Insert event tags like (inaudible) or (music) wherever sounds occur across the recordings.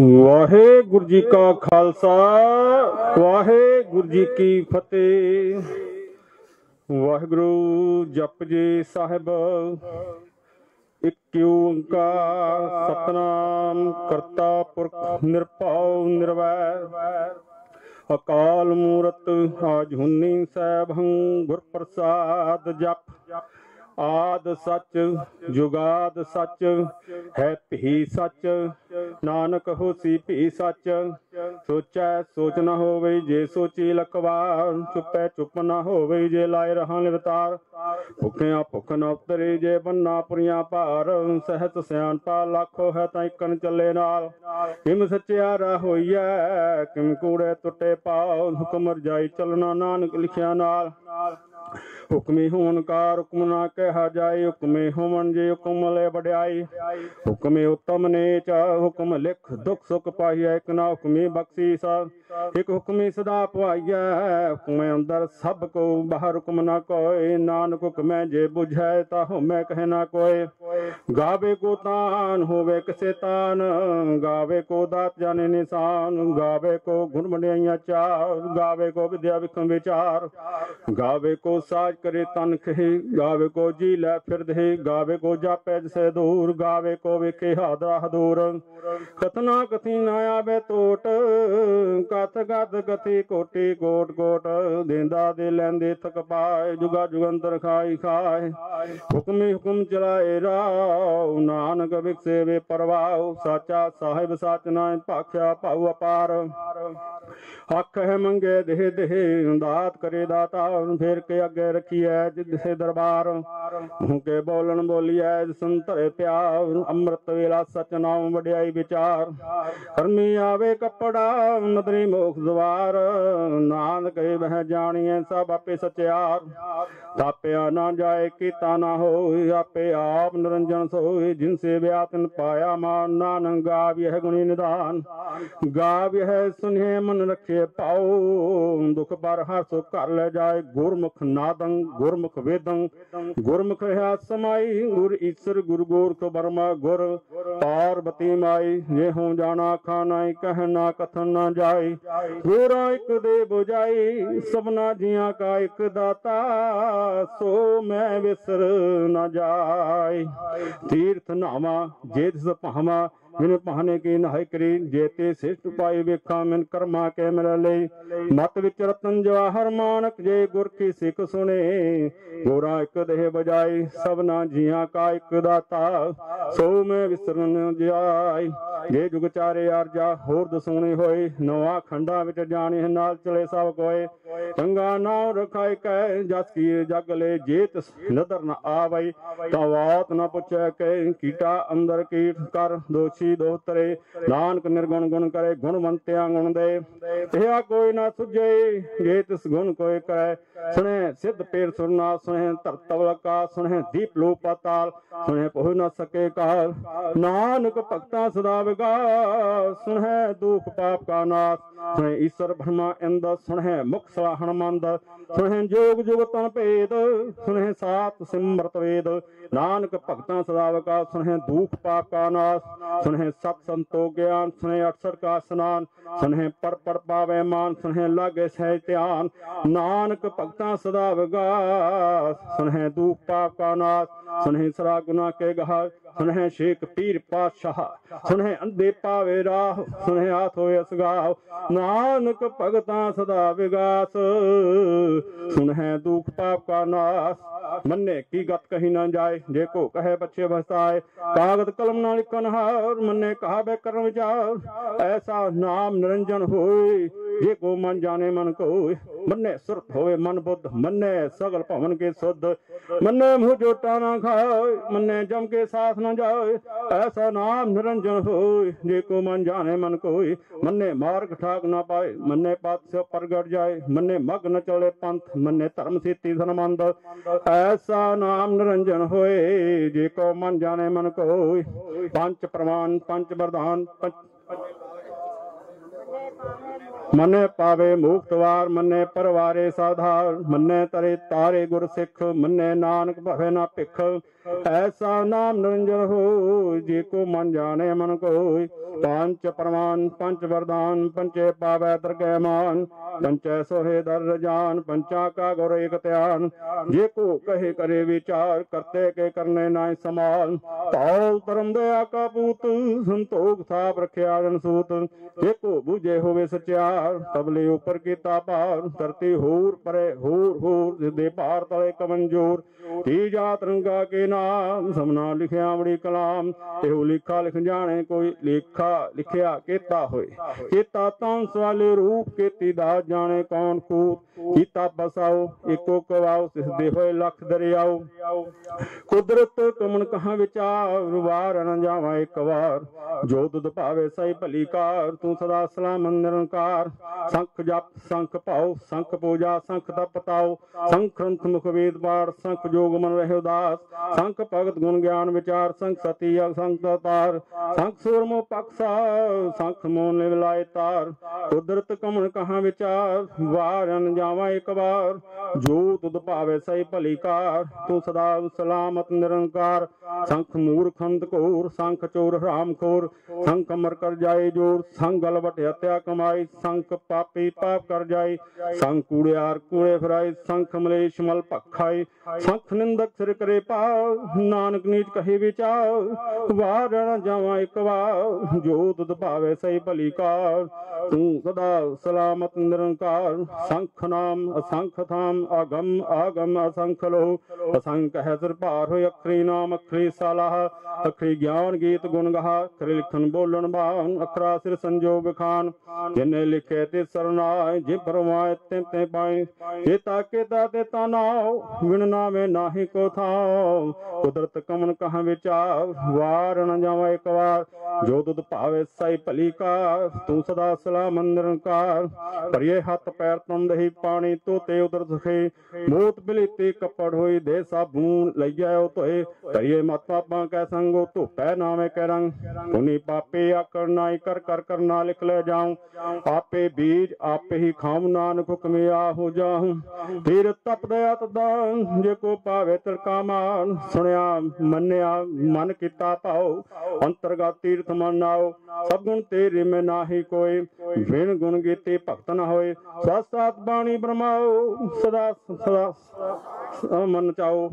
ਵਾਹਿਗੁਰੂ ਜੀ ਕਾ ਖਾਲਸਾ, ਵਾਹਿਗੁਰੂ ਜੀ ਕੀ ਫਤਿਹ। ਵਾਹਿਗੁਰੂ ਜਪਜੀ ਸਾਹਿਬ, ਇਕ ਓੰਕਾਰ ਸਤਨਾਮ ਕਰਤਾ ਪੁਰਖ ਨਿਰਭਉ ਨਿਰਵੈਰ। ਅਕਾਲ ਮੂਰਤ ਆਜੁਨੀ ਸੈਭੰ ਗੁਰ ਪ੍ਰਸਾਦ ਜਪ। ਆਦ ਸੱਚ, ਜੁਗਾਦ ਸੱਚ, ਹੈ ਭੀ ਸੱਚ, ਨਾਨਕ ਹੋਸੀ ਭੀ ਸੱਚ। ਸੋਚੈ ਸੋਚ ਨ ਹੋਵੇ ਜੇ ਸੋਚੀ ਲਖਵਾਰ, ਚੁੱਪੈ ਚੁੱਪ ਨ ਹੋਵੇ ਜੇ ਲਾਇ ਰਹਾ ਨਿਵਤਾਰ ਭੁੱਖਿਆ ਭੁੱਖ ਨ ਉਤਰੇ ਜੇ ਬੰਨਾ ਪੁਰੀਆਂ ਭਾਰ, ਸਹਿਤ ਸਿਆਣਪਾ ਲੱਖੋ ਹੈ ਤਾਂ ਇਕਨ ਚੱਲੇ ਨਾਲ। ਕਿਮ ਸੱਚਿਆਰਾ ਹੋਈਐ, ਕਿਮ ਕੂੜੇ ਟੁੱਟੇ ਪਾਉ ਹੁਕਮ ਰਜਾਈ ਚੱਲਣਾ ਨਾਨਕ ਲਿਖਿਆ ਨਾਲ। ਹੁਕਮੀ ਹੋਣ ਕਾ ਹੁਕਮ ਨਾ ਕਹਿਆ ਜਾਏ, ਹੁਕਮੇ ਹੋਵਨ ਜੇ ਹੁਕਮ ਲੈ ਵਡਿਆਈ। ਹੁਕਮੇ ਉਤਮ ਨੇਚ, ਹੁਕਮ ਲਿਖ ਦੁਖ ਸੁਖ ਪਾਈਐ, ਇਕ ਨਾ ਹੁਕਮੀ ਬਖਸ਼ੀਸ ਇਕ ਹੁਕਮੀ ਸਦਾ ਪਵਾਈਐ, ਹੁਕਮੇ ਅੰਦਰ ਸਭ ਕੋ ਬਾਹਰ ਹੁਕਮ ਨਾ ਕੋਏ, ਨਾਨਕ ਹੁਕਮੈ ਜੇ ਬੁਝੈ ਤਾ ਹਉਮੈ ਕਹਿ ਨਾ ਕੋਏ। ਗਾਵੇ ਕੋ ਤਾਨ, ਹੋਵੇ ਕਿਸੇ ਤਾਨ, ਗਾਵੇ ਕੋ ਦਾਤ ਜਾਣੇ ਨਿਸ਼ਾਨ, ਗਾਵੇ ਕੋ ਗੁਣ ਵਡਿਆਈਆਂ ਚਾਰ, ਗਾਵੇ ਕੋ ਵਿਦਿਆ ਵਿਖਮ ਵਿਚਾਰ। ਗਾਵੇ ਕੋ ਸਾਜ ਕਰੇ ਤਨ ਖੇ ਗਾਵੇ ਕੋ ਜੀ ਲੈ ਫਿਰਦੇ ਗਾਵੇ ਕੋ ਜਾਪੈ ਜਿਸੇ ਦੂਰ, ਗਾਵੇ ਕੋ ਵੇਖੇ ਹਾਦਰਾ ਹਦੂਰ। ਕਤਨਾ ਕਥੀ ਨਾ ਆਵੇ ਟੋਟ ਕਤ ਗਤ ਕਥੀ ਕੋਟੀ ਕੋਟ ਕੋਟ। ਦੇਂਦਾ ਦੇ ਲੈਂਦੇ ਥਕ ਪਾਏ, ਜੁਗਾ ਜੁਗੰਤਰ ਖਾਈ ਖਾਏ। ਹੁਕਮੇ ਹੁਕਮ ਚਲਾਏ ਰਾਉ ਨਾਨਕ ਵਿਖਸੇ ਪਰਵਾਉ ਸਾਚਾ ਸਾਹਿਬ ਸਚ ਨਾਇ ਭਾਖਿਆ ਭਾਉ ਅਪਾਰ। ਹੱਕ ਹੈ ਮੰਗੇ ਦੇਹ ਦੇਹ ਦਾਤ ਕਰੇ ਦਾਤਾ, ਫੇਰ ਕੇ ਅੱਗੇ ਰਖੀਐ ਜਿਸੇ ਦਰਬਾਰ। ਮੂੰਹ ਕੇ ਬੋਲਣ ਬੋਲੀਐ ਸੰਤਰੇ ਪਿਆਰ। ਅੰਮ੍ਰਿਤ ਵੇਲਾ ਸਚ ਨਾਮ ਵਡਿਆਈ ਵਿਚਾਰ। ਕਰਮੀ ਆਵੇ ਕਪੜਾ, ਨਦਰੀ ਮੋਖ ਦਵਾਰ। ਨਾਨਕ ਬਹਿ ਜਾਣੀਐ ਸਭ ਆਪੇ ਸਚਿਆਰ। ਤਾਪਿਆ ਨਾ ਜਾਏ ਕੀਤਾ ਨਾ ਹੋਈ, ਆਪੇ ਆਪ ਨਿਰੰਜਨ ਸੋਈ। ਜਿਨਸੇ ਵਿਆਤਨ ਪਾਇਆ ਮਾਨ, ਨਾਨਕ ਗਾਵਿ ਹੈ ਗੁਣੀ ਨਿਦਾਨ ਗਾਵਿ ਹੈ ਸੁਨੇ ਮਨ ਰੱਖੇ ਪਾਉ। ਦੁਖ ਪਰ ਹਰਸ ਕਰ ਲੈ ਜਾਏ, ਗੁਰਮੁਖ ਨਾਦੰ ਗੁਰਮੁਖ ਵੇਦੰ, ਗੁਰਮੁਖ ਰਹਾ ਸਮਾਈ, ਗੁਰ ਈਸ਼ਰ, ਗੁਰ ਗੋਰਖ ਬਰਮਾ ਗੁਰ ਪਾਰਬਤੀ ਮਾਈ ਜੇ ਹਉ ਜਾਣਾ ਖਾਨਾਈ ਕਹਿਣਾ ਕਥਨ ਨਾ ਜਾਏ ਗੋਰਾ ਇੱਕ ਦੇ 부ਜਾਈ ਸਭਨਾ ਜੀਆਂ ਕਾ ਇੱਕ ਦਾਤਾ, ਸੋ ਮੈਂ ਵਿਸਰ ਨਾ ਜਾਏ ਤੀਰਥ ਨਾਵਾ, ਜੇ ਤਿਸ ਭਾਵਾ ਮਿਨ ਕੀ ਨਹਿ ਕਰੀ ਜੇਤੇ ਸਿਸ਼ਟ ਪਾਈ ਵੇਖਾ, ਮਿਨ ਕਰਮਾ ਕੇ ਮਿਲ ਲਈ। ਮਤ ਵਿੱਚ ਰਤਨ ਜਵਾਹਰ ਮਾਨਕ, ਜੇ ਗੁਰ ਕੀ ਸਿੱਖ ਸੁਨੇ ਗੋਰਾ ਇੱਕ ਦੇਹ ਬਜਾਈ ਸਭਨਾ ਜੀਆਂ ਕਾ ਇੱਕ ਦਾਤਾ। ਸੋ ਮੈਂ ਵਿਸਰਨ ਜਾਈ, ਜੇ ਜੁਗ ਚਾਰੇ ਅਰਜਾ ਹੋਰ ਦਸੂਣੀ ਹੋਏ ਨਵਾਂ ਖੰਡਾਂ ਵਿੱਚ ਜਾਣੇ, ਨਾਲ ਚਲੇ ਸਭ ਕੋਏ। ਚੰਗਾ ਨਾਮ ਰਖਾਇ ਕੈ, ਜਸ ਕੀ ਜਗ ਲੈ ਜੇਤ ਨਦਰ ਨ ਆਵਈ। ਤਾਂ ਬਾਤ ਨ ਪੁੱਛੈ ਕੈ, ਕੀਟਾ ਅੰਦਰ ਕੀਟ ਕਰ ਦੋਸ਼ੀ ਦੋਤਰੇ, ਨਾਨਕ ਨਿਰਗੁਣ ਗੁਣ ਕਰੇ ਗੁਣਵੰਤਿਆ ਗੁਣ ਦੇ। ਇਹ ਕੋਈ ਨਾ ਸੁਝੇ, ਜੇ ਤਿਸ ਗੁਣ ਕੋਈ ਕਰੈ। ਸੁਣੇ ਸਿੱਧ ਪੇਰ ਸੁਰਨਾ ਸੁਣੇ ਧਰਤਵ ਕਾ ਸੁਣੇ ਦੀਪ ਲੋ ਪਾਤਾਲ ਸੁਣੇ ਪਹੁ ਨ ਸਕੇ ਕਾਲ। ਨਾਨਕ ਭਗਤਾ ਸਦਾ ਵਿਗਾਸ, ਸੁਣੇ ਦੁਖ ਪਾਪ ਕਾ ਨਾਸ। ਸੁਣੇ ਈਸ਼ਰ ਬ੍ਰਹਮਾ ਇੰਦ, ਸੁਣੇ ਮੁਖ ਸਲਾਹਣ ਮੰਦ ਸੁਣੇ ਜੋਗ ਜੁਗ ਤਨ ਭੇਦ, ਸੁਣੇ ਸਾਤ ਸਿਮਰਤ ਵੇਦ। ਨਾਨਕ ਭਗਤਾਂ ਸਦਾ ਵਿਗਾਸ, ਸੁਣੇ ਦੁਖ ਪਾਪ ਕਾ ਨਾਸ। ਸੁਣੇ ਸਤ ਸੰਤੋ ਗਿਆਨ ਸੁਣੇ ਅਕਸਰ ਕਾ ਸਨਾਨ ਸੁਣੇ ਪਰ ਪਰ ਪਾਵੇ ਮਾਨ ਸੁਣੇ ਲਾਗੇ ਸਹਿ ਧਿਆਨ। ਨਾਨਕ ਭਗਤਾਂ ਸਦਾ ਵਿਗਾਸ ਸੁਣੇ ਦੁਖ ਪਾਪ ਕਾ ਨਾਸ ਸੁਨਹਿ ਸਰਾ ਗੁਨਾ ਕੇ ਗਹਾ ਸੁਨਹਿ ਸ਼ੇਖ ਪੀਰ ਪਾਤਸ਼ਾਹ ਸੁਣੇ ਅੰਦੇ ਪਾਵੇ ਰਾਹ ਸੁਣੇ ਹਾਥ ਹੋਏ ਅਸਗਾਵ ਨਾਨਕ ਭਗਤਾਂ ਸਦਾ ਵਿਗਾਸ ਸੁਣੇ ਦੁਖ ਪਾਪ ਕਾ ਨਾਸ, ਮੰਨੇ ਕੀ ਗਤ ਕਹੀ ਨਾ ਜਾਏ, ਜੇ ਕੋ ਕਹੇ ਬੱਚੇ ਬਸਤਾਏ ਕਾਗਦ ਕਲਮ ਨਾਲ ਲਿਖਨ ਮੰਨੇ ਕਹਾ ਬੈ ਕਰਮ ਵਿਚਾਰ, ਐਸਾ ਨਾਮ ਨਿਰੰਜਨ ਹੋਏ, ਜੇ ਕੋ ਮਨ ਜਾਣੇ ਮਨ ਕੋਏ, ਮੰਨੇ ਸੁਰਤ ਹੋਵੇ ਮਨ ਬੁੱਧ, ਮੰਨੇ ਸਗਲ ਭਵਨ ਕੇ ਸੁਧ, ਮੰਨੇ ਮੂੰਹ ਜੋ ਨਾ ਖਾਏ, ਮੰਨੇ ਜਮ ਕੇ ਸਾਥ ਨਾ ਜਾਏ, ਐਸਾ ਨਾਮ ਨਿਰੰਜਨ ਹੋਏ, ਜੇ ਕੋ ਮਨ ਜਾਣੇ ਮਨ ਕੋਏ। ਮੰਨੇ ਮਾਰਗ ਠਾਕ ਨਾ ਪਾਏ, ਮੰਨੇ ਪਤ ਪ੍ਰਗਟ ਜਾਏ। ਮੰਨੇ ਮਗ ਨ ਚਲੇ ਪੰਥ, ਮੰਨੇ ਧਰਮ ਸੇਤੀ ਧਨਮੰਦ ਐਸਾ ਨਾਮ ਨਿਰੰਜਨ ਹੋਏ, ਜੇ ਕੋ ਮਨ ਜਾਣੇ ਮਨ ਕੋਏ। ਪੰਜ ਪ੍ਰਮਾਨ ਪੰਜ ਵਰਦਾਨ ਮੰਨੇ ਪਾਵੇ ਮੁਕਤਵਾਰ ਮੰਨੇ ਪਰਵਾਰੇ ਸਾਧਾਰ। ਮੰਨੇ ਤਰੇ ਤਾਰੇ ਗੁਰ ਸਿੱਖ, ਮੰਨੇ ਨਾਨਕ ਭਵੇ ਨਾ ਭਿਖ। ਐਸਾ ਨਾਮ ਨਿਰੰਜਨ ਹੋ, ਜੇ ਕੋ ਮਨ ਜਾਣੇ ਮਨ ਕੋਈ। ਪੰਚ ਪ੍ਰਮਾਨ ਪੰਚ ਵਰਦਾਨ ਪੰਚੇ ਪਾਵੈ ਤਰਕੈ ਮਾਨ। ਪੰਚੈ ਸੋਹੇ ਦਰ ਜਾਨ ਪੰਚਾ ਕਾ ਗੁਰ ਏਕ ਧਿਆਨ। ਜੇ ਕੋ ਕਹੇ ਕਰੇ ਵਿਚਾਰ, ਕਰਤੇ ਕੇ ਕਰਨੇ ਨਾਇ ਸਮਾਨ। ਤਾਲ ਧਰਮ ਦਇਆ ਕਾ ਪੂਤ, ਸੰਤੋਖ ਥਾਪ ਰਖਿਆ ਜਨ ਸੂਤ। ਜੇ ਕੋ ਬੂਝੇ ਹੋਵੇ ਸਚਿਆਰ ਤਬਲੇ ਉਪਰ ਕੀਤਾ ਭਾਰ। ਧਰਤੀ ਹੋਰ ਪਰੇ ਹੋਰ ਹੋਰ ਸਿੱਧੇ ਭਾਰ ਤਲੇ ਕਮਨਜੋਰ ਤੀ ਜਾਤ ਰੰਗਾ ਕੇ ਨਾਮ, ਸਮਨਾ ਲਿਖਿਆ ਬੜੀ ਕਲਾਮ ਇਹੋ ਲਿਖਾ ਲਿਖ ਜਾਣੇ ਕੋਈ ਲੇਖਾ ਲਿਖਿਆ ਕੀਤਾ ਹੋਏ। ਕੀਤਾ ਤਾਂ ਸਵਾਲੇ ਰੂਪ ਕੀਤੀ ਦਾ ਜਾਣੇ ਕੌਣ ਕੂਤ। ਕੀਤਾ ਬਸਾਓ ਏਕੋ ਕਵਾਓ, ਸਿਸਦੇ ਹੋਏ ਲੱਖ ਦਰਿਆਓ। ਕੁਦਰਤ ਕਮਨ ਕਹਾਂ ਵਿਚਾਰ, ਵਾਰ ਨ ਜਾਵਾਂ ਇੱਕ ਵਾਰ। ਜੋ ਤੁਧ ਭਾਵੇ ਸਹੀ ਭਲੀ ਕਾਰ, ਤੂੰ ਸਦਾ ਸਲਾਮ ਨਿਰੰਕਾਰ। ਸੰਖ ਜਪ, ਸੰਖ ਭਾਉ ਸੰਖ ਪੂਜਾ, ਸੰਖ ਤਪ ਤਾਉ ਸੰਖ ਅੰਤ ਮੁਖ ਵੇਦ ਪਾੜ ਸੰਖ ਜੋਗ ਮਨ ਰਹਿ ਉਦਾਸ। ਸੰਖ ਭਗਤ ਗੁਣ ਗਿਆਨ ਵਿਚਾਰ, ਸੰਖ ਸਤੀ ਸੰਖ ਤਾਰ ਸੰਖ ਸੂਰਮੋ ਪਕਸਾ ਸੰਖ ਮੋਨ ਲਿਵਲਾਏ ਤਾਰ। ਕੁਦਰਤ ਕਮਨ ਕਹਾਂ ਵਿਚਾਰ ਵਾਰ ਨ ਇੱਕ ਵਾਰ। ਜੋ ਤੁਧ ਭਾਵੇ ਸਹੀ ਭਲੀ ਕਾਰ, ਤੂੰ ਸਦਾ ਸਲਾਮਤ ਨਿਰੰਕਾਰ। ਸੰਖ ਮੂਰਖ ਅੰਧ ਸੰਖ ਚੋਰ ਹਰਾਮ ਖੋਰ। ਸੰਖ ਅਮਰ ਕਰ ਜਾਏ ਜੋਰ, ਸੰਗ ਗਲਵਟ ਹਤਿਆ ਕਮਾਈ ਸੰਖ ਪਾਪੀ ਪਾਪ ਕਰ ਜਾਏ। ਸੰਖ ਕੂੜਿਆਰ ਕੂੜੇ ਫਰਾਈ ਸੰਖ ਮਲੇਸ਼ ਮਲ ਭਖਾਈ ਸੰਖ ਨਿੰਦਕ ਸਿਰ ਕਰੇ ਪਾਉ ਨਾਨਕ ਨੀਚ ਕਹੇ ਵਿਚਾਰ ਵਾਰ ਨ ਜਾਵਾਂ ਇੱਕ ਵਾਰ, ਜੋ ਤੁਧ ਭਾਵੇ ਸਹੀ ਭਲੀ ਕਾਰ, ਤੂੰ ਸਦਾ ਸਲਾਮਤ ਨਿਰੰਕਾਰ, ਸੰਖ ਨਾਮ ਅਸੰਖ ਥਾਮ, ਆਗਮ ਆਗਮ ਅਸੰਖ ਲੋ ਅਸੰਖ ਹੈ ਸਿਰ ਹੋਇ ਅਖਰੀ ਨਾਮ, ਅਖਰੀ ਸਾਲਾਹ, ਅਖਰੀ ਗਿਆਨ ਗੀਤ ਗੁਣ ਗਹਾ, ਅਖਰੀ ਲਿਖਣ ਬੋਲਣ ਬਾਣ, ਅਖਰਾ ਸਿਰ ਸੰਜੋਗ ਖਾਨ, ਜਿਨੇ ਲਿਖੇ ਤੇ ਸਰਨਾਏ ਜੇ ਪਰਮਾਇ ਤੇ ਤੇ ਪਾਏ, ਜੇ ਤਾਕੇ ਤਾ ਤੇ ਤਾ ਵਿਣ ਨਾਵੇਂ ਨਾਹੀ ਕੋ ਥਾਉ ਕੁਦਰਤ ਕਮਨ ਕਹਾਂ ਵਿਚਾਰ ਵਾਰ ਨ ਜਾਵਾਂ ਇੱਕ ਵਾਰ। ਜੋ ਤੁਧ ਭਾਵੇ ਸਾਈ ਭਲੀ ਕਾ ਤੂੰ ਸਦਾ ਸਲਾਮ ਨਿਰੰਕਾਰ। ਭਰੀਏ ਹੱਥ ਪੈਰ ਤੰਦਹੀ ਪਾਣੀ ਤੋਤੇ ਉਦਰ ਸੁਖੇ। ਮੋਤ ਬਿਲੀਤੀ ਕੱਪੜ ਹੋਈ ਦੇ ਸਾਬੂਨ ਲਈਐ ਉਹ ਧੋਏ। ਧਰੀਏ ਮਤ ਪਾਪਾਂ ਕੈ ਸੰਗੋ ਧੁਪੈ ਨਾਵੇਂ ਕੈ ਰੰਗ। ਪੁਨੀ ਪਾਪੇ ਆਕਰ ਨਾਈ ਕਰ ਕਰ ਕਰਨਾ ਲਿਖ ਲੈ ਜਾਉ। ਆਪੇ ਬੀਜ ਆਪੇ ਹੀ ਖਾਉ, ਨਾਨਕ ਹੁਕਮੇ ਆਹੋ ਜਾਹੂ ਫਿਰ ਤਪਦੇ ਅਤਦਾਨ, ਜੇ ਕੋ ਪਾਵੇ ਤਿਲਕਾ ਮਾਨ ਸੁਣਿਆ, ਮੰਨਿਆ, ਮਨ ਕੀਤਾ ਭਾਉ, ਅੰਤਰਗਤ ਤੀਰਥ ਮਨ ਨਾਉ ਸਭ ਗੁਣ ਤੇਰੇ ਮੈਂ ਨਾਹੀ ਕੋਈ ਵਿਣ ਗੁਣ ਗੀਤੇ ਭਗਤ ਨ ਹੋਏ। ਸਤਿ ਬਾਣੀ ਬ੍ਰਹਮਾਉ ਸਦਾ ਸਦਾ ਮਨ ਚਾਓ।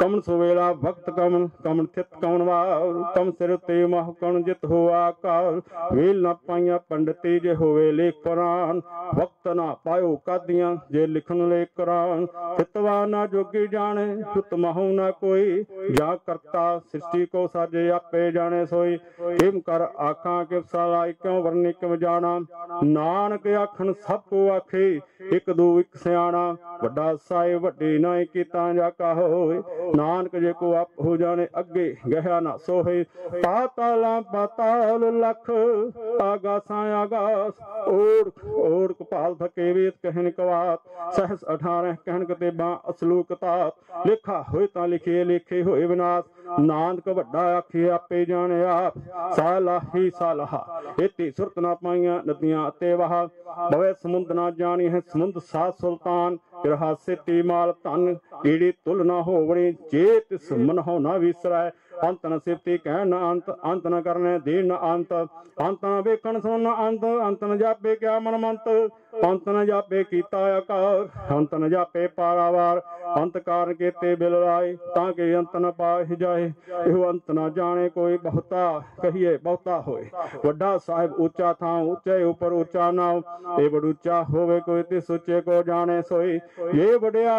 ਕਮਨ ਸੁਵੇਲਾ ਭਗਤ ਕਮਨ ਕਮਨ ਥਿਤ ਕਮਨ ਵਾਰ। ਕਮ ਸਿਰ ਤੇ ਮਹ ਕਣ ਜਿਤ ਹੋਆ ਕਾਲ ਵੇਲ ਨਾ ਪਾਈਆਂ ਪੰਡਤੀ ਜੇ ਹੋਵੇ ਲੇ ਕੁਰਾਨ ਵਕਤ ਨਾ ਪਾਇਓ ਕਾਦੀਆਂ ਜੇ ਲਿਖਣ ਲੇ ਕੁਰਾਨ ਚਿਤਵਾ ਨਾ ਜੋਗੀ ਜਾਣੇ ਸੁਤ ਮਹੂ ਨਾ ਕੋਈ, ਜਾ ਕਰਤਾ ਸ੍ਰਿਸ਼ਟੀ ਕੋ ਸਾਜੇ ਆਪੇ ਜਾਣੇ ਸੋਈ। ਕਿਮ ਕਰ ਆਖਾਂ ਕਿ ਸਲਾਈ ਕਿਉ ਵਰਨੀ ਕਿਉ ਜਾਣਾ? ਨਾਨਕ ਆਖਣ ਸਭ ਕੋ ਆਖੇ, ਇੱਕ ਦੋ ਇੱਕ ਸਿਆਣਾ। ਵੱਡਾ ਸਾਏ ਵੱਡੇ ਨਾਏ ਕੀਤਾ ਜਾ ਹੋਏ ਨਾਨਕ ਜੇ ਕੋ ਆਪ ਹੋ ਜਾਣੇ, ਅੱਗੇ ਗਹਿਆ ਨਾ ਸੋਹੇ। ਪਾਤਾਲਾਂ ਪਾਤਾਲ ਲਖ, ਆਗਾਸਾਂ ਆਗਾਸ। ਓੜ ਓੜ ਕਪਾਲ ਥਕੇ ਵੇਤ ਕਹਿਨ ਕਵਾਤ। ਸਹਸ 18 ਕਹਿਨ ਕਤੇਬਾਂ ਅਸਲੂਕ ਤਾਤ। ਲਿਖਾ ਹੋਏ ਤਾਂ ਲਿਖੀ ਲਿਖੇ ਹੋਏ ਵਿਨਾਸ਼, ਨਾਨਕ ਵੱਡਾ ਆਖੇ ਆਪੇ ਜਾਣੇ ਆਪ ਸਾਲਾਹੀ ਇਤੀ ਸੁਰਤ ਨਾ ਪਾਈਆਂ ਨਦੀਆਂ ਅਤੇ ਵਾਹ। ਬਵੇ ਸਮੁੰਦ ਨਾ ਜਾਣੀ ਹੈ ਸਮੁੰਦ ਸਾਤ ਸੁਲਤਾਨ, ਫਿਰ ਹਾਸੇ ਮਾਲ ਧਨ ਈੜੀ ਤੁਲ ਨਾ ਹੋਵਣੀ, ਜੇ ਤਿਸ ਮਨ ਹੋ ਨਾ ਵਿਸਰੈ। ਅੰਤ ਨ ਸਿਫਤੀ ਕਹਿਣ ਨ ਅੰਤ ਅੰਤ ਨ ਕਰਨੇ ਦੀਨ ਅੰਤ। ਅੰਤ ਵੇਖਣ ਸੁਣ ਨ ਅੰਤ ਅੰਤ ਨ ਜਾਪੇ ਕਿਆ ਮਨ ਮੰਤ ਅੰਤ ਨ ਜਾਪੇ ਕੀਤਾ ਆਕਾਰ, ਅੰਤ ਨ ਜਾਪੇ ਪਾਰਾਵਾਰ। ਅੰਤ ਕਾਰਨ ਕੀਤੇ ਬਿਲ ਰਾਏ ਤਾਂ ਕਿ ਅੰਤ ਨ ਪਾਹਿ ਜਾਏ। ਇਹੋ ਅੰਤ ਨ ਜਾਣੇ ਕੋਈ ਬਹੁਤਾ, ਕਹੀਏ ਬਹੁਤਾ ਹੋਏ। ਵੱਡਾ ਸਾਹਿਬ ਉੱਚਾ ਥਾਂ, ਉੱਚੇ ਉੱਪਰ ਉੱਚਾ ਨਾਮ। ਇਹ ਬੜ ਹੋਵੇ ਕੋਈ ਤੇ ਸੁੱਚੇ ਕੋ ਜਾਣੇ ਸੋਈ। ਇਹ ਵਡਿਆ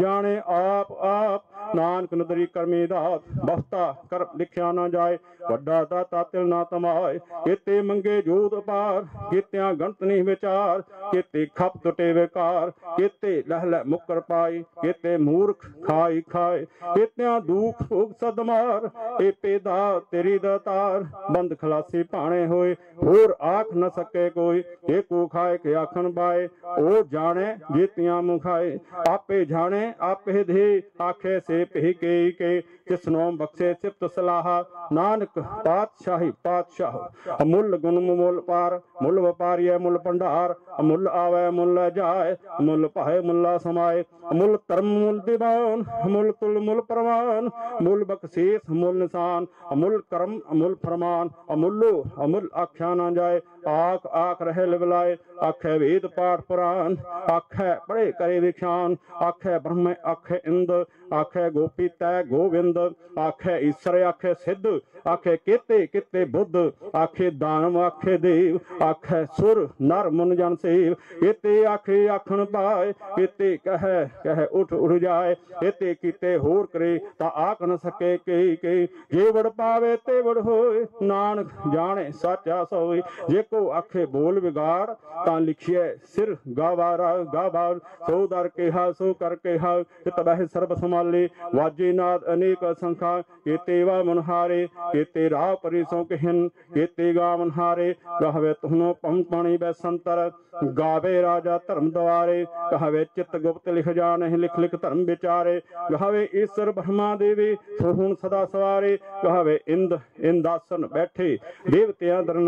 ਜਾਣੇ ਆਪ ਆਪ। ਨਾਨਕ ਨਦਰੀ ਕਰਮੀ ਦਾਤ ਬਹੁਤਾ ਕਰ ਲਿਖਿਆ ਨਾ ਜਾਏ। ਵੱਡਾ ਦਾਤਾ ਤਿਲ ਨਾ ਤਮਾਏ। ਕੀਤੇ ਮੰਗੇ ਜੋਤ ਪਾਰ, ਕੀਤਿਆਂ ਗੰਤ ਨਹੀਂ ਵਿਚਾਰ। ਕੀਤੇ ਖਪ ਟੁੱਟੇ ਵਿਕਾਰ ਕੀਤੇ ਲਹਿ ਲੈ ਮੁਕਰ ਪਾਈ, ਕੀਤੇ ਮੂਰਖ ਖਾਈ ਖਾਏ, ਕੀਤਿਆਂ ਦੁਖ ਭੋਗ ਸਦਮਾਰ ਇਹ ਪੇਦਾ ਤੇਰੀ ਦਾਤਾਰ ਬੰਦ ਖਲਾਸੀ ਭਾਣੇ ਹੋਏ, ਹੋਰ ਆਖ ਨ ਸਕੇ ਕੋਈ, ਇਹ ਕੋ ਖਾਏ ਕਿ ਆਖਣ ਬਾਏ, ਉਹ ਜਾਣੇ ਜੀਤਿਆਂ ਮੁਖਾਏ ਆਪੇ ਜਾਣੇ, ਆਪੇ ਦੇ, ਆਖੇ ਸੇ ਦੇ ਕੇ ਕੇ ਜਿਸਨੋਂ ਬਖਸ਼ੇ ਸਿਫਤ ਸਲਾਹ, ਨਾਨਕ ਪਾਤਸ਼ਾਹੀ ਪਾਤਸ਼ਾਹ, ਅਮੁੱਲ ਗੁਣ ਮੁੱਲ ਪਾਰ, ਮੁੱਲ ਵਪਾਰੀਐ ਮੁੱਲ ਭੰਡਾਰ ਮੁੱਲ ਆਵੈ, ਮੁੱਲ ਜਾਏ, ਮੁੱਲ ਭਾਏ, ਮੁੱਲਾ ਸਮਾਏ। ਮੁੱਲ ਧਰਮ, ਮੁੱਲ ਦੀਵਾਨ, ਮੁੱਲ ਤੁਲ, ਮੁੱਲ ਪ੍ਰਵਾਨ। ਮੁੱਲ ਬਖਸ਼ੀਸ, ਮੁੱਲ ਨਿਸ਼ਾਨ। ਅਮੁੱਲ ਕਰਮ ਅਮੁੱਲ ਫਰਮਾਨ। ਅਮੁੱਲੋ, ਅਮੁੱਲ ਆਖਿਆ ਨਾ ਜਾਏ। ਆਖ ਆਖ ਰਹੇ ਲਿਵਲਾਏ ਆਖੇ ਵੇਦ ਪਾਠ ਪੁਰਾਨ ਆਖੇ ਪੜੇ ਕਰੇ ਵਿਖਿਆਨ। ਆਖੇ ਬ੍ਰਹਮ, ਆਖੇ ਇੰਦ। ਆਖੇ ਗੋਪੀ ਤੈ ਗੋਵਿੰਦ। ਆਖੇ ਈਸ਼ਰ, ਆਖੇ ਸਿੱਧ। ਆਖੇ ਕੀਤੇ ਕੀਤੇ ਬੁੱਧ। ਆਖੇ ਦਾਨਵ, ਆਖੇ ਦੇਵ। ਆਖੇ ਸੁਰ, ਨਰ, ਮਨ ਜਨ ਸੇ ਸੇਵ ਕੀਤੇ ਆਖੇ ਆਖਣ ਪਾਏ ਕੀਤੇ ਕਹੈ ਕਹੈ ਉਠ ਉਠ ਜਾਏ ਕੀਤੇ ਕੀਤੇ ਹੋਰ ਕਰੇ ਤਾਂ ਆਖ ਨ ਸਕੇ ਕੇ ਕੇ ਜੇ ਵੜ ਪਾਵੇ ਤੇ ਵੜ ਹੋਏ, ਨਾਨਕ ਜਾਣੇ ਸਾਚਾ ਸੋਈ ਜੇ ਕੋ ਆਖੇ ਬੋਲ ਵਿਗਾੜ ਤਾਂ ਲਿਖਿਐ ਸਿਰ ਗਾਵਾਰਾ ਗਾਵਾਰ ਸੋ ਦਰ ਕਿਹਾ, ਸੋ ਕਰ ਕਿਹਾ ਚਿਤ ਬਹਿ ਸਰਬ ਸਮਾਲੇ ਵਾਜੇ ਨਾਦ ਅਨੇਕ ਸੰਖਾ ਕੀਤੇ ਵਾ ਮਨਹਾਰੇ ਕੀਤੇ ਰਾਹ ਪਰੀ ਸੋ ਕਹਿਨ, ਕੀਤੇ ਗਾ ਮਨਹਾਰੇ ਗਾਵੇ ਤੁਹਨੋ ਪੰਗ ਪਾਣੀ ਬੈ ਸੰਤਰ ਗਾਵੇ ਰਾਜਾ ਧਰਮ ਦਵਾਰੇ, ਕਹਾਵੇ ਚਿਤ ਗੁਪਤ ਲਿਖ ਜਾਣਹਿ, ਲਿਖ ਲਿਖ ਧਰਮ ਵਿਚਾਰੇ। ਕਹਾਵੇ ਈਸ਼ਰ ਬ੍ਰਹਮਾ ਦੇਵੀ, ਸੋ ਹੁਣ ਸਦਾ ਸਵਾਰੇ। ਕਹਾਵੇ ਇੰਦ, ਇੰਦਾਸਨ ਬੈਠੇ, ਦੇਵਤਿਆਂ ਦਰ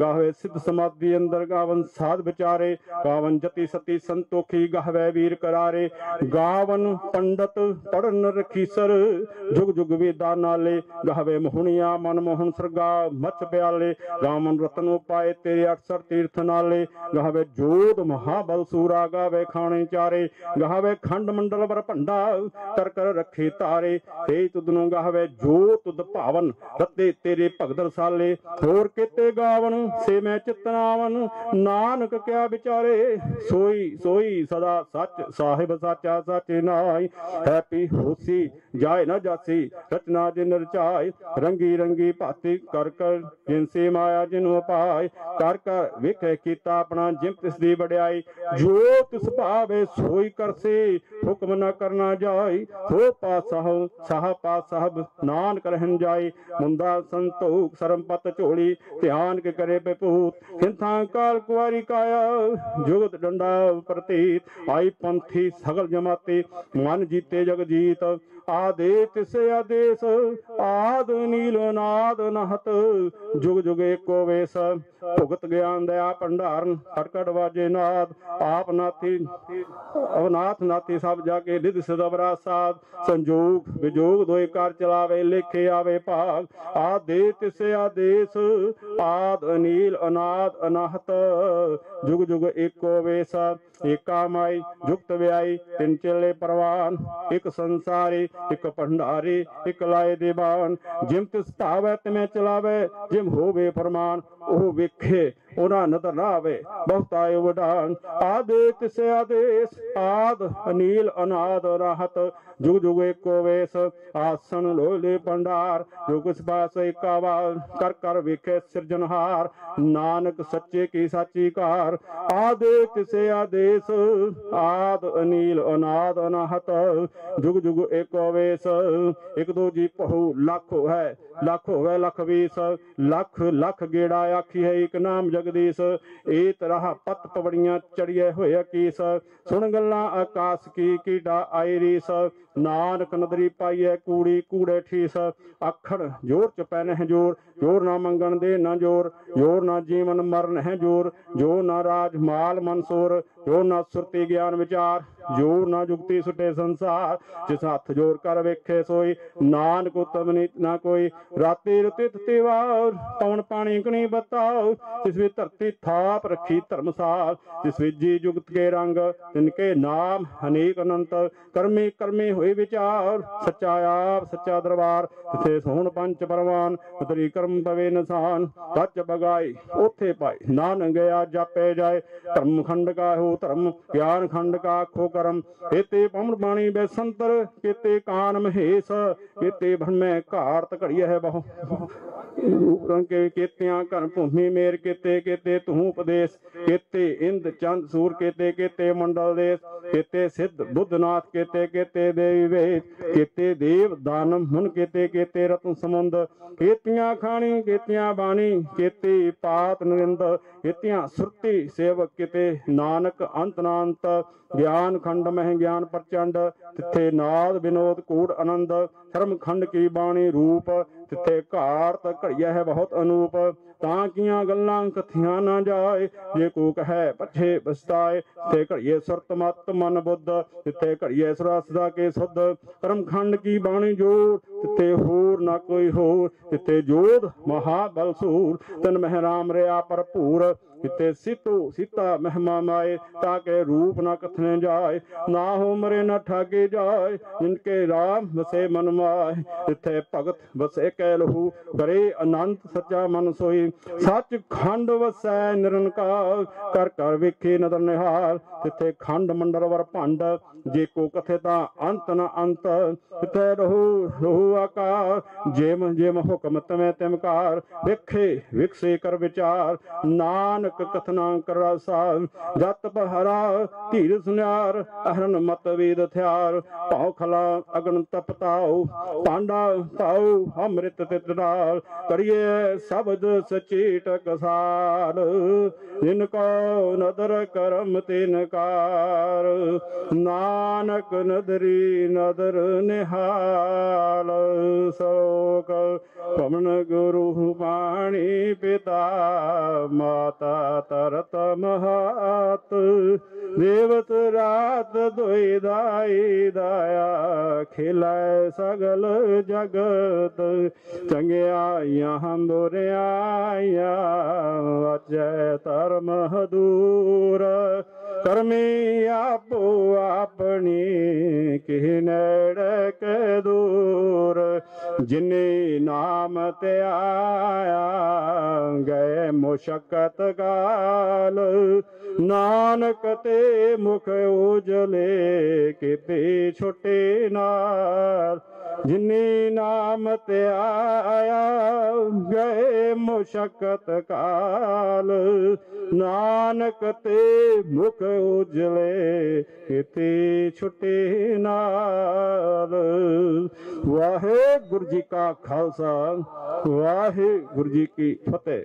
ਗਾਵੇ ਸਿੱਧ ਸਮਾਧੀ ਅੰਦਰ ਗਾਵਨ ਸਾਧ ਵਿਚਾਰੇ। ਗਾਵਨ ਜਤੀ ਸਤੀ ਸੰਤੋਖੀ ਗਾਵੇ ਵੀਰ ਕਰਾਰੇ। ਗਾਵਨ ਪੰਡਤ ਪੜਨ ਰਖੀਸਰ, ਜੁਗ ਜੁਗ ਵੇਦਾਂ ਨਾਲੇ। ਗਾਵੇ ਮੋਹਣੀਆਂ ਮਨ ਮੋਹਨ ਸਰਗਾ, ਮਚ ਪਿਆਲੇ। ਗਾਵਨ ਰਤਨ ਉਪਾਏ ਤੇਰੇ ਅਕਸਰ ਤੀਰਥ ਨਾਲੇ। ਗਾਵੇ ਜੋਤ ਮਹਾਬਲ ਸੂਰਾ ਗਾਵੇ ਖਾਣੇ ਚਾਰੇ, ਗਾਵੇ ਖੰਡ ਮੰਡਲ ਬਰ ਭੰਡਾ ਤਰ ਰੱਖੇ ਤਾਰੇ, ਤੇ ਤੁਧ ਗਾਵੇ ਜੋ ਤੁਧ ਭਾਵਨ, ਰੱਤੇ ਤੇਰੇ ਭਗਤ ਰਸਾਲੇ, ਹੋਰ ਕਿਤੇ ਗਾਵਨ, ਸੇ ਮੈਂ ਚਿਤਨਾਵਨ ਨਾਨਕ ਕਿਆ ਵਿਚਾਰੇ, ਸੋਈ ਸੋਈ ਸਦਾ ਸੱਚ, ਸਾਹਿਬ ਸਾਚਾ ਸਾਚੇ ਨਾਈ ਹੈਪੀ ਹੋਸੀ ਜਾਏ ਨਾ ਜਾਸੀ, ਰਚਨਾ ਜਿਨ ਰਚਾਏ ਰੰਗੀ ਰੰਗੀ ਭਾਤੀ ਕਰ ਕਰ ਜਿਨ ਮਾਇਆ ਜਿਨ ਉਪਾਏ ਕਰ ਕਰ ਵੇਖੇ ਕੀਤਾ ਆਪਣਾ ਜਿਮ ਤਿਸ ਦੀ ਵਡਿਆਈ। ਜੋ ਤਿਸ ਭਾਵੇ ਸੋਈ ਕਰਸੇ, ਹੁਕਮ ਨਾ ਕਰਨਾ ਜਾਈ। ਹੋ ਪਾਸਾਹੁ ਸਾਹ ਪਾਸਾਹਬ ਨਾਨਕ ਰਹਿਣ ਜਾਈ। ਮੁੰਦਾ ਸੰਤੋਖ ਸਰਮਪਤ ਝੋਲੀ, ਧਿਆਨ ਕੇ ਕਰੇ ਬਪੂਤ। ਹਿੰਥਾਂ ਕਾਲ ਕੁਵਾਰੀ ਕਾਇਆ, ਜੁਗਤ ਡੰਡਾ ਪ੍ਰਤੀਤ। ਆਈ ਪੰਥੀ ਸਗਲ ਜਮਾਤੀ, ਮਨ ਜੀਤੇ ਜਗ ਜੀਤ ਆਦੇ ਤਿਸੇ ਆਦੇਸ, ਆਦ ਨੀਲ ਨਾਦ ਨਹਤ, ਜੁਗ ਜੁਗ ਏਕੋ ਵੇਸ, ਭੁਗਤ ਗਿਆਨ ਦਇਆ ਭੰਡਾਰਨ ਖਟਖਟ ਵਾਜੇ ਨਾਦ, ਆਪ ਨਾਥੀ, ਅਵਨਾਥ ਨਾਥੀ ਸਭ ਜਾ ਕੇ ਨਿਧ ਸਦਬਰਾ ਸਾਧ ਸੰਜੋਗ ਵਿਜੋਗ ਦੋਏ ਕਰ ਚਲਾਵੇ, ਲੇਖੇ ਆਵੇ ਭਾਗ, ਆਦੇ ਤਿਸੇ ਆਦੇਸ, ਆਦ ਅਨੀਲ ਅਨਾਦ ਅਨਾਹਤ, ਜੁਗ ਜੁਗ ਏਕੋ ਵੇਸ, ਏਕਾ ਮਾਈ, ਜੁਗਤ ਵਿਆਈ, ਤਿੰਨ ਚੇਲੇ ਪ੍ਰਵਾਨ, ਇੱਕ ਸੰਸਾਰੀ ਇਕ ਭੰਡਾਰੀ, ਇੱਕ ਲਾਏ ਦੀਵਾਨ ਜਿਮ ਤਿਸ ਭਾਵੈ ਤਿਵੇਂ ਚਲਾਵੇ, ਜਿਮ ਹੋਵੇ ਫਰਮਾਨ, ਉਹ ਵੇਖੇ। ਉਹਨਾਂ ਨਦਰ ਨਾ ਆਵੇ। ਬਹੁਤਾ ਵਡਾਨ ਆਦੇ ਤਿਸ ਆਦੇਸ। ਆਦ, ਅਨੀਲ, ਅਨਾਦ, ਰਾਹਤ। ਜੁਗ ਜੁਗ ਏਕੋ ਵੇਸ। ਆਸਣ, ਲੋਲੇ ਭੰਡਾਰ ਜੋ ਕਿਸ ਏਕਾਵਾ ਕਰ ਕਰ ਵੇਖੇ ਸਿਰਜਨਹਾਰ ਨਾਨਕ ਸੱਚੇ ਕੀ ਸਾਚੀ ਕਾਰ ਆਦੇ ਕਿਸੇ ਆਦੇਸ। ਆਦ, ਅਨੀਲ, ਅਨਾਦ, ਅਨਾਹਤ। ਜੁਗ ਜੁਗ ਏਕੋ ਵੇਸ। ਇੱਕ ਦੋ ਜੀ ਬਹੁ ਲੱਖ ਹੈ ਲੱਖ ਹੋਵੇ, ਲੱਖ ਵੀਸ। ਲੱਖ ਲੱਖ ਗੇੜਾ ਆਖੀ ਹੈ। ਇੱਕ ਨਾਮ ਜਗਦੀਸ਼ ਏ ਤਰ੍ਹਾਂ ਪਤ ਪਵੜੀਆਂ ਚੜੀਏ ਹੋਇਆ ਕੀਸ। ਸੁਣ ਗੱਲਾਂ ਆਕਾਸ਼ ਕੀ ਕੀਡਾ ਆਈ ਰੀਸ। ਨਾਨਕ ਨਦਰੀ ਪਾਈਐ ਕੂੜੀ, ਕੂੜੇ ਠੀਸ ਆਖਣ ਜੋਰ ਚ ਪੈਨ ਹੈ ਜੋਰ ਜੋਰ ਨਾ ਮੰਗਣ ਦੇ ਨਾ ਜੋਰ ਜੋਰ ਨਾ ਜੀਵਨ ਮਰਨ ਹੈ ਜੋਰ ਜੋ ਨਾ ਰਾਜ ਮਾਲ ਮਨਸੂਰ ਜੋ ਨਾ ਸੁਰਤੀ ਗਿਆਨ ਵਿਚਾਰ, ਜੋਰ ਨਾ ਜੁਗਤੀ ਸੁਟੇ ਸੰਸਾਰ, ਜਿਸ ਹੱਥ ਜੋਰ ਕਰ ਵੇਖੇ ਸੋਈ, ਨਾਨਕ ਉਤਮ ਨੀਤ ਨਾ ਕੋਈ, ਰਾਤੀ ਰਤਿਤ ਤਿਵਾਰ ਪਵਨ ਪਾਣੀ ਕਣੀ ਬਤਾਓ, ਜਿਸ ਵੀ ਧਰਤੀ ਥਾਪ ਰੱਖੀ ਧਰਮਸਾਲ ਜਿਸ ਵਿੱਚ ਜੀ ਜੁਗਤ ਕੇ ਰੰਗ ਤਿਨਕੇ ਨਾਮ ਅਨੇਕ ਅਨੰਤ, ਕਰਮੇ ਕਰਮੇ ਹੋਏ ਵਿਚਾਰ, ਸੱਚਾ ਆਪ, ਸੱਚਾ ਦਰਬਾਰ ਤਿਥੇ ਸੋਹਣ ਪੰਜ ਪਰਵਾਨ ਉਤਰੀ ਕਰਮ ਪਵੇ ਨਿਸ਼ਾਨ, ਸੱਚ ਬਗਾਈ ਉਥੇ ਪਾਈ ਨਾਨਕ ਗਿਆ ਜਾਪੇ ਜਾਏ, ਧਰਮ ਖੰਡ ਕਾ ਹੋ ਧਰਮ, ਗਿਆਨ ਖੰਡ ਕਾ ਖੋ ਕਰਮ। ਇਤੇ ਪਮਣ ਬਾਣੀ ਬੈਸੰਤਰ, ਕਿਤੇ ਕਾਨ ਮਹੇਸ਼, ਕਿਤੇ ਭਰਮੈ ਘਾਰਤ ਘੜੀ ਹੈ ਬਹੁ। ਰੂਪਰੰਗ ਕੇ ਕੀਤਿਆਂ ਘਰ ਭੂਮੀ ਮੇਰ, ਕੀਤੇ ਕੀਤੇ ਤੂੰ ਉਪਦੇਸ਼ ਕੀਤੇ ਇੰਦ ਚੰਦ ਸੂਰ, ਕੀਤੇ ਕੀਤੇ ਮੰਡਲ ਦੇਸ, ਕੀਤੇ ਸਿੱਧ ਬੁੱਧਨਾਥ, ਕੀਤੇ ਕੀਤੇ ਦੇਵੀ। ਵੇਦ ਕੀਤੇ ਦੇਵ ਦਾਨਮ ਹੁਣ ਕੀਤੇ ਕੀਤੇ ਰਤਨ ਸਮੁੰਦ ਕੀਤੀਆਂ ਖਾਣੀ ਕੀਤੀਆਂ ਬਾਣੀ, ਕੀਤੇ ਕਿਤੇ ਪਾਤ ਨਰਿੰਦ। ਇਤਿਆਂ ਸੁਰਤੀ ਸੇਵਕ ਕਿਤੇ ਨਾਨਕ ਅੰਤ ਨਾ ਗਿਆਨ ਖੰਡ ਮਹਿ ਗਿਆਨ ਪ੍ਰਚੰਡ। ਤਿੱਥੇ ਨਾਦ ਵਿਨੋਦ ਕੂੜ ਆਨੰਦ। ਸ਼ਰਮ ਖੰਡ ਕੀ ਬਾਣੀ ਰੂਪ। ਤਿੱਥੇ ਘਾਰਤ ਘੜੀਆ ਹੈ ਬਹੁਤ ਅਨੂਪ, ਤਾਂ ਕੀਆਂ ਗੱਲਾਂ ਕਥੀਆਂ ਨਾ ਜਾਏ। ਜੇ ਕੋ ਕਹੈ ਪਛੇ ਬਸਤਾਏ ਤੇ ਘੜੀਏ ਸੁਰਤ ਮਤ ਮਨ ਬੁੱਧ ਤਿੱਥੇ ਘੜੀਏ ਸੁਰਸ ਦਾ ਕੇ ਸੁਧ। ਕਰਮ ਖੰਡ ਕੀ ਬਾਣੀ ਜੋੜ ਤਿੱਥੇ ਹੋਰ ਨਾ ਕੋਈ ਹੋਰ ਤਿੱਥੇ ਜੋਧ ਮਹਾ ਬਲਸੂਰ ਤਨ ਮਹਿ ਰਾਮ ਰਿਆ ਭਰਪੂਰ ਤਿੱਥੇ ਸਿਤੂ ਸੀਤਾ ਮਹਿਮਾ ਮਾਏ, ਤਾਂ ਕੇ ਰੂਪ ਨਾ ਕਥਨੇ ਜਾਏ, ਨਾ ਹੋ ਨਾ ਠਾਗੇ ਜਾਏ ਜਿਨਕੇ ਰਾਮ ਵਸੇ ਮਨ ਮਾਏ। ਤਿੱਥੇ ਭਗਤ ਵਸੇ ਕੈ ਲਹੂ, ਕਰੇ ਅਨੰਤ ਸੱਚਾ ਮਨ ਸੋਈ। ਸੱਚ ਖੰਡ ਵਸੈ ਨਿਰੰਕਾਰ, ਕਰ ਕਰ ਵੇਖੇ ਨਦਰ ਨਿਹਾਲ ਤਿੱਥੇ ਖੰਡ ਮੰਡਲ ਵਰ ਭੰਡ, ਜੇ ਕੋ ਕਥੇ ਤਾਂ ਅੰਤ ਨ ਅੰਤ। ਤਿੱਥੇ ਰਹੂ ਰਹੂ ਆਕਾਰ, ਜਿਮ ਜਿਮ ਹੁਕਮ ਤਮੈ ਤਿਮਕਾਰ। ਵੇਖੇ ਵਿਖਸੇ ਕਰ ਵਿਚਾਰ। ਨਾਨਕ ਕਥਨਾ ਕਰਾ ਰਸਾ ਜਤ ਪਹਰਾ ਧੀਰ ਸੁਨਿਆਰ, ਅਹਰਨ ਮਤ ਵੇਦ ਥਿਆਰ, ਭਉ ਖਲਾ ਅਗਨ ਤਪਤਾਉ ਪਾਂਡਾ ਤਾਉ, ਅੰਮ੍ਰਿਤ ਤਿਤ ਕਰੀਏ ਸ਼ਬਦ ਸਚੀਟ ਕਸਾਰ। ਜਿਨ ਕੋ ਨਦਰ ਕਰਮ ਤਿਨ ਕਾਰ, ਨਾਨਕ ਨਦਰੀ ਨਦਰ ਨਿਹਾਲ। ਸੋਕ ਪਵਨ ਗੁਰੂ ਬਾਣੀ ਪਿਤਾ ਮਾਤਾ ਤਰਤ ਮਹਾਤ ਦੇਵਤ ਰਾਤ ਦੁਇ ਦਾਈ ਦਾਇਆ ਖਿਲਾਏ ਸਗਲ ਜਗਤ, ਚੰਗਿਆਈਆਂ ਬੁਰਿਆਈਆਂ ਵਾਜੈ ਧਰਮ ਹਦੂਰ। ਕਰਮੀ ਆਪੋ ਆਪਣੀ, ਕਿਹ ਨੇੜੇ ਕੇ ਦੂਰ। ਜਿਨੇ ਨਾਮ ਤੇ ਆਇਆ, ਗਏ ਮੁਸ਼ਕਤ ਗਾਲ ਨਾਨਕ ਤੇ ਮੁਖ ਉਜਲੇ ਕਿਤੇ ਛੋਟੇ ਨਾਲ। ਜਿਨੇ ਨਾਮ ਤੇ ਆਇਆ, ਗਏ ਮੁਸ਼ਕਤ ਕਾਲ। ਨਾਨਕ ਤੇ ਮੁਖ ਉਜਲੇ ਕਿਤੇ ਛੁੱਟੇ ਨਾਲ। ਵਾਹਿਗੁਰੂ ਜੀ ਕਾ ਖਾਲਸਾ, ਵਾਹਿਗੁਰੂ ਜੀ ਕੀ ਫਤਿਹ।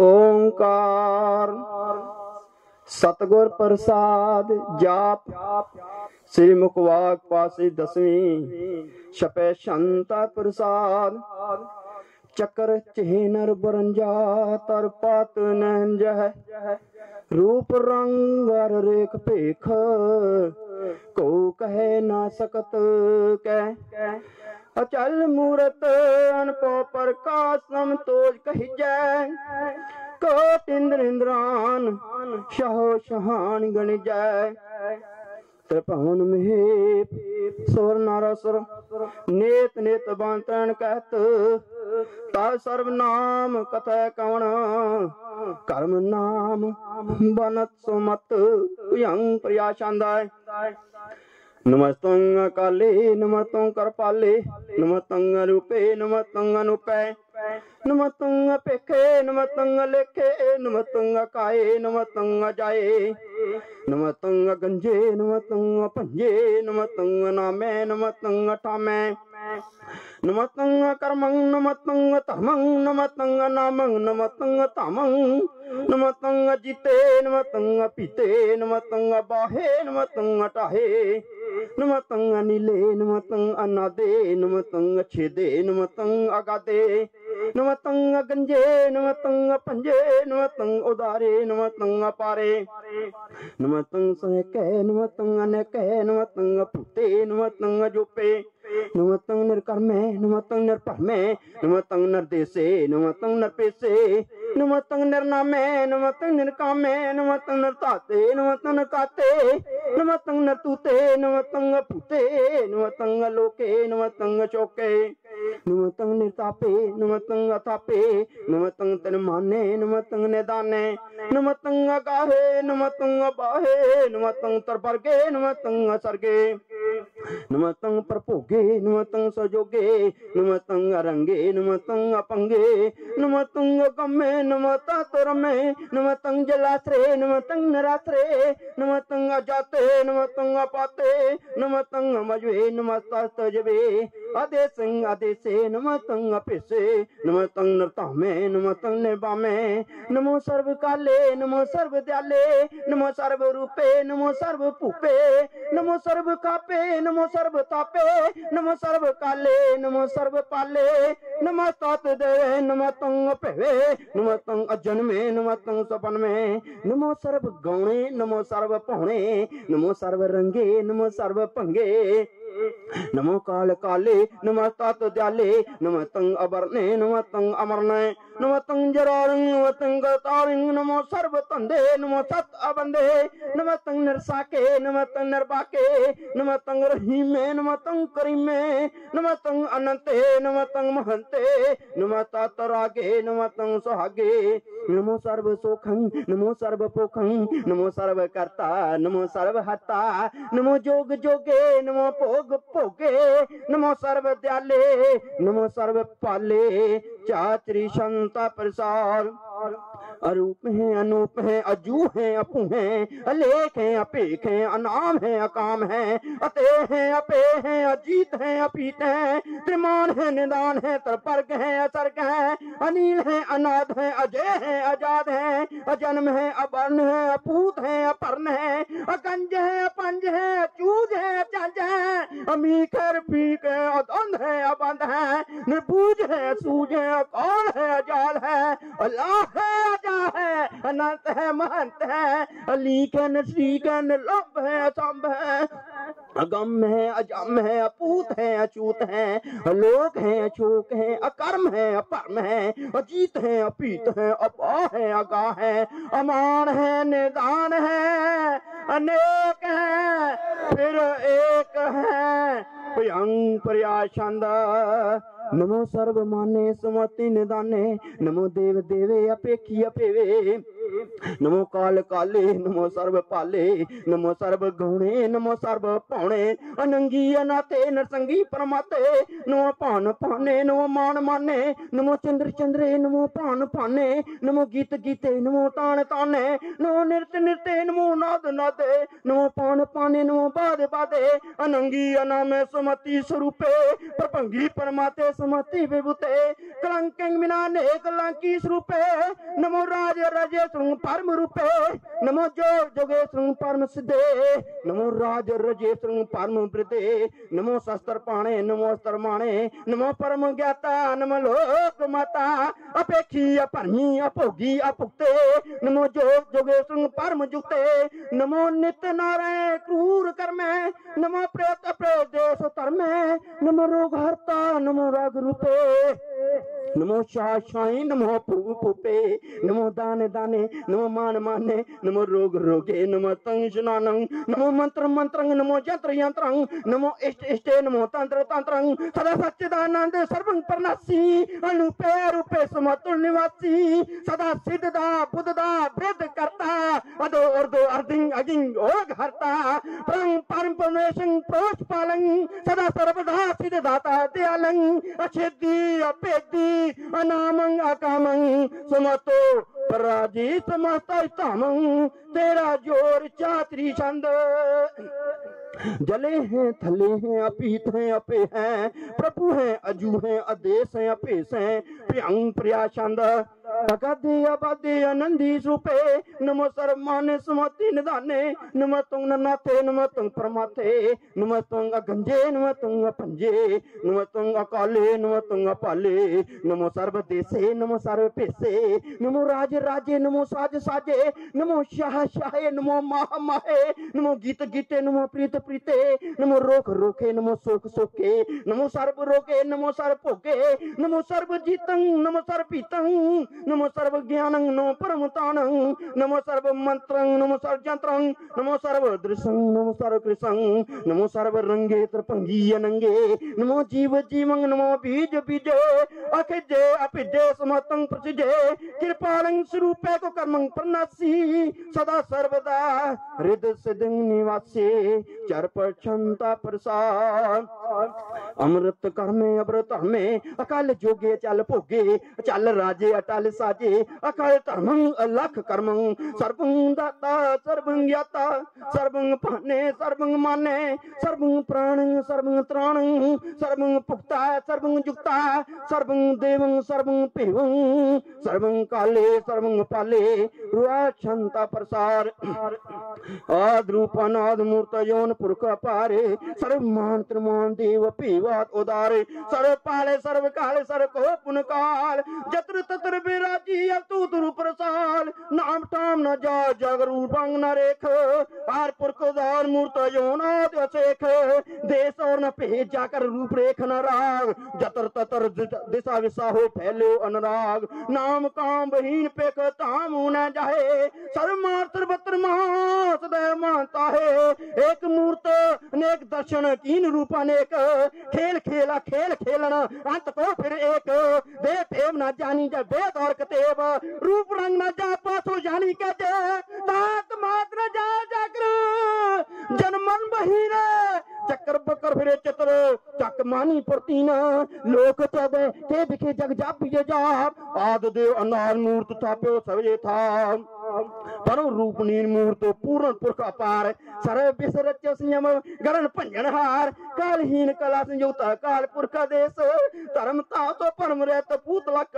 ਓੰਕਾਰ। ਸਤਗੁਰ ਪ੍ਰਸਾਦ ਜਾਪ। ਸ੍ਰੀ ਮੁਖਵਾਕ ਪਾਸੇ ਦਸਵੀਂ। ਛਪੇ ਸ਼ੰਤਾ ਪ੍ਰਸਾਦ। ਚੱਕਰ ਚਿਹਨਰ ਬਰੰਜਾ ਤਰ ਪਤ ਨੰਜਹ ਰੂਪ ਰੰਗ ਵਰ ਰੇਖ ਭੇਖ ਕੋ ਕਹੇ ਨਾ ਸਕਤ ਕਹਿ ਅਚਲ ਮੂਰਤ ਅਨਪੋ ਪ੍ਰਕਾਸ਼ ਸਮ ਤੋਜ ਕਹੀਜੈ। ਕੋਟ ਇੰਦਰ ਇੰਦਰਾਨ ਸ਼ਾਹੋ ਸ਼ਹਾਨ ਗਣਿਜੈ। ਤ੍ਰਿਭਵਨ ਮਹੇਪ ਸੁਰ ਨਰਸਰ ਨੇਤ ਨੇਤ ਬੰਤਨ ਕਹਿਤ ਤਾ ਸਰਬ ਨਾਮ ਕਥੈ ਕਵਣ, ਕਰਮ ਨਾਮ ਬਨਤ ਸੁਮਤ, ਭਯੰ ਪ੍ਰਿਆ ਛੰਦਾਇ ਨਮਸਤੰ ਅਕਾਲੇ, ਨਮਸਤੰ ਕਰਪਾਲੇ, ਨਮਸਤੰ ਰੂਪੇ, ਨਮਸਤੰ ਅਨੂਪੈ, ਨਮਸਤੰ ਅਪੇਖੇ ਨਮਸਤੰ ਲੇਖੇ, ਨਮਸਤੰ ਅਕਾਏ, ਨਮਸਤੰ ਅਜਾਏ, ਨਮਸਤੰ ਗੰਜੇ, ਨਮਸਤੰ ਭੰਜੇ, ਨਮਸਤੰ ਨਾਮੈ ਨਮਸਤੰ ਠਾਮੈ ਨਮਸਤੰ ਕਰਮੰ ਨਮਸਤੰ ਧਮੰ ਨਮਸਤੰ ਨਾਮੰ ਨਮਸਤੰ ਧਮੰ। ਨਮਸਤੰ ਜੀਤੇ ਨਮਸਤੰ ਪੀਤੇ ਨਮਸਤੰ ਬਾਹੇ ਨਮਸਤੰ ਟਾਹੇ ਨਮਸਤੰ ਨੀਲੇ ਨਮਸਤੰ ਅਨਾਦੇ ਨਮਸਤੰ ਛੇਦੇ ਨਮਸਤੰ ਅਗਾਦੇ। ਨਮਤੰ ਗੰਜੇ ਨਮਤੰ ਪੰਜੇ ਨਮਤੰ ਉਦਾਰੇ ਨਮਤੰ ਪਾਰੇ। ਨਮਤੰ ਸਹਿ ਨਮਤੰ ਅਨਕੈ ਨਮਤੰ ਪੁੱਤੇ ਨਮਤੰ ਜੋਪੇ। ਨਮਤੰ ਨਿਰਕਰਮੈ ਨਮਤੰ ਨਿਰਭਰਮੈ ਨਮਤੰ ਨਿਰਦੇਸੇ ਨਮਤੰ ਨਿਰਪੇਸੇ ਨਮਤੰ ਨਿਰਨਾਮੈ ਨਮਤੰ ਨਿਰਕਾਮੈ ਨਮਤੰ ਨਿਰਤਾਤੇ ਨਮਤੰ ਨਿਰਕਾਤੇ ਨਮਤੰ ਨਿਰਤੂਤੇ ਨਮਤੰ ਭੂਤੇ ਨਮਤੰ ਲੋਕੇ ਨਮਤੰ ਚੋਕੇ ਨਮਤੰ ਨਿਰਤਾਪੇ ਨਮਤੰ ਅਥਾਪੇ ਨਮਤੰ ਤਨਮਾਨੇ ਨਮਤੰ ਨਿਦਾਨੇ ਨਮਤੰ ਅਗਾਹੇ ਨਮਤੰ ਬਾਹੇ ਨਮਤੰ ਤਰਪਰਗੇ ਨਮਤੰ ਅਸਰਗੇ ਨਮਤੰ ਪ੍ਰਭੋਗੇ ਨਮਤੰ ਸਜੋਗੇ ਨਮਤੰ ਅਰੰਗੇ ਨਮਤੰ ਅਪੰਗੇ ਨਮਤੰ ਗਮੇ ਨਮਤਾ ਤਰਮੇ ਨਮਤੰ ਜਲਾਸਰੇ ਨਮਤੰ ਨਰਾਸਰੇ ਨਮਤੰ ਅਜਾਤੇ ਨਮਤੰ ਅਪਾਤੇ ਨਮਤੰ ਮਜਵੇ ਨਮਤਾ ਤਜਵੇ ਆਦੇਸੰ ਆਦੇਸੇ ਨਮਤੰ ਅਪਿਸੇ ਨਮਤੰ ਨਰਤਾਮੇ ਨਮਤੰ ਨਿਰਬਾਮੇ ਨਮੋ ਸਰਬ ਕਾਲੇ ਨਮੋ ਸਰਬ ਦਿਆਲੇ ਨਮੋ ਸਰਬ ਰੂਪੇ ਨਮੋ ਸਰਬ ਭੂਪੇ ਨਮੋ ਸਰਬ ਕਾਪੇ ਨਮੋ ਸਰਬ ਤਾਪੇ ਨਮੋ ਸਰਬ ਕਾਲੇ ਨਮੋ ਸਰਬ ਪਾਲੇ ਨਮੋ ਤਤ ਦੇ, ਨਮੋ ਤੰ ਭਵੇ। ਨਮੋ ਤੰ ਅਜਨਮੇ, ਨਮੋ ਤੰ ਸਪਨਮੇ। ਨਮੋ ਸਰਬ ਗਾਉਣੇ, ਨਮੋ ਸਰਬ ਭਾਉਣੇ। ਨਮੋ ਸਰਬ ਰੰਗੇ, ਨਮੋ ਸਰਬ ਭੰਗੇ। ਨਮੋ ਕਾਲ ਕਾਲੇ, ਨਮੋ ਤਤ ਦਿਆਲੇ। ਨਮੋ ਤੰ ਅਬਰਨੇ ਨਮੋ ਤੰ ਅਮਰਨੇ। ਨਮੋ ਤੰ ਜਰਾਰੰ ਨਮੋ ਤੰ ਗਤਾਰੰ ਨਮੋ ਸਰਬ ਧੰਦੇ ਨਮੋ ਸਤ ਅਬੰਦੇ ਨਮੋ ਤੰ ਨਰਸਾਕੇ ਨਮੋ ਤੰ ਨਰਬਾਕੇ ਨਮੋ ਤੰ ਰਹੀਮੇ ਨਮੋ ਤੰ ਕਰੀਮੇ ਨਮੋ ਤੰ ਅਨੰਤੇ ਨਮੋ ਤੰ ਮਹੰਤੇ ਨਮੋ ਤਤ ਰਾਗੇ ਨਮੋ ਤੰ ਸੁਹਾਗੇ ਨਮੋ ਸਰਬ ਸੁਖੰ ਨਮੋ ਸਰਬ ਪੋਖੰ ਨਮੋ ਸਰਬ ਕਰਤਾ ਨਮੋ ਸਰਬ ਹਤਾ ਨਮੋ ਜੋਗ ਜੋਗੇ ਨਮੋ ਭੋਗ ਭੋਗੇ ਨਮੋ ਸਰਬ ਦਿਆਲੇ ਨਮੋ ਸਰਬ ਪਾਲੇ ਚਾਤਰੀ ਸ਼ੰਤਾ ਪ੍ਰਸਾਰ अरूप है, अनूप है, अजू है, अपू है, अलेख है, अपेख है, अनाम है, अकाम है, अते हैं, अपे हैं, अजीत है, अपीत है, त्रिमान है, निदान है, तरपर्ग है, असर्ग है, अनिल है, अनाद हैं, अजय है आज़ाद है, अजन्म है अबर्ण है, अपूत है, अपर्ण है, अकंज है, अपंज है, अचूज है, अचंज है अमीख है है अदंध है, अबंध है निर्बूझ है सूझ है कौन है, अजाल है, अल्लाह है क्या है, अनंत है, महंत है, अलीकन, श्रीकन लोभ है, अचंभ है। अगम है, अजम है, अपूत है अचूत है, अलोक है अचूक है, अकर्म है, अपर्म है, अजीत है अपीत है अपा है अगा है अमान है निदान है, अनेक है, फिर एक है, प्रियंग प्रिया छंद ਸਰਬ ਮਾਨੇ ਸਮਤੀ ਨਿਦਾਨੇ ਨਮੋ ਦੇਵ ਦੇਵੇ ਅਪੇਖੀ ਅਪੇਵੇ ਨਮੋ ਕਾਲ ਕਾਲੇ ਨਮੋ ਸਰਬ ਪਾਲੇ ਨਮੋ ਸਰਬ ਗਉਣੇ ਨਮੋ ਸਰਬ ਪਾਉਣੇ ਅਨੰਗੀ ਅਨਾਤੇ ਨਰਸੰਗੀ ਪਰਮਾਤੇ ਨਮੋ ਭਾਨ ਭਾਨੇ ਨਮੋ ਮਾਨ ਮਾਨੇ ਨਮੋ ਚੰਦਰ ਚੰਦਰੇ ਨਮੋ ਭਾਨ ਭਾਨੇ ਨਮੋ ਗੀਤ ਗੀਤੇ ਨਮੋ ਤਾਣ ਤਾਨੇ ਨਮੋ ਨਿਰਤ ਨਿਰਤੇ ਨਮੋ ਨਾਦ ਨਾਦੇ ਨਮੋ ਪਾਨ ਪਾਨੇ ਨਮੋ ਬਾਦੇ ਬਾਦੇ ਅਨੰਗੀ ਅਨਾਮੇ ਸਮਤੀ ਸਰੂਪੇ ਪ੍ਰਭੰਗੀ ਪਰਮਾਤੇ ਸਮਤੀ ਵਿਭੂਤੇ ਕਲੰਕਿੰਗ ਬਿਨਾ ਨੇ ਕਲੰਕੀ ਸਰੂਪੇ ਨਮੋ ਰਾਜ ਰਜੇ ਸੁੰ ਪਰਮ ਰੂਪੇ ਨਮੋ ਜੋਗ ਜੋਗੇ ਸੁੰ ਪਰਮ ਸਿਧੇ ਨਮੋ ਰਾਜ ਰਜੇ ਸੁੰ ਪਰਮ ਬ੍ਰਿਦੇ ਨਮੋ ਸ਼ਸਤਰ ਪਾਣੇ ਨਮੋ ਅਸਤਰ ਮਾਣੇ ਨਮੋ ਪਰਮ ਗਿਆਤਾ ਨਮੋ ਲੋਕ ਮਾਤਾ ਅਪੇਖੀ ਅਪਰਮੀ ਅਭੋਗੀ ਅਭੁਗਤੇ ਨਮੋ ਜੋਗ ਜੋਗੇ ਸੁੰ ਪਰਮ ਜੁਗਤੇ ਨਮੋ ਨਿਤ ਨਾਰਾਇਣ ਕ੍ਰੂਰ ਕਰਮੈ ਨਮੋ ਪ੍ਰੇਤ ਪ੍ਰੇਤ ਦੇਸ ਧਰਮੈ ਨਮੋ ਰੋਗ ਹਰਤਾ ਨਮੋ ਰਾਗ ਰੂਪੇ ਨਮੋ ਸ਼ਾਹ ਸ਼ਾਹੀ ਨਮੋ ਭੂ ਭੂਪੇ ਨਮੋ ਦਾਨ ਦਾਨੇ ਨਮੋ ਮਾਨ ਮਾਨੇ ਨਮੋ ਰੋਗ ਰੋਗੇ ਨਮੋ ਤੰਗ ਸ਼ਨਾਨੰ ਨਮੋ ਮੰਤਰ ਮੰਤਰੰ ਨਮੋ ਯੰਤਰ ਯੰਤਰੰ ਨਮੋ ਇਸ਼ਟ ਇਸ਼ਟੇ ਨਮੋ ਤੰਤਰ ਤੰਤਰੰ ਸਦਾ ਸੱਚਿਦਾਨੰਦ ਸਰਵੰ ਪਰਨਾਸੀ ਅਨੂਪੇ ਰੂਪੇ ਸਮਤੁਲ ਨਿਵਾਸੀ ਸਦਾ ਸਿੱਧ ਦਾ ਬੁੱਧ ਦਾ ਬ੍ਰਿਧ ਕਰਤਾ ਅਦੋ ਉਰਦੋ ਅਰਧਿੰ ਅਗਿੰ ਓਗ ਹਰਤਾ ਪ੍ਰੰ ਪਰਮ ਪਰਮੇਸ਼ੰ ਪ੍ਰੋਸ਼ ਪਾਲੰ ਸਦਾ आप तेरा ज़ोर चात्री चंद। जले हैं, थले हैं, अपीत हैं, अपे हैं, प्रभु हैं, अजू हैं, अदेश हैं, अपेश हैं, प्रियांग प्रिया चंद ਅਗਾਧੀ ਆਬਾਦੀ ਆਨੰਦੀ ਸੁਪੇ ਨਮੋ ਸਰਮਾਨੇ ਸਮਤੀ ਨਿਧਾਨੇ, ਨਮੋ ਤੁੰਗ ਨਨਾਥੇ, ਨਮੋ ਤੁੰਗ ਪਰਮਾਥੇ, ਨਮੋ ਤੁੰਗ ਗੰਜੇ, ਨਮੋ ਤੁੰਗ ਪੰਜੇ ਨਮੋ ਤੁੰਗ ਅਕਾਲੇ, ਨਮੋ ਤੁੰਗ ਪਾਲੇ ਨਮੋ ਸਰਬ ਦੇਸੇ, ਨਮੋ ਸਰਬ ਭੇਸੇ, ਨਮੋ ਰਾਜ ਰਾਜੇ, ਨਮੋ ਸਾਜ ਸਾਜੇ, ਨਮੋ ਸ਼ਾਹ ਸ਼ਾਹੇ, ਨਮੋ ਮਾਹ ਮਾਹੇ, ਨਮੋ ਗੀਤ ਗੀਤੇ, ਨਮੋ ਪ੍ਰੀਤ ਪ੍ਰੀਤੇ, ਨਮੋ ਰੋਖ ਰੋਖੇ, ਨਮੋ ਸੁਖ ਸੁਖੇ, ਨਮੋ ਸਰਬ ਰੋਗੇ, ਨਮੋ ਸਰਬ ਭੋਗੇ, ਨਮੋ ਸਰਬ ਜੀਤੰ, ਨਮੋ ਸਰਬ ਪੀਤੰ ਨਮੋ ਸਰਬ ਗਿਆਨੰ ਨਮੋ ਪਰਮਤਾਨੰ ਨਮੋ ਸਰਬ ਮੰਤਰੰ ਨਮੋ ਸਰਬ ਜੰਤਰੰ ਨਮੋ ਸਰਬ ਦ੍ਰਿਸ਼ੰ ਨਮੋ ਸਰਬ ਕ੍ਰਿਸ਼ੰ ਨਮੋ ਸਰਬ ਰੰਗੇ ਤਰਪੰਗੀ ਅਨੰਗੇ ਨਮੋ ਜੀਵ ਜੀਵੰ ਨਮੋ ਬੀਜ ਬੀਜੇ ਅਖਿਜੇ ਅਪਿਜੇ ਸਮਤੰ ਪ੍ਰਸਿਜੇ ਕਿਰਪਾਲੰ ਸਰੂਪੇ ਕੋ ਕਰਮੰ ਪ੍ਰਨਾਸੀ ਸਦਾ ਸਰਬਦਾ ਹਿਰਦ ਸਿਦੰ ਨਿਵਾਸੀ ਚਰ ਪਛੰਤਾ ਪ੍ਰਸਾਦ ਅੰਮ੍ਰਿਤ ਕਰਮੇ ਅਬਰ ਧਰਮੇ ਅਕਲ ਜੋਗੇ ਚੱਲ ਭੋਗੇ ਚੱਲ ਰਾਜੇ ਅਟਲ ਸਾਜੇ ਅਕਲ ਧਰਮੰ ਅਲਖ ਕਰਮੰ ਸਰਬੰ ਦਾਤਾ ਸਰਬੰ ਗਿਆਤਾ ਸਰਬੰ ਭਾਨੇ ਸਰਬੰ ਮਾਨੇ ਸਰਬੰ ਪ੍ਰਾਣੰ ਸਰਬੰ ਤ੍ਰਾਣੰ ਸਰਬੰ ਭੁਗਤਾ ਸਰਬੰ ਜੁਗਤਾ ਸਰਬੰ ਦੇਵੰ ਸਰਬੰ ਭੇਵੰ ਸਰਬੰ ਕਾਲੇ ਸਰਬੰ ਪਾਲੇ, ਰੁਆ ਛੰਤਾ ਪ੍ਰਸਾਰ। ਆਦ ਰੂਪ ਮੂਰਤ ਯੋਨ ਪੁਰਖ ਪਾਰੇ ਸਰਬ ਮਾਨ ਤ੍ਰਮਾਨ ਦੇਵ ਭੇਵਾਤ ਉਦਾਰੇ ਸਰਬ ਪਾਲੇ ਸਰਬ ਕਾਲੇ ਸਰਬ ਕੋ ਪੁਨ ਕਾਲ ਜਤਰ ਤਤਰ ਬਿਰਾਜੀ ਅਤੂ ਤੁਰ ਪ੍ਰਸਾਲ ਨਾਮ ਟਾਮ ਨ ਜਾ ਜਗ ਰੂਪੰ ਨ ਰੇਖ ਆਰ ਪੁਰਖ ਉਦਾਰ ਮੂਰਤ ਯੋਨ ਆਦ ਅਸੇਖ ਦੇਸ ਔਰ ਨ ਭੇਜ ਜਾ ਕਰ ਰੂਪ ਰੇਖ ਨ ਰਾਗ ਜਤਰ ਤਤਰ ਦਿ- ਦਿਸਾ ਵਿਸਾ ਹੋ ਫੈਲਿਓ ਅਨਰਾਗ ਨਾਮ ਕਾਮ ਬਹੀਨ ਪੇਖ ਧਾਮ ਨ ਜਾਏ ਸਰਬ ਮਾਰ ਸਰਬਤਰ ਮਹਾ ਸਦਾ ਮਾਨਤਾ ਹੈ ਏਕ ਮੂਰਤ ਅਨੇਕ ਦਰਸ਼ਨ ਕੀਨ ਰੂਪ ਅਨੇਕ ਖੇਲ ਖੇਲਾ ਖੇਲ ਖੇਲਣ ਅੰਤ ਕੋ ਫਿਰ ਏਕ ਦੇ ਭੇਮ ਨਾ ਜਾਣੀ ਜਾ ਬੇਦ ਔਰ ਕਤੇਬ, ਰੂਪ ਰੰਗ ਨਾ ਜਾ ਪਾਸੋ ਜਾਣੀ ਕਹਤੇ ਦਾਤ ਚੱਕਰ ਬੱਕਰ ਫਿਰੇ ਚਤਰ, ਚੱਕ ਮਾਨੀ ਪ੍ਰਤੀਨ, ਲੋਕ ਤਬੇ ਕੇ ਵਿਖੇ ਜਗ ਜਾਪੀ ਜਾਪ, ਆਦ ਦੇਵ ਅਨਾਰ ਮੂਰਤ ਥਾਪਿਓ ਸਭੇ ਥਾ ਪਰਮ ਰੂਪ ਨੀਨ ਮੂਰਤ ਪੂਰਨ ਪੁਰਖ ਅਪਾਰ ਸਰਬ ਬਿਸ ਰਚ ਸੰਯਮ ਗਰਨ ਭੰਜਨ ਹਾਰ, ਕਾਲਹੀਨ ਕਲਾ ਸੰਯੁਕਤ ਕਾਲ ਪੁਰਖ ਦੇਸ, ਧਰਮ ਤਾ ਤਾਤੋ ਪਰਮ ਰਹਿਤ ਪੂਤ ਲਖ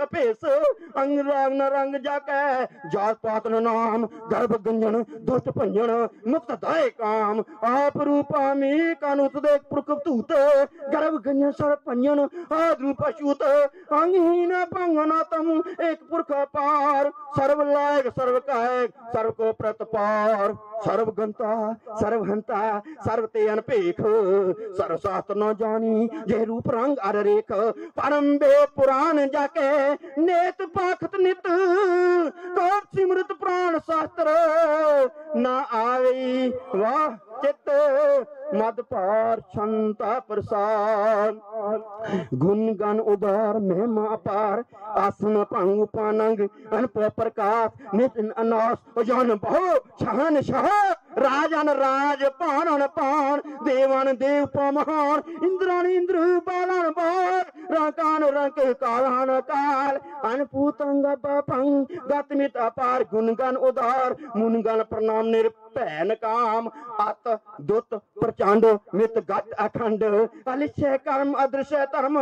ਭੇਸ ਅੰਗ ਰਾਗ ਨ ਰੰਗ ਜਾਕੈ ਜਾਤ ਪਾਤ ਨ ਨਾਮ ਗਰਭ ਗੰਜਨ ਦੁਸ਼ਟ ਭੰਜਨ ਮੁਕਤ ਦਾਇ ਕਾਮ ਆਪ ਰੂਪਾ ਮੇ ਕਾਨੂਤ ਦੇ ਪੁਰਖ ਧੂਤ ਗਰਭ ਗੰਜਨ ਸਰ ਭੰਜਨ ਆਦ ਰੂਪ ਅਛੂਤ ਅੰਗਹੀਨ ਭੰਗਨਾ ਤਮ ਇੱਕ ਪੁਰਖ ਪਾਰ ਸਰਬ ਲਾਇਕ ਸਰਬ ਕਾਇਕ ਸਰਬ ਕੋ ਪ੍ਰਤਪਾਰ ਸਰਬ ਗੰਤਾ ਸਰਬ ਹੰਤਾ ਸਰਬ ਤੇ ਅਨਭੇਖ ਸਰਬ ਸ਼ਾਸਤਰ ਨ ਜਾਣੀ ਜੇ ਰੂਪ ਰੰਗ ਅਰ ਰੇਖ ਪਰਮ ਬੇ ਨਿਤ ਕੋਟ ਸਿਮਰਤ ਪ੍ਰਾਨ ਸ਼ਾਸਤਰ? ਨਾ ਆਵੀ ਵਾਹ ਚਿਤ, ਮਦ ਭਾਰ ਛੰਤਾ ਪ੍ਰਸਾਦ। ਗੁਣ ਗਨ ਉਦਾਰ ਮਹਿਮਾ ਅਪਾਰ, ਆਸਨ ਭੰਗ ਪਾਨੰਗ, ਅਨਪ ਪ੍ਰਕਾਸ਼ ਨਿਤਨ ਅਨਾਸ, ਅਜਨ ਬਹੁ ਛਹਨ ਸ਼ਹ। ਰਾਜਨ ਰਾਜ ਪਾਣਨ ਪਾਣ ਦੇਵਨ ਦੇਵ ਪਮਹਾਨ ਇੰਦਰਨ ਇੰਦਰ ਬਾਲਨ ਬਾਲ ਰਾਕਾਨ ਰੰਕ ਕਾਲਨ ਕਾਲ ਅਨਪੂਤੰਗ ਬਪੰ ਗਤ ਅਪਾਰ, ਗੁਣ ਗਨ ਉਦਾਰ ਮੁਨ ਪ੍ਰਣਾਮ ਨਿਰਭੈ ਕਾਮ, ਅਤ ਦੁਤ ਪ੍ਰਚੰਡ, ਮਿਤ ਗਤ ਅਖੰਡ ਅਲਿਛੇ ਕਰਮ ਅਦ੍ਰਿਸ਼ੈ ਧਰਮ,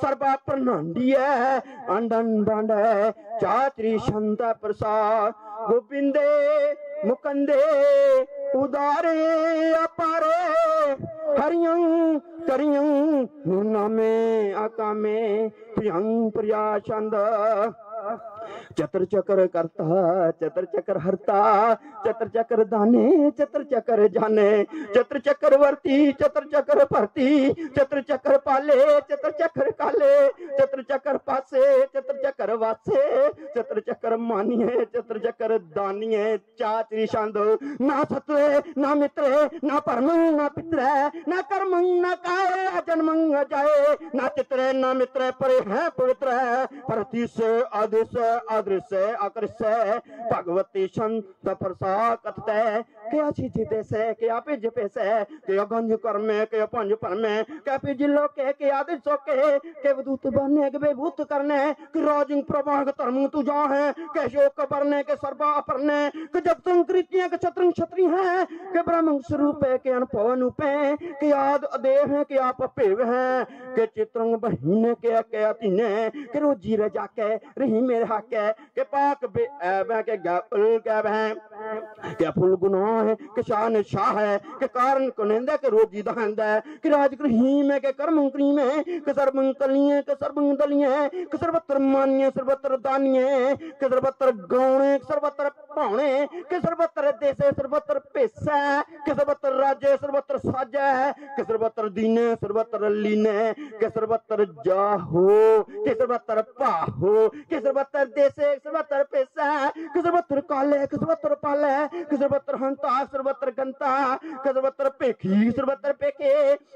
ਸਰਬਾ ਪ੍ਰਨੰਦੀਐ ਅੰਡਨ ਡੰਡੈ ਚਾਤਰੀ ਸ਼ੰਤ ਪ੍ਰਸਾਦ, ਗੋਬਿੰਦੇ ਮੁਕੰਦੇ ਉਦਾਰੇ ਅਪਾਰੇ ਹਰਿਯੰ ਕਰਿਯੰ ਨਾਮੇ ਆਕਾਮੇ ਪ੍ਰਿਯੰ ਪ੍ਰਿਆ ਛੰਦ ਚਤਰ ਚਕਰ ਕਰਤਾ ਚਤਰ ਚਕਰ ਹਰਤਾ ਚਤਰ ਚਕਰ ਦਾਨੇ ਚਤਰ ਚਕਰ ਜਾਣੇ ਚਤਰ ਚਕਰ ਵਰਤੀ ਚਤਰ ਚਕਰ ਭਰਤੀ ਚਤਰ ਚਕਰ ਪਾਲੇ ਚਤਰ ਚਕਰ ਕਾਲੇ ਚਤਰ ਚਕਰ ਪਾਸੇ ਚਤਰ ਚਕਰ ਵਾਸੇ ਚਤਰ ਚਕਰ ਮਾਨੀਏ ਚਤਰ ਚਕਰ ਦਾਨੀਏ ਚਾਤਰੀ ਛੰਦ ਨਾ ਸਤਰੇ ਨਾ ਮਿੱਤਰੇ ਨਾ ਪਰਮ ਨਾ ਪਿਤਰੈ ਨਾ ਕਰਮ ਨਾ ਕਾਏ ਜਨਮੰ ਜਾਏ ਨਾ ਚਿਤਰੇ ਨਾ ਮਿਤਰੇ ਪਰੇ ਹੈ ਪਵਿੱਤਰ ਹੈ ਪ੍ਰਤੀਸ अदृश्य अकृश्य भगवती संत प्रसा कथत क्या छिछि से, क्या पिज पे से, क्या गंज कर में, क्या पंज पर में, क्या पिज लो के के आदि के के विद्युत बने के विभूत करने के राजिंग प्रभाग तरम तू जा है के शोक परने के सर्वा अपरने के जब तुम कृतियाँ के छत्र छत्री हैं के ब्रह्म स्वरूप के अनपवन उपे के याद अदेव है के आप पेव है के चित्रंग बहिने के के अतिने के रोजी रजा के रही मेरे हा के पाक है के गैबुल गैब है के फुल गुनाह है के शान शाह है के कारण कुनिंदा के रोजी दहंदा है कि राज रहीम है के कर्म करीम है के सर्वं कलिए के सर्वं दलिए के सर्वत्र मानिए सर्वत्र दानिए के सर्वत्र गौणे सर्वत्र भावने के सर्वत्र देसे सर्वत्र पेसा के सर्वत्र राज्य सर्वत्र साजा के सर्वत्र दीने सर्वत्र लीने के सर्वत्र जाहो के सर्वत्र पाहो के सर्वत्र ದೇಶೆ ಸರ್ವತ್ರ ಪೇಸ ಕಸವತ್ರ ಕಾಲೆ ಕಸವತ್ರ ಪಾಲೆ ಕಸವತ್ರ ಹಂತ ಸರ್ವತ್ರ ಗಂತ ಕಸವತ್ರ ಪೇಖಿ ಸರ್ವತ್ರ ಪೇಖೆ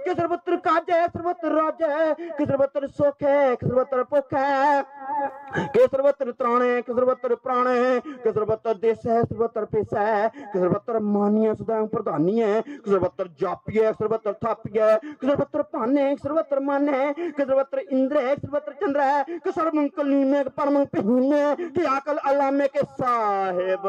ಕಸವತ್ರ ಕಾಜೆ ಸರ್ವತ್ರ ರಾಜೆ ಕಸವತ್ರ ಸೋಖೆ ಕಸವತ್ರ ಪೋಖೆ के सर्वत्र त्राण के सर्वत्र प्राण के सर्वत्र देश, सर्वत्र पेशा के सर्वत्र मानिय सदैव प्रधानी है के सर्वत्र जापी सर्वत्र थापी के सर्वत्र पान, सर्वत्र मन के सर्वत्र इंद्र है सर्वत्र चंद्र के सर्वं कलीम परम पहून है के आकल अलामे के साहिब।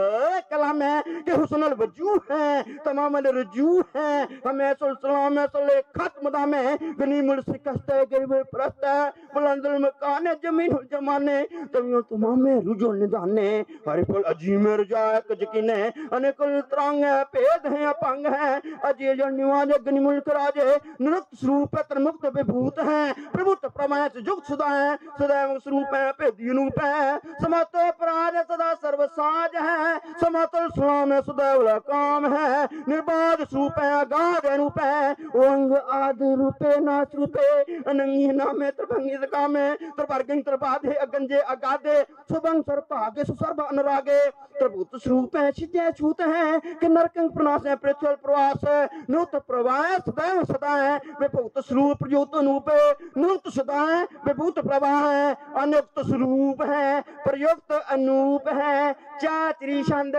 कलाम है के हुस्नल वज़ू है, तमाम रजू है। हमें सुलसलाम है सले खत्म दामे गनी मुल शिकस्त है गरीब प्रस्त है। बुलंदुल मकान है, ज़मीन जमाने। तमियों तमामे रुजो निदाने। हरिफुल अजीम रजाक यकीने अनेकुल त्रांग है भेद है, अपंग है। अजय जो निवाज गनी मुल्क राजे नृत स्वरूप है, तरमुक्त विभूत है। प्रभुत प्रमाय जुग सुदा है। सदैव स्वरूप है भेदी अनूप है। समत पराज सदा सर्व साज है। समतल सलाम है सदैव काम है। निर्बाध स्वरूप है, अगाध अनूप है। ओंग आद रूपे, नाच रूपे, अनंगी नामे, त्रिभंगी कामे त्रिवर्गं त्रिपाधे, अगंजे, अगाधे, सुभंग सर्पागे सुसर्भ अनुरागे, त्रिभूत स्वरूप है छिद्य छूत है कि नरकंग प्रनाश है, पृथ्वी, प्रवास है, नूत प्रवाह सदैव सदा है, विभूत स्वरूप, प्रयुक्त अनूप है, नूत, सदा है, विभूत प्रवाह है, अनुक्त स्वरूप है ਪ੍ਰਯੁਕਤ ਅਨੂਪ ਹੈ ਚਾਤਰੀ ਛੰਦ।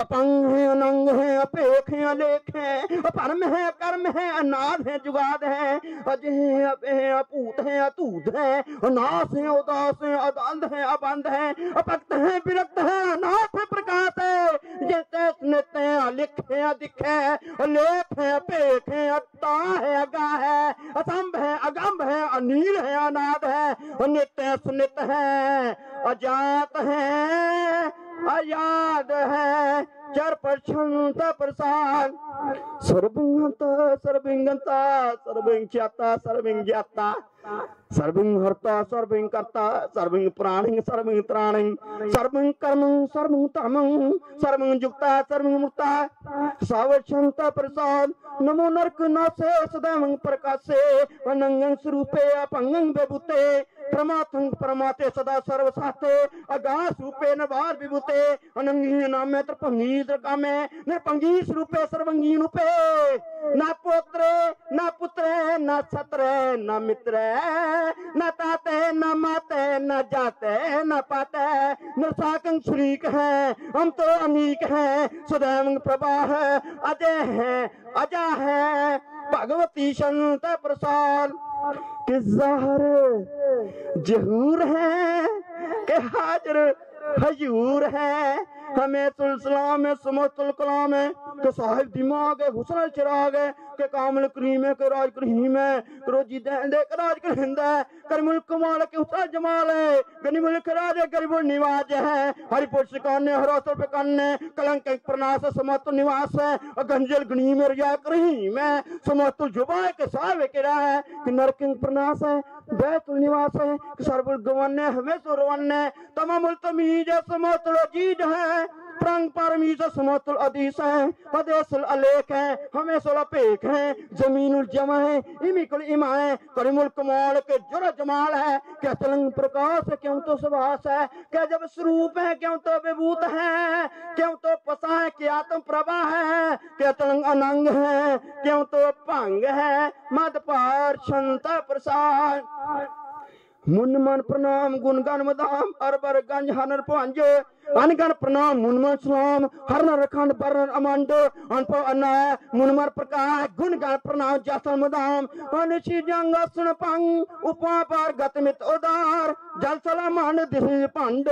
अपंग है, अनंग है अपेख है, अलेख है, अपरम है कर्म है, अनाथ है, जुगाद है, अज है, अप है, अपूत है, अतूत है अनास है, उदास है अदंध है, अबंध है, अपक्त है, विरक्त है, अनाथ है, प्रकाश है जैसे स्नित है, अलिख है अधिक है, अलेख है अपेख है अता है, अगा है, असंभ है अगम्भ है, अनील है, अनाद है, अनित्य सुनित है, अजात है ਆਜ਼ਾਦ ਹੈ ਚਰ ਪ੍ਰਸ਼ੰਤ ਪ੍ਰਸਾਦ। ਸਰਬੰਗਤਾ ਸਰਬਿੰਗਤਾ ਸਰਬਿੰਗਿਆਤਾ ਸਰਬਿੰਗਿਆਤਾ सर्विंग हर्ता सर्विंग कर्ता सर्विंग प्राणिंग सर्विंग त्राणिंग सर्विंग कर्मं सर्वं धर्मं सर्वं युक्ता सर्वं मुक्ता सावशंत प्रसाद नमो नरक नासे सदैवं प्रकाशे अनंगं स्वरूपे अपंगं विभूते प्रमाथं परमाते सदा सर्व साथे अगास रूपे नवार विभूते अनंगी नामे त्रिपंगी कामे निर्पंगी स्वरूपे सर्वंगी रूपे ना पुत्र ना पुत्र ना छत्र न मित्र न ताते न माते न जाते न पाते न साकं शरीक है, हम तो अमीक है। सुदैव प्रभा है, अजय है, अजा है। भगवती संत प्रसाद के जहर जहूर है, के हाजिर हजूर है। हमें सुलसलाम में, समतुल कलाम है के साहिब दिमाग है, हुसन चिराग है के कामल करीम है, के राज करीम है रोजी दहंदे के राज करिंद है करीमुल कमाल के हुसन जमाल है गनीमुल खराज है गरीबुल निवाज है। हरिपुर शिकाने हरासर पे काने कलंक प्रनाश समतुल निवास है, और गंजल गनीम है रजा करीम है, समतुल जुबा के साहिब के रहा है, कि नरकिंग प्रनास है बैतुल निवास है कि सरबुल गवन्ने हमें सुरवन्ने तमामुल तमीज है समतुल अजीज है प्रंग परमीज समतुल अदीस है अदेसुल अलेख है, हमें सोला पेख है जमीनुल जमा है इमिकुल इमा है करीमुल कमाल के जुर जमाल है। क्या तलंग प्रकाश है, क्यों तो सुभाष है? क्या जब स्वरूप है, क्यों तो विभूत है? क्यों तो पसा है क्या आत्म प्रभा है? क्या तलंग अनंग है, क्यों तो भंग है? मद पार क्षमता प्रसाद। मुन मन प्रणाम, गुण गण मदाम, अरबर गंज हनर पंज। ਅਨਗਣ ਪ੍ਰਣਾਮ ਮੁਨਮਨ ਸਲਾਮ ਹਰਨ ਰਖੰਡ ਬਰਨ ਅਮੰਡ ਅਨਪੋ ਅਨਾ ਮੁਨਮਰ ਪ੍ਰਕਾਸ਼ ਗੁਣ ਗਣ ਪ੍ਰਣਾਮ ਜਸਨ ਮਦਾਮ ਅਨਸ਼ੀ ਜੰਗ ਸੁਣ ਪੰਗ ਉਪਾ ਪਾਰ ਗਤ ਮਿਤ ਉਦਾਰ ਜਲ ਸਲਾ ਮਨ ਦਿਸ ਭੰਡ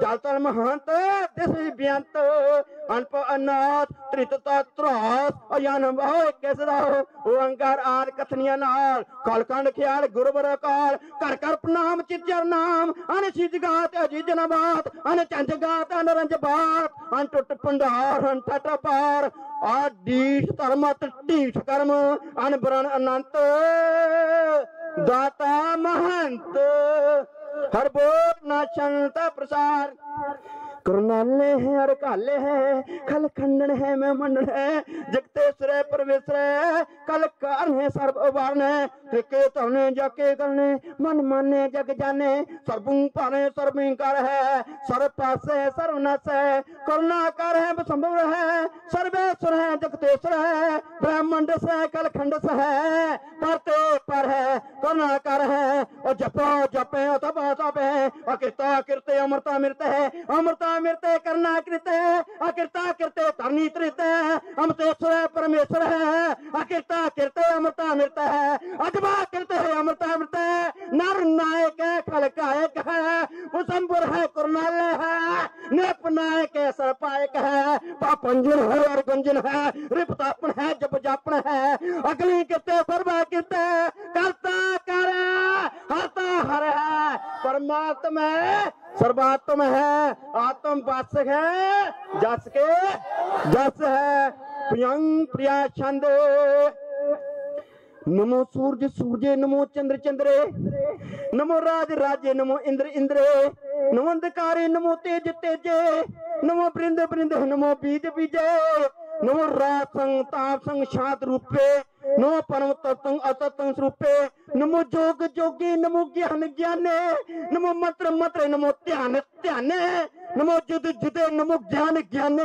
ਜਲ ਤਲ ਮਹੰਤ ਦਿਸ ਬਿਆੰਤ ਅਨਪ ਅਨਾਥ ਤ੍ਰਿਤਤਾ ਤਰਾਸ ਅਯਨ ਬਹੁ ਕਿਸ ਦਾ ਓੰਕਾਰ ਆਦ ਕਥਨੀਆਂ ਨਾਲ ਕਲਕੰਡ ਖਿਆਲ ਗੁਰਬਰ ਅਕਾਲ ਘਰ ਘਰ ਪ੍ਰਣਾਮ ਚਿਤਰ ਨਾਮ ਅਨ ਸਿਜ ਗਾਤ ਅਜੀ ਜਨਬਾਤ ਅਨ ਚੰਜ ਗਾਤ ਅਨ ਰੰਜ ਬਾਤ ਅਨ ਟੁੱਟ ਭੰਡਾਰ ਅਨ ਠਟ ਪਾਰ। ਆ ਡੀਠ ਧਰਮਤ ਢੀਠ ਕਰਮ ਅਨ ਅਨੰਤ। ਦਾਤਾ ਮਹੰਤ, ਹਰ ਬੋਲ ਨਾ ਚੰਤ ਪ੍ਰਸਾਰ। ਕਰਨਾਲੇ ਹੈ ਅਰ ਕਾਲੇ ਹੈ ਖਲ ਖੰਡਨ ਹੈ ਮੈਂ ਮੰਡਨ ਹੈ ਜਗਤੇ ਸਰੇ ਪਰਮੇਸ਼ਰ ਹੈ ਕਲ ਕਾਰਨ ਹੈ ਸਰਬ ਉਬਾਰਨ ਹੈ ਠੇਕੇ ਤਵਨੇ ਜਾਕੇ ਕਰਨੇ ਮਨ ਮਾਨੇ ਜਗ ਜਾਣੇ ਸਰਬੰ ਭਾਣੇ ਸਰਬੰ ਕਰ ਹੈ ਸਰਬ ਪਾਸੇ ਸਰਵ ਨਸ ਹੈ ਕਰੁਣਾ ਕਰ ਹੈ ਸੰਭਵ ਹੈ ਸਰਵੇਸ਼ਰ ਹੈ ਜਗਤੇਸ਼ਰ ਹੈ ਬ੍ਰਹਮੰਡ ਸੇ ਕਲ ਖੰਡ ਸ ਹੈ ਕਰਤੇ ਪਰ ਹੈ ਕਰੁਣਾ ਕਰ ਹੈ ਉਹ ਜਪੋ ਜਪੇ ਉਹ ਤਪ ਤਪੇ ਅਕਿਰਤਾ ਕਿਰਤੇ ਅਮਰਤਾ ਮਿਰਤ ਹੈ ਅਮਰਤਾ ਮਿਰਤੇ ਕਰਨਾ ਕ੍ਰਿਤ ਹੈ ਅਕਿਰਤਾ ਕਿਰਤੇ ਧਰਨੀ ਤ੍ਰਿਤ ਹੈ ਅਮਤੇਸ਼ਰ ਹੈ ਪਰਮੇਸ਼ਰ ਹੈ ਅਕਿਰਤਾ ਕਿਰਤੇ ਅਮਰਤਾ ਮਿਰਤ ਹੈ ਅਜਬਾ ਕਿਰਤੇ ਹੈ ਅਮਰਤਾ ਮਿਰਤ ਹੈ ਨਰ ਨਾਇਕ ਹੈ ਖਲਕਾਇਕ ਹੈ ਉਸੰਬਰ ਹੈ ਕੁਰਨਾਲ ਹੈ ਨਿਪ ਨਾਇਕ ਹੈ ਸਰਪਾਇਕ ਹੈ ਪਾਪੰਜਨ ਹੈ ਔਰ ਗੰਜਨ ਹੈ ਰਿਪਤਾਪਨ ਹੈ ਜਪ ਜਾਪਨ ਹੈ ਅਗਲੀ ਕਿਤੇ ਸਰਵਾ ਕਿਤੇ ਕਰਤਾ ਕਰ ਹਰਤਾ ਹਰ ਹੈ ਪਰਮਾਤਮਾ ਸਰਬਾਤਮ ਹੈ ਆਤਮ ਬਸ ਹੈ ਜਸ ਕੇ ਜਸ ਹੈ ਪ੍ਰਿਯੰ ਪ੍ਰਿਆ ਛੰਦ ਨਮੋ ਸੂਰਜ ਸੂਰਜੇ ਨਮੋ ਚੰਦਰ ਚੰਦਰੇ ਨਮੋ ਰਾਜ ਰਾਜੇ ਨਮੋ ਇੰਦਰ ਇੰਦਰੇ ਨਮੋ ਅੰਧਕਾਰੇ ਨਮੋ ਤੇਜ ਤੇਜੇ ਨਮੋ ਬ੍ਰਿੰਦ ਬ੍ਰਿੰਦ ਨਮੋ ਬੀਜ ਬੀਜੇ ਨਮੋ ਰਾਤ ਸੰਗ ਤਾਪ ਸੰਗ ਸ਼ਾਂਤ ਰੂਪੇ ਨਮੋ ਪਰਮ ਤਤੰ ਅਤਤੰ ਸਰੂਪੇ ਨਮੋ ਜੋਗ ਜੋਗੀ ਨਮੋ ਗਿਆਨ ਗਿਆਨੇ ਨਮੋ ਮੰਤਰ ਮੰਤਰੇ ਨਮੋ ਧਿਆਨ ਧਿਆਨੇ ਨਮੋ ਜੁਦ ਜੁਦੇ ਨਮੋ ਗਿਆਨ ਗਿਆਨੇ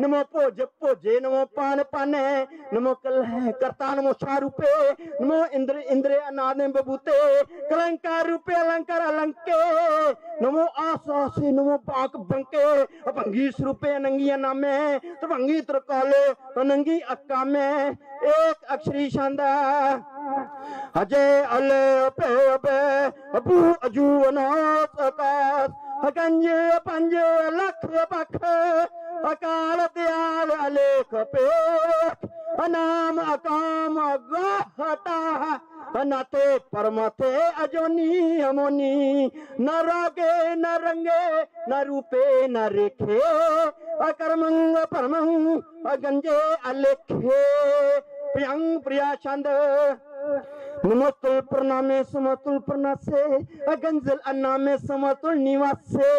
ਨਮੋ ਭੋਜ ਭੋਜੇ ਨਮੋ ਪਾਨ ਪਾਨੇ ਨਮੋ ਕਲ ਹੈ ਕਰਤਾ ਨਮੋ ਸ਼ਾ ਰੂਪੇ ਨਮੋ ਇੰਦਰ ਇੰਦਰੇ ਅਨਾਦਿ ਬਬੂਤੇ ਕਲੰਕਾਰ ਰੂਪੇ ਅਲੰਕਾਰ ਅਲੰਕੇ ਨਮੋ ਆਸਾਸੇ ਨਮੋ ਪਾਕ ਬੰਕੇ ਅਭੰਗੀ ਸਰੂਪੇ ਅਨੰਗੀਆਂ ਨਾਮੇ ਤਭੰਗੀ ਤਰਕਾਲੇ ਅਨੰਗੀ ਅਕਾਮੇ ਏਕ ਅਕਸ਼ਰੀ ਛੰਦਾ ਅਜੇ ਅਲੇ ਅਪੇ ਅਪੇ ਅਬੂ ਅਜੂ ਅਨਾਸ ਆਕਾਸ। ਅਕੰਜ ਪੰਜ ਲੱਖ ਪਖ ਅਕਾਲ ਦਿਆਲ ਅਲੇਖ ਪੇਖ। ਅਨਾਮ ਅਕਾਮ ਗਹਟਾ ਅਨਤੇ ਪਰਮਤੇ ਅਜੋਨੀ ਅਮੋਨੀ। ਨ ਰਾਗੇ, ਨ ਰੰਗੇ, ਨ प्रियं प्रिया चंद नमस्तुल प्रणामे समतुल प्रणासे, अगंजल अनामे समतुल निवासे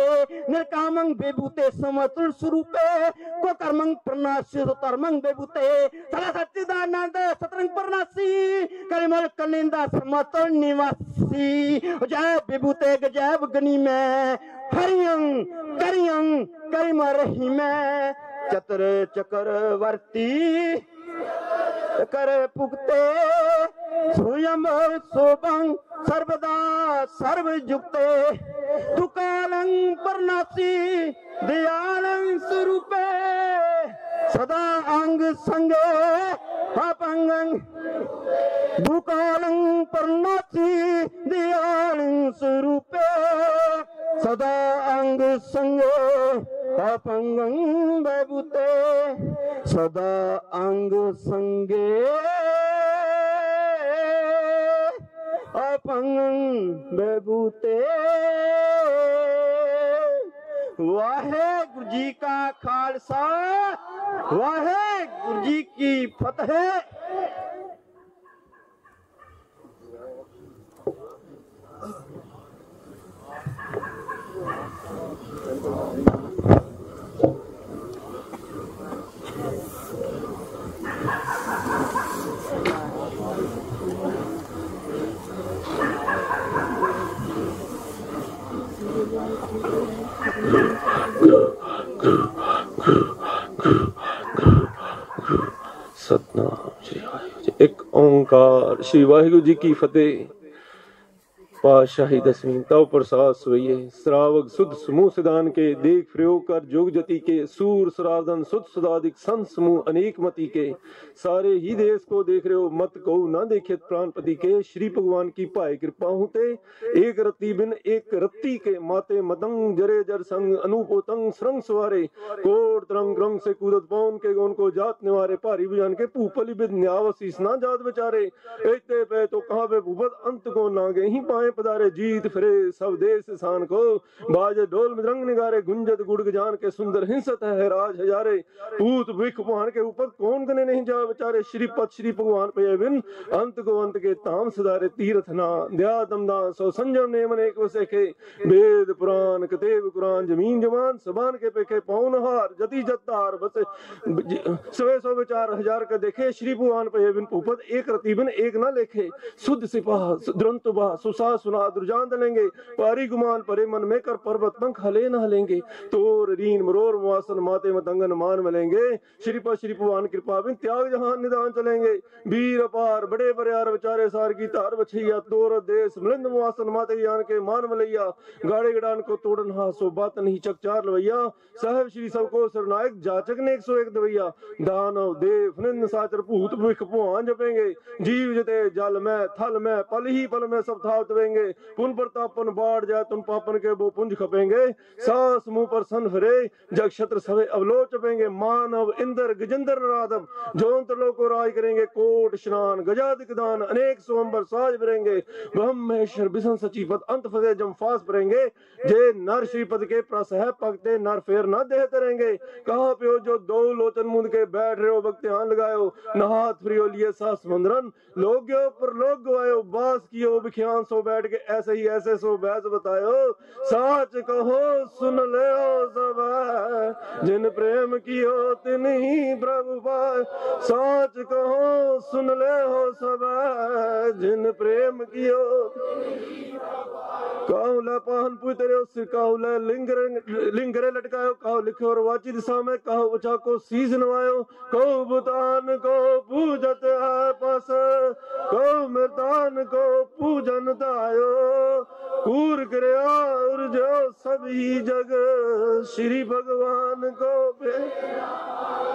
निरकामंग बेबुते समतुल स्वरूपे को कर्मंग प्रणासी कर्मंग बेबूते सदा सच्चिदानंद, सतरंग प्रणासी, करिमल कलिंदा समतुल निवासी। जय बेबुते जय गनी में, हरियं करियं करिम रही में चतर चक्रवर्ती। कर पुगते स्वयं सोबं सर्वदा सर्व जुक्ते तुकालं परनासी दयालं स्वरूपे सदा अंग संगे अपंगं दुकालं परनासी दयालं स्वरूपे सदा अंग संगे अपंगं बबुते सदा अंग संगे अपंग वाहे गुरु जी का खालसा वाहे गुरु जी की फतेह। ਸਤਨਾਮ ਸ੍ਰੀ ਵਾਹਿਗੁਰੂ ਜੀ। ਇੱਕ ਓੰਕਾਰ। ਸ੍ਰੀ ਵਾਹਿਗੁਰੂ ਜੀ ਕੀ ਫਤਿਹ। पाशाही दसवीं तव प्रसाद सोये श्रावक सुध समूह सिदान के देख प्रयोग कर जोग जति के सूर सरादन सुध सुदादिक संत समूह अनेक मति के। सारे ही देश को देख रहे हो, मत कहु ना देखे प्राणपति के। श्री भगवान की पाए कृपा हूते एक रत्ती बिन एक रत्ती के माते मतंग जरे जर संग अनुपोतंग सरंग सवारे। कोट तरंग रंग से कूदत पौन के गोन को जात निवारे। भारी बुजान के पूपली बिद न्यावसीस ना जात बेचारे। एते पे तो कहाँ पे भूपत, अंत को नागे ही पाए पधारे, जीत फिरे, सब देश सान को। बाजे ढोल मृदंग निगारे, गुंजत गुड़ जान के सुंदर हिंसत है राज हजारे। पूत विख पुहान के ऊपर कौन गने नहीं जा बेचारे। श्री पद श्री भगवान पे बिन अंत को अंत के ताम सदारे तीर्थ ना, दया दमदा सो संजम ने मने को। सेखे वेद पुराण कतेब कुरान, ज़मीन जमान सबान के पेखे पौन हार, जति जत्तार, बस सवे सौ विचार, हज़ार का देखे। श्री भगवान पे बिन भूपत एक रति बिन एक ना लेखे। शुद्ध सिपाह द्रंत बा सुसा सुना दुर्जान दलेंगे पारी गुमान परे मन में कर पर्वत पंख हले न हलेंगे तोर रीन मरोर मुआसन माते मतंगन मान मिलेंगे श्री पा श्री भगवान कृपा बिन त्याग जहान निदान चलेंगे। वीर अपार, बड़े बरियार बेचारे सार की तार बछैया। तोर देश मिलिंद मुआसन माते जान के मान मलैया गाड़े गडान को तोड़न हासो बात नहीं चकचार लवैया। साहब श्री सबको सरनायक जाचक ने एक सौ एक दवैया। दानव, देव, निंद, साचर, भूत विख भुआन जपेंगे। जीव जते, जल में, थल में, पल ही पल में सब था देंगे पुन प्रतापन बाढ़ जाए तुम पापन के वो पुंज खपेंगे। सास मुँह पर सन फिरे, जग छत्र सवे अवलो चपेंगे मानव, इंद्र, गजेंद्र राधव जोंत लोग को राज करेंगे, कोट, स्नान गजादिक दान अनेक सोमबर साज भरेंगे ब्रह्म महेश्वर बिसन सचीपत अंत फते, जम फास भरेंगे जे नर श्रीपद के प्रस है पगते, नर फेर न देहते रहेंगे। कहा प्यो जो दो लोचन मुंद के बैठ रहे हो, भक्ति हान लगायो नहात फ्रियो लिए सास मंदरन। लोग पर लोग गवायो बास कियो बिख्यान सो बैठ के ऐसे ही ऐसे सो बैस बतायो। साच कहो, सुन ले सब। जिन प्रेम कियो तिन ही प्रभु पाए, साच कहो, सुन ले हो सब। जिन प्रेम कियो काहू ले पाहन पुतरे सिर काहू ले लिंगरे लिंगरे लटकायो काहू लिखे और वाची दिशा में काहू बचा को सीज नवायो। कहू बुतान को पूजत है पस कहू मृतान को पूजन दायो ਆਇਓ, ਕੂਰ ਕਰਿਆ ਉਰਜੋ ਸਭੀ ਜਗ। ਸ੍ਰੀ ਭਗਵਾਨ ਕੋ ਪੇ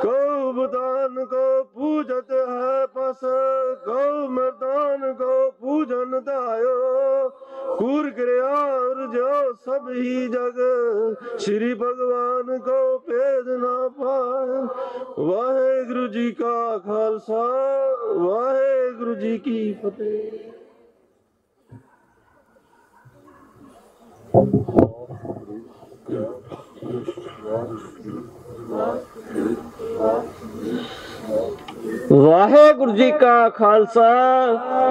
ਕੋ ਬਦਾਨ ਕੋ ਪੂਜਤ ਹੈ ਪਸ। ਕੋ ਮਰਦਾਨ ਕੋ ਪੂਜਨ ਦਾਇਓ ਕੂਰ ਕਰਿਆ ਉਰਜੋ ਸਭੀ ਜਗ। ਸ੍ਰੀ ਭਗਵਾਨ ਕੋ ਭੇਦ ਨਾ ਪਾਏ ਵਾਹਿਗੁਰੂ ਜੀ ਕਾ ਖਾਲਸਾ, ਵਾਹਿਗੁਰੂ ਜੀ ਕੀ ਫਤਿਹ। ਵਾਹਿਗੁਰੂ ਜੀ ਕਾ ਖਾਲਸਾ,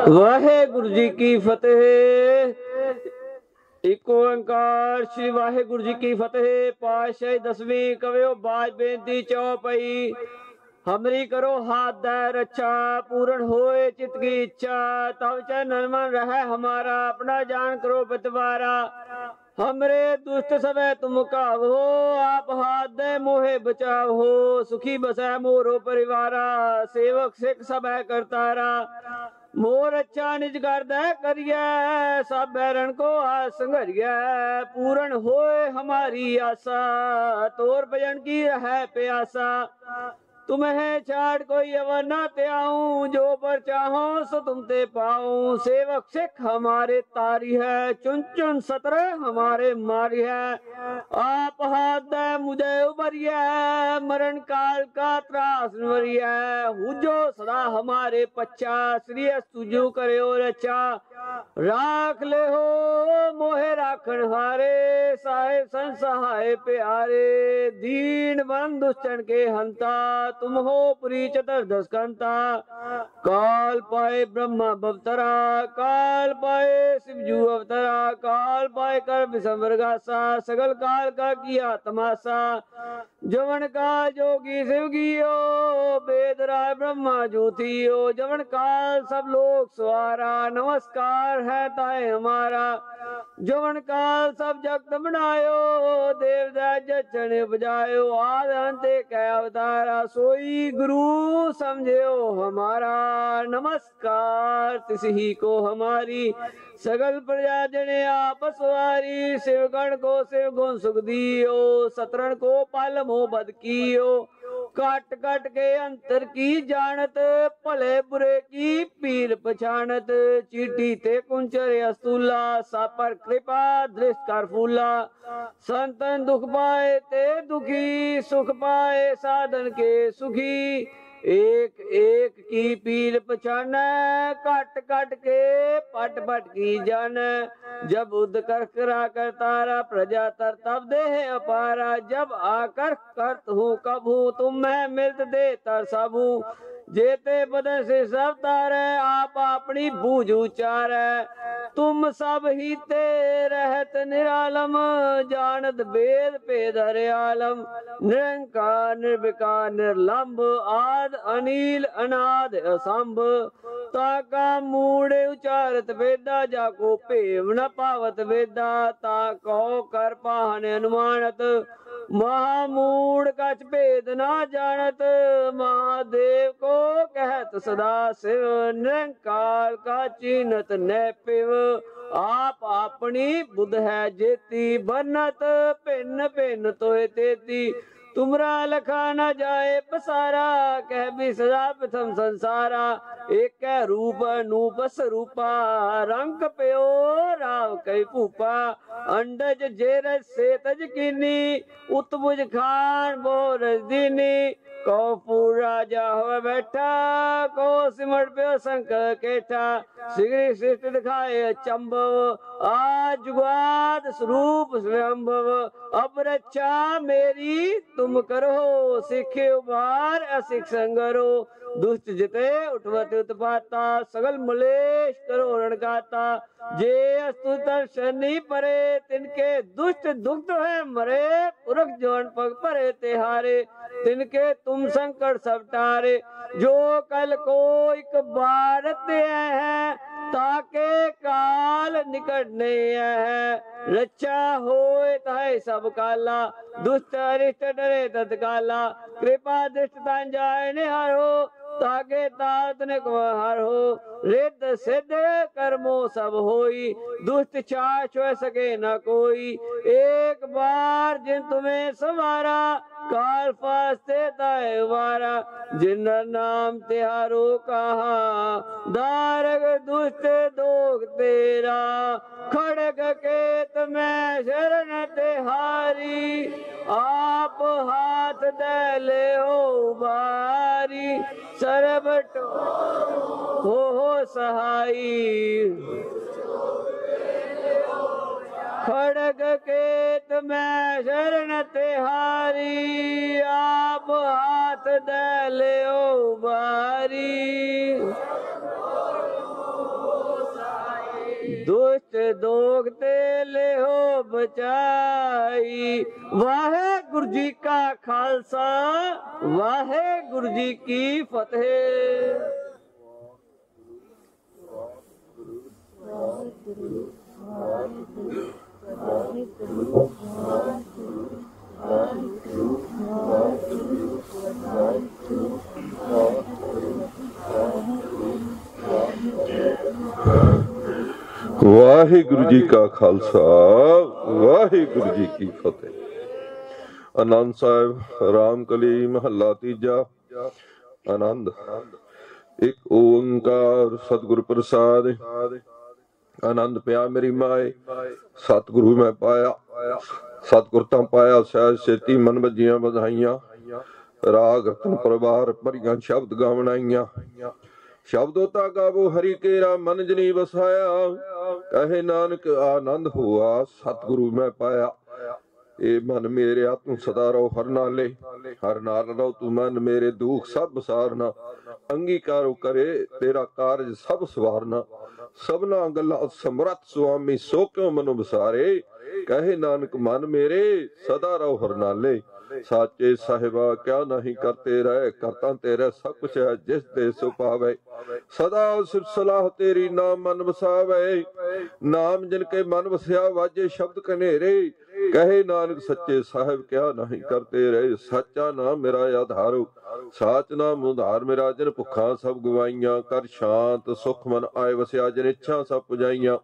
ਵਾਹਿਗੁਰੂ ਜੀ ਕੀ ਫਤਿਹ। ਇਕ ਓੰਕਾਰ ਸ੍ਰੀ ਵਾਹਿਗੁਰੂ ਜੀ ਕੀ ਫਤਿਹ, ਪਾਤਸ਼ਾਹੀ ਦਸਵੀਂ ਕਵਿਓ ਬਾਜ ਬੇਨਤੀ ਚੌਪਈ हमरी करो हाथ दय रक्षा, पूर्ण होए चित की इच्छा। तब चाहे नमन रहे हमारा, अपना जान करो बतवारा हमरे दुष्ट समय तुम का हो, आप हाथ दे मोहे बचाव हो। सुखी बसै मोरो परिवारा, सेवक सिख समय करतारा। मोर अच्छा निज कर दे करिए सब बैरण को आसंगरिए पूर्ण होए हमारी आशा, तोर भजन की है प्यासा। तुम्हें छाड़ कोई अवर न त्याऊं जो पर चाहो सो तुम ते पाऊँ। सेवक सिख हमारे तारी है, चुन चुन सतर हमारे मारी है। आप हाथ दे मुझे उबरिया मरण काल का त्रास निवरिया हुजो सदा हमारे पच्चा श्री तुझू करे और अच्छा। राख ले हो मोहे राखण हारे, साहेब सन सहाय प्यारे। दीन बन दुष्टन के हंता तुम हो पुरी चतुर्दश कंता काल पाए ब्रह्मा बवतरा काल पाए शिवजू अवतरा, काल पाए कर विषंबर सगल काल का किया तमाशा। जवन का जोगी शिवगियो, वेद राय ब्रह्मा जूथियो जवन काल सब लोग सवारा, नमस्कार है ताए हमारा। जवन काल सब जगत बनायो देवदा जचन बजायो। आद अंत कह अवतारा सोई गुरु समझो हमारा नमस्कार। तिस को हमारी सगल प्रजा जने आपस वारी शिवगण को शिव गुण सुख दियो, सतरण को पालम बद कियो। काट कट के अंतर की जानत, भले बुरे की पीर पछाणत। चीटी ते कुंचर अस्तूला सापर कृपा दृष्ट कर फूला। संतन दुख पाए ते दुखी, सुख पाए साधन के सुखी। एक एक की पीर पछान, कट कट के पट पट की जान। जब उद कर करा कर तारा प्रजा तर तब देह अपारा। जब आकर करत हूँ कब तुम मैं मिलत दे तर सब। जेते बदन से सब तारे आप अपनी बूझ उचार तुम सब ही ते रहत निरालम जानत वेद पेद हरे आलम निरंकार निर्विकार निर्लंब आद अनिल ਤਾ ਕਾ ਮੂੜ ਉਚਾਰਤ ਵੇਦਾ, ਜਾ ਕੋ ਭੇਵ ਨ ਪਾਵਤ ਵੇਦਾ, ਤਾ ਕੋ ਕਰ ਪਾਹਨ ਅਨੁਮਾਨਤ। ਮਹਾ ਮੂੜ ਕਛ ਭੇਦ ਨਾ ਜਾਣਤ ਮਹਾਦੇਵ ਕੋ ਕਹਿਤ ਸਦਾ ਸਿਵ, ਨਿਰੰਕਾਰ ਕਾ ਚੀਨਤ ਨੈ ਪਿਵ। ਆਪ ਆਪਣੀ ਬੁੱਧ ਹੈ ਜੇਤੀ, ਬਨਤ, ਭਿੰਨ ਭਿੰਨ ਤੋਏ ਤੇਤੀ। ਤੁਮਰਾ ਲਖਾ ਨਾ ਜਾਏ ਪਸਾਰਾ, ਕਹਿ ਵੀ ਸਦਾ ਪ੍ਰਥਮ ਸੰਸਾਰਾ। ਏਕੈ ਰੂਪ ਅਨੂਪ ਸਰੂਪਾ, ਰੰਗ ਪਿਓ ਰਾਵ ਕੈ ਭੂਪਾ। ਅੰਡਜ ਜੇਰ ਸੇ ਤਜ ਕੀਨੀ ਉਤਮੁਜ ਖਾਨ ਬੋ ਰਜਦੀਨੀ को पूरा जा बैठा, को सिमर पे शंकर केठा। श्री सृष्टि दिखाए चंबव, आज जुगाद स्वरूप स्वयंभव। अब मेरी, तुम करो, सिखे उभार, असिख संगरो। दुष्ट जते उठवत उत्पाता सगल मलेश करो रणगाता जे अस्तुत शनि परे, तिनके दुष्ट दुग्ध है मरे। पुरख जवन पग परे तिहारे तिनके तुम संकट सब टारे। जो कल को एक भारत है ਤਾਕੇ ਕਾਲ ਨਿਕਟਨੇ ਹੈ ਰਚਾ ਹੋਏ ਤਹੈ ਸਭ ਕਾਲਾ ਦੁਸ਼ਟ ਅਰਿਸ਼ਟ ਡਰੇ ਤਤਕਾਲਾ ਕਿਰਪਾ ਦ੍ਰਿਸ਼ਟ ਤਾਂ ਜਾਏ ਨਿਹਾਰੋ ताके तात ने हर हो रिद्ध सिद्ध कर्मो सब होई, दुष्ट छाछ सके न कोई। एक बार जिन तुम्हें सवारा, काल फास्ते ताए वारा, जिन नाम तिहारो कहा, दारग दुष्ट दोग तेरा, खड़ग केत में शरण तिहारी आप हाथ दले हो बारी। ਸਰਬ ਹੋ ਸਹਾਈ। ਖੜਗ ਕੇਤ ਮੈਂ ਸ਼ਰਨ ਤੇ ਆਪ ਹਾਥ ਦੇ ਲਿਓ ਬਾਰੀ ਦੁਸ਼ਟ ਦੋਗ ਤੇ ਲਿਓ ਬਚਾਈ। ਵਾਹਿਗੁਰੂ ਜੀ ਕਾ ਖਾਲਸਾ, ਵਾਹਿਗੁਰੂ ਜੀ ਕੀ ਫਤਿਹ। ਵਾਹਿਗੁਰੂ ਵਾਹਿਗੁਰੂ ਜੀ ਕਾ ਖਾਲਸਾ, ਵਾਹਿਗੁਰੂ ਜੀ ਕੀ ਫਤਿਹ। ਆਨੰਦ ਸਾਹਿਬ, ਰਾਮਕਲੀ ਮਹੱਲਾ ਤੀਜਾ, ਆਨੰਦ। ਇੱਕ ਓੰਕਾਰ ਸਤਿਗੁਰ ਪ੍ਰਸਾਦ, ਆਨੰਦ ਪਿਆ ਮੇਰੀ ਮਾਏ। ਸਤਿਗੁਰੂ ਮੈਂ ਪਾਇਆ, ਸਤਿਗੁਰ ਤਾਂ ਪਾਇਆ, ਸਹਿਜ ਸੇਤੀ ਮਨ ਵੱਜੀਆਂ ਵਧਾਈਆਂ। ਰਾਗ ਰਤਨ ਪਰਵਾਰ ਭਰੀਆਂ ਸ਼ਬਦ ਗਾਵਣਾਈਆਂ। ਸ਼ਬਦੋ ਤਾ ਗਾਵੋ ਹਰੀ ਕੇਰਾ, ਮਨ ਜਨੀ ਵਸਾਇਆ। ਕਹੇ ਨਾਨਕ, ਆਨੰਦ ਹੋਆ, ਸਤਿਗੁਰੂ ਮੈਂ ਪਾਇਆ। ਇਹ ਮਨ ਮੇਰਿਆ, ਤੂੰ ਸਦਾ ਰਹੋ ਹਰ ਨਾਲੇ। ਹਰ ਨਾਲ ਰਹੋ ਤੂੰ ਮਨ ਮੇਰੇ ਦੁੱਖ, ਸਭ ਸਾਰਨਾ। ਅੰਗੀਕਾਰੋ ਕਰੇ ਤੇਰਾ ਕਾਰਜ, ਸਭ ਸਵਾਰਨਾ। ਸਭਨਾ ਗੱਲਾਂ ਸਮਰੱਥ ਸੁਆਮੀ, ਸੋ ਕਿਉ ਮਨੁ ਵਿਸਾਰੇ ਕਹੇ ਨਾਨਕ, ਮਨ ਮੇਰੇ, ਸਦਾ ਰਹੋ ਹਰ ਨਾਲੇ। ਸਾਚੇ ਸਾਹਿਬਾ, ਕਿਆ ਨਹੀਂ ਕਰਤੇ ਰਹਿ, ਕਰਤਾ ਤੇਰਾ ਸਭ ਕੁਛ ਹੈ, ਜਿਸ ਦੇ ਸੋ ਪਾਵੇ ਸਦਾ ਸਿਫਤ ਤੇਰੀ ਨਾਮ ਮਨ ਵਸਾਵੇ। ਨਾਮ ਜਿਨ ਕੇ ਮਨ ਵਸਿਆ, ਵਾਜੇ ਸ਼ਬਦ ਕਨੇਰੇ ਕਹੇ ਨਾਨਕ ਸੱਚੇ ਸਾਹਿਬ, ਕਿਆ ਨਹੀਂ ਕਰਤੇ ਰਹੇ, ਸੱਚਾ ਨਾਮ ਮੇਰਾ ਆਧਾਰੋ। ਸਾਚ ਨਾਮ ਉਧਾਰ ਮੇਰਾ, ਜਨ ਭੁੱਖਾਂ ਸਭ ਗਵਾਈਆਂ, ਕਰ ਸ਼ਾਂਤ ਸੁਖ ਮਨ ਆਏ ਵਸਿਆ, ਜਨ ਇੱਛਾ ਸਭ ਪੁਜਾਈਆਂ।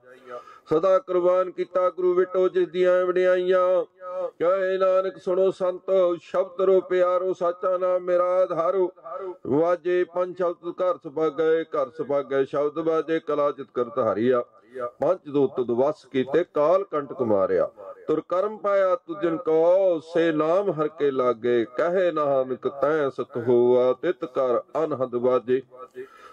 ਸਦਾ ਕੁਰਬਾਨ ਕੀਤਾ ਗੁਰੂ ਵਿਟੋ ਜਿਸ ਦੀਆਂ ਵਡਿਆਈਆਂ। ਕਹੇ ਨਾਨਕ, ਸੁਣੋ ਸੰਤ, ਸ਼ਬਦ ਰੋ ਪਿਆਰੋ, ਸਾਚਾ ਨਾਮ ਮੇਰਾ ਆਧਾਰੋ। ਵਾਜੇ ਪੰਜ ਸ਼ਬਦ, ਘਰ ਸੁਭਾਗੈ ਘਰ ਸੁਭਾਗੈ, ਸ਼ਬਦ ਵਾਜੇ, ਕਲਾ ਕਰਤ ਹਰੀਆ ਪੰਜ ਦੂਤ ਦਵਸ ਕੀਤੇ, ਕਾਲ ਕੰਟਕ ਮਾਰਿਆ। ਤੁਰ ਕਰਮ ਪਾਇਆ ਤੁਜਨ ਕੋ, ਸੇ ਨਾਮ ਹਰ ਕੇ ਲਾਗੇ। ਕਹੇ ਨਾਨਕ, ਤੈ ਸਤ ਹੋਆ, ਤਿਤ ਕਰ ਅਨਹਦ ਵਾਜੇ।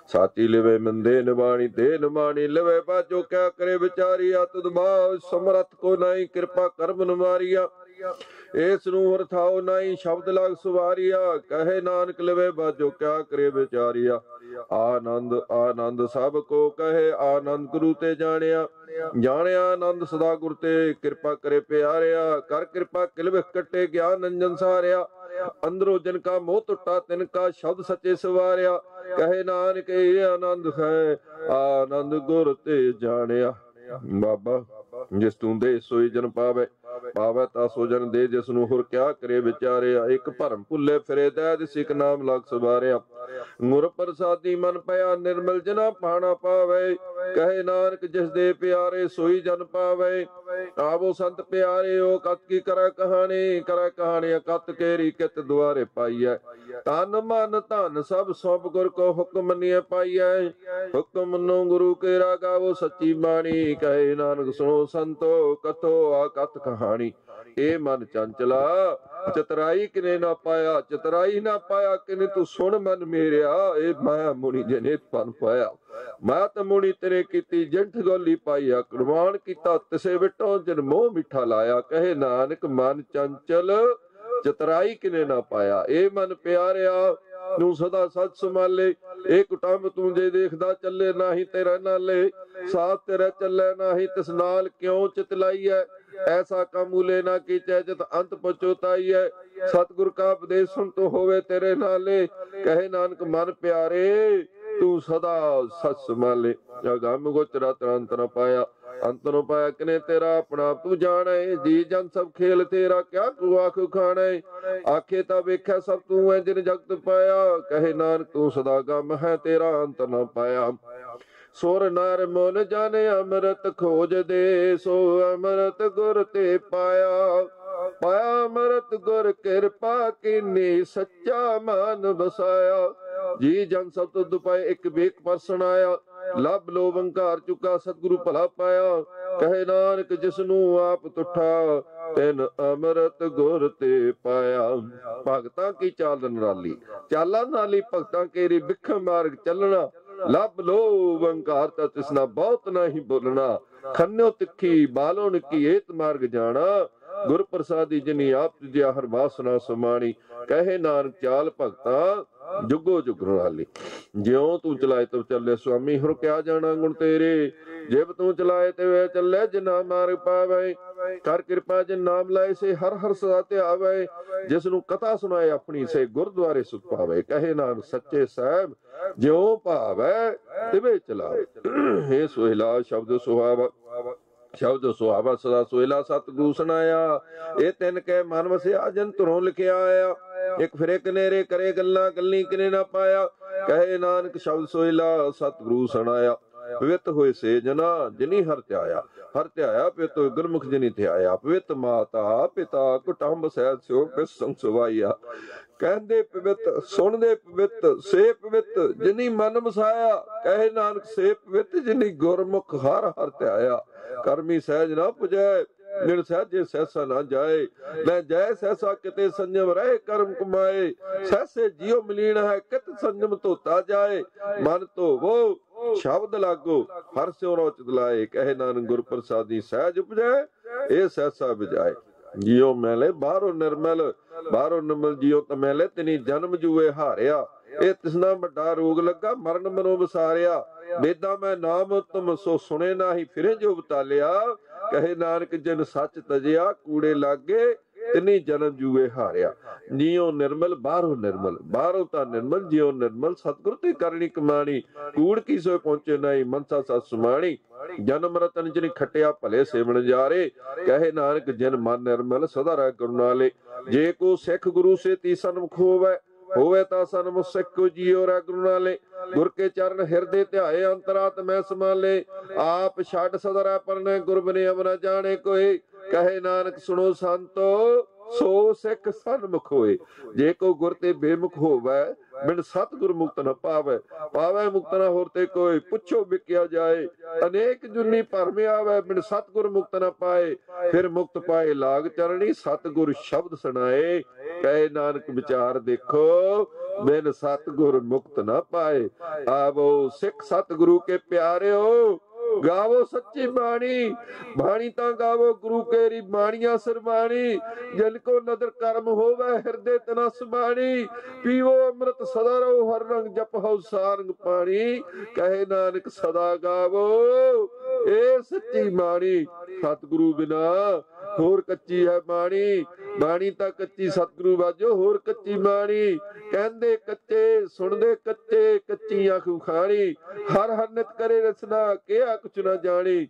ਸਾਚੀ ਲਿਵੇ ਮੰਦੇ ਨਿਵਾਣੀ, ਦੇ ਨਿਵਾਣੀ ਲਵੇ ਬਾਜੋ ਕਿਆ ਕਰੇ ਵਿਚਾਰੀ ਅਤਦ ਬਾ ਸਮਰਥ ਕੋ ਨਹੀਂ ਕਿਰਪਾ ਕਰਮ ਨਿਵਾਰੀਆ। ਇਸ ਨੂੰ ਵਰਥਾਓ ਨਹੀਂ ਸ਼ਬਦ ਲਗ ਸੁਵਾਰੀਆ। ਕਹੇ ਨਾਨਕ ਲਵੇ ਬਾਜੋ ਕਿਆ ਕਰੇ ਵਿਚਾਰੀਆ। ਆਨੰਦ ਆਨੰਦ ਸਭ ਕੋ ਕਹੇ, ਆਨੰਦ ਗੁਰੂ ਤੇ ਜਾਣਿਆ। ਜਾਣਿਆ ਆਨੰਦ ਸਦਾ ਗੁਰ ਤੇ ਕਿਰਪਾ ਕਰੇ ਪਿਆਰਿਆ। ਕਰ ਕਿਰਪਾ ਕਿਲਵ ਕੱਟੇ ਗਿਆਨ ਅੰਜਨ ਸਾਰਿਆ। ਅੰਦਰੋਂ ਜਨ ਕਾ ਮੋਹ ਟੁੱਟਾ, ਤਿਨ ਕਾ ਸ਼ਬਦ ਸੱਚੇ ਸਵਾਰਿਆ। ਕਹੇ ਨਾਨਕ, ਇਹ ਆਨੰਦ ਹੈ, ਆਨੰਦ ਗੁਰ ਤੇ ਜਾਣਿਆ। ਬਾਬਾ, ਜਿਸ ਤੂੰ ਦੇ ਸੋਈ ਜਨ ਪਾਵੇ। ਪਾਵੇ ਤਾਂ ਸੋਜਨ ਦੇ ਜਿਸ ਨੂੰ ਹੋਰ ਕਿਆ ਕਰੇ ਵਿਚਾਰਿਆ, ਇੱਕ ਭਰਮ ਭੁੱਲੇ ਫਿਰੇ ਦੈਦ ਸਿਕ ਨਾਮ ਲਗ ਸਵਾਰਿਆ। ਗੁਰ ਪ੍ਰਸਾਦੀ ਮਨ ਪਿਆ, ਨਿਰਮਲ ਜਨਾ ਪਾਣਾ ਪਾਵੇ। ਕਹੇ ਨਾਨਕ ਜਿਸ ਦੇ ਪਿਆਰੇ ਸੋਈ ਜਨ ਪਾਵੇ। ਆਵੋ ਸੰਤ ਪਿਆਰੇ ਓ ਕਤ ਕੀ ਕਰੈ ਕਹਾਣੀ ਕਰੈ ਕਹਾਣੀ ਕਤ ਕੇਰੀ ਕਿਤ ਦੁਆਰੇ ਪਾਈਐ। ਤਨ ਮਨ ਧਨ ਸਭ ਸਭ ਗੁਰ ਕੋ ਹੁਕਮ ਮੰਨਿਐ ਪਾਈਐ। ਹੁਕਮ ਨੂੰ ਗੁਰੂ ਕੇ ਗਾਵੋ ਸੱਚੀ ਬਾਣੀ। ਕਹੇ ਨਾਨਕ ਸੁਣੋ ਸੰਤੋ, ਕਥੋ ਆ ਕਤ ਕਹਾਣੀ, ਇਹ ਮਨ ਚੰਚਲਾ, ਚਤਰਾਈ ਕਿਨੇ ਨਾ ਪਾਇਆ, ਚਤਰਾਈ ਨਾ ਪਾਇਆ ਕਿਨੇ ਤੂੰ ਸੁਣ ਮਨ ਮੇਰਿਆ, ਇਹ ਮਾਇਆ ਮੁਨੀ ਜਨੇ ਪਨ ਪਾਇਆ। ਮੈਂ ਤਾਂ ਮੁਨੀ ਤੇਰੇ ਕੀਤੀ ਜੰਠ ਗੋਲੀ ਪਾਈਆ ਕੁਰਬਾਨ ਕੀਤਾ, ਤਿਸੇ ਵਿਟੋ ਜਨ ਮੋਹ ਮਿੱਠਾ ਲਾਇਆ। ਕਹੇ ਨਾਨਕ, ਮਨ ਚੰਚਲ, ਚਤਰਾਈ ਕਿਨੇ ਨਾ ਪਾਇਆ। ਇਹ ਮਨ ਪਿਆਰਿਆ, ਨੂੰ ਸਦਾ ਸਤ ਸੰਭਾਲੇ। ਇਹ ਕੁਟੰਬ ਤੂੰ ਜੇ ਦੇਖਦਾ ਚੱਲੇ, ਨਾਹੀ ਤੇਰਾ ਨਾਲੇ। ਸਾਥ ਤੇਰਾ ਚੱਲੇ, ਨਾਹੀ ਤਿਸ ਨਾਲ ਕਿਉਂ ਚਿਤਲਾਈਐ ਐਸਾ ਕਮੂਲੇ ਨਾ ਕੀਚੈ ਜਤ ਅੰਤ ਪਚੋਤਾਈਐ ਸਤਿਗੁਰ ਕਾ ਉਪਦੇਸ਼ ਸੁਣ ਤੋ ਹੋਵੇ ਤੇਰੇ ਨਾਲੇ। ਕਹੇ ਨਾਨਕ, ਮਨ ਪਿਆਰੇ, ਤੂੰ ਸਦਾ ਸਤ ਸੰਭਾਲੇ। ਅਗੰਮ ਗੋਚਰਾ ਤਰੰਤ ਪਾਇਆ। ਅੰਤ ਨੂੰ ਪਾਇਆ ਕਿਨੇ ਤੇਰਾ? ਆਪਣਾ ਤੂੰ ਜਾਣੈ। ਜੀ ਜਨ ਸਭ ਖੇਲ ਤੇਰਾ, ਕਿਆ ਤੂੰ ਆਖ ਖਾਣੈ ਆਖੇ ਤਾਂ ਵੇਖਿਆ ਸਭ ਤੂੰ ਐ ਜਿਨ ਜਗਤ ਪਾਇਆ। ਕਹੇ ਨਾਨਕ, ਤੂੰ ਸਦਾ ਗਮ ਹੈ ਤੇਰਾ ਅੰਤ ਨਾ ਪਾਇਆ। ਸੁਰ ਨਰ ਮਨ ਜਨ ਅੰਮ੍ਰਿਤ ਖੋਜ ਦੇ, ਸੋ ਅੰਮ੍ਰਿਤ ਗੁਰ ਤੇ ਪਾਇਆ। ਪਾਇਆ ਅੰਮ੍ਰਿਤ ਗੁਰ ਕਿਰਪਾ ਕੀਨੀ, ਸੱਚਾ ਮਨ ਬਸਾਇਆ ਜੀ ਜਨ ਸਭ ਤੋਂ ਦੁਪਾਏ ਇੱਕ ਵੇਕ ਪਰਸਨ ਆਇਆ। ਲਬ ਲੋ ਵੰਕਾਰ ਚੁਕਾ, ਸਤਿਗੁਰੂ ਭਲਾ ਪਾਇਆ। ਕਹੇ ਨਾਨਕ ਜਿਸ ਨੂੰ ਆਪ ਤੁਠਾ, ਤਿਨ ਅੰਮ੍ਰਿਤ ਗੁਰ ਤੇ ਪਾਇਆ। ਭਗਤਾਂ ਕੀ ਚਾਲ ਨਾਲੀ ਚਾਲਾਂ ਨਾਲੀ ਭਗਤਾਂ ਕੇਰੀ ਬਿਖ ਮਾਰਗ ਚੱਲਣਾ। ਲੱਭ ਲੋ ਵੰਕਾਰ ਤਾ ਤਿਸਨਾ, ਬਹੁਤ ਨਹੀਂ ਬੋਲਣਾ। ਖੰਨਿਓ ਤਿੱਖੀ, ਬਾਲੋਂ ਨਿੱਕੀ, ਏਤ ਮਾਰਗ ਜਾਣਾ। ਗੁਰ ਪ੍ਰਸਾਦੀ ਜਿਨੀ ਆਪ ਤੁਜਿਆ ਹਰ ਵਾਸਨਾ ਸਮਾਣੀ, ਕਹੇ ਨਾਨਕ ਚਾਲ ਭਗਤਾ, ਜੁਗੋ ਜੁਗ ਜਿਉ ਤੂੰ ਚਲਾਏ ਤਬ ਚੱਲੇ ਸੁਆਮੀ ਹੁਰ ਕਿਆ ਜਾਣਾ ਗੁਣ ਤੇਰੇ? ਜਿਵ ਤੂੰ ਚਲਾਏ ਤੇ ਵੇ ਚੱਲੇ, ਜਿਨਾ ਮਾਰਗ ਪਾਵੇ, ਕਰ ਕਿਰਪਾ ਜਿਨ ਨਾਮ ਲਾਏ, ਸੇ ਹਰ ਹਰ ਸਦਾ ਤੇ ਆਵੇ। ਜਿਸ ਨੂੰ ਕਥਾ ਸੁਣਾਏ ਆਪਣੀ, ਸੇ ਗੁਰਦੁਆਰੇ ਸੁਖ ਪਾਵੇ। ਕਹੇ ਨਾਨਕ ਸੱਚੇ ਸਾਹਿਬ, ਜਿਉ ਭਾਵੈ, ਤਿਵੇ ਚਲਾਵੇ। ਇਹ ਸੁਹਿਲਾ ਸ਼ਬਦ ਸੁਹਾਵਾ। ਸ਼ਬਦ ਸੁਹਾਵਾ ਸਦਾ ਸੋਇਲਾ ਸਤਿਗੁਰੂ ਸੁਣਾਇਆ ਇਹ ਤਿੰਨ ਕੈ ਮਨ ਵਸਿਆ, ਜਨ ਧੁਰੋਂ ਲਿਖਿਆ ਆਇਆ ਇੱਕ ਫਿਰੇ ਕਨੇਰੇ ਕਰੇ ਗੱਲਾਂ, ਗੱਲੀ ਕਿਨੇ ਨਾ ਪਾਇਆ। ਕਹੇ ਨਾਨਕ ਸ਼ਬਦ ਸੋਇਲਾ ਸਤਿਗੁਰੂ ਸੁਣਾਇਆ ਪਵਿੱਤ ਹੋਏ ਸੇ ਜਨਾ, ਜਿਨੀ ਹਰ ਧਿਆਇਆ ਹਰ ਧਿਆਇਆ ਪਿਤ, ਗੁਰਮੁਖ ਜਿਨੀ ਧਿਆਇਆ ਪਵਿੱਤ ਮਾਤਾ, ਪਿਤਾ, ਕੁਟੰਬ ਸਹਿਤ ਸਿਓ ਕਿਸ ਸੰਗ ਕਹਿੰਦੇ ਪਵਿੱਤ, ਸੁਣਦੇ ਪਵਿੱਤ, ਸੇ ਪਵਿੱਤ, ਜਿਨੀ ਮਨ ਵਸਾਇਆ ਕਹੇ ਨਾਨਕ ਸੇ ਪਵਿੱਤ, ਜਿਨੀ ਗੁਰਮੁਖ ਹਰ ਹਰ ਧਿਆਇਆ ਕਰਮੀ ਸਹਿਜ ਨਾ ਪੁਜੈ, ਨਿਰ ਸਹਿਜੇ ਸਹਿਸਾ ਨਾ ਜਾਏ। ਲੈ ਜੈ ਸਹਿਸਾ ਕਿਤੇ ਸੰਜਮ ਰਹੇ, ਕਰਮ ਕਮਾਏ। ਸਹਿਸੇ ਜਿਉ ਮਲੀਨ ਹੈ, ਕਿਤ ਸੰਜਮ ਧੋਤਾ ਜਾਏ। ਮਨ ਧੋਵੋ ਸ਼ਬਦ ਲਾਗੋ, ਹਰ ਸਿਉ ਰੋਚਿਤ ਲਾਏ, ਕਹੇ ਨਾਨਕ ਗੁਰ ਪ੍ਰਸਾਦੀ, ਸਹਿਜ ਉਪਜੈ, ਇਹ ਸਹਿਸਾ ਵਿਜਾਏ ਜਿਉ ਮੈਲੇ, ਬਾਹਰੋਂ ਨਿਰਮਲ ਬਾਹਰੋਂ ਨਿਰਮਲ ਜਿਉ ਤਮੈਲੇ ਤਿਨੀ ਜਨਮ ਜੂਏ ਹਾਰਿਆ। ਇਹ ਤਿਸਨਾ ਵੱਡਾ ਰੋਗ ਲੱਗਾ, ਮਰਨ ਮਨੋ ਵਿਸਾਰਿਆ। ਵੇਦਾਂ ਮੈਂ ਨਾਮ ਤੁਮ ਸੋ ਸੁਣੇ ਨਾਹੀ, ਫਿਰੇ ਜੋ ਬਤਾਲਿਆ। ਕਹੇ ਨਾਨਕ ਜਨ ਸੱਚ ਤਜਿਆ, ਕੂੜੇ ਲਾਗੇ ਤਿਨੀ ਜਨਮ ਜੂਏ ਹਾਰਿਆ। ਜਿਉ ਨਿਰਮਲ, ਬਾਹਰੋਂ ਨਿਰਮਲ। ਬਾਹਰੋਂ ਤਾਂ ਨਿਰਮਲ, ਜਿਉ ਨਿਰਮਲ, ਸਤਿਗੁਰ ਤੇ ਕਰਨੀ ਕਮਾਣੀ। ਕੂੜ ਕੀ ਸੋਏ ਪਹੁੰਚੇ ਨਹੀਂ, ਮਨਸਾ ਸਤ ਸੁਮਾਣੀ। ਜਨਮ ਰਤਨ ਜਿਨ ਖਟਿਆ, ਭਲੇ ਸੇਵਣ ਜਾਰੇ। ਕਹੇ ਨਾਨਕ, ਜਿਨ ਮਨ ਨਿਰਮਲ, ਸਦਾ ਰਹਿ ਕਰੁਣਾਲੇ ਜੇ ਕੋ ਸਿੱਖ ਗੁਰੂ ਸੇ ਤੀਸਨ ਸਨਮੁਖ ਹੋਵੇ ਤਾਂ ਸਨ ਸਿੱਖੋ ਜੀਉ ਰੇ ਗੁਰੂ ਨਾਲੇ ਗੁਰ ਕੇ ਚਰਨ ਹਿਰਦੇ ਧਿਆਏ, ਅੰਤਰਾਤ ਮੈਂ ਸਮਾਲੇ ਆਪ ਛੱਡ ਸਦਰਾ ਪਰਨੇ ਗੁਰ ਅਮਰ ਜਾਣੇ ਕੋਈ ਕਹੇ ਨਾਨਕ ਸੁਣੋ ਸੰਤੋ, ਸੋ ਸਿੱਖ ਸਨਮੁਖ ਹੋਏ। ਜੇ ਕੋ ਗੁਰ ਤੇ ਬੇਮੁਖ ਹੋਵੇ ਬਿਨ ਸਤਿਗੁਰ ਮੁਕਤ ਨ ਪਾਵੇ। ਪਾਵੇ ਮੁਕਤ ਨ ਹੋਰ ਤੇ ਕੋਈ। ਪੁੱਛੋ ਵਿਕਿਆ ਜਾਏ, ਅਨੇਕ ਜੁਨੀ ਭਰਮ ਆਵੇ, ਬਿਨ ਸਤਿਗੁਰ ਮੁਕਤ ਨ ਪਾਏ। ਫਿਰ ਮੁਕਤ ਪਾਏ ਲਾਗ ਚਰਣੀ, ਸਤਿਗੁਰ ਸ਼ਬਦ ਸੁਣਾਏ। ਕਹੇ ਨਾਨਕ, ਵਿਚਾਰ ਦੇਖੋ, ਬਿਨ ਸਤਿਗੁਰ ਮੁਕਤ ਨ ਪਾਏ। ਆਵੋ ਸਿੱਖ ਸਤਿਗੁਰੂ ਕੇ ਪਿਆਰਿਓ ਗਾਵੋ ਸੱਚੀ ਬਾਣੀ। ਬਾਣੀ ਤਾਂ ਗਾਵੋ ਗੁਰੂ ਕੇਰੀ ਬਾਣੀਆਂ ਸਰਬਾਣੀ। ਜਨ ਕੋ ਨਦਰ ਕਰਮ ਹੋਵੇ, ਹਿਰਦੇ ਤਨ ਸੁਬਾਣੀ ਪੀਵੋ ਅੰਮ੍ਰਿਤ ਸਦਾ ਰਹੋ, ਹਰ ਰੰਗ ਜਪਹੁ ਸਾਰੰਗ ਪਾਣੀ। ਕਹੇ ਨਾਨਕ ਸਦਾ ਗਾਵੋ, ਏ ਸੱਚੀ ਬਾਣੀ। ਸਤਿਗੁਰੂ ਬਿਨਾ ਹੋਰ ਕੱਚੀ ਹੈ ਬਾਣੀ। ਬਾਣੀ ਤਾਂ ਕੱਚੀ ਸਤਿਗੁਰੂ ਵਾਜੋ ਹੋਰ ਕੱਚੀ ਬਾਣੀ। ਕਹਿੰਦੇ ਕੱਚੇ, ਸੁਣਦੇ ਕੱਚੇ, ਕੱਚੀ ਅੱਖ ਉਖਾਣੀ ਹਰ ਹਰ ਨਿਤ ਕਰੇ ਰਸਨਾ ਕਿਹਾ ਕੁਛ ਨਾ ਜਾਣੀ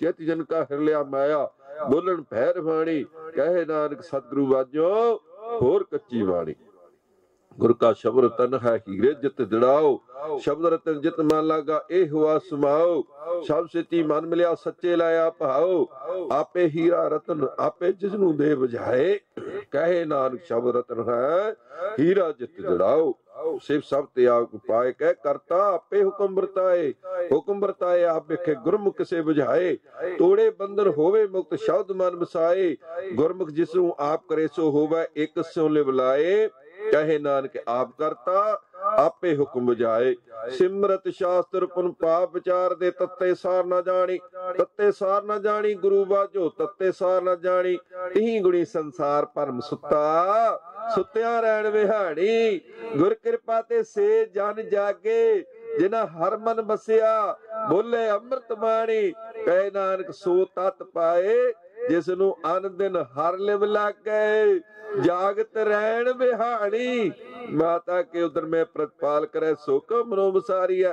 ਚਿਤ ਜਨ ਕਾ ਹਿਰ ਮਾਇਆ, ਬੋਲਣ ਭੈਰ ਬਾਣੀ, ਕਹੇ ਨਾਨਕ ਸਤਿਗੁਰੂ ਵਾਜੋ, ਹੋਰ ਕੱਚੀ ਬਾਣੀ। ਗੁਰ ਕਾ ਸ਼ਬਦ ਤਨ ਹੈ ਹੀਰੇ ਜਿਤ ਜੜਾਓ ਸ਼ਬਦ ਰਤਨ ਜਿਤ ਮਨ ਲਾਗਾ, ਇਹ ਹੁਆ ਸਮਾਓ। ਸਭ ਸਿੱਤੀ ਮਨ ਮਿਲਿਆ, ਸੱਚੇ ਲਾਇਆ ਭਾਓ। ਆਪੇ ਹੀਰਾ ਰਤਨ, ਆਪੇ ਜਿਸ ਨੂੰ ਦੇ ਬੁਝਾਏ ਕਹੇ ਨਾਨਕ ਸ਼ਬਦ ਰਤਨ ਹੈ, ਹੀਰਾ ਜਿਤ ਜੜਾਓ ਸਿਵ ਸਭ ਤੇ ਆਪ ਪਾਏ ਕਹਿ ਕਰਤਾ ਆਪੇ ਹੁਕਮ ਵਰਤਾਏ। ਹੁਕਮ ਵਰਤਾਏ, ਆਪ ਵਿਖੇ ਗੁਰਮੁਖ ਸੇ ਬੁਝਾਏ ਤੋੜੇ ਬੰਧਨ ਹੋਵੇ ਮੁਕਤ, ਸ਼ਬਦ ਮਨ ਵਸਾਏ। ਗੁਰਮੁਖ ਜਿਸ ਨੂੰ ਆਪ ਕਰੇ ਸੋ ਹੋਵੇ, ਇੱਕ ਸਿਉ ਲਿਵਲਾਏ। ਕਹੇ ਨਾਨਕ, ਆਪ ਕਰਤਾ, ਆਪੇ ਹੁਕਮ ਬੁਝਾਏ। ਸਿਮਰਤ ਸ਼ਾਸਤਰ ਪੁਨ ਪਾਪ ਵਿਚਾਰ ਦੇ ਤੱਤੇ ਸਾਰ ਨਾ ਜਾਣੀ। ਤੱਤੇ ਸਾਰ ਨਾ ਜਾਣੀ, ਗੁਰੂ ਬਾਝੋ, ਤੱਤੇ ਸਾਰ ਨਾ ਜਾਣੀ। ਤਹੀ ਗੁਣੀ ਸੰਸਾਰ ਭਰਮ ਸੁੱਤਾ। ਸੁੱਤਿਆਂ ਰਹਿਣ ਵਿਹਾੜੀ। ਗੁਰ ਕਿਰਪਾ ਤੇ ਸੇ ਜਨ ਜਾਗੇ ਜਿਨਾ ਹਰ ਮਨ ਬਸਿਆ ਬੋਲੇ ਅੰਮ੍ਰਿਤ ਬਾਣੀ। ਕਹੇ ਨਾਨਕ, ਸੋ ਤਤ ਪਾਏ ਜਿਸ ਨੂੰ ਅਨ ਦਿਨ ਹਰ ਲਿਵ ਲਾਗੇ, ਜਾਗਤ ਰਹਿਣ ਬਿਹਾਣੀ। ਮਾਤਾ ਕੇ ਉਦਰ ਮੈਂ ਪ੍ਰਤਪਾਲ ਕਰੇ ਸੋ ਮਨੋ ਵਸਾਰੀਐ।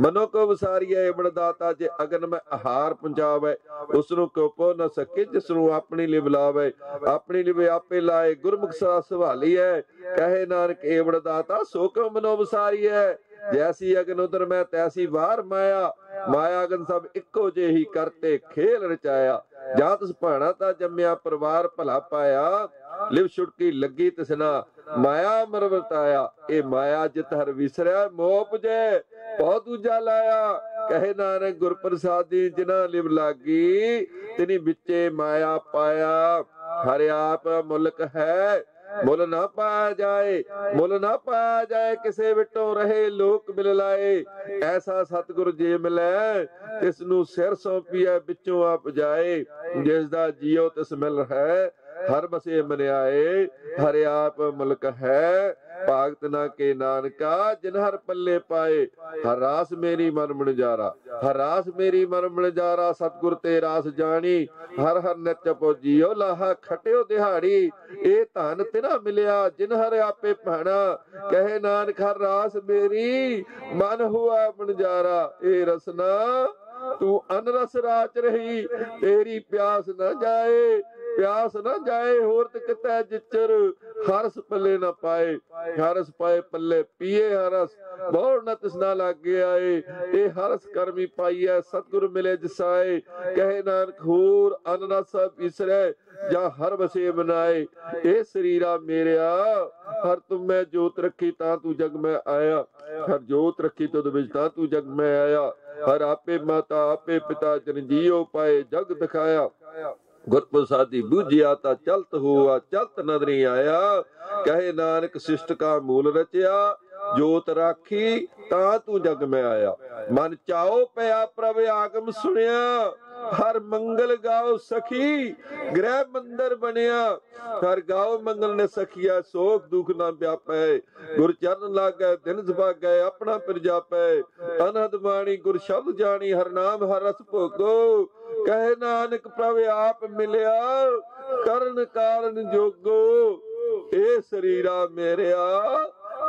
ਮਨੋ ਕੋ ਵਸਾਰੀਐ ਬੜ ਦਾਤਾ ਜੇ ਅਗਨ ਮੈਂ ਆਹਾਰ ਪਹੁੰਚਾਵੇ ਉਸ ਨੂੰ ਕੋ ਪੋ ਨਾ ਸਕੇ, ਜਿਸ ਨੂੰ ਆਪਣੀ ਲਿਵ ਲਾਵੇ। ਆਪਣੀ ਲਿਵ ਆਪੇ ਲਾਏ, ਗੁਰਮੁਖ ਸਾ ਸੰਭਾਲੀਐ। ਕਹੇ ਨਾਨਕ ਏਵੜ ਦਾਤਾ ਸੋ ਕੋ ਮਨੋ ਵਸਾਰੀਐ। ਜੈਸੀ ਅਗਨ ਉਦਰ ਮੈਂ ਤੈਸੀ ਬਾਹਰ ਮਾਇਆ ਮਾਇਆ ਅਗਨ ਸਭ ਇੱਕੋ ਜਿਹੀ ਕਰਤੇ, ਖੇਲ ਰਚਾਇਆ। ਜਾਤ ਸੁਭਾਣਾ ਤਾਂ ਜੰਮਿਆ, ਪਰਿਵਾਰ ਭਲਾ ਪਾਇਆ। ਲਿਵ ਛੁਟਕੀ ਲੱਗੀ ਤਸਨਾ ਮਾਇਆ ਮਰਵਤਾਇਆ ਇਹ ਮਾਇਆ ਜਿਤ ਹਰ ਵਿਸਰਿਆ, ਮੋਹ ਪੁਜੇ ਬਹੁਤ ਦੂਜਾ ਲਾਇਆ। ਕਹੇ ਨਾਨਕ ਗੁਰ ਪ੍ਰਸਾਦੀ ਜਿਨਾ ਲਿਵ ਲਾਗੀ, ਤਿਨੀ ਵਿੱਚੇ ਮਾਇਆ ਪਾਇਆ। ਹਰਿ ਆਪ ਮੁਲਕ ਹੈ ਮੁੱਲ ਨਾ ਪਾਇਆ ਜਾਏ, ਮੁੱਲ ਨਾ ਪਾਇਆ ਜਾਏ, ਕਿਸੇ ਵਿਟੋਂ ਰਹੇ ਲੋਕ ਮਿਲ ਲਾਏ। ਐਸਾ ਸਤਿਗੁਰ ਜੇ ਮਿਲੈ ਤਿਸ ਨੂੰ ਸਿਰ ਸੌਂਪੀਐ, ਵਿੱਚੋਂ ਆਪ ਜਾਏ। ਜਿਸ ਦਾ ਜੀਉ ਤਿਸ ਮਿਲ ਹੈ ਹਰ ਬਸੇ ਮਨਿਆਏ ਹਰਿ ਆਪ ਮੁਲਕ ਹੈ, ਭਾਗਤ ਨਾ ਕੇ ਨਾਨਕਾ, ਜਿਨ ਹਰ ਪੱਲੇ ਪਾਏ, ਹਰ ਰਾਸ ਮੇਰੀ ਮਨ ਮਨਜਾਰਾ, ਹਰ ਮੇਰੀ ਮਨ ਮਨਜਾਰਾ, ਸਤਿਗੁਰ ਤੇ ਰਾਸ ਜਾਣੀ, ਹਰ ਹਰ ਨਿਤ ਪੋ ਜੀਉ ਲਾਹਾ ਖਟਿਓ ਦਿਹਾੜੀ ਇਹ ਧਨ ਤੇਰਾ ਮਿਲਿਆ, ਜਿਨ ਹਰ ਆਪੇ ਭਾਣਾ, ਕਹੇ ਨਾਨਕ, ਹਰ ਰਾਸ ਮੇਰੀ ਮਨ ਹੁਆ ਮਨਜਾਰਾ ਇਹ ਰਸਨਾ, ਤੂੰ ਅਨਰਸ ਰਾਚ ਰਹੀ, ਤੇਰੀ ਪਿਆਸ ਨਾ ਜਾਏ ਪਿਆਸ ਨਾ ਜਾਏ, ਹੋਰ ਤੇ ਕਿਤੇ ਜਿਚਰ ਹਰਸ ਪੱਲੇ ਨਾ ਪਾਏ। ਹਰਸ ਪਾਏ ਪੱਲੇ ਪੀਏ ਹਰਸ, ਬਹੁੜ ਨਾ ਤਿਸਨਾ ਲੱਗੇ ਆਏ। ਇਹ ਹਰਸ ਕਰਮੀ ਪਾਈਐ, ਸਤਿਗੁਰ ਮਿਲੇ ਜਿਸਾਏ। ਕਹੇ ਨਾਨਕ, ਹੋਰ ਅਨਰਸ ਵਿਸਰੈ, ਜਾਂ ਹਰ ਵਸੇ ਬਨਾਏ ਇਹ ਸਰੀਰਾ ਮੇਰਿਆ, ਹਰ ਤੁਮ ਮੈਂ ਜੋਤ ਰੱਖੀ, ਤਾਂ ਤੂੰ ਜਗ ਮੈਂ ਆਇਆ। ਹਰ ਜੋਤ ਰੱਖੀ ਤੁਧ ਵਿੱਚ, ਤਾਂ ਤੂੰ ਜਗ ਮੈਂ ਆਇਆ। ਹਰ ਆਪੇ ਮਾਤਾ, ਆਪੇ ਪਿਤਾ ਜਨ ਜੀਉ ਪਾਏ, ਜਗ ਦਿਖਾਇਆ। ਗੁਰ ਪ੍ਰਸਾਦੀ ਬੂਝਿਆ ਤਾਂ ਚਲਤ ਹੋਆ, ਚਲਤ ਨਦਰੀ ਆਇਆ। ਕਹੇ ਨਾਨਕ ਸਿਸ਼ਟ ਕਾ ਮੂਲ ਰਚਿਆ। ਜੋਤ ਰਾਖੀ, ਤਾਂ ਤੂੰ ਜਗ ਮੈਂ ਆਇਆ। ਮਨ ਚਾਓ ਪਿਆ ਪ੍ਰਭ ਆਗਮ ਸੁਣਿਆ। ਹਰ ਮੰਗਲ ਗਾਓ ਸਖੀ, ਗ੍ਰਹਿ ਮੰਦਰ ਬਣਿਆ। ਹਰ ਗਾਓ ਮੰਗਲ ਨੇ ਸਖੀਆ, ਸੋਖ ਦੁਖ ਨਾ ਵਿਆਪੈ ਗੁਰ ਚਰਨ ਲਾਗੈ, ਦਿਨ ਸੁਭਾਗੈ, ਆਪਣਾ ਪਿਰ ਜਾਪੈ। ਅਨਹਦ ਬਾਣੀ, ਗੁਰ ਸ਼ਬਦ ਜਾਣੀ, ਹਰ ਨਾਮ, ਹਰ ਰਸ ਭੋਗੋ। ਕਹੇ ਨਾਨਕ, ਪ੍ਰਭ ਆਪ ਮਿਲਿਆ, ਕਰਨ ਕਾਰਨ ਜੋਗੋ। ਇਹ ਸਰੀਰਾ ਮੇਰਿਆ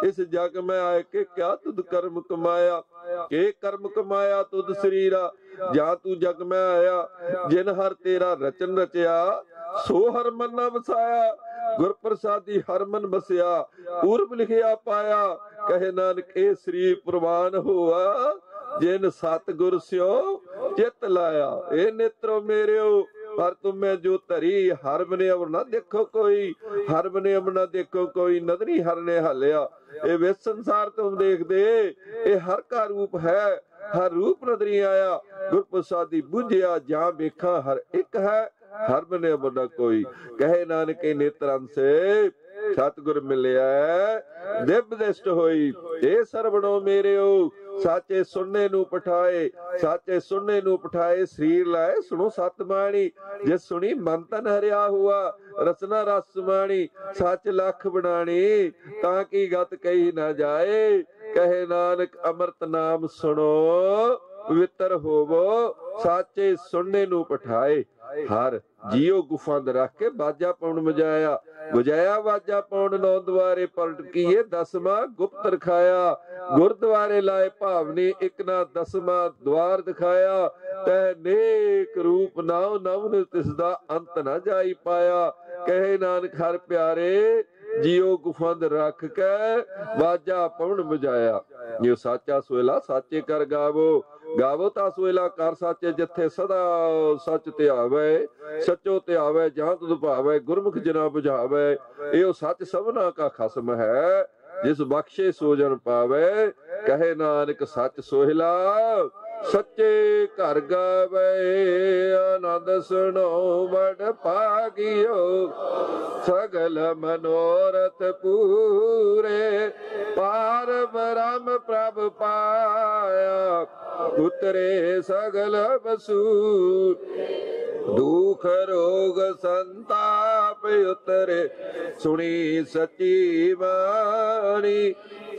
ਇਸ ਜਗ ਮੈਂ ਆਏ ਕੇ ਕਿਆ ਤੁਧ ਕਰਮ ਕਮਾਇਆ? ਕੇ ਕਰਮ ਕਮਾਇਆ ਤੁਧ ਸਰੀਰਾ? ਜਾਂ ਤੂੰ ਜਗ ਮੈਂ ਆਇਆ, ਜਿਨ ਹਰ ਤੇਰਾ ਰਚਨ ਰਚਿਆ, ਸੋ ਹਰਮਨ ਨਾ ਵਸਾਇਆ। ਗੁਰ ਪ੍ਰਸਾਦੀ ਹਰਮਨ ਵਸਿਆ, ਪੂਰਬ ਲਿਖਿਆ ਪਾਇਆ। ਕਹੇ ਨਾਨਕ ਇਹ ਸ੍ਰੀ ਪ੍ਰਵਾਨ ਹੋਆ, ਜਿਨ ਸਤਗੁਰ ਸਿਓ ਚਿਤ ਲਾਇਆ। ਇਹ ਨੇਤਰੋ ਮੇਰਿਓ ਪਰ ਤੁਮੇ ਜੋ ਧਰੀ ਹਰ ਬਨੇ ਅਵਰ ਨਾ ਦੇਖੋ ਕੋਈ, ਹਰ ਬਨੇ ਅਵਰ ਨਾ ਦੇਖੋ ਕੋਈ, ਨਦਰੀ ਹਰ ਨੇ ਹਲਿਆ। ਇਹ ਵੇ ਸੰਸਾਰ ਤੁਮ ਦੇਖਦੇ, ਇਹ ਹਰ ਕਾ ਰੂਪ ਹੈ, ਹਰ ਰੂਪ ਨਦਰੀ ਆਇਆ। ਗੁਰ ਬੁਝਿਆ, ਜਾਂ ਵੇਖਾਂ ਹਰ ਇੱਕ ਹੈ, ਹਰ ਬਨੇ ਅਵਰ ਨਾ ਕੋਈ। ਕਹੇ ਨਾਨਕੇ ਇਹ ਨੇਤਰਾਂ ਸੇ, ਸਤਗੁਰ ਮਿਲਿਆ, ਦਿਵ ਦਿਸ਼ਟ ਹੋਈ। ਇਹ ਸਰਵਣੋ ਮੇਰਿਓ ਸਾਚੇ ਸੁਣਨੇ ਨੂੰ ਪਠਾਏ, ਸਾਚੇ ਸੁਣਨੇ ਨੂੰ ਪਠਾਏ, ਸਰੀਰ ਲਾਏ, ਸੁਣੋ ਸਤ ਜੇ ਸੁਣੀ ਮਨ ਤਨ ਹਰਿਆ ਹੁਆ, ਰਸਨਾ ਰਸ ਬਾਣੀ ਸੱਚ ਲੱਖ ਬਣਾਣੀ, ਤਾਂ ਕੀ ਗਤ ਕਹੀ ਨਾ ਜਾਏ, ਕਹੇ ਨਾਨਕ ਅੰਮ੍ਰਿਤ ਨਾਮ ਸੁਣੋ, ਪਵਿੱਤਰ ਹੋਵੋ, ਸਾਚੇ ਸੁਣਨੇ ਨੂੰ ਪਠਾਏ। ਹਰ ਜੀਓ ਗੁਫੰਦ ਰੱਖ ਕੇ ਬਾਜਾ ਪਾਉਣ ਮਜਾਇਆ ਬੁਝਾਇਆ ਵਾਜਾ ਪਾਉਣ ਨੌ ਦੁਆਰੇ ਪਲਟ ਕੀਏ ਦਸਵਾਂ ਗੁਪਤ ਰਖਾਇਆ। ਗੁਰਦੁਆਰੇ ਲਾਏ ਭਾਵਨੀ ਇੱਕ ਨਾ ਦਸਵਾਂ ਦਵਾਰ ਦਿਖਾਇਆ। ਤੈ ਨੇਕ ਰੂਪ ਨਾਉ ਨਵਨ ਤਿਸ ਦਾ ਅੰਤ ਨਾ ਜਾਈ ਪਾਇਆ। ਕਹੇ ਨਾਨਕ ਹਰ ਪਿਆਰੇ ਜੀਓ ਗੁਫੰਦ ਰੱਖ ਕੇ ਵਾਜਾ ਪਵਨ ਬੁਝਾਇਆ ਇਹ ਸਾਚਾ ਸੋਇਲਾ ਸਾਚੇ ਕਰ ਗਾਵੋ। ਗਾਵੋ ਤਾਂ ਸੋਇਲਾ ਕਰ ਸਾਚੇ ਜਿੱਥੇ ਸਦਾ ਸੱਚ ਤੇ ਆਵੇ, ਸੱਚੋ ਧਿਆਵੇ ਜਾਂ ਤੁਧ ਭਾਵੇ, ਗੁਰਮੁਖ ਜਨਾ ਬੁਝਾਵੇ। ਇਹੋ ਸੱਚ ਸਭਨਾ ਕਾ ਖਸਮ ਹੈ, ਜਿਸ ਬਖਸ਼ੇ ਸੋ ਜਨ ਪਾਵੇ। ਕਹੇ ਨਾਨਕ ਸੱਚ ਸੋਹਿਲਾ ਸੱਚੇ ਘਰ ਗਾਵੇ, ਆਨੰਦ ਸੁਣੋ ਵਡ ਭਾਗਿਓ। ਸਗਲ ਮਨੋਰਥ ਪੂਰੇ ਪਾਰ ਬ੍ਰਹਮ ਪ੍ਰਭ ਪਾਇਆ। ਉਤਰੇ ਸਗਲ ਵਸੂ ਦੁਖ ਰੋਗ ਸੰਤਾਪ ਉਤਰੇ। ਸੁਣੀ ਸੱਚੀ ਬਾਣੀ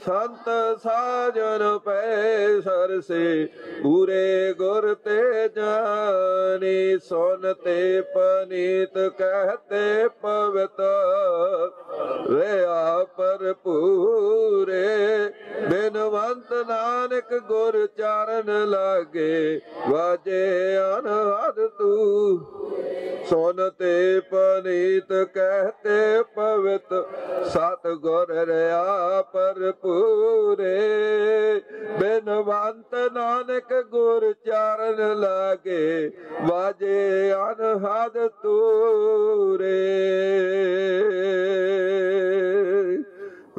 ਸੰਤ ਸਾਜਨ ਪੈ ਸਰਸੇ, ਪੂਰੇ ਗੁਰ ਤੇ ਜਾਣੀ, ਸੁਨ ਤੇ ਪਨੀਤ ਕਹਤੇ ਪਵਤ। ਵੇ ਆਪਰ ਪੂਰੇ ਬਿਨਵੰਤ ਨਾਨਕ ਗੁਰ ਚਰਨ ਲਾਗੇ, ਵਾਜੇ ਅਨਹਦ ਤੂ। ਸੁਨ ਤੇ ਪਨੀਤ ਕਹਤੇ ਪਵਿਤ ਸਤ ਗੁਰ ਰਿਆ ਪਰਪੂਰੇ ਬਿਨਵੰਤ ਨਾਨਕ ਗੁਰ ਚਰਨ ਲਾਗੇ, ਵਾਜੇ ਅਨਹਦ ਤੂਰੇ।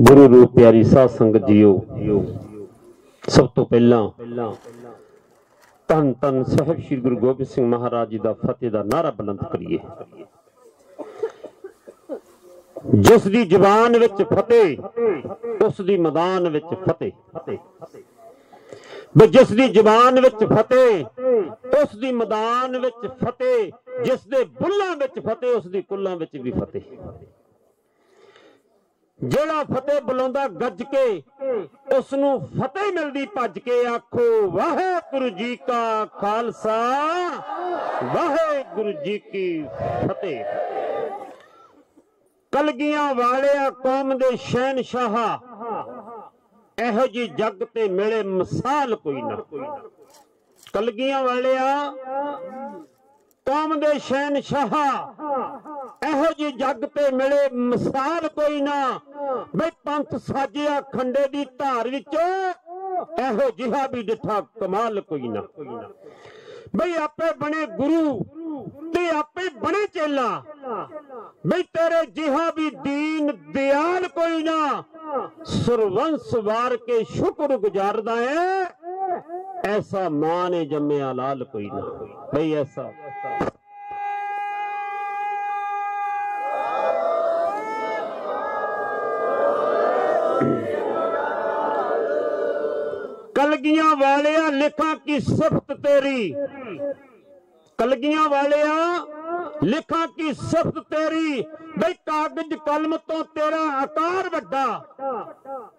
ਗੁਰੂ ਰੂਪ ਪਿਆਰੀ ਸਾਧ ਸੰਗਤ ਜੀਓ, ਸਭ ਤੋਂ ਪਹਿਲਾਂ ਧੰਨ ਧੰਨ ਸਾਹਿਬ ਸ੍ਰੀ ਗੁਰੂ ਗੋਬਿੰਦ ਸਿੰਘ ਮਹਾਰਾਜ ਜੀ ਦਾ ਫਤਿਹ ਦਾ ਨਾਰਾ ਬੁਲੰਦ ਕਰੀਏ। ਜਿਸ ਦੀ ਜ਼ੁਬਾਨ ਵਿੱਚ ਫਤਿਹ, ਉਸ ਦੀ ਮੈਦਾਨ ਵਿੱਚ ਫਤਿਹ। ਬਈ ਜਿਸ ਦੀ ਜ਼ੁਬਾਨ ਵਿੱਚ ਫਤਿਹ, ਉਸ ਦੀ ਮੈਦਾਨ ਵਿੱਚ ਫਤਿਹ, ਜਿਸ ਦੇ ਬੁੱਲਾਂ ਵਿੱਚ ਫਤਿਹ, ਉਸ ਦੀ ਕੁੱਲਾਂ ਵਿੱਚ ਵੀ ਫਤਿਹ। ਜਿਹੜਾ ਫਤਿਹ ਬੁਲਾਉਂਦਾ ਗੱਜ ਕੇ ਉਸ ਨੂੰ ਫਤਿਹ ਮਿਲਦੀ ਭੱਜ ਕੇ ਆਖੋ, ਵਾਹਿਗੁਰੂ ਜੀ ਕਾ ਖਾਲਸਾ। ਵਾਹਿਗੁਰੂ ਜੀ ਕੀ ਫਤਿਹ। ਕਲਗੀਆਂ ਵਾਲਿਆ ਕੌਮ ਦੇ ਸ਼ਹਿਨशाह ਇਹੋ ਜੀ ਜੱਗ ਤੇ ਮਿਲੇ ਮਿਸਾਲ ਕੋਈ ਨਾ। ਕਲਗੀਆਂ ਵਾਲਿਆ ਕੌਮ ਦੇ ਸ਼ਹਿਨशाह ਇਹੋ ਜੀ ਜੱਗ ਤੇ ਮਿਲੇ ਮਿਸਾਲ ਕੋਈ ਨਾ। ਬਈ ਪੰਥ ਸਾਜਿਆ ਖੰਡੇ ਦੀ ਧਾਰ ਵਿੱਚੋਂ ਇਹੋ ਜਿਹਾ ਵੀ ਡਿਠਾ ਕਮਾਲ ਕੋਈ ਨਾ। ਬਈ ਆਪੇ ਬਣੇ ਗੁਰੂ ਤੇ ਆਪੇ ਬਣੇ ਚੇਲਾ। ਬਈ ਤੇਰੇ ਜਿਹਾ ਵੀ ਦੀਨ ਦਿਆਲ ਕੋਈ ਨਾ। ਸਰਵੰਸ ਵਾਰ ਕੇ ਸ਼ੁਕਰ ਗੁਜ਼ਾਰਦਾ ਹੈ ਐਸਾ ਮਾਂ ਨੇ ਜੰਮਿਆ ਲਾਲ ਕੋਈ ਨਾ। ਬਈ ਐਸਾ ਕਲਗੀਆਂ ਵਾਲਿਆ ਲਿਖਾਂ ਕੀ ਸਿਫਤ ਤੇਰੀ। ਕਲਗੀਆਂ ਵਾਲਿਆ ਲਿਖਾਂ ਕੀ ਸਿਫਤ ਤੇਰੀ, ਬਈ ਕਾਗਜ਼ ਕਲਮ ਤੋਂ ਤੇਰਾ ਆਕਾਰ ਵੱਡਾ।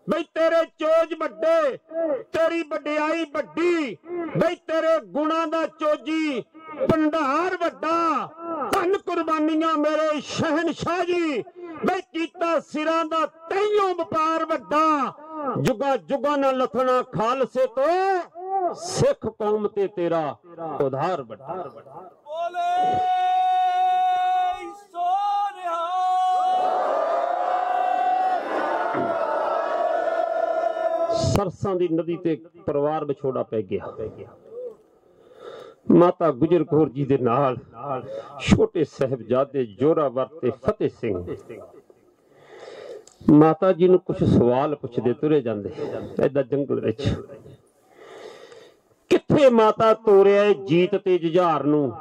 ਬਈ ਤੇਰੇ ਚੋਜ ਵੱਡੇ, ਤੇਰੀ ਵਡਿਆਈ ਵੱਡੀ, ਬਈ ਤੇਰੇ ਗੁਣਾਂ ਦਾ ਚੋਜੀ ਭੰਡਾਰ ਵੱਡਾ। ਧੰਨ ਕੁਰਬਾਨੀਆਂ ਮੇਰੇ ਸ਼ਹਿਨशाह ਜੀ, ਬਈ ਕੀਤਾ ਸਿਰਾਂ ਦਾ ਤੈਨੂੰ ਵਪਾਰ ਵੱਡਾ। ਜੁਗਾ ਜੁਗਾ ਨਾਲ ਲਥਣਾ ਖਾਲਸੇ ਤੋਂ, ਸਿੱਖ ਕੌਮ ਤੇ ਤੇਰਾ ਉਧਾਰ ਵੱਡਾ। ਸਰਸਾਂ ਦੀ ਨਦੀ ਤੇ ਪਰਿਵਾਰ ਵਿਛੋੜਾ ਪੈ ਗਿਆ। ਮਾਤਾ ਗੁਜਰ ਕੌਰ ਜੀ ਦੇ ਨਾਲ ਛੋਟੇ ਸਾਹਿਬਜ਼ਾਦੇ ਜੋਰਾਵਰ ਤੇ ਫਤਿਹ ਸਿੰਘ। ਮਾਤਾ ਜੀ ਨੂੰ ਕੁਝ ਸਵਾਲ ਪੁੱਛਦੇ ਤੁਰੇ ਜਾਂਦੇ ਐਦਾਂ ਜੰਗਲ ਵਿੱਚ। ਕਿੱਥੇ ਮਾਤਾ ਤੋਰਿਆ ਜੀਤ ਤੇ ਜੁਝਾਰ ਨੂੰ।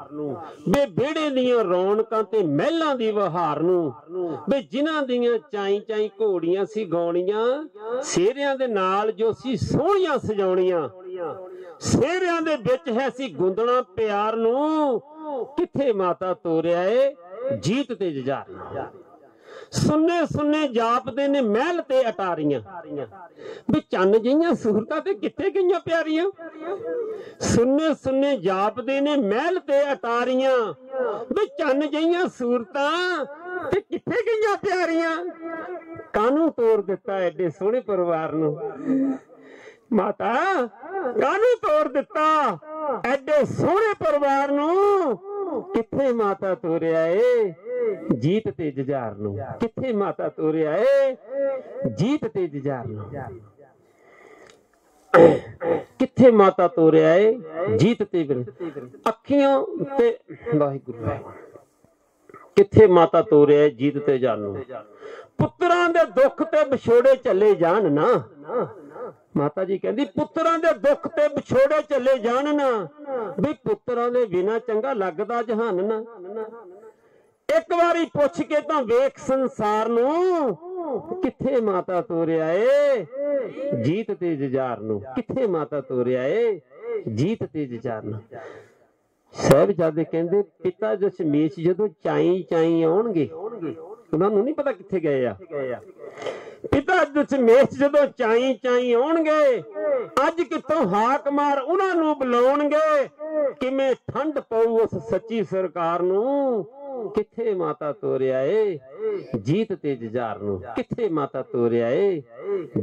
ਵੇ ਵਿਹੜੇ ਦੀਆਂ ਰੌਣਕਾਂ ਤੇ ਮਹਿਲਾਂ ਦੀ ਵਹਾਰ ਨੂੰ। ਵੇ ਜਿਨ੍ਹਾਂ ਦੀਆਂ ਚਾਈ ਚਾਈ ਘੋੜੀਆਂ ਸੀ ਗਾਉਣੀਆਂ, ਸੇਰਿਆਂ ਦੇ ਨਾਲ ਜੋ ਸੀ ਸੋਹਣੀਆਂ ਸਜਾਉਣੀਆਂ। ਸੇਰਿਆਂ ਦੇ ਵਿੱਚ ਹੈ ਸੀ ਗੁੰਦਣਾ ਪਿਆਰ ਨੂੰ। ਕਿੱਥੇ ਮਾਤਾ ਤੋਰਿਆ ਏ ਜੀਤ ਤੇ ਜੁਝਾਰ ਨੂੰ? ਸੁੰਨੇ ਸੁੰਨੇ ਜਾਪਦੇ ਨੇ ਮਹਿਲ ਤੇ ਅਟਾਰੀਆਂ। ਵੀ ਚੰਨ ਜਿਹੀਆਂ ਸੂਰਤਾਂ ਤੇ ਕਿੱਥੇ ਗਈਆਂ ਪਿਆਰੀਆਂ? ਸੁੰਨੇ ਸੁੰਨੇ ਜਾਪਦੇ ਨੇ ਮਹਿਲ ਤੇ ਅਟਾਰੀਆਂ। ਵੀ ਚੰਨ ਜਿਹੀਆਂ ਸੂਰਤਾਂ ਤੇ ਕਿੱਥੇ ਗਈਆਂ ਪਿਆਰੀਆਂ? ਕਾਨੂੰ ਤੋੜ ਦਿੱਤਾ ਐਡੇ ਸੋਹਣੇ ਪਰਿਵਾਰ ਨੂੰ? ਮਾਤਾ ਕਾਨੂੰ ਤੋੜ ਦਿੱਤਾ? ਐਡੇ ਸੋਹਣੇ ਪਰਿਵਾਰ ਨੂੰ ਕਿੱਥੇ ਮਾਤਾ ਤੋਰਿਆ ਏ? ਜੀਤ ਤੇ ਜੁਝਾਰ ਨੂੰ ਕਿੱਥੇ ਮਾਤਾ ਤੋਰਿਆ ਏ? ਜੀਤ ਤੇ ਜੁਝਾਰ ਨੂੰ ਕਿੱਥੇ ਮਾਤਾ ਤੋਰਿਆ ਏ? ਜੀਤ ਤੇ ਬਿਨ ਅੱਖੀਆਂ ਤੇ ਵਾਹਿਗੁਰੂ ਕਿੱਥੇ ਮਾਤਾ ਤੋਰਿਆ ਏ? ਜੀਤ ਤੇ ਜਾਨ ਨੂੰ। ਪੁੱਤਰਾਂ ਦੇ ਦੁੱਖ ਤੇ ਵਿਛੋੜੇ ਚੱਲੇ ਜਾਣ ਨਾ। ਮਾਤਾ ਜੀ ਕਹਿੰਦੀ, ਪੁੱਤਰਾਂ ਦੇ ਦੁੱਖ ਤੇ ਵਿਛੋੜੇ ਚੱਲੇ ਜਾਣ ਨਾ ਵੀ ਪੁੱਤਰਾਂ ਦੇ ਬਿਨਾ ਚੰਗਾ ਲੱਗਦਾ ਜਹਾਨ ਨਾ ਇੱਕ ਵਾਰੀ ਪੁੱਛ ਕੇ ਤਾਂ ਵੇਖ ਸੰਸਾਰ ਨੂੰ ਕਿੱਥੇ ਮਾਤਾ ਤੋਰਿਆ ਏ? ਜੀਤ ਤੇ ਜਜਾਰ ਨੂੰ, ਕਿੱਥੇ ਮਾਤਾ ਤੋਰਿਆ ਏ? ਜੀਤ ਤੇ ਜਜਾਰ ਨੂੰ। ਸਾਹਿਬਜ਼ਾਦੇ ਕਹਿੰਦੇ, ਪਿਤਾ ਜਸ਼ਮੇਸ਼ ਜਦੋਂ ਚਾਈ ਚਾਈ ਆਉਣਗੇ ਉਹਨਾਂ ਨੂੰ ਨਹੀਂ ਪਤਾ ਕਿੱਥੇ ਗਏ ਆ। ਪਿਤਾ ਦਸ਼ਮੇਸ਼ ਜਦੋਂ ਚਾਈ ਚਾਈ ਆਉਣਗੇ ਅੱਜ ਕਿੱਥੋਂ ਹਾਕ ਮਾਰ ਉਹਨਾਂ ਨੂੰ ਬੁਲਾਉਣਗੇ ਕਿਵੇਂ ਠੰਡ ਪਊ ਉਸ ਸੱਚੀ ਸਰਕਾਰ ਨੂੰ? ਕਿੱਥੇ ਮਾਤਾ ਤੋਰਿਆ ਏ? ਜੀਤ ਤੇ ਜਜਾਰ ਨੂੰ। ਕਿੱਥੇ ਮਾਤਾ ਤੋਰਿਆ ਏ?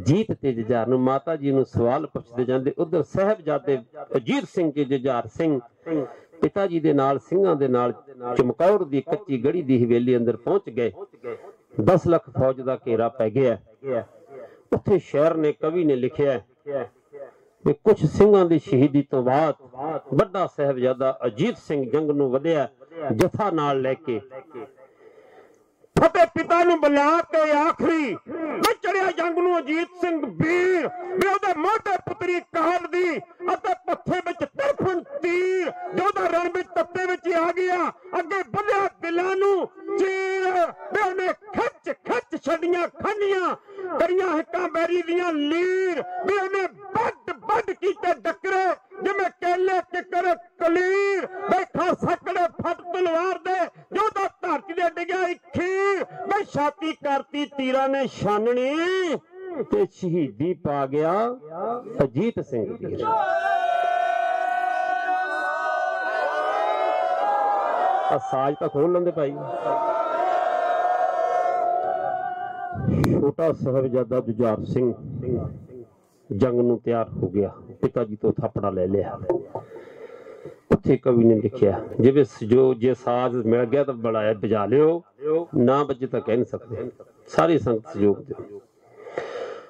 ਜੀਤ ਤੇ ਜਜਾਰ ਨੂੰ। ਮਾਤਾ ਜੀ ਨੂੰ ਸਵਾਲ ਪੁੱਛਦੇ ਜਾਂਦੇ ਉਧਰ ਸਾਹਿਬਜ਼ਾਦੇ ਅਜੀਤ ਸਿੰਘ ਜੀ ਜਜਾਰ ਸਿੰਘ। ਪਿਤਾ ਜੀ ਦੇ ਨਾਲ, ਸਿੰਘਾਂ ਦੇ ਨਾਲ ਚਮਕੌਰ ਦੀ ਕੱਚੀ ਗੜੀ ਦੀ ਹਵੇਲੀ ਅੰਦਰ ਪਹੁੰਚ ਗਏ। 10 ਲੱਖ ਫੌਜ ਦਾ ਘੇਰਾ ਪੈ ਗਿਆ। ਉੱਥੇ ਸ਼ਹਿਰ ਨੇ ਕਵੀ ਨੇ ਲਿਖਿਆ ਕਿ ਕੁਝ ਸਿੰਘਾਂ ਦੀ ਸ਼ਹੀਦੀ ਤੋਂ ਬਾਅਦ ਵੱਡਾ ਸਾਹਿਬਜ਼ਾਦਾ ਅਜੀਤ ਸਿੰਘ ਜੰਗ ਨੂੰ ਵਧਿਆ ਜਥਾ ਨਾਲ ਲੈ ਕੇ। ਫਤਿਹ ਪਿਤਾ ਨੂੰ ਬੁਲਾ ਕੇ ਆਖਰੀ, ਮੈਂ ਚੜਿਆ ਜੰਗ ਨੂੰ ਅਜੀਤ ਸਿੰਘ ਵੀਰ। ਵੀ ਉਹਦੇ ਮੋਢੇ ਪੁੱਤਰੀ ਕਾਲ ਦੀ ਅਤੇ ਪੱਥੇ ਵਿੱਚ ਤਰਫਨ ਤੀਰ ਜੋਦਾ ਰਣ ਵਿੱਚ ਤੱਤੇ ਵਿੱਚ ਆ ਗਿਆ, ਅੱਗੇ ਵਧਿਆ ਦਿਲਾਂ ਨੂੰ ਚੀਰ, ਵੀ ਉਹਨੇ ਖਿੱਚ ਖਿੱਚ ਛੱਡੀਆਂ ਖਾਨੀਆਂ ਕਰੀਆਂ ਹਿੱਕਾਂ ਬੈਰੀ ਦੀਆਂ ਲੀਰ, ਵੀ ਉਹਨੇ ਵੱਡ ਵੱਡ ਕੀਤੇ ਡੱਕਰੇ, ਜਿਵੇਂ ਕੇਲੇ ਕਿਕਰ ਕਲੀਰ ਬੈਠਾ ਸਕੜੇ ਫੱਟ ਤਲਵਾਰ ਦੇ ਜੋਦਾ ਧਰਤੀ ਦੇ ਡਿੱਗਿਆ ਖੀਰ ਮੈਂ ਛਾਤੀ ਕਰਤੀ ਤੀਰਾਂ ਨੇ ਛਾਨਣੀ। ਤੇ ਸ਼ਹੀਦੀ ਪਾ ਗਿਆ ਅਜੀਤ ਸਿੰਘ ਵੀਰ ਆ ਤਾਂ ਖੋਲ ਲੈਂਦੇ ਭਾਈ। ਛੋਟਾ ਸਾਹਿਬਜ਼ਾਦਾ ਜੁਝਾਰ ਸਿੰਘ ਜੰਗ ਨੂੰ ਤਿਆਰ ਹੋ ਗਿਆ। ਪਿਤਾ ਜੀ ਤੋਂ ਥਾਪੜਾ ਲੈ ਲਿਆ। ਉੱਥੇ ਕਵੀ ਨੇ ਲਿਖਿਆ, ਜਿਵੇਂ ਜੋ ਜੇ ਸਾਜ਼ ਮਿਲ ਗਿਆ ਤਾਂ ਬੜਾਇਆ ਬਜਾ ਲਿਓ। ਨਾ ਬੱਜੇ ਤਾਂ ਕਹਿ ਨਹੀਂ ਸਕਦੇ। ਸਾਰੀ ਸੰਗਤ ਸਹਿਯੋਗ ਦਿਓ।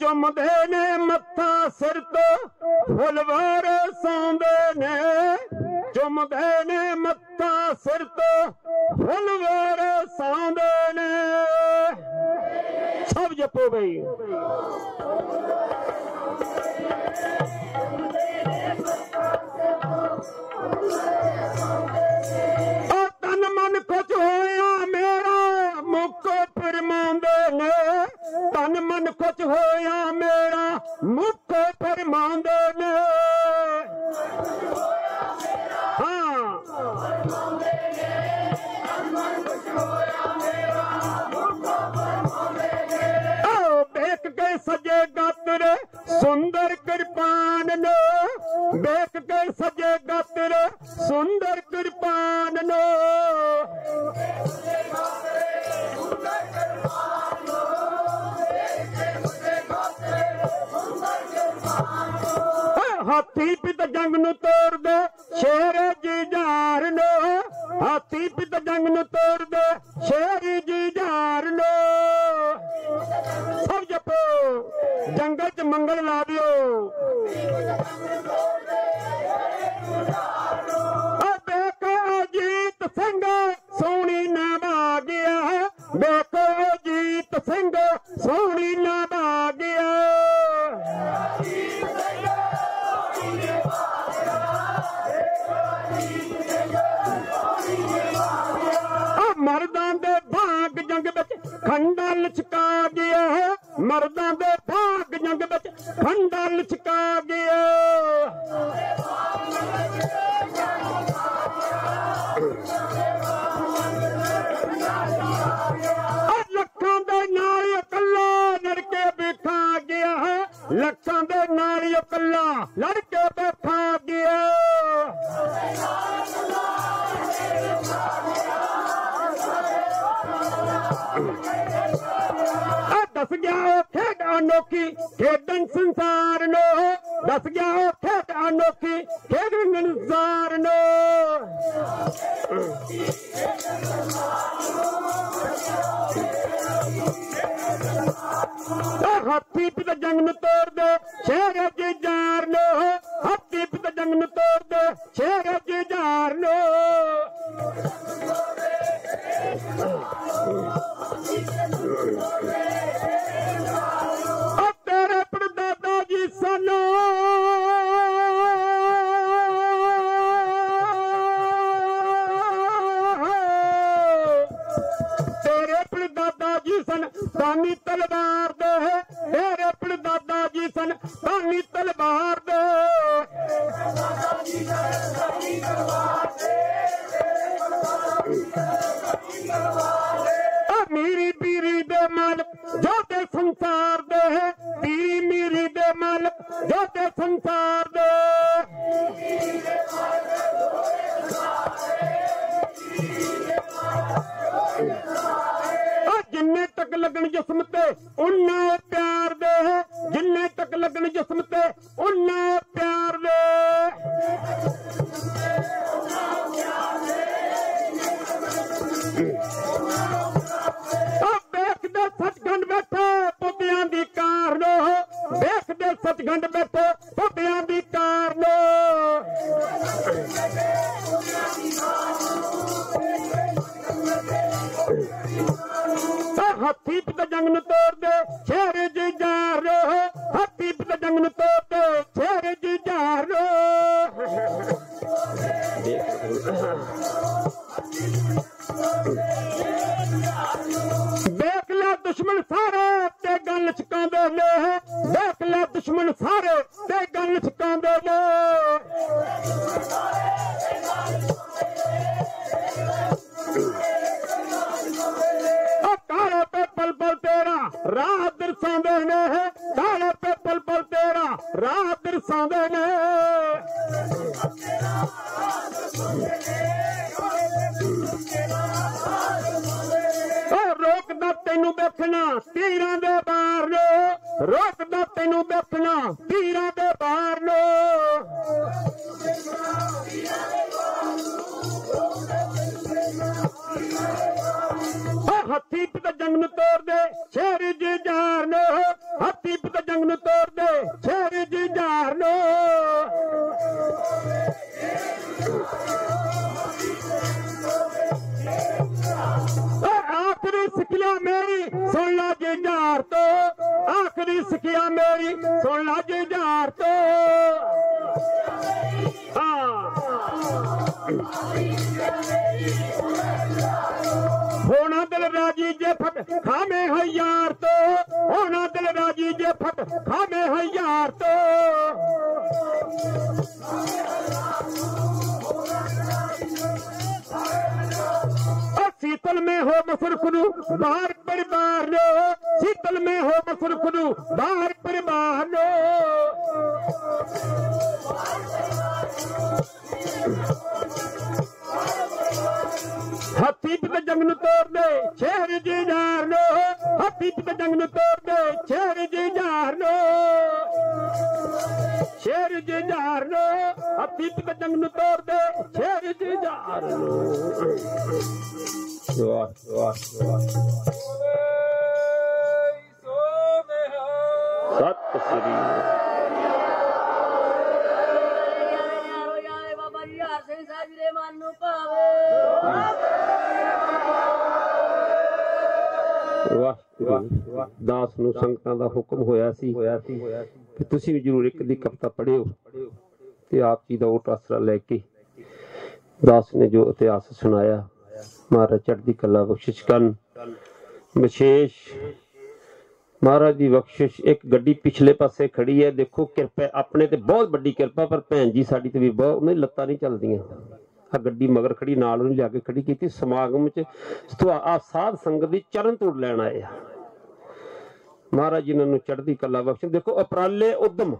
ਚੁੰਮਦੇ ਨੇ ਮੱਥਾ ਸਿਰ ਤੋਂ, ਫੁੱਲਵਾਰ ਸੌਂਦੇ ਨੇ। ਚੁੰਮਦੇ ਨੇ ਮੱਥਾ ਸਿਰ ਤੋਂ, ਫੁੱਲਵਾਰ ਸੌਂਦੇ ਨੇ। ਸਭ ਜਪੋ ਬਈ। ਆ ਤਨ ਮਨ ਕੁਝ ਹੋਇਆ ਮੇਰਾ ਮੁਖ ਫਰਮਾਉਂਦੇ ਤਨ ਮਨ ਖੁਸ਼ ਹੋਇਆ ਮੇਰਾ, ਮੁਖ ਫਰਮਾਉਂਦੇ ਨੇ। ਹਾਂ। ਆਓ ਵੇਖ ਕੇ ਸਜੇ ਗਾਤਰ ਸੁੰਦਰ ਕਿਰਪਾਨ ਨੂੰ। ਵੇਖ ਕੇ ਸਜੇ ਗਾਤਰ ਸੁੰਦਰ ਕਿਰਪਾਨ ਨੂੰ। ਓਏ ਹਾਥੀ ਪਿਤ ਜੰਗ ਨੂੰ ਤੋੜ ਦੇ, ਸ਼ੇਰ ਜੀ ਜਾਰ ਨੂੰ ਹਾਥੀ ਪਿਤ ਜੰਗ ਨੂੰ ਤੋੜ ਦੇ, ਸ਼ੇਰ ਜੀ ਜਾਰ ਨੂੰ ਸਭ ਜਪੋ, ਜੰਗਲ ਚ ਮੰਗਲ ਲਾ ਦਿਓ। ਆ ਦੇਖੋ ਜੀਤ ਸਿੰਘ, ਸੋਹਣੀ ਨਾਮ ਆ ਗਿਆ। ਦੇਖੋ ਜੀਤ ਸਿੰਘ ਸੋਹਣੀ ਨਾਮ ਆ ਗਿਆ। ਮਰਦਾਂ ਦੇ ਭਾਗ ਜੰਗ ਵਿੱਚ ਖੰਡਾ ਲਚਕਾ ਗਿਆ। ਮਰਦਾਂ ਦੇ ਭਾਗ ਜੰਗ ਵਿੱਚ ਖੰਡਾ ਲਚਕਾ ਗਿਆ। ਲੱਖਾਂ ਦੇ ਨਾਲ ਇਕੱਲਾ ਲੜਕੇ ਬੈਠਾ ਗਿਆ ਹੈ। ਲੱਖਾਂ ਦੇ ਨਾਲ ਹੀ ਇਕੱਲਾ ਲੜਕੇ ਬੈਠਾ ਗਿਆ। ਆ ਦੱਸ ਗਿਆ ਉਹ ਖੇਡ ਅਨੋਖੀ ਖੇਡਣ ਸੰਸਾਰ ਨੂੰ ਦੱਸ ਗਿਆ ਉਹ ਖੇਡ ਅਨੋਖੀ ਖੇਡਣ ਸੰਸਾਰ ਨੂੰ ਆ ਹਾਥੀ ਪਿਤ ਜੰਗ ਨੂੰ ਤੋੜ ਦੇ ਸ਼ੇਰ ਜੀ ਜਾਰ ਨੂੰ ਹਾਥੀ ਪਿਤ ਜੰਗ ਨੂੰ ਤੋੜ ਦੇ ਸ਼ੇਰ ਜੀ ਜਾਰ ਨੂੰ ਆ ਤੇਰੇ ਪੜਦਾਦਾ ਜੀ ਸਨ ਤੇਰੇ ਪੜਦਾਦਾ ਜੀ ਸਨ ਤਾਨੀ ਤਲਵਾਰ ਦੇ ਆਪਣੇ ਦਾਦਾ ਜੀ ਸਨ ਤਾਨੀ ਤਲਵਾਰ ਦੇ। ਆ ਮੇਰੀ ਪੀਰੀ ਦੇ ਮਾਲਕ ਜੋ ਤੇ ਸੰਸਾਰ ਦੇ। ਹੈ ਪੀਰੀ ਮੇਰੀ ਦੇ ਮਾਲਕ ਜੋ ਤੇ ਸੰਸਾਰ ਦੇ। ਜਿੰਨੇ ਤੱਕ ਲੱਗਣ ਜਿਸਮ ਤੇ, ਉਹਨਾਂ ਪਿਆਰ ਦੇ। ਜਿੰਨੇ ਤੱਕ ਲੱਗਣ ਜਿਸਮ ਤੇ, ਉਹਨਾਂ ਪਿਆਰ ਦੇ। ਵੇਖਦੇ ਸੱਚਖੰਡ ਬੈਠੇ, ਪੁੱਤਿਆਂ ਦੀ ਕਾਰ ਨੂੰ ਵੇਖਦੇ ਸੱਚਖੰਡ ਬੈਠੇ, ਪੁੱਤਿਆਂ ਦੀ ਕਾਰ ਲੋ। ਆ ਹਾਥੀ ਪਿਤ ਜੰਗ ਨੂੰ ਤੋੜ ਦੇ ਇਤਿਹਾਸ ਸੁਣਾਇਆ। ਮਹਾਰਾਜ ਚੜ੍ਹਦੀ ਕਲਾ ਬਖਸ਼ਿਸ਼ ਕਰਨ। ਵਿਸ਼ੇਸ਼ ਮਹਾਰਾਜ ਦੀ ਬਖਸ਼ਿਸ਼ ਇੱਕ ਗੱਡੀ ਪਿਛਲੇ ਪਾਸੇ ਖੜੀ ਹੈ। ਦੇਖੋ, ਕਿਰਪਾ ਆਪਣੇ ਤੇ ਬਹੁਤ ਵੱਡੀ ਕਿਰਪਾ, ਪਰ ਭੈਣ ਜੀ ਸਾਡੀ ਤੇ ਵੀ ਬਹੁਤ, ਉਹਨਾਂ ਲੱਤਾਂ ਨਹੀਂ ਚੱਲਦੀਆਂ। ਆ ਗੱਡੀ ਮਗਰ ਖੜੀ, ਨਾਲ ਉਹਨੂੰ ਲਿਆ ਕੇ ਖੜੀ ਕੀਤੀ। ਸਮਾਗਮ ਚ ਆ ਸਾਧ ਸੰਗਤ ਦੀ ਚਰਨ ਤੋੜ ਲੈਣ ਆਏ ਆ। ਮਹਾਰਾਜ ਜੀ ਇਹਨਾਂ ਨੂੰ ਚੜ੍ਹਦੀ ਕਲਾ ਬਖਸ਼ਣ ਦੇਖੋ, ਅਪਰਾਲੇ ਉਦਮ।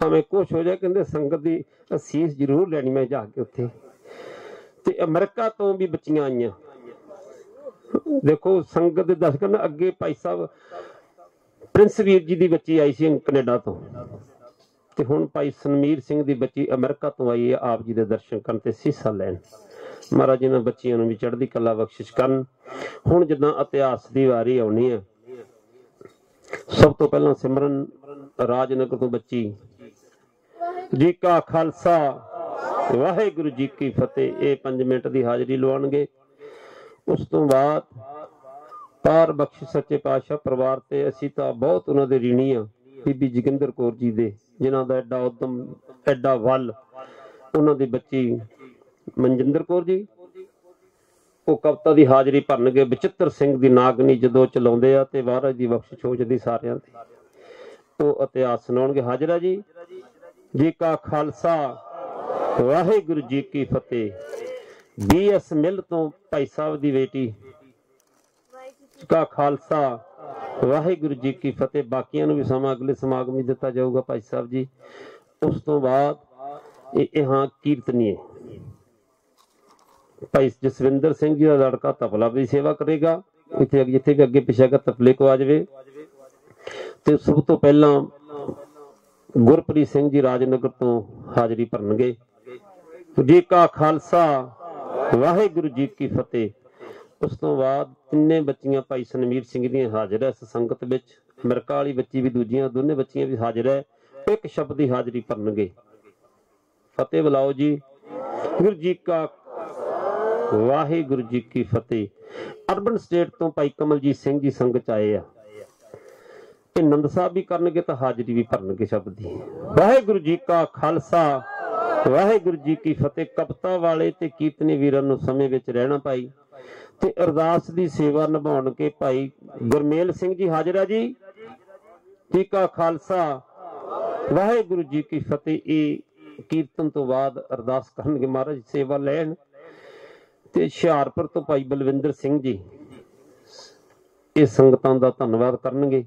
ਭਾਵੇਂ ਕੁਛ ਹੋ ਜਾਏ, ਕਹਿੰਦੇ ਸੰਗਤ ਦੀ ਅਸੀਸ ਜ਼ਰੂਰ ਲੈਣੀ, ਮੈਂ ਜਾ ਕੇ ਉੱਥੇ ਤੇ ਅਮਰੀਕਾ ਤੋਂ ਵੀ ਬੱਚੀਆਂ ਆਈਆਂ। ਦੇਖੋ, ਸੰਗਤ ਦੇ ਦਰਸ਼ਕਾਂ ਨੇ ਅੱਗੇ ਭਾਈ ਸਾਹਿਬ, ਪ੍ਰਿੰਸ ਵੀਰ ਜੀ ਦੀ ਬੱਚੀ ਆਈ ਸੀ ਕੈਨੇਡਾ ਤੋਂ। ਤੇ ਹੁਣ ਭਾਈ ਸਨਮੀਰ ਸਿੰਘ ਦੀ ਬੱਚੀ ਅਮਰੀਕਾ ਤੋਂ ਆਈ ਹੈ, ਆਪ ਜੀ ਦੇ ਦਰਸ਼ਨ ਕਰਨ ਤੇ ਸੀਸਾ ਲੈਣ। ਮਹਾਰਾਜ ਇਹਨਾਂ ਬੱਚੀਆਂ ਨੂੰ ਵੀ ਚੜ੍ਹਦੀ ਕਲਾ ਬਖਸ਼ਿਸ਼ ਕਰਨ। ਹੁਣ ਜਦੋਂ ਇਤਿਹਾਸ ਦੀ ਵਾਰੀ ਆਉਣੀ ਹੈ, ਸਭ ਤੋਂ ਪਹਿਲਾਂ ਸਿਮਰਨ ਰਾਜਨਗਰ ਤੋਂ ਬੱਚੀ। ਜੀ ਕਾ ਖਾਲਸਾ ਵਾਹਿਗੁਰੂ ਜੀ ਕੀ ਫਤਿਹ। ਇਹ 5 ਮਿੰਟ ਦੀ ਹਾਜ਼ਰੀ ਲਵਾਉਣਗੇ। ਉਸ ਤੋਂ ਬਾਅਦ ਪਾਰ ਬਖਸ਼ ਸੱਚੇ ਪਾਤਸ਼ਾਹ ਪਰਿਵਾਰ ਤੇ ਅਸੀਂ ਤਾਂ ਬਹੁਤ ਉਹਨਾਂ ਦੇ ঋਣੀ ਆ ਬੀਬੀ ਜੋਗਿੰਦਰ ਕੌਰ ਜੀ ਦੇ, ਜਿਨ੍ਹਾਂ ਦਾ ਐਡਾ ਉਦਮ, ਐਡਾ ਵੱਲ ਉਹਨਾਂ ਦੀ ਬੱਚੀ ਮਨਜਿੰਦਰ ਕੌਰ ਜੀ। ਉਹ ਕਵਤਾ ਦੀ ਹਾਜ਼ਰੀ ਭਰਨਗੇ ਬਚਿੱਤਰ ਸਿੰਘ ਦੀ ਨਾਗਨੀ ਜਦੋਂ ਚਲਾਉਂਦੇ ਆ ਤੇ ਮਹਾਰਾਜ ਦੀ ਬਖਸ਼ਿਸ਼ ਹੋ ਜਾਂਦੀ ਸਾਰਿਆਂ ਦੀ। ਉਹ ਇਤਿਹਾਸ ਸੁਣਾਉਣਗੇ। ਹਾਜ਼ਰਾ ਜੀ। ਜੀ ਕਾ ਖਾਲਸਾ। ਵਾਹਿਗੁਰੂ ਜੀ ਕੀ ਫਤਿਹ। ਬੀਐਸ ਮਿਲ ਤੋਂ ਭਾਈ ਸਾਹਿਬ ਦੀ ਬੇਟੀ। ਕਾ ਖਾਲਸਾ, ਵਾਹਿਗੁਰੂ ਜੀ ਕੀ ਫਤਿਹ। ਬਾਕੀਆਂ ਨੂੰ ਵੀ ਸਮਾਂ, ਅਗਲੇ ਸਮਾਗਮ ਵਿੱਚ ਦਿੱਤਾ ਜਾਊਗਾ ਭਾਈ ਸਾਹਿਬ ਜੀ। ਉਸ ਤੋਂ ਬਾਅਦ ਇਹ ਇਹਾਂ ਕੀਰਤਨੀਏ ਭਾਈ ਜਸਵਿੰਦਰ ਸਿੰਘ ਜੀ ਦਾ ਲੜਕਾ ਤਬਲਾ ਦੀ ਸੇਵਾ ਕਰੇਗਾ। ਇੱਥੇ ਜਿੱਥੇ ਵੀ ਅੱਗੇ ਪਿਛੇ ਤਬਲੇ ਕੋ ਆ ਜਾਵੇ। ਤੇ ਸਭ ਤੋਂ ਪਹਿਲਾਂ ਗੁਰਪ੍ਰੀਤ ਸਿੰਘ ਜੀ ਰਾਜਨਗਰ ਤੋਂ ਹਾਜ਼ਰੀ ਭਰਨਗੇ। ਜੀ ਕਾ ਖਾਲਸਾ, ਵਾਹਿਗੁਰੂ ਜੀ ਕੀ ਫਤਿਹ। ਉਸ ਤੋਂ ਬਾਅਦ ਤਿੰਨੇ ਬੱਚੀਆਂ ਭਾਈ ਸਨਮੀਰ ਸਿੰਘ ਦੀਆਂ ਹਾਜ਼ਰ ਹੈ ਇਸ ਸੰਗਤ ਵਿੱਚ। ਮਿਰਕਾ ਵਾਲੀ ਬੱਚੀ ਵੀ ਦੂਜੀਆਂ, ਦੋਨੇ ਬੱਚੀਆਂ ਵੀ ਹਾਜ਼ਰ ਹੈ। ਇੱਕ ਸ਼ਬਦ ਦੀ ਹਾਜ਼ਰੀ ਭਰਨਗੇ। ਫਤਿਹ ਬੁਲਾਓ ਜੀ। ਗੁਰੂ ਜੀ ਕਾ ਵਾਹਿਗੁਰੂ ਜੀ ਕੀ ਫਤਿਹ। ਅਰਬਨ ਸਟੇਟ ਤੋਂ ਭਾਈ ਕਮਲਜੀਤ ਸਿੰਘ ਜੀ ਸੰਗਤ 'ਚ ਆਏ ਆ। ਤੇ ਨੰਦ ਸਾਹਿਬ ਵੀ ਕਰਨਗੇ ਤਾਂ ਹਾਜ਼ਰੀ ਵੀ ਭਰਨਗੇ ਸ਼ਬਦ ਦੀ। ਵਾਹਿਗੁਰੂ ਜੀ ਕਾ ਖਾਲਸਾ ਵਾਹਿਗੁਰੂ ਜੀ ਕੀ ਫਤਿਹ। ਕਪਤਾ ਵਾਲੇ ਤੇ ਕੀਰਤਨੀ ਵੀਰਾਂ ਨੂੰ ਸਮੇਂ ਵਿੱਚ ਰਹਿਣਾ ਭਾਈ। ਤੇ ਅਰਦਾਸ ਦੀ ਸੇਵਾ ਨਿਭਾਉਣ ਕੇ ਭਾਈ ਗੁਰਮੇਲ ਸਿੰਘ ਜੀ ਹਾਜ਼ਰ ਜੀ। ਜੀ ਖਾਲਸਾ। ਵਾਹਿਗੁਰੂ ਜੀ ਕੀ ਫਤਿਹ। ਇਹ ਕੀਰਤਨ ਤੋਂ ਬਾਅਦ ਅਰਦਾਸ ਕਰਨਗੇ ਮਹਾਰਾਜ ਸੇਵਾ ਲੈਣ। ਤੇ ਹੁਸ਼ਿਆਰਪੁਰ ਤੋਂ ਭਾਈ ਬਲਵਿੰਦਰ ਸਿੰਘ ਜੀ ਇਹ ਸੰਗਤਾਂ ਦਾ ਧੰਨਵਾਦ ਕਰਨਗੇ।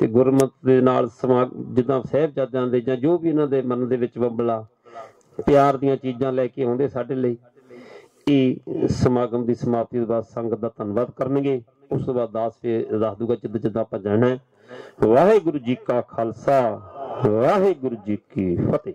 ਤੇ ਗੁਰਮਤ ਦੇ ਨਾਲ ਸਮਾ, ਜਿੱਦਾਂ ਸਹਿਬਜ਼ਾਦਿਆਂ ਦੇ ਜਾਂ ਜੋ ਵੀ ਇਹਨਾਂ ਦੇ ਮਨ ਦੇ ਵਿੱਚ ਬੰਬਲਾ, ਪਿਆਰ ਦੀਆਂ ਚੀਜ਼ਾਂ ਲੈ ਕੇ ਆਉਂਦੇ ਸਾਡੇ ਲਈ, ਇਹ ਸਮਾਗਮ ਦੀ ਸਮਾਪਤੀ ਤੋਂ ਬਾਅਦ ਸੰਗਤ ਦਾ ਧੰਨਵਾਦ ਕਰਨਗੇ। ਉਸ ਤੋਂ ਬਾਅਦ ਦਾਸ ਫੇਰ ਦੱਸ ਦੂਗਾ ਜਿੱਦ ਜਿੱਦਾਂ ਆਪਾਂ ਜਾਣਾ ਹੈ। ਵਾਹਿਗੁਰੂ ਜੀ ਕਾ ਖਾਲਸਾ, ਵਾਹਿਗੁਰੂ ਜੀ ਕੀ ਫਤਿਹ।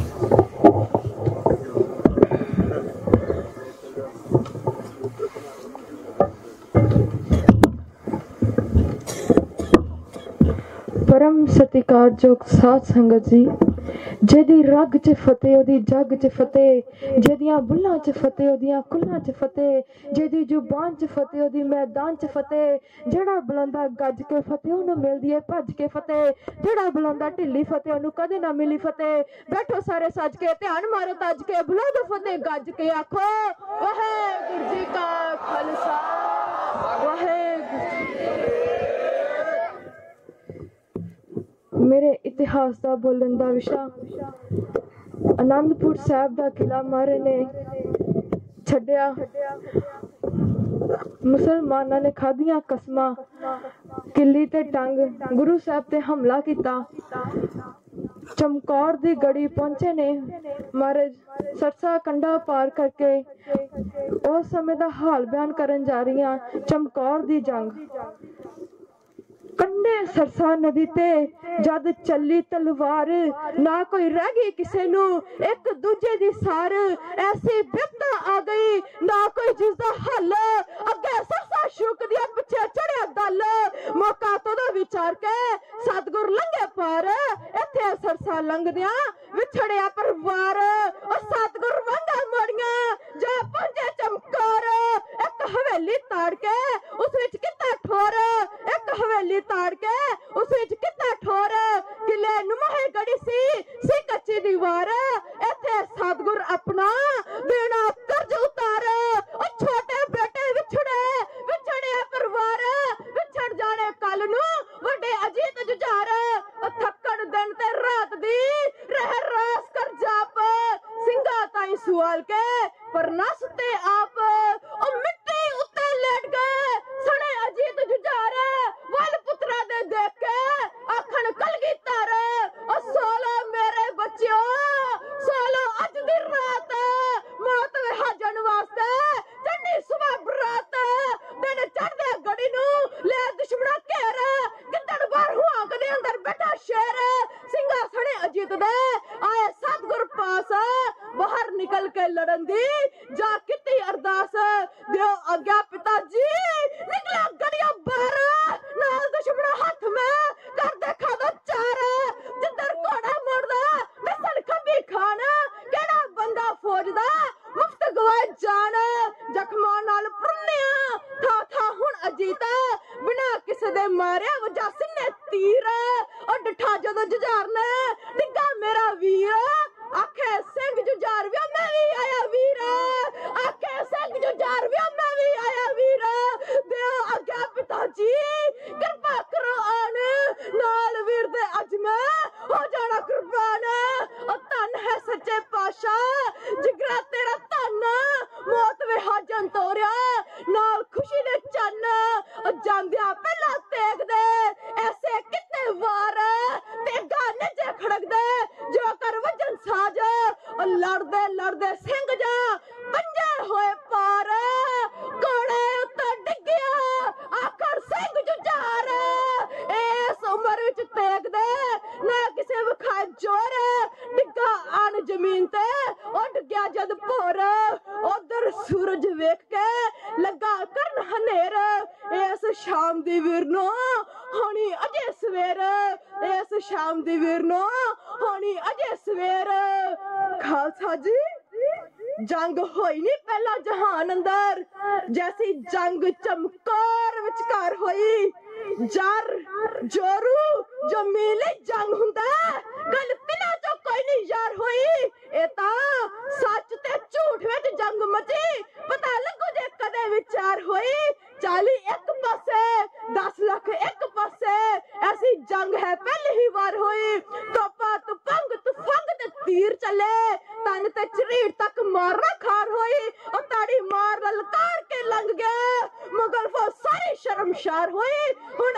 ਪਰਮ ਸਤਿਕਾਰਯੋਗ ਸਾਧ ਸੰਗਤ ਜੀ, ਜਿਹਦੀ ਰਗ 'ਚ ਫਤਿਹ, ਉਹਦੀ ਜੱਗ 'ਚ ਫਤਿਹ, ਜਿਹਦੀਆਂ ਬੁੱਲਾਂ 'ਚ ਫਤਿਹ, ਉਹਦੀਆਂ ਕੁੱਲਾਂ 'ਚ ਫਤਿਹ, ਜਿਹਦੀ ਜ਼ੁਬਾਨ 'ਚ ਫਤਿਹ, ਉਹਦੀ ਮੈਦਾਨ 'ਚ ਫਤਿਹ, ਜਿਹੜਾ ਬੁਲੰਦਾ ਗੱਜ ਕੇ ਫਤਿਹ ਉਹਨੂੰ ਮਿਲਦੀ ਹੈ ਭੱਜ ਕੇ ਫਤਿਹ, ਜਿਹੜਾ ਬੁਲੰਦਾ ਢਿੱਲੀ ਫਤਿਹ ਉਹਨੂੰ ਕਦੇ ਨਾ ਮਿਲੀ ਫਤਿਹ, ਬੈਠੋ ਸਾਰੇ ਸੱਜ ਕੇ, ਧਿਆਨ ਮਾਰੋ ਤੱਜ ਕੇ, ਬੁਲੰਦ ਫਤਿਹ ਗੱਜ ਕੇ ਆਖੋ, ਵਾਹਿਗੁਰੂ ਜੀ ਕਾ ਖਾਲਸਾ, ਵਾਹਿਗੁਰੂ ਮੇਰੇ ਇਤਿਹਾਸ ਦਾ ਬੋਲਣ ਦਾ ਵਿਸ਼ਾ ਆਨੰਦਪੁਰ ਸਾਹਿਬ ਦਾ ਕਿਲਾ ਮਾਰੇ ਨੇ ਛੱਡਿਆ। ਮੁਸਲਮਾਨਾਂ ਨੇ ਖਾਧੀਆਂ ਕਸਮਾਂ, ਕਿੱਲੀ ਤੇ ਟੰਗ, ਗੁਰੂ ਸਾਹਿਬ ਤੇ ਹਮਲਾ ਕੀਤਾ। ਚਮਕੌਰ ਦੀ ਗੜੀ ਪਹੁੰਚੇ ਨੇ ਮਹਾਰਾਜ, ਸਰਸਾ ਕੰਡਾ ਪਾਰ ਕਰਕੇ। ਉਸ ਸਮੇਂ ਦਾ ਹਾਲ ਬਿਆਨ ਕਰਨ ਜਾ ਰਹੀਆਂ ਚਮਕੌਰ ਦੀ ਜੰਗ। ਕੰਡੇ ਸਰਸਾ ਨਦੀ ਤੇ ਜਦ ਚੱਲੀ ਤਲਵਾਰ, ਨਾ ਕੋਈ ਰਹਿ ਗਈ ਕਿਸੇ ਨੂੰ, ਇੱਕ ਦੂਜੇ ਦੀ ਸਾਰ, ਐਸੀ ਬਿਪਤਾ ਆ ਗਈ, ਨਾ ਕੋਈ ਜਿਸ ਦਾ ਹੱਲ। ਅੱਗੇ ਸਰਸਾ ਸ਼ੁਕਦੀਆਂ ਪਿੱਛੇ ਚੜਿਆ ਦਲ। ਮੌਕਾ ਤੋਂ ਦਾ ਵਿਚਾਰ ਕੇ ਸਤਗੁਰ ਲੰਘੇ ਪਾਰ। ਇੱਥੇ ਸਰਸਾ ਲੰਘਦਿਆਂ ਵਿਛੜਿਆ ਪਰਿਵਾਰ। ਉਹ ਸਤਗੁਰ ਵਾਂਗਾ ਮੋੜੀਆਂ, ਜਾ ਪਹੁੰਚੇ ਚਮਕਾਰ। ਇੱਕ ਹਵੇਲੀ ਤਾੜ ਕੇ ਉਸ ਵਿੱਚ ਕਿੰਨਾ ਠੋਰ। ਇੱਕ ਹਵੇਲੀ ਤਾੜ ਕੇ, ਉਸ ਵਿੱਚ ਕਿੰਨਾ ਠੋਰ, ਕਿਲੇ ਨੁਮਾਹੇ ਗੜੀ ਸੀ ਸੀ ਕੱਚੀ ਦੀਵਾਰ। ਇੱਥੇ ਸਤਗੁਰ ਆਪਣਾ ਦੇਣਾ ਕਰਜ਼ ਉਤਾਰ। ਉਹ ਛੋਟੇ ਬੇਟੇ ਵਿਛੜੇ, ਵਿਛੜਿਆ ਪਰਿਵਾਰ। ਵਿਛੜ ਜਾਣੇ ਕੱਲ ਨੂੰ ਵੱਡੇ ਅਜੀਤ ਜੁਝਾਰ। ਥੱਕਣ ਦਿਨ ਤੇ ਰਾਤ ਦੀ ਰਹਿ ਰਾਸ ਕਰ ਜਾਪ। ਸਿੰਘਾ ਤਾਈ ਸਵਾਲ ਕੇ ਪਰ ਨਸ ਤੇ ਆਪ। ਉਹ ਲੇਟ ਗਏ। ਸਣੇ ਅਜੀਤ ਜੁਝਾਰ, ਵੱਲ ਪੁੱਤਰਾ ਦੇ ਦੇਖ ਆਖਣ ਕਲਗੀ ਤਾਰ ਉਹ ਸੋਲੋ ਮੇਰੇ ਬੱਚਿਓ ਸੋਲੋ ਅੱਜ ਦੀ ਰਾਤ ਮੌਤ ਵਿਹਾਜਣ ਵਾਸਤੇ ਚੰਡੀ ਸੁਬਾ ਬਰਾਤ ਦਿਨ ਚੜਦੇ ਗੜੀ ਨੂੰ ਲੈ ਦੁਸ਼ਮਣਾ ਘੇਰ। ਗਿੱਦੜ ਬਾਹਰ ਹੁਆ ਕਦੇ ਅੰਦਰ ਬੈਠਾ ਸ਼ੇਰ। ਸਿੰਘਾ ਸਣੇ ਅਜੀਤ ਦੇ ਆਏ ਸਤਗੁਰ ਪਾਸ। ਬਾਹਰ ਨਿਕਲ ਕੇ ਲੜਨ ਦੀ ਜਾ ਕੀਤੀ ਅਰਦਾਸ। ਦਿਓ ਆਗਿਆ ਪਿਤਾ ਜੀ, ਨਿਕਲਿਆ ਗੜੀਆਂ ਬਾਹਰ। ਨਾਲ ਦੁਸ਼ਮਣਾ ਹੱਥ ਮੈਂ ਕਰ ਦੇਖਾ ਚਾਰ। ਜਿੱਧਰ ਘੋੜਾ ਮੁੜਦਾ ਖੱਬੀ ਖਾਨ, ਕਿਹੜਾ ਬੰਦਾ ਫੌਜ ਦਾ? ਮੁਫਤ ਗਵਾ ਜਾਨ, ਜ਼ਖਮਾਂ ਨਾਲ ਪੁਰਨਿਆ, ਥਾ ਥਾ ਹੁਣ ਅਜੀਤ, ਬਿਨਾ ਕਿਸੇ ਦੇ ਮਾਰਿਆ ਵਜਾ ਸਿੰਨੇ ਤੀਰ ਉਹ ਡਠਾ ਜਦੋਂ ਜੁਝਾਰ ਨੇ ਡਿੱਗਾ ਮੇਰਾ ਵੀਰ। ਆਖੇ ਸਿੰਘ ਜੁਝਾਰ ਵਿਆ ਮੈਂ ਵੀ ਆਇਆ ਵੀਰ। ਆਖੇ ਸਿੰਘ ਜੁਝਾਰ ਵਿਆ ਮੈਂ ਵੀ ਆਇਆ ਵੀਰ। ਦਿਓ ਆਗਿਆ ਪਿਤਾ ਜੀ, ਕਿਰਪਾ ਕਰੋ ਆਣ। ਨਾਲ ਵੀਰ ਦੇ ਅੱਜ ਮੈਂ ਹੋ ਜਾਣਾ ਕੁਰਬਾਨ। ਉਹ ਧੰਨ ਹੈ ਸੱਚੇ ਪਾਤਸ਼ਾਹ, ਜਿਗਰਾ ਤੇਰਾ ਧੰਨ। ਮੌਤ ਵੇ ਹਾਜਨ ਤੋਰਿਆ, ਨਾਲ ਖੁਸ਼ੀ ਦੇ ਚੰਨ। ਉਹ ਜਾਂਦਿਆਂ ਪਹਿਲਾਂ ਤੇਗਦੇ, ਐਸੇ ਕਿਤੇ ਵਾਰ। ਤੇ ਗਾਨੇ ਜੇ ਖੜਕਦੇ, ਜੋ ਕਰ ਵਜਨ ਸਾਜ ਉਹ ਲੜਦੇ ਲੜਦੇ ਸਿੰਘ ਜਾ ਪੰਜੇ ਹੋਏ ਪਾਰ। ਕੋੜੇ ਉੱਤੇ ਡਿੱਗਿਆ ਆਖਰ ਸਿੰਘ ਜੁਝਾਰ। ਇਸ ਉਮਰ ਵਿੱਚ ਤੇਗਦੇ ਨਾ ਕਿਸੇ ਵਿਖਾਏ ਜੋਰ। ਡਿੱਗਾ ਆਣ ਜ਼ਮੀਨ ਤੇ ਉਹ ਡਿੱਗਿਆ ਜਦ ਭੋਰ। ਉਧਰ ਸੂਰਜ ਵੇਖ ਕੇ ਲੱਗਾ ਕਰਨ ਹਨੇਰ। ਇਸ ਸ਼ਾਮ ਦੀ ਵੀਰ ਨੂੰ ਹੋਣੀ ਅਜੇ ਸਵੇਰ। ਇਸ ਸ਼ਾਮ ਦੀ ਵੀਰ ਨੂੰ ਹੋਣੀ ਅਜੇ ਸਵੇਰ। ਖਾਲਸਾ ਜੀ। ਜੰਗ ਹੋਈ ਨਹੀਂ ਪਹਿਲਾ ਜਹਾਨ ਅੰਦਰ। ਜੈਸੀ ਜੰਗ ਚਮਕਾਰ ਵਿਚਕਾਰ ਹੋਈ। ਜਰ, ਜੋਰੂ, ਜੋ ਮੇਲੇ ਜੰਗ ਹੁੰਦਾ ਗੱਲ ਤਿਨਾਂ ਚੋਂ ਕੋਈ ਨਹੀਂ ਯਾਰ ਹੋਈ। ਇਹ ਤਾਂ ਸੱਚ ਤੇ ਝੂਠ ਵਿੱਚ ਜੰਗ ਮਚੀ। ਪਤਾ ਲੱਗੂ ਜੇ ਕਦੇ ਵਿਚਾਰ ਹੋਈ। 40 ਇੱਕ ਪਾਸੇ 10 ਲੱਖ ਇੱਕ ਪਾਸੇ, ਐਸੀ ਜੰਗ ਹੈ ਪਹਿਲੀ ਹੀ ਵਾਰ ਹੋਈ। ਤੋਪਾ ਤੁਪੰਗ, ਤੁਫੰਗ ਤੇ ਤੀਰ ਚੱਲੇ। ਤਨ ਤੇ ਚਰੀੜ ਤੱਕ ਮਾਰਨਾ ਖਾਰ ਹੋਈ। ਉਹ ਤਾੜੀ ਮਾਰ ਲਲਕਾਰ ਕੇ ਲੰਘ ਗਿਆ। ਮੁਗਲ ਫੌਜ ਸ਼ਰਮਸ਼ਾਰ ਹੋਈ ਹੁਣ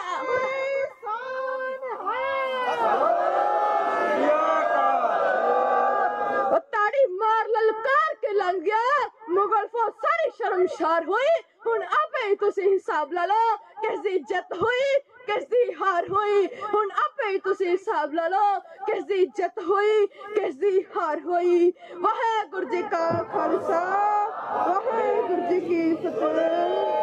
ਉਹ ਤਾੜੀ ਮਾਰ ਲਲਕਾਰ ਕੇ ਲੰਘ ਗਿਆ ਮੁਗਲ ਫੌਜ ਸਾਰੀ ਸ਼ਰਮਸ਼ਾਰ ਹੋਈ ਹੁਣ ਆਪੇ ਹੀ ਤੁਸੀਂ ਹਿਸਾਬ ਲਾ ਲਓ ਕਿਸ ਦੀ ਜਿੱਤ ਹੋਈ ਕਿਸ ਦੀ ਹਾਰ ਹੋਈ ਹੁਣ ਆਪੇ ਹੀ ਤੁਸੀਂ ਹਿਸਾਬ ਲਾ ਲਓ ਕਿਸ ਦੀ ਜਿੱਤ ਹੋਈ ਕਿਸ ਦੀ ਹਾਰ ਹੋਈ ਵਾਹਿਗੁਰੂ ਜੀ ਕਾ ਖਾਲਸਾ ਵਾਹਿਗੁਰੂ ਜੀ ਕੀ ਫਤਿਹ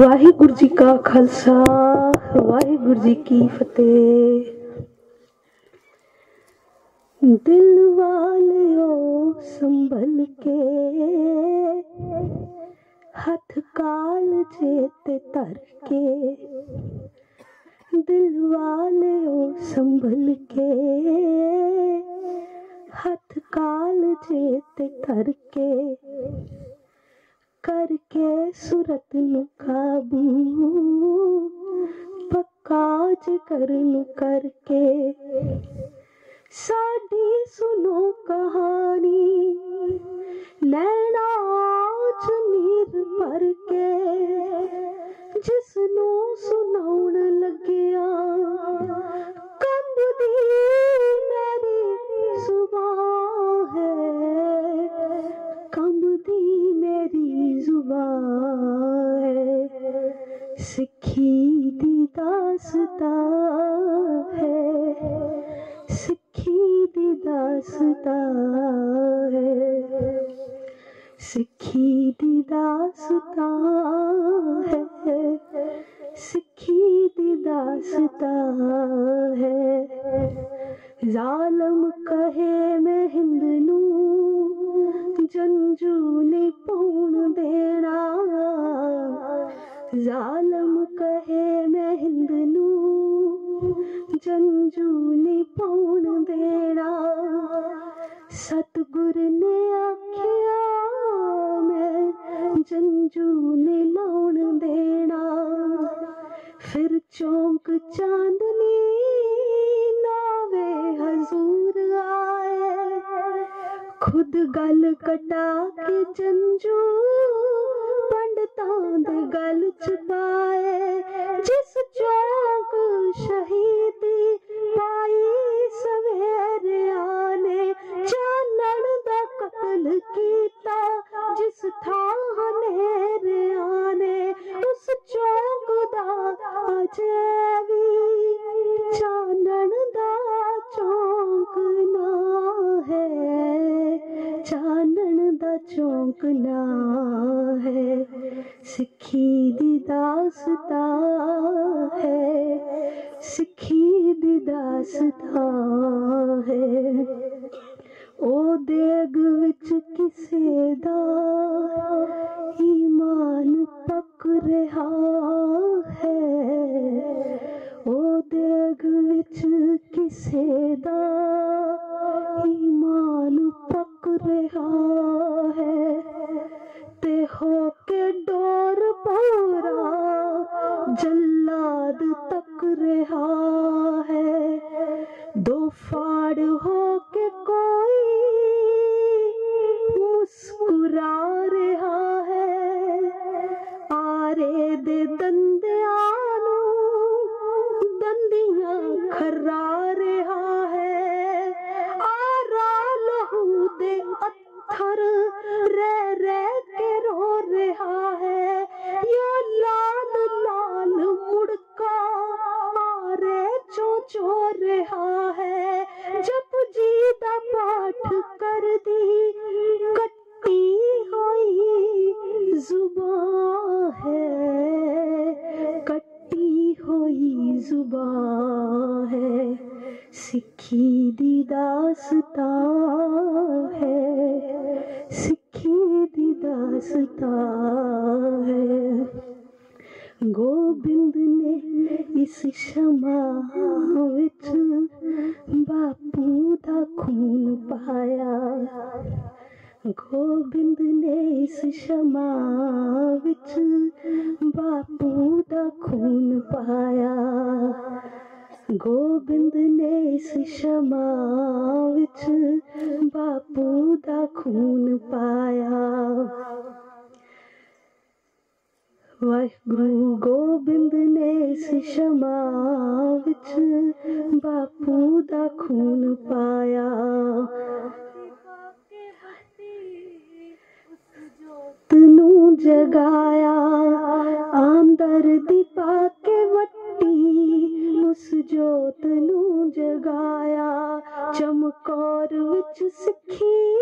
ਵਾਹਿਗੁਰੂ ਜੀ ਕਾ ਖਾਲਸਾ ਵਾਹਿਗੁਰੂ ਜੀ ਕੀ ਫਤਿਹ ਦਿਲ ਵਾਲਿਓ ਸੰਭਲ ਕੇ ਹੱਥ ਕਾਲ ਤੇ ਧਰ ਕੇ ਦਿਲ ਵਾਲਿਓ ਸੰਭਲ ਕੇ ਹੱਥ ਕਾਲ ਤੇ ਧਰ ਕੇ ਕਰਕੇ ਸੁਰਤ ਨੂੰ ਕਾਬੂ। ਪੱਕਾ ਜਿਗਰ ਕਰਕੇ। ਸਾਡੀ ਸੁਣੋ ਕਹਾਣੀ। ਲੈਣਾ ਚ ਨੀਰ ਭਰ ਕੇ। ਜਿਸ ਨੂੰ ਸੁਣਾਉਣ ਲੱਗਿਆ। ਕੰਬਦੀ ਮੇਰੀ ਜ਼ੁਬਾਨ ਹੈ। ਕੰਬਦੀ ਮੇਰੀ ਜ਼ੁਬਾਨ ਹੈ ਸਿੱਖੀ ਦੀ ਦਾਸਤਾ ਹੈ ਸਿੱਖੀ ਦੀ ਦਾਸਤਾ ਹੈ ਸਿੱਖੀ ਦੀ ਦਾਸਤਾ ਹੈ ਸਿੱਖੀ ਦੀ ਦਾਸਤਾ ਹੈ ਜ਼ਾਲਮ ਕਹੇ ਮੈਂ ਹਿੰਦ ਨੂੰ ਜੰਜੂ ਨਹੀਂ ਪਾਉਣ ਦੇਣਾ। ਜ਼ਾਲਮ ਕਹੇ ਮੈਂ ਹਿੰਦ ਨੂੰ, ਜੰਜੂ ਨਹੀਂ ਪਾਉਣ ਦੇਣਾ। ਸਤਗੁਰ ਨੇ ਆਖਿਆ, ਮੈਂ ਜੰਜੂ ਨਹੀਂ ਲਾਉਣ ਦੇਣਾ। ਫਿਰ ਚੌਂਕ ਚਾਂਦਨੀ ਨਾਵੇ ਹਜ਼ੂਰ ਆਏ। ਖੁਦ ਗੱਲ ਕਟਾ ਕੇ ਜੰਜੂ ਪੰਡਤਾਂ ਦੇ ਗਲ ਚ ਪਾਏ ਜਿਸ ਚੌਂਕ ਸ਼ਹੀਦੀ ਪਾਈ ਸਵੇਰਿਆਂ ਨੇ ਚਾਨਣ ਦਾ ਕਤਲ ਕੀਤਾ, ਜਿਸ ਥਾਂ ਹਨੇਰਿਆਂ ਨੇ ਉਸ ਚੌਂਕ ਦਾ ਅਜੇ ਵੀ। ਚਾਨਣ ਦਾ ਚੌਂਕ ਨਾ ਹੈ ਚਾਨਣ ਦਾ ਚੌਂਕ ਨਾ ਹੈ। ਸਿੱਖੀ ਦੀ ਦਾਸਤਾ ਹੈ, ਸਿੱਖੀ ਦੀ ਦਾਸਤਾ ਹੈ। ਉਹ ਦੇਗ ਵਿੱਚ ਕਿਸੇ ਦਾ ਈਮਾਨ ਪੱਕ ਰਿਹਾ ਹੈ ਉਹ ਦੇਗ ਵਿੱਚ ਕਿਸੇ ਦਾ ਈਮਾਨ ਪੱਕ ਰਿਹਾ ਹੈ ਤੇ ਹੋ ਕੇ ਡੋਰ ਪੂਰਾ ਜੱਲਾਦ ਤੱਕ ਰਿਹਾ ਹੈ ਦੋ ਫਾੜ ਹੋ ਕੇ ਕੋਈ ਮੁਸਕਰਾ ਰਿਹਾ ਹੈ। ਆਰੇ ਦੇ ਦੰਦਿਆਂ ਨੂੰ ਦੰਦੀਆਂ ਖਰਾ ਰਿਹਾ ਹੈ। ਆਰਾ ਲਹੂ ਦੇ ਅੱਥਰ ਰਹਿ ਰਹਿ ਕੇ ਰੋ ਰਿਹਾ ਹੈ। ਯਾ ਲਾਲ ਲਾਲ ਮੁੜਕਾ ਆਰੇ ਚੋ ਚੋ ਰਿਹਾ ਹੈ। ਜਪ ਜੀ ਦਾ ਪਾਠ ਕਰਦੀ ਕੱਟੀ ਹੋਈ ਜ਼ੁਬਾਨ ਹੈ ਕੱਟੀ ਹੋਈ ਜ਼ੁਬਾਨ ਹੈ ਸਿੱਖੀ ਦੀ ਦਾਸਤਾ ਹੈ ਸਿੱਖੀ ਦੀ ਦਾਸਤਾ ਹੈ ਗੋਬਿੰਦ ਨੇ ਇਸ ਸ਼ਮਾ ਵਿੱਚ ਬਾਪੂ ਦਾ ਖੂਨ ਪਾਇਆ ਗੋਬਿੰਦ ਨੇ ਇਸ ਸ਼ਮਾ ਵਿੱਚ ਬਾਪੂ ਦਾ ਖੂਨ ਪਾਇਆ। ਗੋਬਿੰਦ ਨੇ ਇਸ ਸ਼ਮਾ ਵਿੱਚ ਬਾਪੂ ਦਾ ਖੂਨ ਪਾਇਆ। ਵਾਹਿਗੁਰੂ ਗੋਬਿੰਦ ਨੇ ਇਸ ਸ਼ਮਾ ਵਿੱਚ ਬਾਪੂ ਦਾ ਖੂਨ ਪਾਇਆ। ਤਨੂੰ ਜਗਾਇਆ, ਆਂਦਰ ਦੀ ਪਾ ਕੇ ਵੱਟੀ, ਉਸ ਜੋਤ ਨੂੰ ਜਗਾਇਆ। ਚਮਕੌਰ ਵਿੱਚ ਸਿੱਖੀ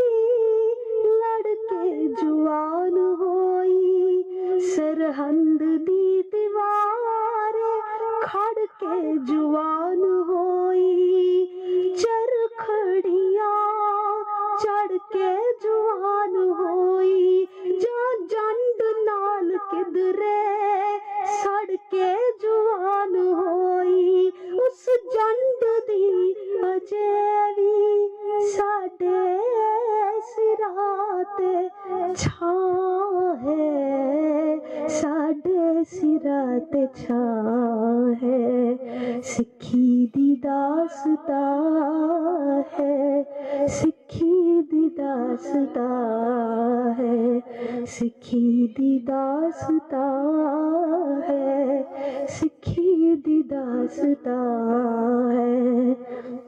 ਲੜ ਕੇ ਜਵਾਨ ਹੋਈ। ਸਰਹੰਦ ਦੀ ਦੀਵਾਰ ਖੜ ਕੇ ਜਵਾਨ ਹੋਈ ਚਰਖੜੀਆਂ ਚੜ ਕੇ ਜਵਾਨ ਹੋਈ ਜਾਂ ਜੰਡ ਨਾਲ ਕਿਧਰੇ ਸੜ ਕੇ ਜਵਾਨ ਹੋਈ ਉਸ ਜੰਡ ਦੀ ਅਜੇ ਵੀ ਸਾਡੇ ਸਿਰਾਂ ਤੇ ਛਾਂ ਹੈ ਸਾਡੇ ਸਿਰਾਂ ਤੇ ਛਾਂ ਹੈ ਸਿੱਖੀ ਦੀ ਦਾਸਤਾ ਹੈ ਸਿੱਖੀ ਦੀ ਦਾਸਤਾ ਹੈ ਸਿੱਖੀ ਦੀ ਦਾਸਤਾ ਹੈ। ਹੈ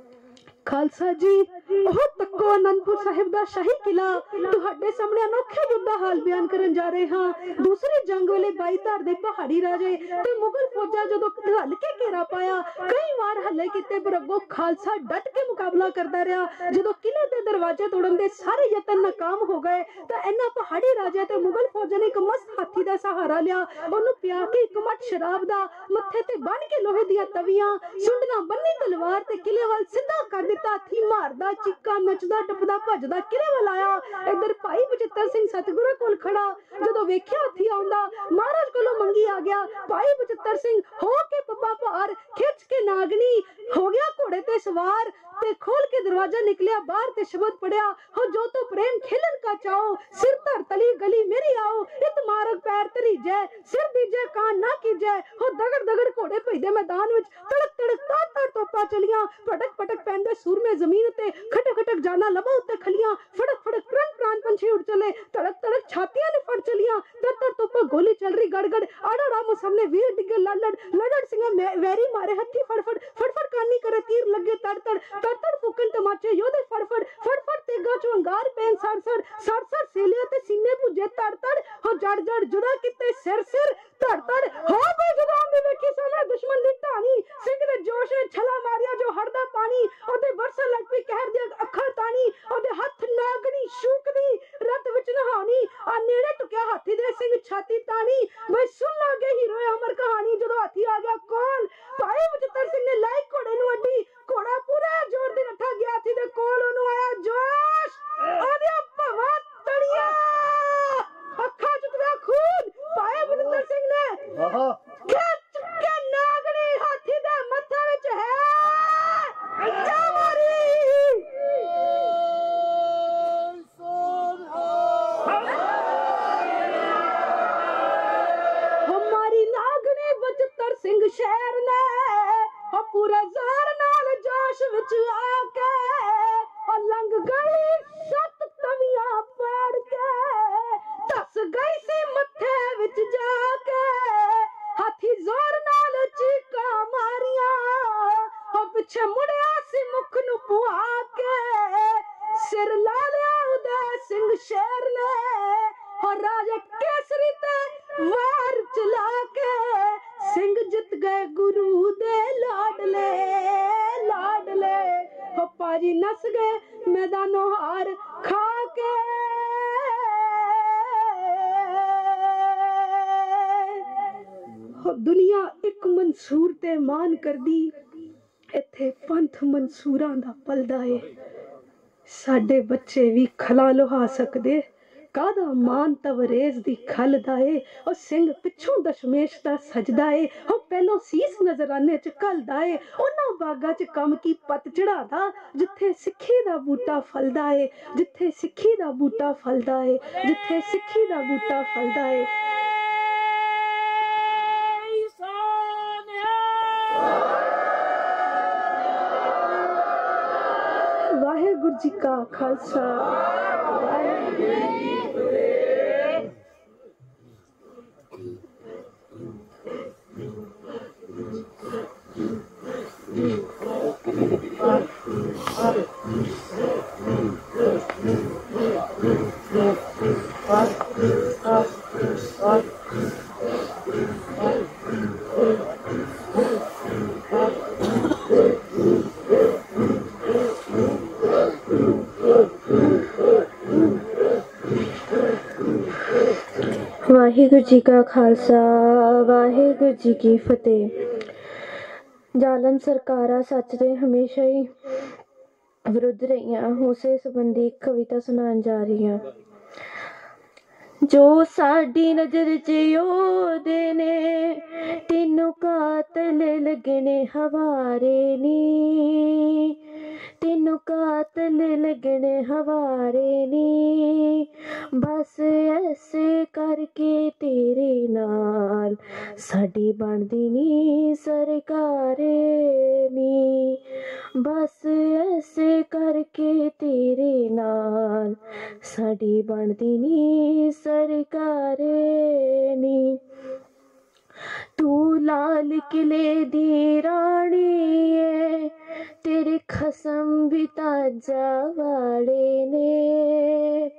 ਖਾਲਸਾ ਜੀ। ਉਹ ਤੱਕੋ ਅਨੰਦਪੁਰ ਸਾਹਿਬ ਦਾ ਸ਼ਾਹੀ ਕਿਲਾ ਤੁਹਾਡੇ ਸਾਹਮਣੇ ਅਨੋਖੇ ਯੁੱਧ ਹਾਲ ਬਿਆਨ ਕਰਨ ਜਾ ਰਹੇ ਹਾਂ। ਦੂਸਰੀ ਜੰਗ ਵੇਲੇ ਬਾਈ ਧਾਰ ਦੇ ਪਹਾੜੀ ਰਾਜੇ ਤੇ ਮੁਗਲ ਫੌਜਾਂ ਜਦੋਂ ਹੱਲ ਕੇ ਘੇਰਾ ਪਾਇਆ, ਕਈ ਵਾਰ ਹੱਲੇ ਕੀਤੇ ਪਰ ਅੱਗੋਂ ਖਾਲਸਾ ਡਟ ਕੇ ਮੁਕਾਬਲਾ ਕਰਦਾ ਰਿਹਾ। ਜਦੋਂ ਕਿਲੇ ਦੇ ਦਰਵਾਜ਼ੇ ਤੋੜਨ ਦੇ ਸਾਰੇ ਯਤਨ ਨਾਕਾਮ ਹੋ ਗਏ, ਤਾਂ ਇਹਨਾਂ ਪਹਾੜੀ ਰਾਜਿਆਂ ਤੇ ਮੁਗਲ ਫੌਜਾਂ ਨੇ ਇੱਕ ਮਸਤ ਹਾਥੀ ਦਾ ਸਹਾਰਾ ਲਿਆ। ਉਹਨੂੰ ਪਿਆ ਕੇ ਇੱਕ ਮਟ ਸ਼ਰਾਬ ਦਾ, ਮੱਥੇ ਤੇ ਬੰਨ ਕੇ ਲੋਹੇ ਦੀਆਂ ਤਵੀਆਂ ਸੁੰਡਣਾ ਬੰਨੀ ਤਲਵਾਰ ਤੇ ਕਿਲੇ ਵੱਲ ਸਿੱਧਾ ਕਰ ਦਿੱਤਾ। ਹਾਥੀ ਮਾਰਦਾ, ਚੀਕਾ ਨੱਚਦਾ, ਟੱਪਦਾ, ਭੱਜਦਾ ਕਿਲੇ ਵੱਲ ਆਇਆ? ਇੱਧਰ ਭਾਈ ਬਚਿੱਤਰ ਸਿੰਘ ਸਤਿਗੁਰੂ ਕੋਲ ਖੜਾ। ਜਦੋਂ ਵੇਖਿਆ ਹਾਥੀ ਆਉਂਦਾ, ਮਹਾਰਾਜ ਕੋਲੋਂ ਮੰਗੀ ਆ ਗਿਆ, ਭਾਈ ਬਚਿੱਤਰ ਸਿੰਘ, ਹੋ ਕੇ ਪੱਪਾ ਭਾਰ, ਖਿੱਚ ਕੇ ਨਾਗਣੀ ਹੋ ਗਿਆ ਘੋੜੇ ਤੇ ਸਵਾਰ, ਤੇ ਖੋਲ ਕੇ ਦਰਵਾਜ਼ਾ ਨਿਕਲਿਆ, ਬਾਹਰ ਤੇ ਸ਼ਬਦ ਪੜਿਆ ਹੋ ਜੋ ਤੋ ਪ੍ਰੇਮ ਖੇਲਨ ਕਾ ਚਾਓ ਸਿਰ ਧਰ ਤਲੀ ਗਲੀ ਮੇਰੀ ਆਓ, ਇਤ ਮਾਰਗ ਪੈਰ ਤਰੀ ਜੈ ਸਿਰ ਦੀਜੈ ਕਾਨ ਨਾ ਕੀਜੈ, ਹੋ ਦਗੜ ਦਗੜ ਘੋੜੇ ਭਈਦੇ ਮੈਦਾਨ ਵਿੱਚ, ਤੜਕ ਤੜਕ ਤਾਰ ਤਾਰ ਤੋਪਾਂ ਚਲੀਆਂ ਪਟਕ ਪਟਕ ਪੈਂਦੇ ਸੂਰਮੇ ਜ਼ਮੀਨ ਤੇ ਖਟਕ ਖਟਕ ਜਾਨਾ ਲਬਾ ਉੱਤੇ ਖਲੀਆਂ ਫੜਕ ਫੜਕ ਪ੍ਰਾਨ ਪ੍ਰਾਨ ਪੰਛੀ ਉੱਡ ਚਲੇ ਤੜਕ ਤੜਕ ਛਾਤੀਆਂ ਨੇ ਫੜ ਚਲੀਆਂ ਤਰ ਤਰ ਤੋਪਾਂ ਗੋਲੀ ਚੱਲ ਰਹੀ ਗੜ ਗੜ ਆੜਾ ਰਾਮ ਸਾਹਮਣੇ ਵੀਰ ਡਿੱਗੇ ਲੜ ਲੜ ਲੜੜ ਸਿੰਘਾਂ ਮੈ- ਵੈਰੀ ਮਾਰੇ ਹੱਥੀ ਫੜ ਫੜ ਫੜ ਫੜ ਕਾਨੀ ਕਰੇ ਤੀਰ ਲੱਗੇ ਤੜ ਤੜ ਤੜ ਤੜ ਫੁਕਨ ਤਮਾਚੇ ਯੋਧੇ ਫੜ ਫੜ ਫੜ ਫੜ ਤੇਗਾ ਚੋਂ ਅੰਗਾਰ ਪੈਨ ਸੜ ਸੜ ਸੜ ਸੜ ਸੇਲਿਆਂ ਤੇ ਸੀਨੇ ਭੁੱਜੇ ਤੜ ਤੜ ਹੋ ਜੜ ਜੜ ਜੁਦਾ ਕਿਤੇ ਸਿਰ ਸਿਰ ਧੜ ਧੜ ਹੋ ਬਈ ਜਦੋਂ ਆਉਂਦੀ ਵੇਖੀ ਸਾਹਮਣੇ ਦੁਸ਼ਮਣ ਦੀ ਦੇ ਉਹਦੇ ਵਰਸਣ ਲੱਗ ਪਈ ਕਹਿਰ ਦੀਆਂ ਅੱਖਾਂ ਤਾਣੀ ਉਹਦੇ ਹੱਥ ਨਾਗਣੀ ਸ਼ੂਕਦੀ ਰਤ ਵਿੱਚ ਨਹਾਉਣੀ ਆ ਨੇੜੇ ਟੁਕਿਆ ਹਾਥੀ ਦੇ ਸਿੰਘ ਛਾਤੀ ਤਾਣੀ। ਬਈ ਸੁਣ ਲਾਗੇ ਹੀਰੋ ਅਮਰ ਕਹਾਣੀ ਜਦੋਂ ਹਾਥੀ ਆ ਗਿਆ ਕੋਲ ਭਾਈ ਬਚਿੱਤਰ ਸਿੰਘ ਨੇ ਲਾਈ ਘੋੜੇ ਨੂੰ ਅੱਡੀ। ਘੋੜਾ ਪੂਰਾ ਜ਼ੋਰ ਦੀ ਨੱਠਾ ਗਿਆ ਹਾਥੀ ਦੇ ਕੋਲ ਉਹਨੂੰ ਆਇਆ ਜੋਸ਼! ਉਹਦੀਆਂ ਭਵਾਂ ਤੜੀਆਂ ਅੱਖਾਂ ਚ ਤੇਰਾ ਖੂਨ। ਭਾਈ ਬਚਿੱਤਰ ਸਿੰਘ ਨੇ ਖਿੱਚ ਕੇ ਨਾਗਣੀ ਹਾਥੀ ਦੇ ਮੱਥੇ ਵਿੱਚ ਹੈ। ਸਿੰਘ ਸ਼ਹਿਰ ਨੇ ਉਹ ਪੂਰੇ ਜ਼ੋਰ ਨਾਲ ਜੋਸ਼ ਵਿੱਚ ਆ ਕੇ ਉਹ ਲੰਘ ਗਈ ਸੱਤ ਤਵੀਆਂ ਪਾੜ ਕੇ ਦੱਸ ਗਈ ਸੀ ਮੱਥੇ ਵਿੱਚ ਜਾ ਕੇ ਹਾਥੀ ਜ਼ੋਰ ਨਾਲ ਚੀਕਾਂ ਮਾਰੀਆਂ ਉਹ ਪਿੱਛੇ ਮੁੜਿਆ ਸੀ ਮੁਖ ਨੂੰ ਪੁਆ ਕੇ ਸਿਰ ਲਾ ਲਿਆ ਉਦੈ ਸਿੰਘ ਸ਼ੇਰ ਨੇ ਹੋ ਰਾਜੇ ਕੇਸਰੀ ਤੇ ਵਾਰ ਚਲਾ ਕੇ ਸਿੰਘ ਜਿੱਤ ਗਏ ਗੁਰੂ ਦੇ ਲਾਡਲੇ ਲਾਡਲੇ ਹੋ ਪਾਜੀ ਨਸ ਗਏ ਮੈਦਾਨੋਂ ਹਾਰ ਖਾ ਕੇ ਹੋ ਦੁਨੀਆ ਇੱਕ ਮਨਸੂਰ ਤੇ ਮਾਨ ਕਰਦੀ ਇੱਥੇ ਪੰਥ ਮਨਸੂਰਾਂ ਦਾ ਪਲਦਾ ਏ। ਸਾਡੇ ਬੱਚੇ ਵੀ ਖਲਾ ਲੋਹਾ ਸਕਦੇ। ਕਾਦਾ ਮਾਨ ਤਵਰੇਜ਼ ਦੀ ਖਲਦਾ ਏ। ਉਹ ਸਿੰਘ ਪਿੱਛੋਂ ਦਸ਼ਮੇਸ਼ ਦਾ ਸਜਦਾ ਏ। ਉਹ ਪਹਿਲੋਂ ਸੀਸ ਨਜ਼ਰਾਨੇ ਚ ਘਲਦਾ ਏ। ਉਹਨਾਂ ਬਾਗਾਂ ਚ ਕੰਮ ਕੀ ਪਤ ਚੜਾਦਾ ਜਿੱਥੇ ਸਿੱਖੀ ਦਾ ਬੂਟਾ ਫਲਦਾ ਏ। ਜਿੱਥੇ ਸਿੱਖੀ ਦਾ ਬੂਟਾ ਫਲਦਾ ਏ। ਜਿੱਥੇ ਸਿੱਖੀ ਦਾ ਬੂਟਾ ਫਲਦਾ ਏ। ਵਾਹਿਗੁਰੂ ਜੀ ਕਾ ਖਾਲਸਾ ਵਾਹਿਗੁਰੂ ਜੀ ਜੀ ਕਾ ਖਾਲਸਾ, ਵਾਹਿਗੁਰੂ ਜੀ ਕੀ ਫਤਿਹ। ਜ਼ਾਲਮ ਸਰਕਾਰਾਂ ਸੱਚ ਦੇ ਹਮੇਸ਼ਾ ਹੀ ਵਿਰੁੱਧ ਰਹੀਆਂ, ਉਸੇ ਸੰਬੰਧੀ ਕਵਿਤਾ ਸੁਣਾਉਣ ਜਾ ਰਹੀ ਹਾਂ। ਜੋ ਸਾਡੀ ਨਜ਼ਰ 'ਚ ਉਹਦੇ ਨੇ, ਤੈਨੂੰ ਕਾਤਲ ਲੱਗਣੇ ਹਵਾਰੇ ਨੀ। ਤੈਨੂੰ ਕਾਤਲ ਲੱਗਣੇ ਹਵਾਰੇ ਨੀ। ਬਸ ਐਸੇ ਕਰਕੇ ਤੇਰੇ ਨਾਲ ਸਾਡੀ ਬਣਦੀ ਨੀ ਸਰਕਾਰੇ ਨੀ। ਬਸ ਐਸੇ ਕਰਕੇ ਤੇਰੇ ਨਾਲ ਸਾਡੀ ਬਣਦੀ ਨੀ ਸਰਕਾਰੇ ਨੀ। ਤੂੰ ਲਾਲ ਕਿਲੇ ਦੀ ਰਾਣੀ ਏ ਤੇਰੇ ਖਸਮ ਵੀ ਤਾਜਾ ਵਾਲੇ ਨੇ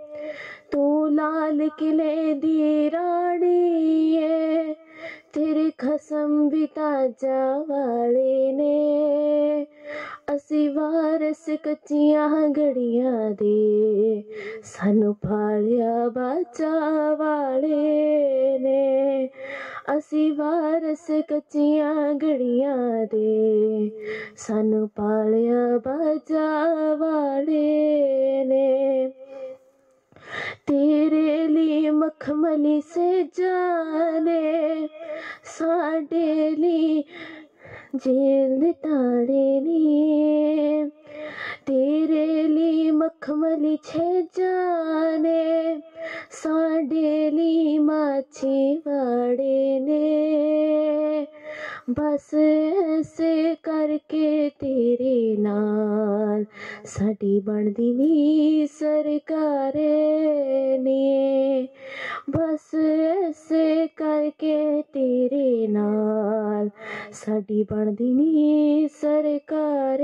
ਤੂੰ ਲਾਲ ਕਿਲੇ ਦੀ ਰਾਣੀ ਏ ਤੇਰੇ ਖਸਮ ਵੀ ਤਾਜਾ ਵਾਲੇ ਨੇ ਅਸੀਂ ਵਾਰਸ ਕੱਚੀਆਂ ਗੜੀਆਂ ਦੇ, ਸਾਨੂੰ ਪਾਲਿਆ ਬਾਚਾ ਵਾਲੇ ਨੇ। ਅਸੀਂ ਵਾਰਸ ਕੱਚੀਆਂ ਗੜੀਆਂ ਦੇ, ਸਾਨੂੰ ਪਾਲਿਆ ਬਾਜਾ ਵਾਲੇ ਨੇ। ਤੇਰੇ ਲਈ ਮਖਮਲੀ ਸੇ ਜਾਨੇ ਸਾਡੇ ਲਈ ਜੇਲ ਦੇ ਤਾਲੇ ਨੀ। ਤੇਰੇ ਲਈ ਮਖਮਲੀ ਛੇ ਜਾਣੇ ਸਾਡੇ ਲਈ ਮਾਛੀ ਵਾੜੇ ਨੇ। ਬਸ ਐਸੇ ਕਰਕੇ ਤੇਰੇ ਨਾਲ ਸਾਡੀ ਬਣਦੀ ਨੀ ਸਰਕਾਰ ਨੇ। ਬਸ ਐਸੇ ਕਰਕੇ ਤੇਰੇ ਨਾਲ ਸਾਡੀ ਬਣਦੀ ਨੀ ਸਰਕਾਰ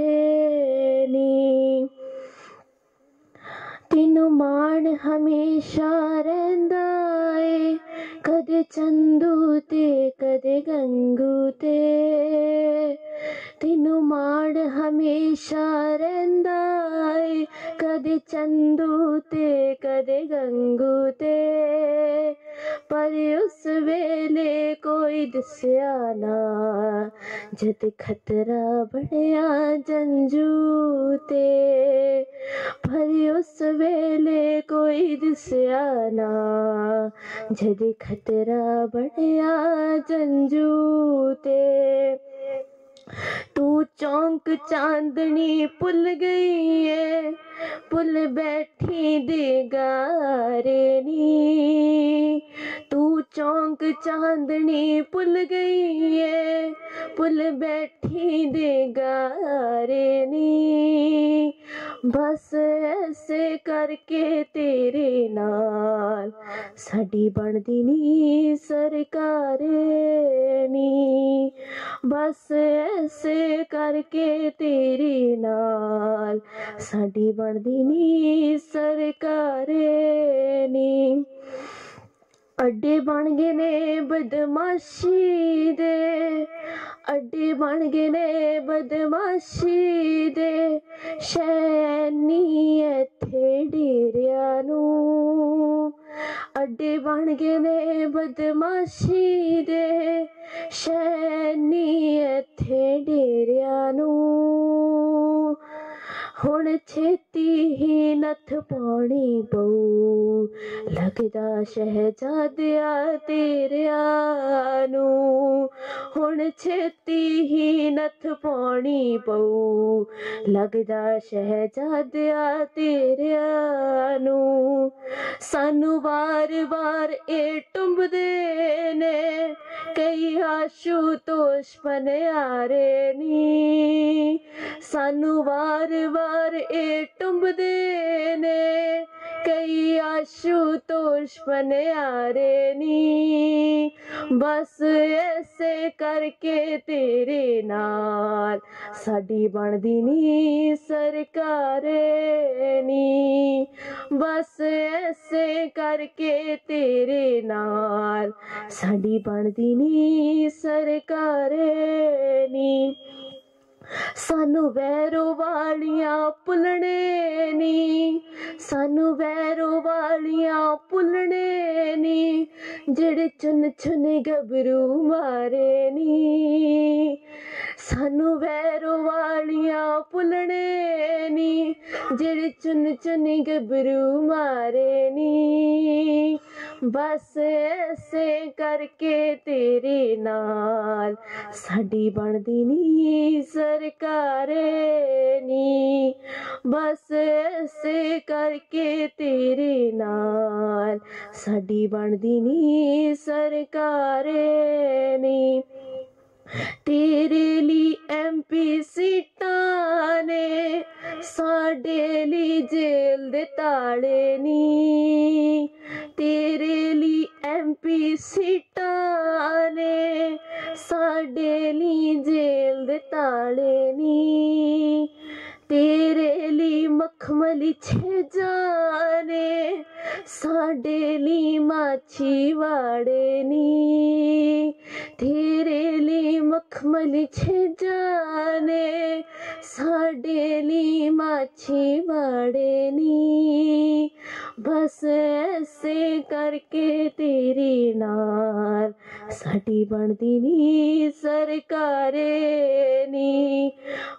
ਨੀ। ਤੈਨੂੰ ਮਾਣ ਹਮੇਸ਼ਾ ਰਹਿੰਦਾ ਏ। ਕਦੇ ਚੰਦੂ ਤੇ ਕਦੇ ਗੰਗੂ ਤੇ। ਤੈਨੂੰ ਮਾਣ ਹਮੇਸ਼ਾ ਰਹਿੰਦਾ ਏ ਕਦੇ ਚੰਦੂ ਤੇ ਕਦੇ ਗੰਗੂ ਤੇ ਪਰ ਉਸ ਵੇਲੇ ਕੋਈ ਦੱਸਿਆ ਨਾ ਜਦ ਖਤਰਾ ਬਣਿਆ ਜੰਜੂ ਤੇ ਪਰ ਉਸ ਵੇਲੇ ਕੋਈ ਦਿਸਿਆ ਨਾ ਜਦ ਖਤਰਾ ਬਣਿਆ ਜੰਜੂ ਤੇ ਤੂੰ ਚੌਂਕ ਚਾਂਦਣੀ ਭੁੱਲ ਗਈ ਏ ਭੁੱਲ ਬੈਠੀ ਦੇ ਗਾਰੇ ਨੀ ਤੂੰ ਚੌਂਕ ਚਾਂਦਣੀ ਭੁੱਲ ਗਈ ਏ ਭੁੱਲ ਬੈਠੀ ਦੇ ਗਾਰੇ ਨੀ ਬਸ ਐਸੇ ਕਰਕੇ ਤੇਰੇ ਨਾਲ ਸਾਡੀ ਬਣਦੀ ਨੀ ਸਰਕਾਰੇ ਨੀ ਬਸ ਐਸੇ ਕਰਕੇ ਤੇਰੇ ਨਾਲ। ਸਾਡੀ ਬਣਦੀ ਨੀ ਸਰਕਾਰੇ ਨੀ। ਅੱਡੇ ਬਣ ਗਏ ਨੇ ਬਦਮਾਸ਼ੀ ਦੇ। ਅੱਡੇ ਬਣ ਗਏ ਨੇ ਬਦਮਾਸ਼ੀ ਦੇ। ਸ਼ੈਨੀ ਇੱਥੇ ਡੇਰਿਆਂ ਨੂੰ। ਅੱਡੇ ਬਣ ਗਏ ਨੇ ਬਦਮਾਸ਼ੀ ਦੇ। ਸ਼ੈਨੀ ਇੱਥੇ ਡੇਰਿਆਂ ਨੂੰ। ਹੁਣ ਛੇ ਹੀ ਨੱਥ ਪਾਉਣੀ ਪਊ ਲੱਗਦਾ ਸ਼ਹਿਜ਼ਾਦਿਆ ਤੇਰਿਆਂ ਨੂੰ ਹੁਣ ਛੇਤੀ ਹੀ ਨੱਥ ਪਾਉਣੀ ਪਊ ਲੱਗਦਾ ਸ਼ਹਿਜ਼ਾਦਿਆ ਤੇਰਿਆਂ ਨੂੰ ਸਾਨੂੰ ਵਾਰ-ਵਾਰ ਇਹ ਟੁੰਬਦੇ ਨੇ ਕਈ ਆਸ਼ੂਤੋਸ਼ ਪਨਿਆਰੇ ਨੀ ਸਾਨੂੰ ਵਾਰ-ਵਾਰ ਇਹ ਟੁੰਬਦੇ ਨੇ, ਕਈ ਆਸ਼ੂਤੋਸ਼ ਪਨਿਆਰੇ ਨੀ। ਬਸ ਐਸੇ ਕਰਕੇ ਤੇਰੇ ਨਾਲ ਸਾਡੀ ਬਣਦੀ ਨੀ ਸਰਕਾਰੇ ਨੀ। ਬਸ ਐਸੇ ਕਰਕੇ ਤੇਰੇ ਨਾਲ ਸਾਡੀ ਬਣਦੀ ਨੀ ਸਰਕਾਰੇ ਨੀ। ਸਾਨੂੰ ਵੈਰੋ ਵਾਲੀਆਂ ਪੁੱਲਣੇ ਨੀ ਸਾਨੂੰ ਵੈਰੋ ਵਾਲੀਆਂ ਪੁੱਲਣੇ ਨੀ ਜਿਹੜੇ ਚੁਨ ਚੁਨ ਗੱਭਰੂ ਮਾਰੇ ਨੀ ਸਾਨੂੰ ਵੈਰੋ ਵਾਲੀਆਂ ਪੁੱਲਣੇ ਨੀ ਜਿਹੜੇ ਚੁੰਨ ਚੁਨ ਗੱਭਰੂ ਮਾਰੇ ਨੀ ਬਸ ਐਸੇ ਕਰਕੇ ਤੇਰੇ ਨਾਲ। ਸਾਡੀ ਬਣਦੀ ਨੀ ਸਰਕਾਰੇ ਨੀ। ਬਸ ਐਸੇ ਕਰਕੇ ਤੇਰੇ ਨਾਲ। ਸਾਡੀ ਬਣਦੀ ਨੀ ਸਰਕਾਰੇ ਨੀ। ਤੇਰੇ ਲਈ ਐਮਪੀ ਸੀਟਾਂ ਨੇ, ਸਾਡੇ ਲਈ ਜੇਲ੍ਹ ਦੇ ਤਾਲੇ ਨੀ। ਤੇਰੇ ਲਈ ਐਮਪੀ ਸੀਟਾਂ ਨੇ, ਸਾਡੇ ਲਈ ਜੇਲ੍ਹ ਦੇ ਤਾਲੇ ਨੀ। ਤੇਰੇ ਲਈ ਮਖਮਲੀ ਛੇ ਜਾਣੇ, ਸਾਡੇ ਲਈ ਮਾਛੀ ਵਾੜੇ ਨੀ। ਤੇਰੇ ਲਈ ਮਖਮਲੀ ਛੇ ਜਾਣੇ, ਸਾਡੇ ਲਈ ਮਾਛੀ ਵਾੜੇ ਨੀ। ਬਸ ਐਸੇ ਕਰਕੇ ਤੇਰੀ ਨਾਲ ਸਾਡੀ ਬਣਦੀ ਨੀ ਸਰਕਾਰੇ ਨੀ।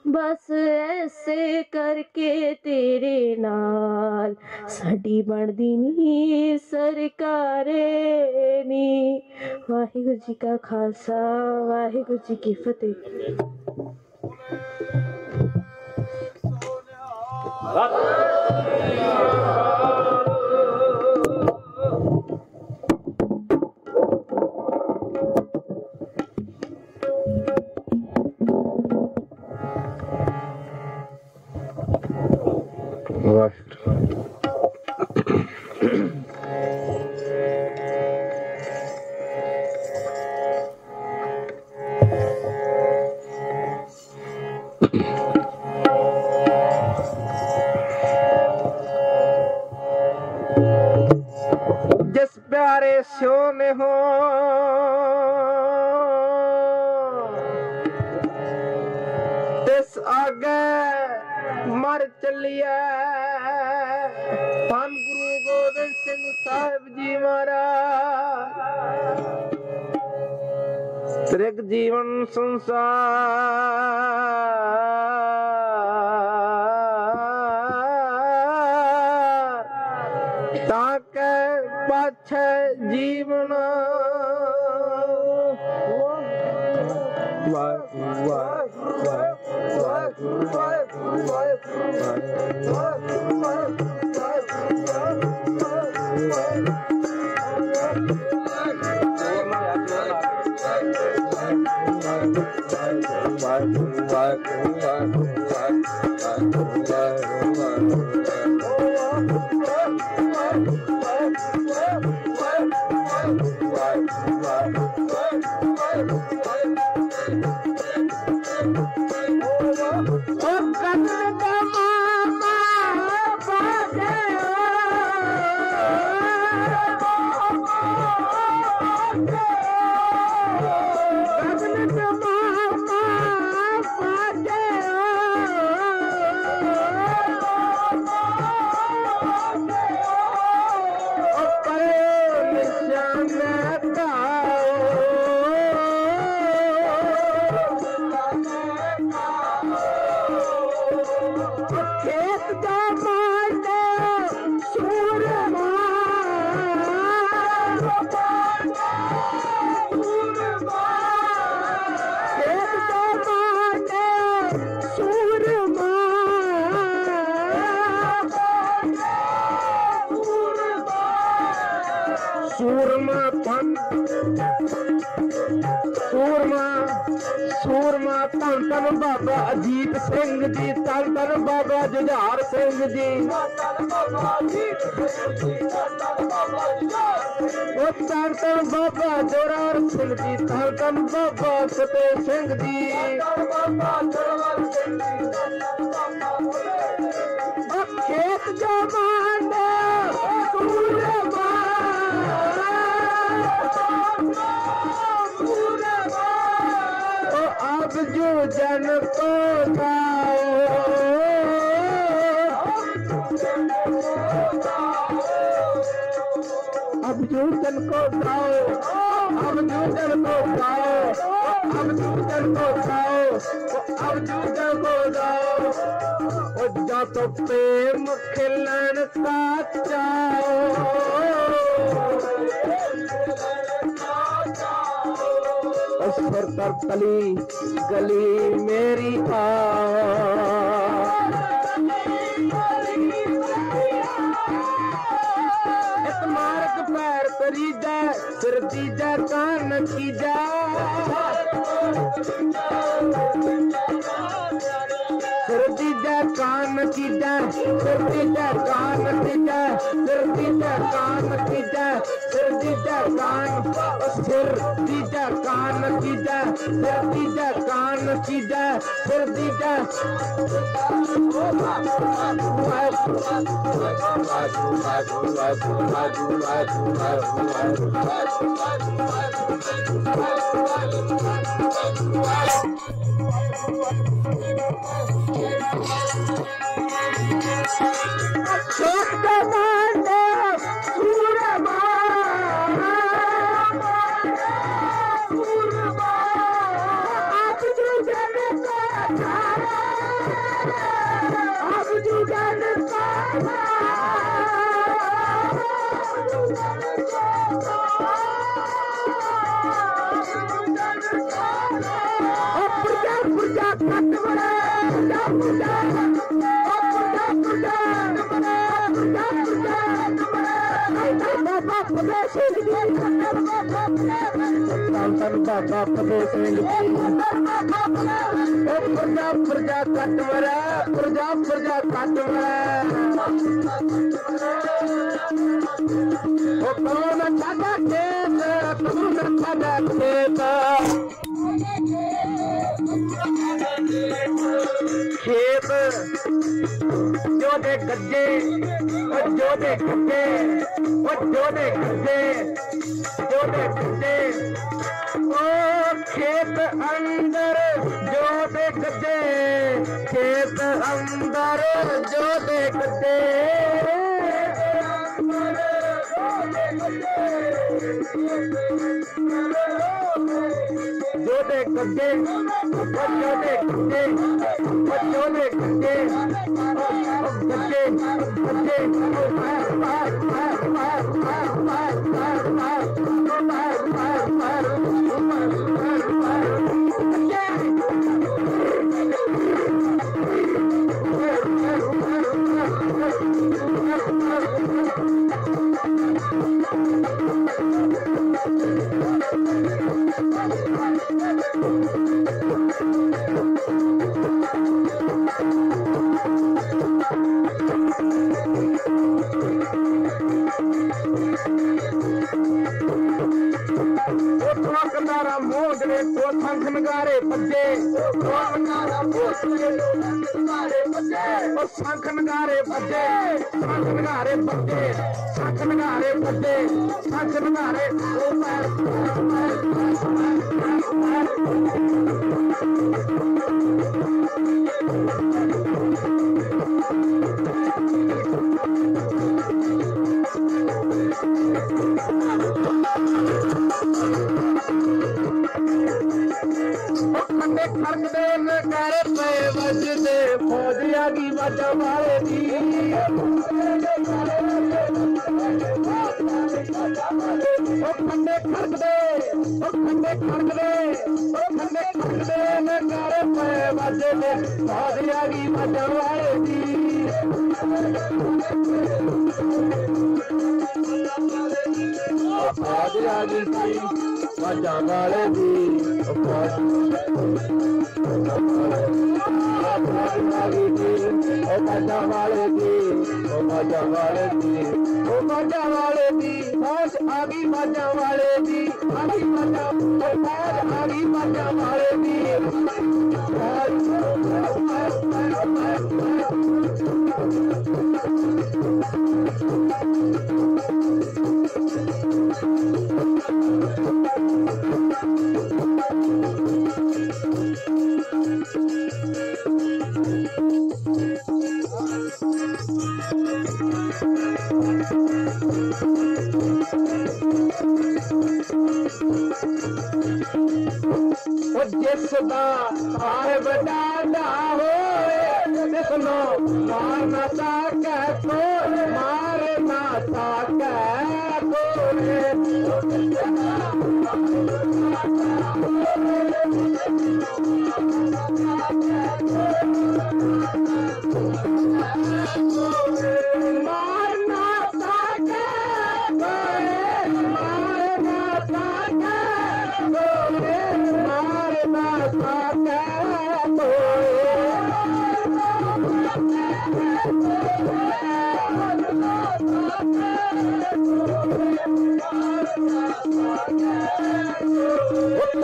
ਬਸ ਐਸੇ ਕਰਕੇ ਤੇਰੇ ਨਾਲ। ਸਾਡੀ ਬਣਦੀ ਨੀ ਸਰਕਾਰੇ ਨੀ। ਵਾਹਿਗੁਰੂ ਜੀ ਕਾ ਖਾਲਸਾ, ਵਾਹਿਗੁਰੂ ਜੀ ਕੀ ਫਤਿਹ। ਵਾਹਿਗੁਰੂ ਜਿਸ कर तली गली मेरी आ मार्ग जा फिर दीजा कान की जा फिर दीजा कान की जा फिर दीजा कान की जा फिर दीजा कान की जा फिर दीजा कान फिर दीदा कान दीदा फिर दीदा कान दीदा फिर दीदा Look at that! Fateh Singh ji ਉਹ ਪ੍ਰਜਾ ਪ੍ਰਜਾ ਕੱਟ ਪ੍ਰਜਾ ਪ੍ਰਜਾ ਕੱਟ ਉਹ ਕੌਣ ਸਾਡਾ ਖੇਤ ਕੌਣ ਸਾਡਾ ਖੇਤ। ਖੇਤ, ਜੋ ਦੇ ਗੱਜੇ, ਉਹ ਜੋ ਦੇ ਗੱਜੇ ਉਹ ਜੋ ਦੇ ਗੱਜੇ ਜੋ ਦੇ ਗੱਜੇ और खेत अंदर जो देखते खेत अंदर जो देखते। जोड़े करके बच्चोड़े करके बच्चोड़े करके करके करके Thank you. Thank (laughs) you. ਸਾਰੇ ਬੱਜੇ ਰੋਣਕਾਰਾ ਪੋਸਲੇ ਸਾਰੇ ਬੱਜੇ ਉਹ ਸੰਖ ਨਗਾਰੇ ਬੱਜੇ ਸੰਖ ਨਗਾਰੇ ਬੱਜੇ ਸੰਖ ਨਗਾਰੇ ਬੱਜੇ ਸੰਖ ਨਗਾਰੇ ਉਹ ਮੈਂ Thank you. ਖੰਡ ਖੜਕਦੇ ਨਗਰ ਪੈ ਵੱਜਦੇ ਫੌਜੀਆਂ ਖੜਕਦੇ ਖੜਕਦੇ ਉਹ ਖੰਡੇ ਖੜਕਦੇ ਨਗਰ ਪੈ ਵੱਜਦੇ ਫੌਜੀਆਂ ਦੀ ਵੱਜ ਵਾਲੇ ਦੀ। ਫੌਜੀਆਂ ਦੀ ਗਈ ਸੀ ਬਾਜਾਂ ਵਾਲੇ ਦੀ ਉਹ ਫੌਜ ਆ ਗਈ ਸੀ ਉਹ ਬਾਜਾਂ ਵਾਲੇ ਦੀ ਉਹ ਬਾਜਾਂ ਵਾਲੇ ਦੀ ਉਹ ਬਾਜਾਂ ਵਾਲੇ ਦੀ ਫੌਜ ਆ ਗਈ ਬਾਜਾਂ ਵਾਲੇ ਦੀ ਆ ਗਈ ਬਾਜਾਂ ਉਹ ਫੌਜ ਆ ਗਈ ਬਾਜਾਂ ਵਾਲੇ ਦੀ जिस बात बना हो जिसनो मथा कार मथा क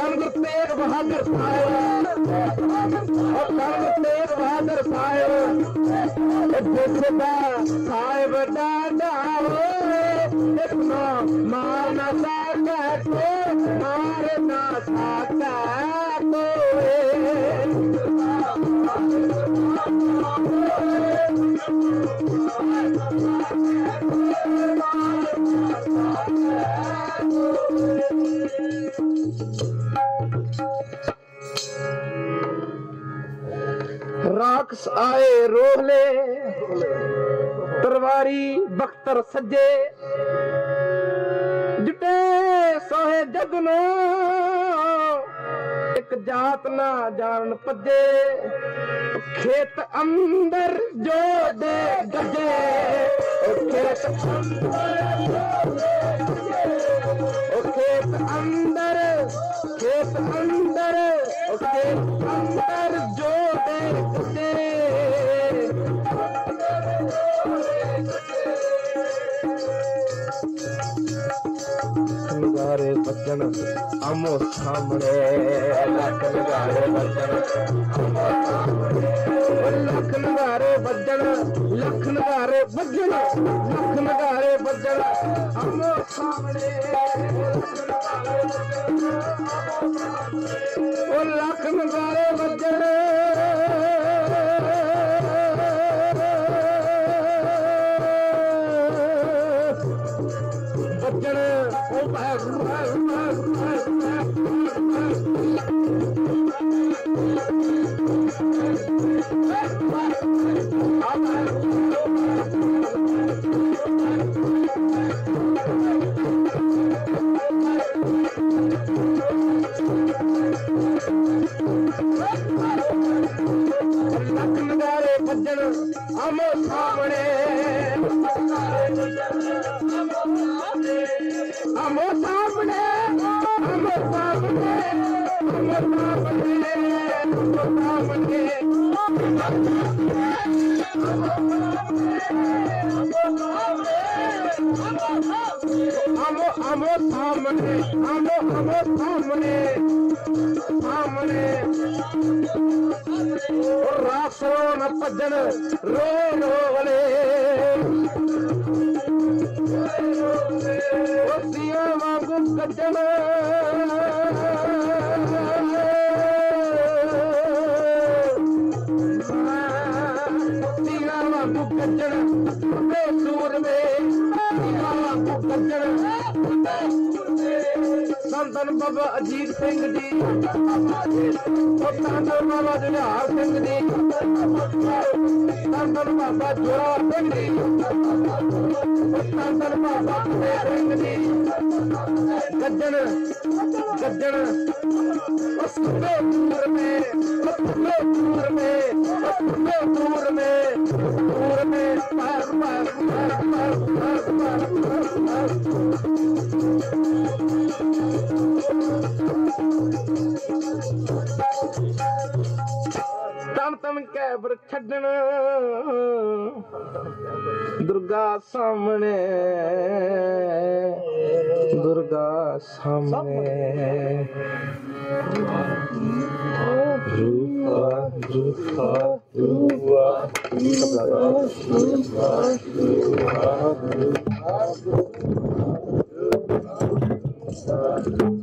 ਉਹ ਤੰਗ ਤੇਗ ਬਹਾਦਰ ਸਾਹਿਬ ਉਹ ਤੰਗ ਤੇਗ ਬਹਾਦਰ ਸਾਹਿਬ ਜਿਸ ਦਾ ਸਾਹਿਬ ਡਾਡਾ ਹੋਏ ਜਿਸ ਨੂੰ ਮਾਰ ਨਾ ਰਾਖਸ ਆਏ ਰੋਹਲੇ ਤਰਵਾਰੀ ਬਖਤਰ ਸੱਜੇ ਜੁਟੇ ਸੋਹੇ ਜਗ ਨੂੰ ਇੱਕ ਜਾਤ ਨਾ ਜਾਣ ਭੱਜੇ ਖੇਤ ਅੰਦਰ ਜੋ ਗੱਜੇ ਖੇਤ ਉਹ ਨਗਾਰੇ ਆਮੋ ਸਾਹਮਣੇ ਲੱਖ ਨਗਾਰੇ ਵੱਜਣ। ਲੱਖ ਨਗਾਰੇ ਵੱਜਣ, ਲੱਖ ਨਗਾਰੇ ਵੱਜਣ, ਲੱਖ ਨਗਾਰੇ ਵੱਜਣ। ਆਮੋ ਸਾਹਮਣੇ ਉਹ ਲੱਖ ਨਗਾਰੇ ਵੱਜਣ। ਧੰਨ ਬਾਬਾ ਅਜੀਤ ਸਿੰਘ ਜੀ ਉਹ ਧੰਨ ਧੰਨ ਬਾਬਾ ਜੁਝਾਰ ਸਿੰਘ ਜੀ ਧੰਨ ਧੰਨ ਬਾਬਾ ਜੋਰਾ ਸਿੰਘ ਜੀ ਉਹ ਧੰਨ ਧੰਨ ਬਾਬਾ ਫਤਿਹ ਸਿੰਘ ਜੀ ਗੱਜਣ ਗੱਜਣ ਉਹ ਸੁਣੇ ਦੂਰ ਮੇ ਉਹ ਸੁਣੇ ਦੂਰ ਕੈਬਰ ਛੱਡਣ। ਦੁਰਗਾ ਸਾਹਮਣੇ। ਦੁਰਗਾ ਸਾਹਮਣੇ। ਰੂਪਾ ਰੂਪਾ ਰੂਪਾ। ਗੋਬਿੰਦ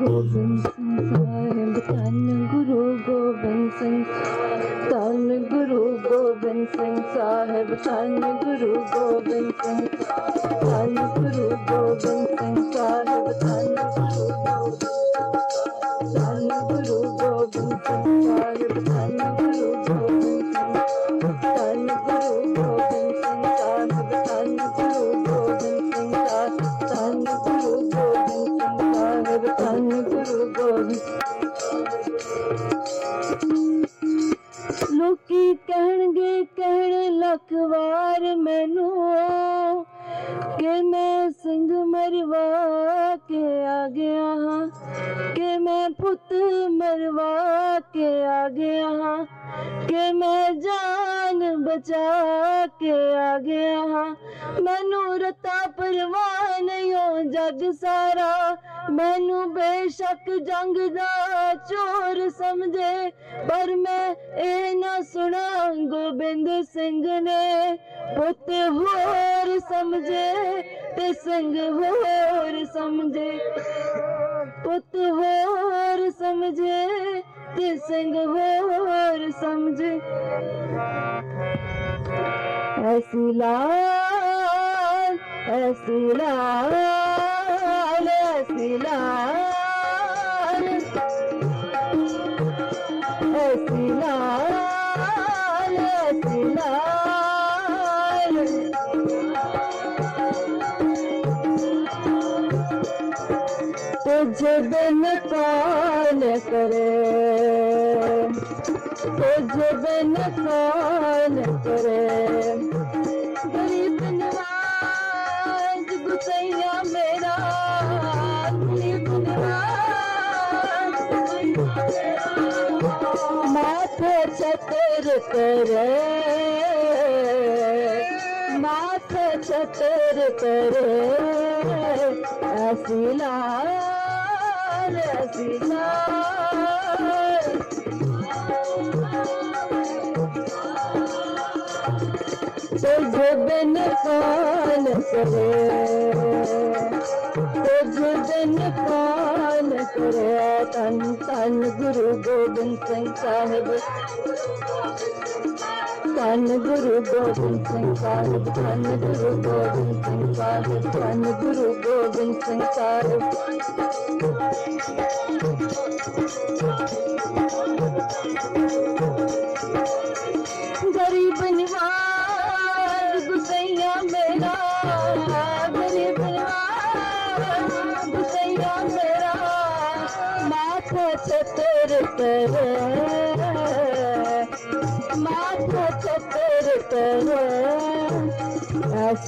ਸਿੰਘ ਸਾਹਿਬ ਧੰਨ ਗੁਰੂ ਗੋਬਿੰਦ ਸਿੰਘ ਧੰਨ ਗੁਰੂ ਗੋਬਿੰਦ ਸਿੰਘ ਸਾਹਿਬ ਧੰਨ ਗੁਰੂ ਗੋਬਿੰਦ ਸਿੰਘ ਧੰਨ ਗੁਰੂ ਗੋਬਿੰਦ ਸਿੰਘ ਕੇ ਆ ਗਿਆ ਹਾਂ ਕਿ ਮੈਂ ਪੁੱਤ ਮਰਵਾ ਕੇ ਆ ਗਿਆ ਹਾਂ ਕਿ ਮੈਂ ਜਾਨ ਬਚਾ ਕੇ ਆ ਗਿਆ ਹਾਂ ਮੈਨੂੰ ਰਤਾ ਪਰਵਾਹ ਨਹੀਂ ਹੋ ਜੱਗ ਸਾਰਾ ਮੈਨੂੰ ਬੇਸ਼ੱਕ ਜੰਗ ਦਾ ਚੋਰ ਸਮਝੇ ਪਰ ਮੈਂ ਇਹ ਨਾ ਸੁਣਾ ਗੋਬਿੰਦ ਸਿੰਘ ਨੇ ਪੁੱਤ ਹੋਰ ਸਮਝੇ ਤੇ ਸਿੰਘ ਹੋਰ ਸਮਝੇ ਪੁੱਤ ਹੋਰ ਤੇ ਸਿੰਘ ਹੋਰ ਸਮਝੇ। ਐਸੀ ਲਾਲ ਐਸੀ ਲਾਲ ਐਸੀ ਲਾਲ। तुझे बिन कौन करे गरीब नवाज गुसैया मेरा गरीब नवाज माथे चतर करे माथे चतर करे ऐसी लाल Tövbe ne fale kere Tövbe ne fale kere Tan tan Guru Gobind Singh Sahib. Tan Guru Gobind Singh Sahib Tan Guru Gobind Singh Sahib Tan Guru Gobind Singh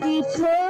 teacher.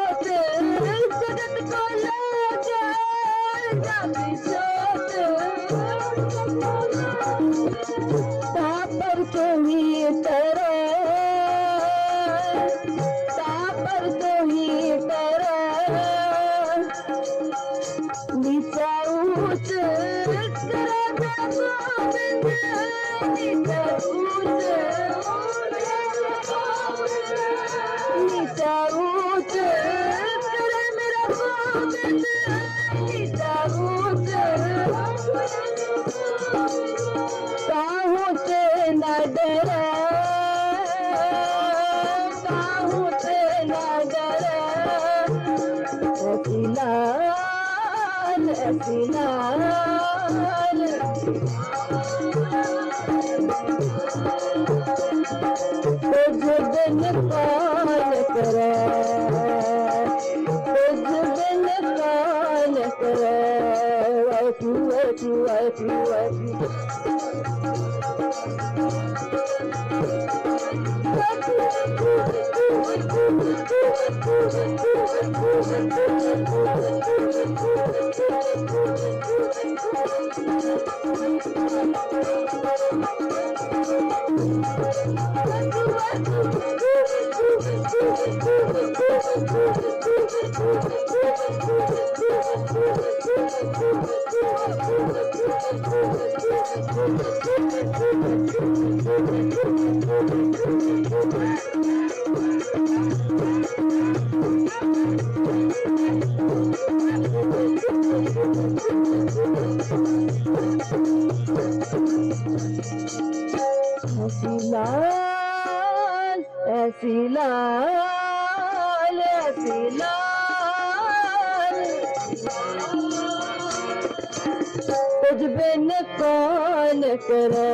कर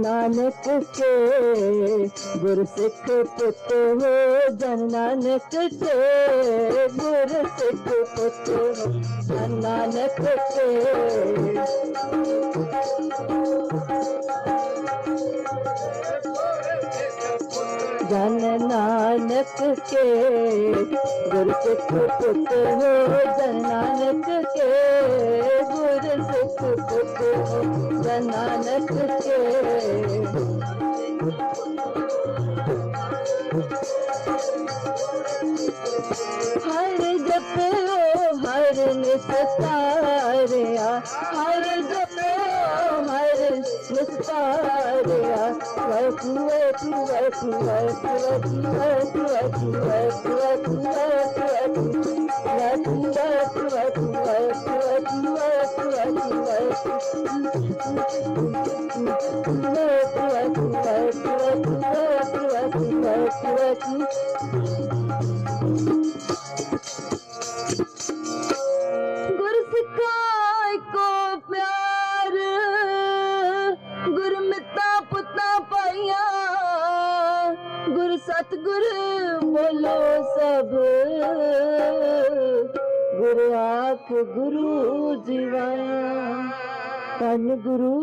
नानक के गुरु सिख पुत हो, जन नानक के गुरु सिख पुत हो, जन नानक के जन नानक के गुरु सिख पुत हो, जन नानक के गुरु सिख पुत हो। ਨਾਨਕ ਕੇ। ਹਰ ਜਪਿਓ ਹਰ ਨਿਸਤਾਰਿਆ ਹਰ ਜਪਿਓ गुरु सिखा ਸਤਗੁਰ ਬੋਲੋ ਸਭ। ਗੁਰ ਆਖ ਗੁਰੂ ਜੀਵਾਇਆ ਧੰਨ ਗੁਰੂ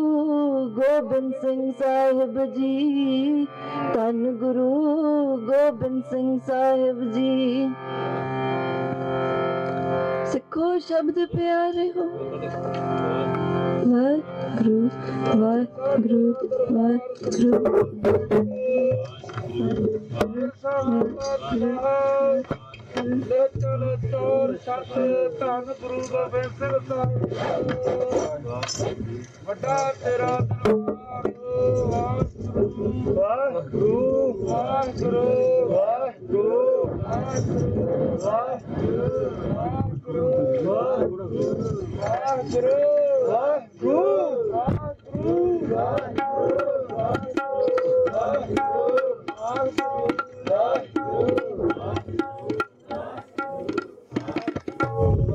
ਗੋਬਿੰਦ ਸਿੰਘ ਸਾਹਿਬ ਜੀ। ਧੰਨ ਗੁਰੂ ਗੋਬਿੰਦ ਸਿੰਘ ਸਾਹਿਬ ਜੀ। ਸਿੱਖੋ ਸ਼ਬਦ ਪਿਆਰੇ ਹੋ। Vagru, Vagru, Vagru. Vagru, Vagru, Vagru. Waheguru ਚੋਰ ਸੱਤ ਧੰਨ ਗੁਰੂ ਗੋਬਿੰਦ ਸਿੰਘ ਸਾਹਿਬ ਵੱਡਾ ਤੇਰਾ ਵਾਹਿਗੁਰੂ ਵਾਹਿਗੁਰੂ ਵਾਹਿਗੁਰੂ ਵਾਹਿਗੁਰੂ ਵਾਹਿਗੁਰੂ ਵਾਹਿਗੁਰੂ ਵਾਹਿਗੁਰੂ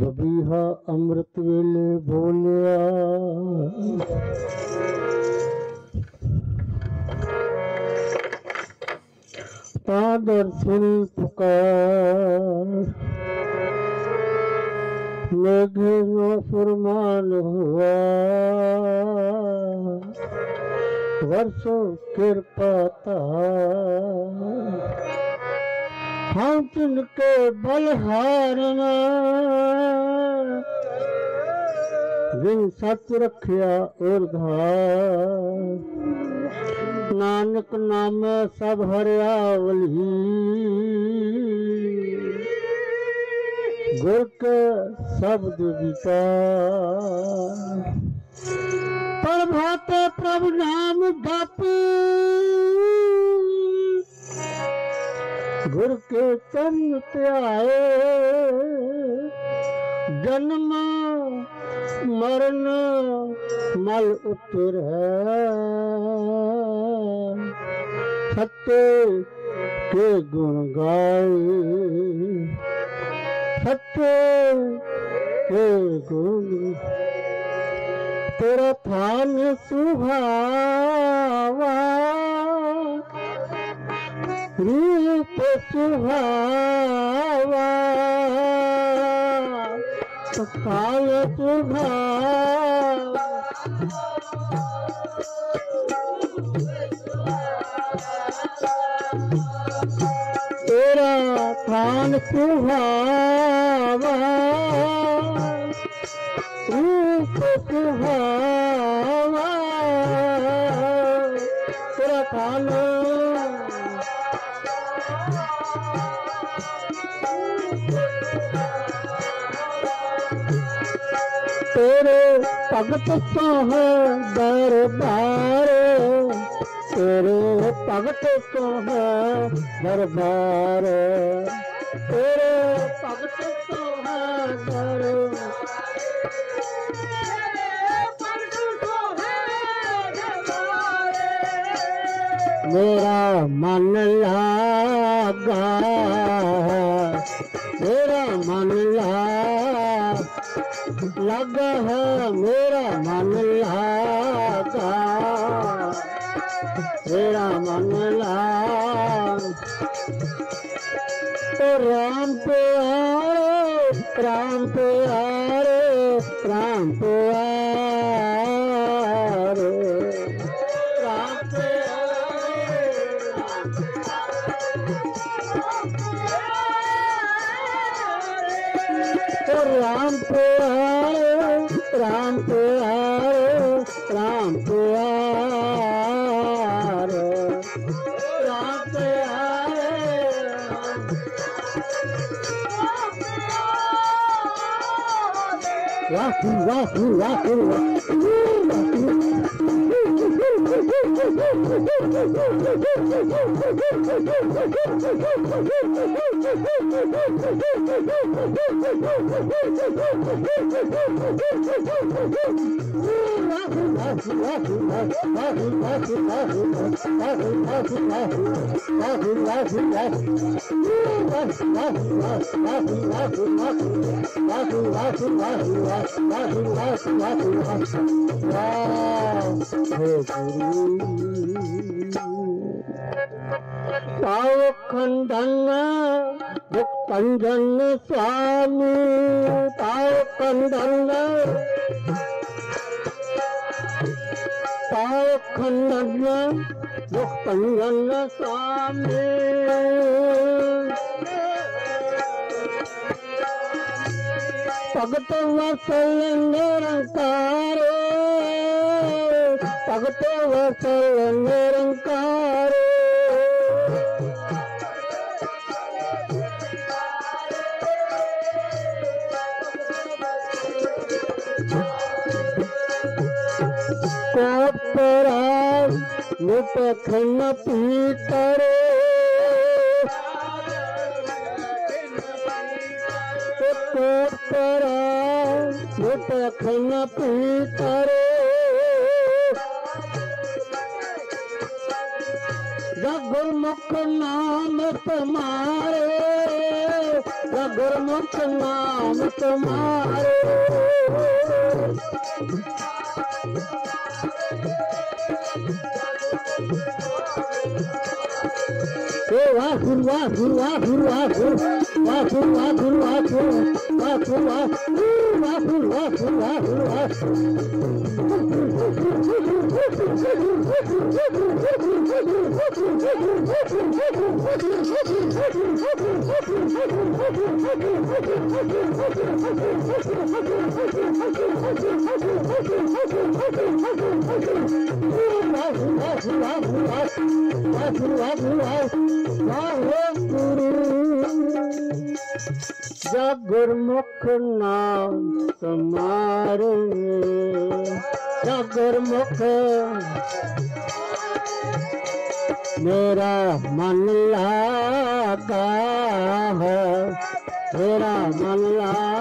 ਬਬੀਹਾ ਅੰਮ੍ਰਿਤ ਵੇਲੇ ਬੋਲਿਆ। ਤਾ ਦਰਸ਼ਨ ਪੁਕਾਰ। मेघे में फुरमान हुआ ਹਮ ਤਿਨ ਕੇ ਬਲਹਾਰਨਾ ਜਿਨ ਸਤ ਰਖਿਆ ਉਰਧਾਰ ਨਾਨਕ ਨਾਮੇ ਸਭ ਹਰਿਆ ਵਲੀ ਗੁਰ ਕੇ ਸ਼ਬਦ ਵਿਚਾਰ ਪ੍ਰਭਾਤੇ ਪ੍ਰਭ ਨਾਮ ਬਾਪੂ ਗੁਰ ਕੇ ਚੰਨ ਧਿਆਏ। ਜਨਮ ਮਰਨ ਮਲ ਉਤਰ ਹੈ। ਸੱਤੇ ਕੇ ਗੁਣ ਗਾਏ। ਸੱਤੇ ਕੇ ਗੁਣ ਤੇਰਾ ਥਾਨ ਸੁਹਾਵਾ। रूप सुहावा पखाल सुहावा तेरा खान सुहावा रूप सुहावा ਤੇਰੇ ਭਗਤ ਤੋਂ ਹੈ ਦਰਬਾਰ, ਤੇਰੇ ਭਗਤ ਤੋਂ ਹੈ ਦਰਬਾਰ, ਤੇਰੇ ਭਗਤ ਤੋਂ ਹੈ ਦਰਬਾਰ। ਮੇਰਾ ਮਨ ਲਾਗਾ। रब है मेरा मन का मेरा मन ला राम पे आओ राम Wow. ताव खंडन भुक्तंजन स्वामी ताव खंडन ताव खंडन भुक्तंजन स्वामी ਭਗਤ ਵਸਲ ਨਿਰੰਕਾਰ ਭਗਤ ਵਸਲ ਨਿਰੰਕਾਰ ਕੋਪਰਾ ਨਿਤ ਖੰਨ ਪੀ ਕਰੋ ਕੋਪਰਾ ਨਿਤ ਖੰਨ ਪੀ ਕਰੋ ਗੁਰਮੁਖ ਨਾਮ ਤੁਮਾਰੇ ਗੁਰਮੁਖ ਨਾਮ ਤੁਮਾਰੇ। Wow. ਗੁਰੂ ਜਾ ਗੁਰਮੁਖ ਨਾਮ ਸਮਾਰੇ। ਜਾ ਗੁਰਮੁਖ ਮੇਰਾ ਮਨ ਲਾਗਾ ਹੈ। ਮੇਰਾ ਮਨ ਲਾਗਾ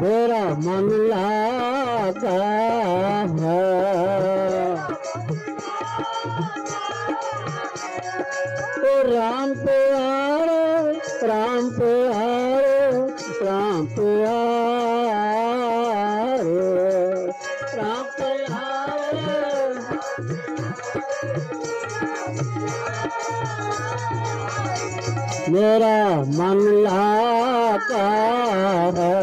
मेरा मन लागा है राम प्यारे राम प्यारे राम प्यारे राम प्यारे मेरा मन लागा है।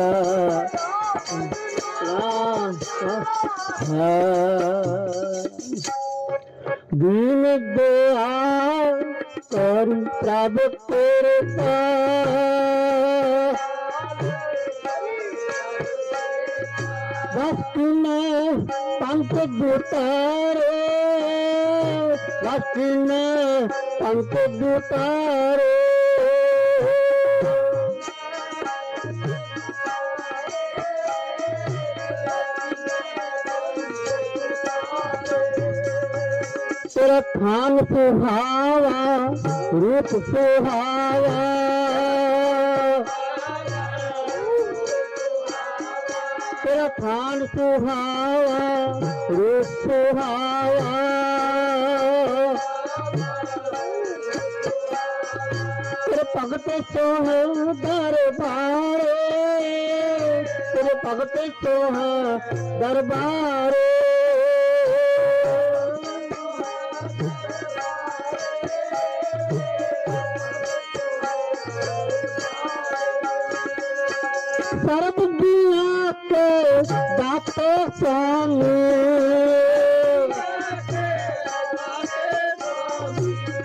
दीन दयाल कर प्रभ में पंख दुतारे भक्ति में पंख दुतारे तेरा थान सुहावा, रूप सुहावा। तेरा थान सुहावा, रूप सुहावा। तेरे भगत सोहे दरबारे, तेरे भगत सोहे दरबारे। शरद दिया के जाते स्वामी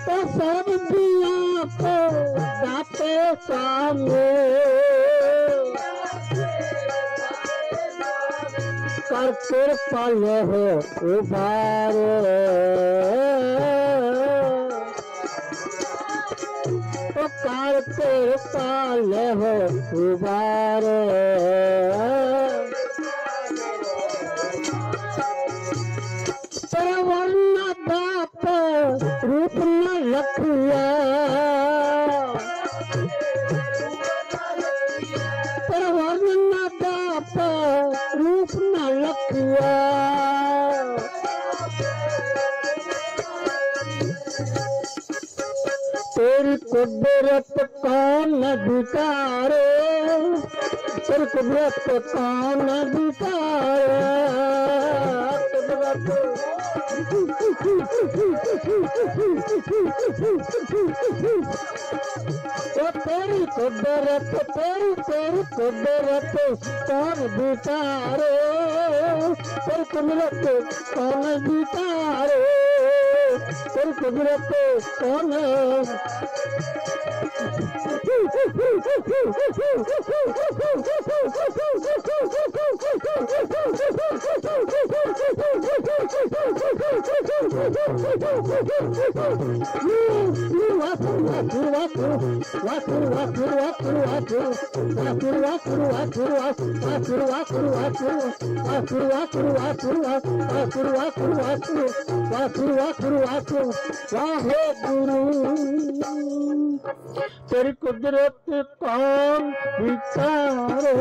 तो शरद दिया के जाते स्वामी कर कृपा हो उबारे। कौन बिचारे तेरी कुदरत कौन వాసురు వాసురు వాసురు వాసురు వాసురు వాసురు వాసురు వాసురు వాసురు వాహే గురు ਤੇਰੀ ਕੁਦਰਤ ਪਾਉਣ ਵਿਚਾਰੇ,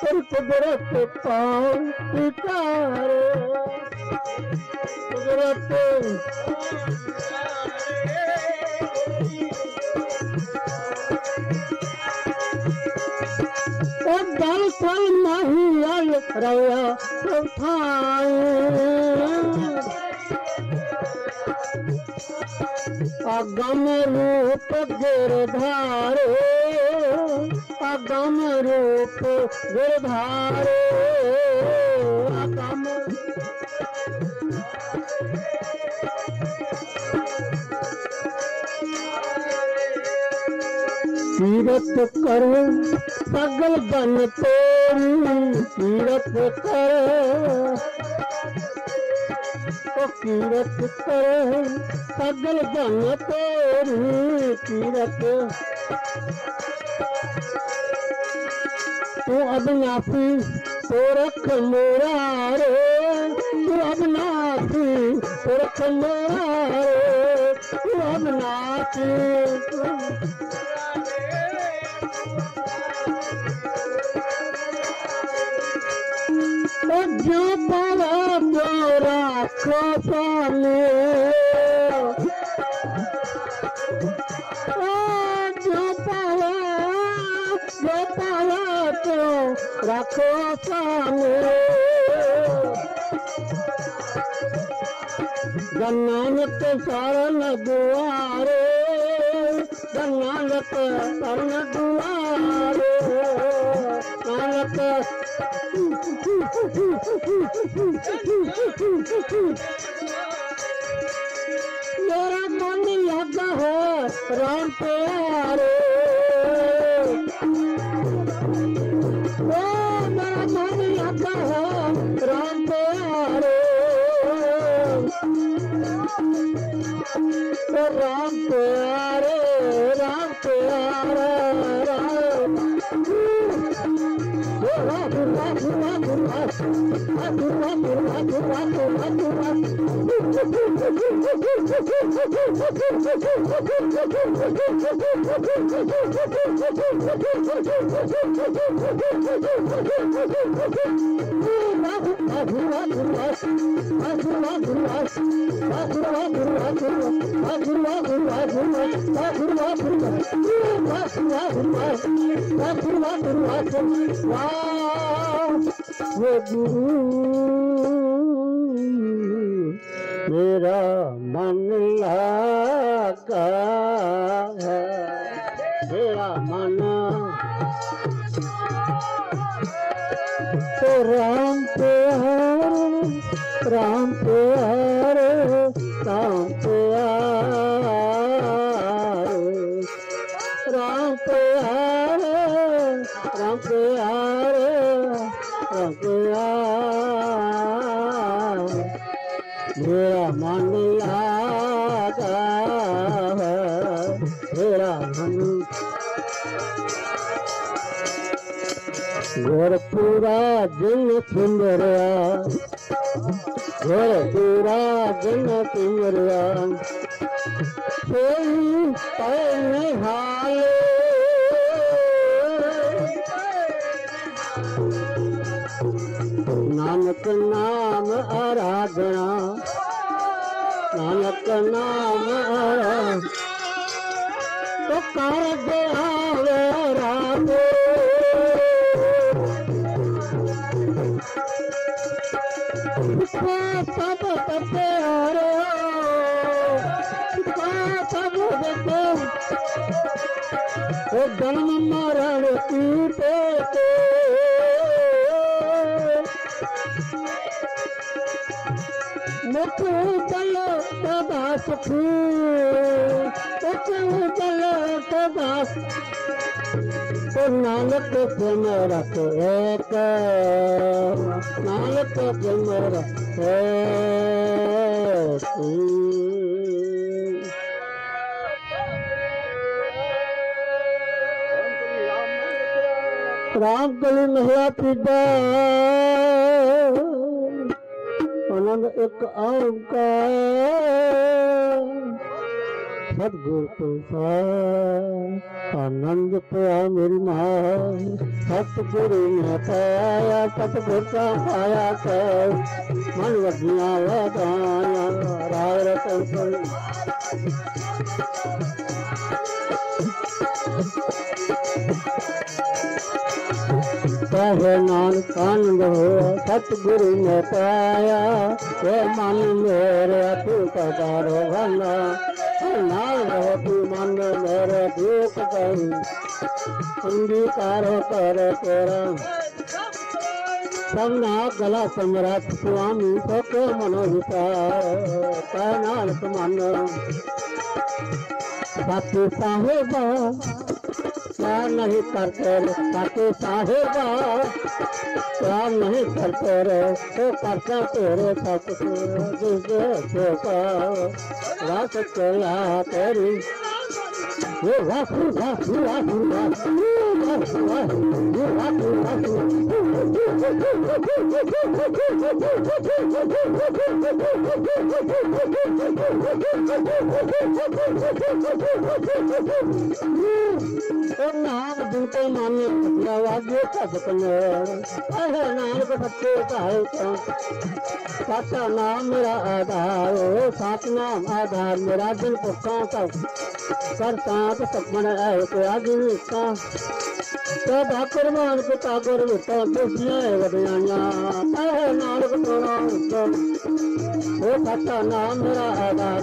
ਤੇਰੀ ਕੁਦਰਤ ਪਾਉਣ ਵਿਚਾਰੇ। ਕੁਦਰਤ ਉਹ ਗੱਲ ਕੋਈ ਨਹੀਂ ਆ ਰਿਆ ਉਠਾਏ। ਅਗਮ ਰੂਪ ਗਿਰਧਾਰੇ ਅਗਮ ਰੂਪ ਗਿਰਧਾਰੇ ਅਗਮ ਕੀਰਤ ਕਰ ਸਗਲ ਬਨ ਤੇਰੀ। कीरत करे। ओ कीरत कर। पागल बन तेरी कीरत। तू अब नाफी तो रख मोरा रे। तू अब नाफी तो रख मोरा रे। तू अब नाफी ਜੀਤਣਾ ਤੇਰਾ ਖੋਸਾਲੇ ਰੱਖੋ ਸਾਨੂੰ ਗੰਨਾਂ ਤੇ ਸਾਰਨ ਦੁਆਰੇ ਗੰਨਾਂ ਤੇ ਸਾਰਨ ਦੁਆਰੇ ਮੇਰਾ ਮਨ ਲੱਗਾ ਹੈ ਰਾਮ ਪਿਆਰੇ। Wow, Guru. ਮੇਰਾ ਮਨ ਲਾਗਾ ਹੈ। ਮੇਰਾ ਮਨ ਰਾਮ ਤੇ ਰਾਮ ਤੇ ਹਰ ਰਾਮ ਤੇ घर पूरा दिन सुंदरिया घर पूरा सुंदरिया, कोई पैर हाल। नानक नाम आराधना, नानक नाम आराधना। ਕਰ ਦੇ ਆਵੇ ਰਾਤੇ ਸਭ ਕਰਤੇ ਹਾਰੇ। ਸਭ ਦੇਖੋ ਉਹ ਜਨਮ ਮਰਨ ਕੀਤੇ ਤੇ। ਮੁਖੂ ਚਲ ਸਦਾ ਸੁਖੀ। ਮੁਖੂ ਚਲ ਉਹ ਨਾਨਕ ਜਨ ਰਖ ਏਕ ਨਾਨਕ ਜਨ ਰਖ ਏਕ ਰਾਮ ਕਲੀ ਮਹਿਲਾ ਪੀਦਾ। ਆਨੰਦ ਇੱਕ ਓੰਕਾਰ ਸਤਿਗੁਰ ਪ੍ਰਸਾਦ ਆਨੰਦ ਪਿਆ ਮੇਰੀ ਮਾਂ ਸਤਿਗੁਰ ਨੇ ਪਾਇਆ ਸਤਿਗੁਰ ਦਾ ਪਾਇਆ ਕੈ ਮਨ ਵਜੀਆਂ ਲਗਾਇਆ ਰਾਜ ਰਤਨ ਕੋਈ ਕਹੇ ਨਾਨਕ ਆਨੰਦ ਹੋਇਆ ਸਤਿਗੁਰੂ ਨੇ ਪਾਇਆ ਇਹ ਮਨ ਮੇਰੇ ਤੂੰ ਕਦਾਰੋ ਭਲਾ ਨਾਲ ਰਹੋ ਤੂੰ ਮਨ ਮੇਰੇ ਦੁਖ ਕਹੀ ਅੰਗੀਕਾਰੋ ਕਰ ਤੇਰਾ ਸਭਨਾ ਗਲਾ ਸਮਰਥ ਸੁਆਮੀ ਸੋਕੇ ਮਨੋ ਵਿਚਾਰ ਕੈ ਨਾਨਕ ਮਨ ਸਾਥੀ ਸਾਹਿਬਾ प्यार नहीं करते ताकि साहेबा। प्यार नहीं करते रे तो करता तेरे सब जिसके का रात चला तेरी। नाम दूते माने नवाजे का सपनर अरे नाम को सबके कहे तो साचा नाम मेरा आधार सात नाम आधार मेरा दिल पुखा का ਸਾਚਾ ਨਾਮ ਮੇਰਾ ਆਧਾਰ ਓ ਸਤਨਾਮ ਆਧਾਰ ਮੇਰਾ ਦਿਲ ਪੁੱਛਾਂ ਤਾਂ ਕਰ ਸਾਤ ਸਪਨ ਹੈ ਤੇ ਆਦਿ ਤਾਂ ਤੇ ਬਾਕਰ ਮਾਨ ਕੋ ਤਾਗਰ ਵਿਤਾ ਦੁਸ਼ੀਆਂ ਵਡਿਆਈਆਂ ਇਹ ਨਾਨਕ ਤੋੜਾ ਉਹ ਸਾਚਾ ਨਾਮ ਮੇਰਾ ਆਧਾਰ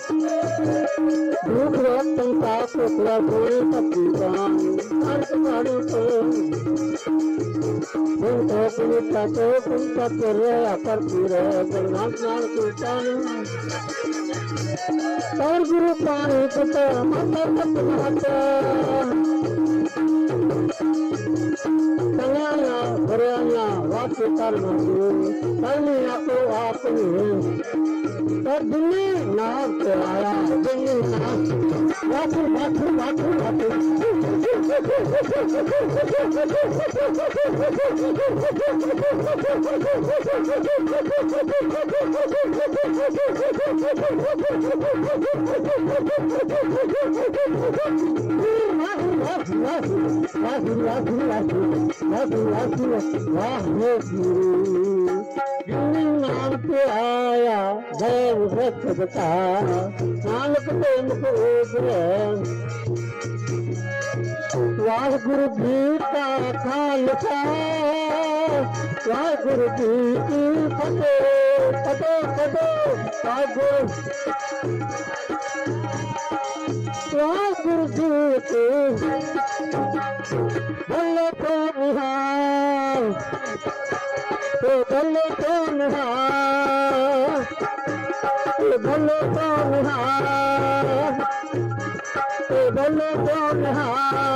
ਦੁਖ ਰਤਨ ਕਾ ਕੋਤਰਾ ਕੋਲੇ ਪੱਤੀ ਬਾਣ ਅਰਥ ਮਾੜੇ ਕੋ ਹੁਣ ਤੋ ਪੁਨੀਤਾ ਤੋ ਪੁੰਤਾ ਤੇਰੇ ਆਪਰ ਪੂਰੇ ਗੁਰਨਾਥ ਨਾਲ ਕੀਰਤਨ ਤੌਰ ਗੁਰੂ ਪਾਣੀ ਕੁਤ ਮਤ Tanana Varana Vatu Karmasu Tani Apu Apu Tadini Naak Ara Dini Naak Vatu Vatu Vatu Thank you. Waheguru Waheguru Waheguru ਵਾਪੇ ਵਾਪੇ ਵਾਪੇ ਨਾਮ ਤੇ ਆਇਆ ਦੇਵ ਰਖ ਬਤਾ ਨਾਨਕ ਤੇ ਮੁਖ ਉਬਰੇ ਵਾਹਿਗੁਰੂ ਜੀ ਕਾ ਖਾਲਸਾ, ਵਾਹਿਗੁਰੂ ਜੀ ਕੀ ਫਤਿਹ ਫਤਿਹ ਫਤਿਹ ਵਾਹਿਗੁਰੂ ਵਾਹਿਗੁਰੂ ਜੀ ਕੀ ਬੱਲੇ ਤੋਂ ਨਿਹਾਲ ਤੇ ਬੱਲੇ ਤੋਂ ਨਿਹਾਲ ਤੇ ਬੱਲੇ ਤੋਂ ਨਿਹਾਲ ਬੋਲੇ ਜੋ ਨਿਹਾਲ।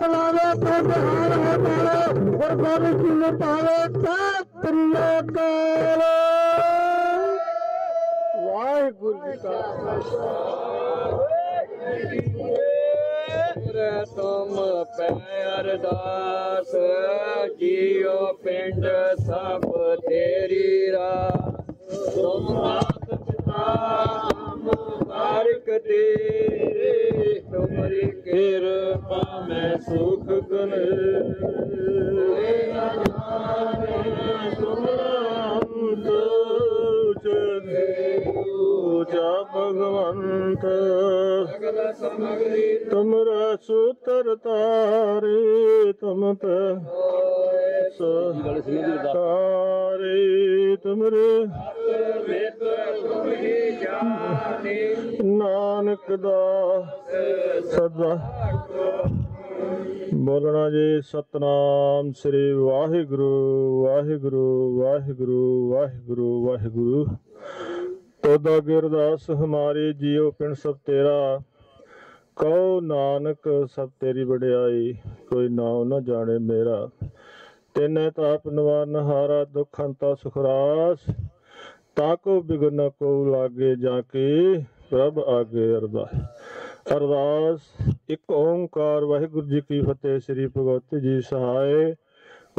ਕੱਟੇ ਬਲਾਵੇ ਬਿਹਾਰ ਹੋ ਤਾਰੇ ਗੁਰਗੋਬਿੰਦ ਸਿੰਘ ਪਾਵੇ ਸਤਿ ਕਾਲ ਵਾਹਿਗੁਰੂ ਜੀ ਕਾ ਤੁਮ ਪੈ ਅਰਦਾਸ, ਜੀਓ ਪਿੰਡ ਸਭ ਤੇਰੀ ਰਾ ਤੁਮ ਮਾਤ ਪਿਤਾ ਮੁਬਾਰਕ ਤੇਰੇ। ਤੁਮਰੀ ਕਿਰਪਾ ਮੈਂ ਸੁਖ ਗਨ ਪੂਜਾ ਭਗਵੰਤ। ਤੁਮਰਾ ਸੂਤਰ ਤਾਰੇ ਤੁਮ ਤੇ ਤਾਰੇ ਤੁਮਰੇ ਨਾਨਕ ਦਾ ਸਦਾ। ਬੋਲਣਾ ਜੀ ਸਤਨਾਮ ਸ੍ਰੀ ਵਾਹਿਗੁਰੂ ਵਾਹਿਗੁਰੂ ਵਾਹਿਗੁਰੂ ਵਾਹਿਗੁਰੂ ਵਾਹਿਗੁਰੂ। ਤੋਦਾ ਗਿਰਦਾਸ ਹਮਾਰੇ ਜੀਉ ਪਿੰਡ ਸਭ ਤੇਰਾ। ਕਉ ਨਾਨਕ ਸਭ ਤੇਰੀ ਵਡਿਆਈ, ਕੋਈ ਨਾਉ ਨਾ ਜਾਣੇ ਮੇਰਾ। ਤੈਨੇ ਤਾਪ ਨਿਵਾਰਨ ਹਾਰਾ ਦੁਖ ਸੁਖਰਾਸ ਤਾਕੋ ਬਿਗਨ ਕੋ ਲਾਗੇ ਜਾ ਕੇ, ਪ੍ਰਭ ਆਗੇ ਅਰਦਾਸ। ਅਰਦਾਸ, ਇੱਕ ਓੰਕਾਰ ਵਾਹਿਗੁਰੂ ਜੀ ਕੀ ਫਤਿਹ, ਸ੍ਰੀ ਭਗਵਤੀ ਜੀ ਸਹਾਏ।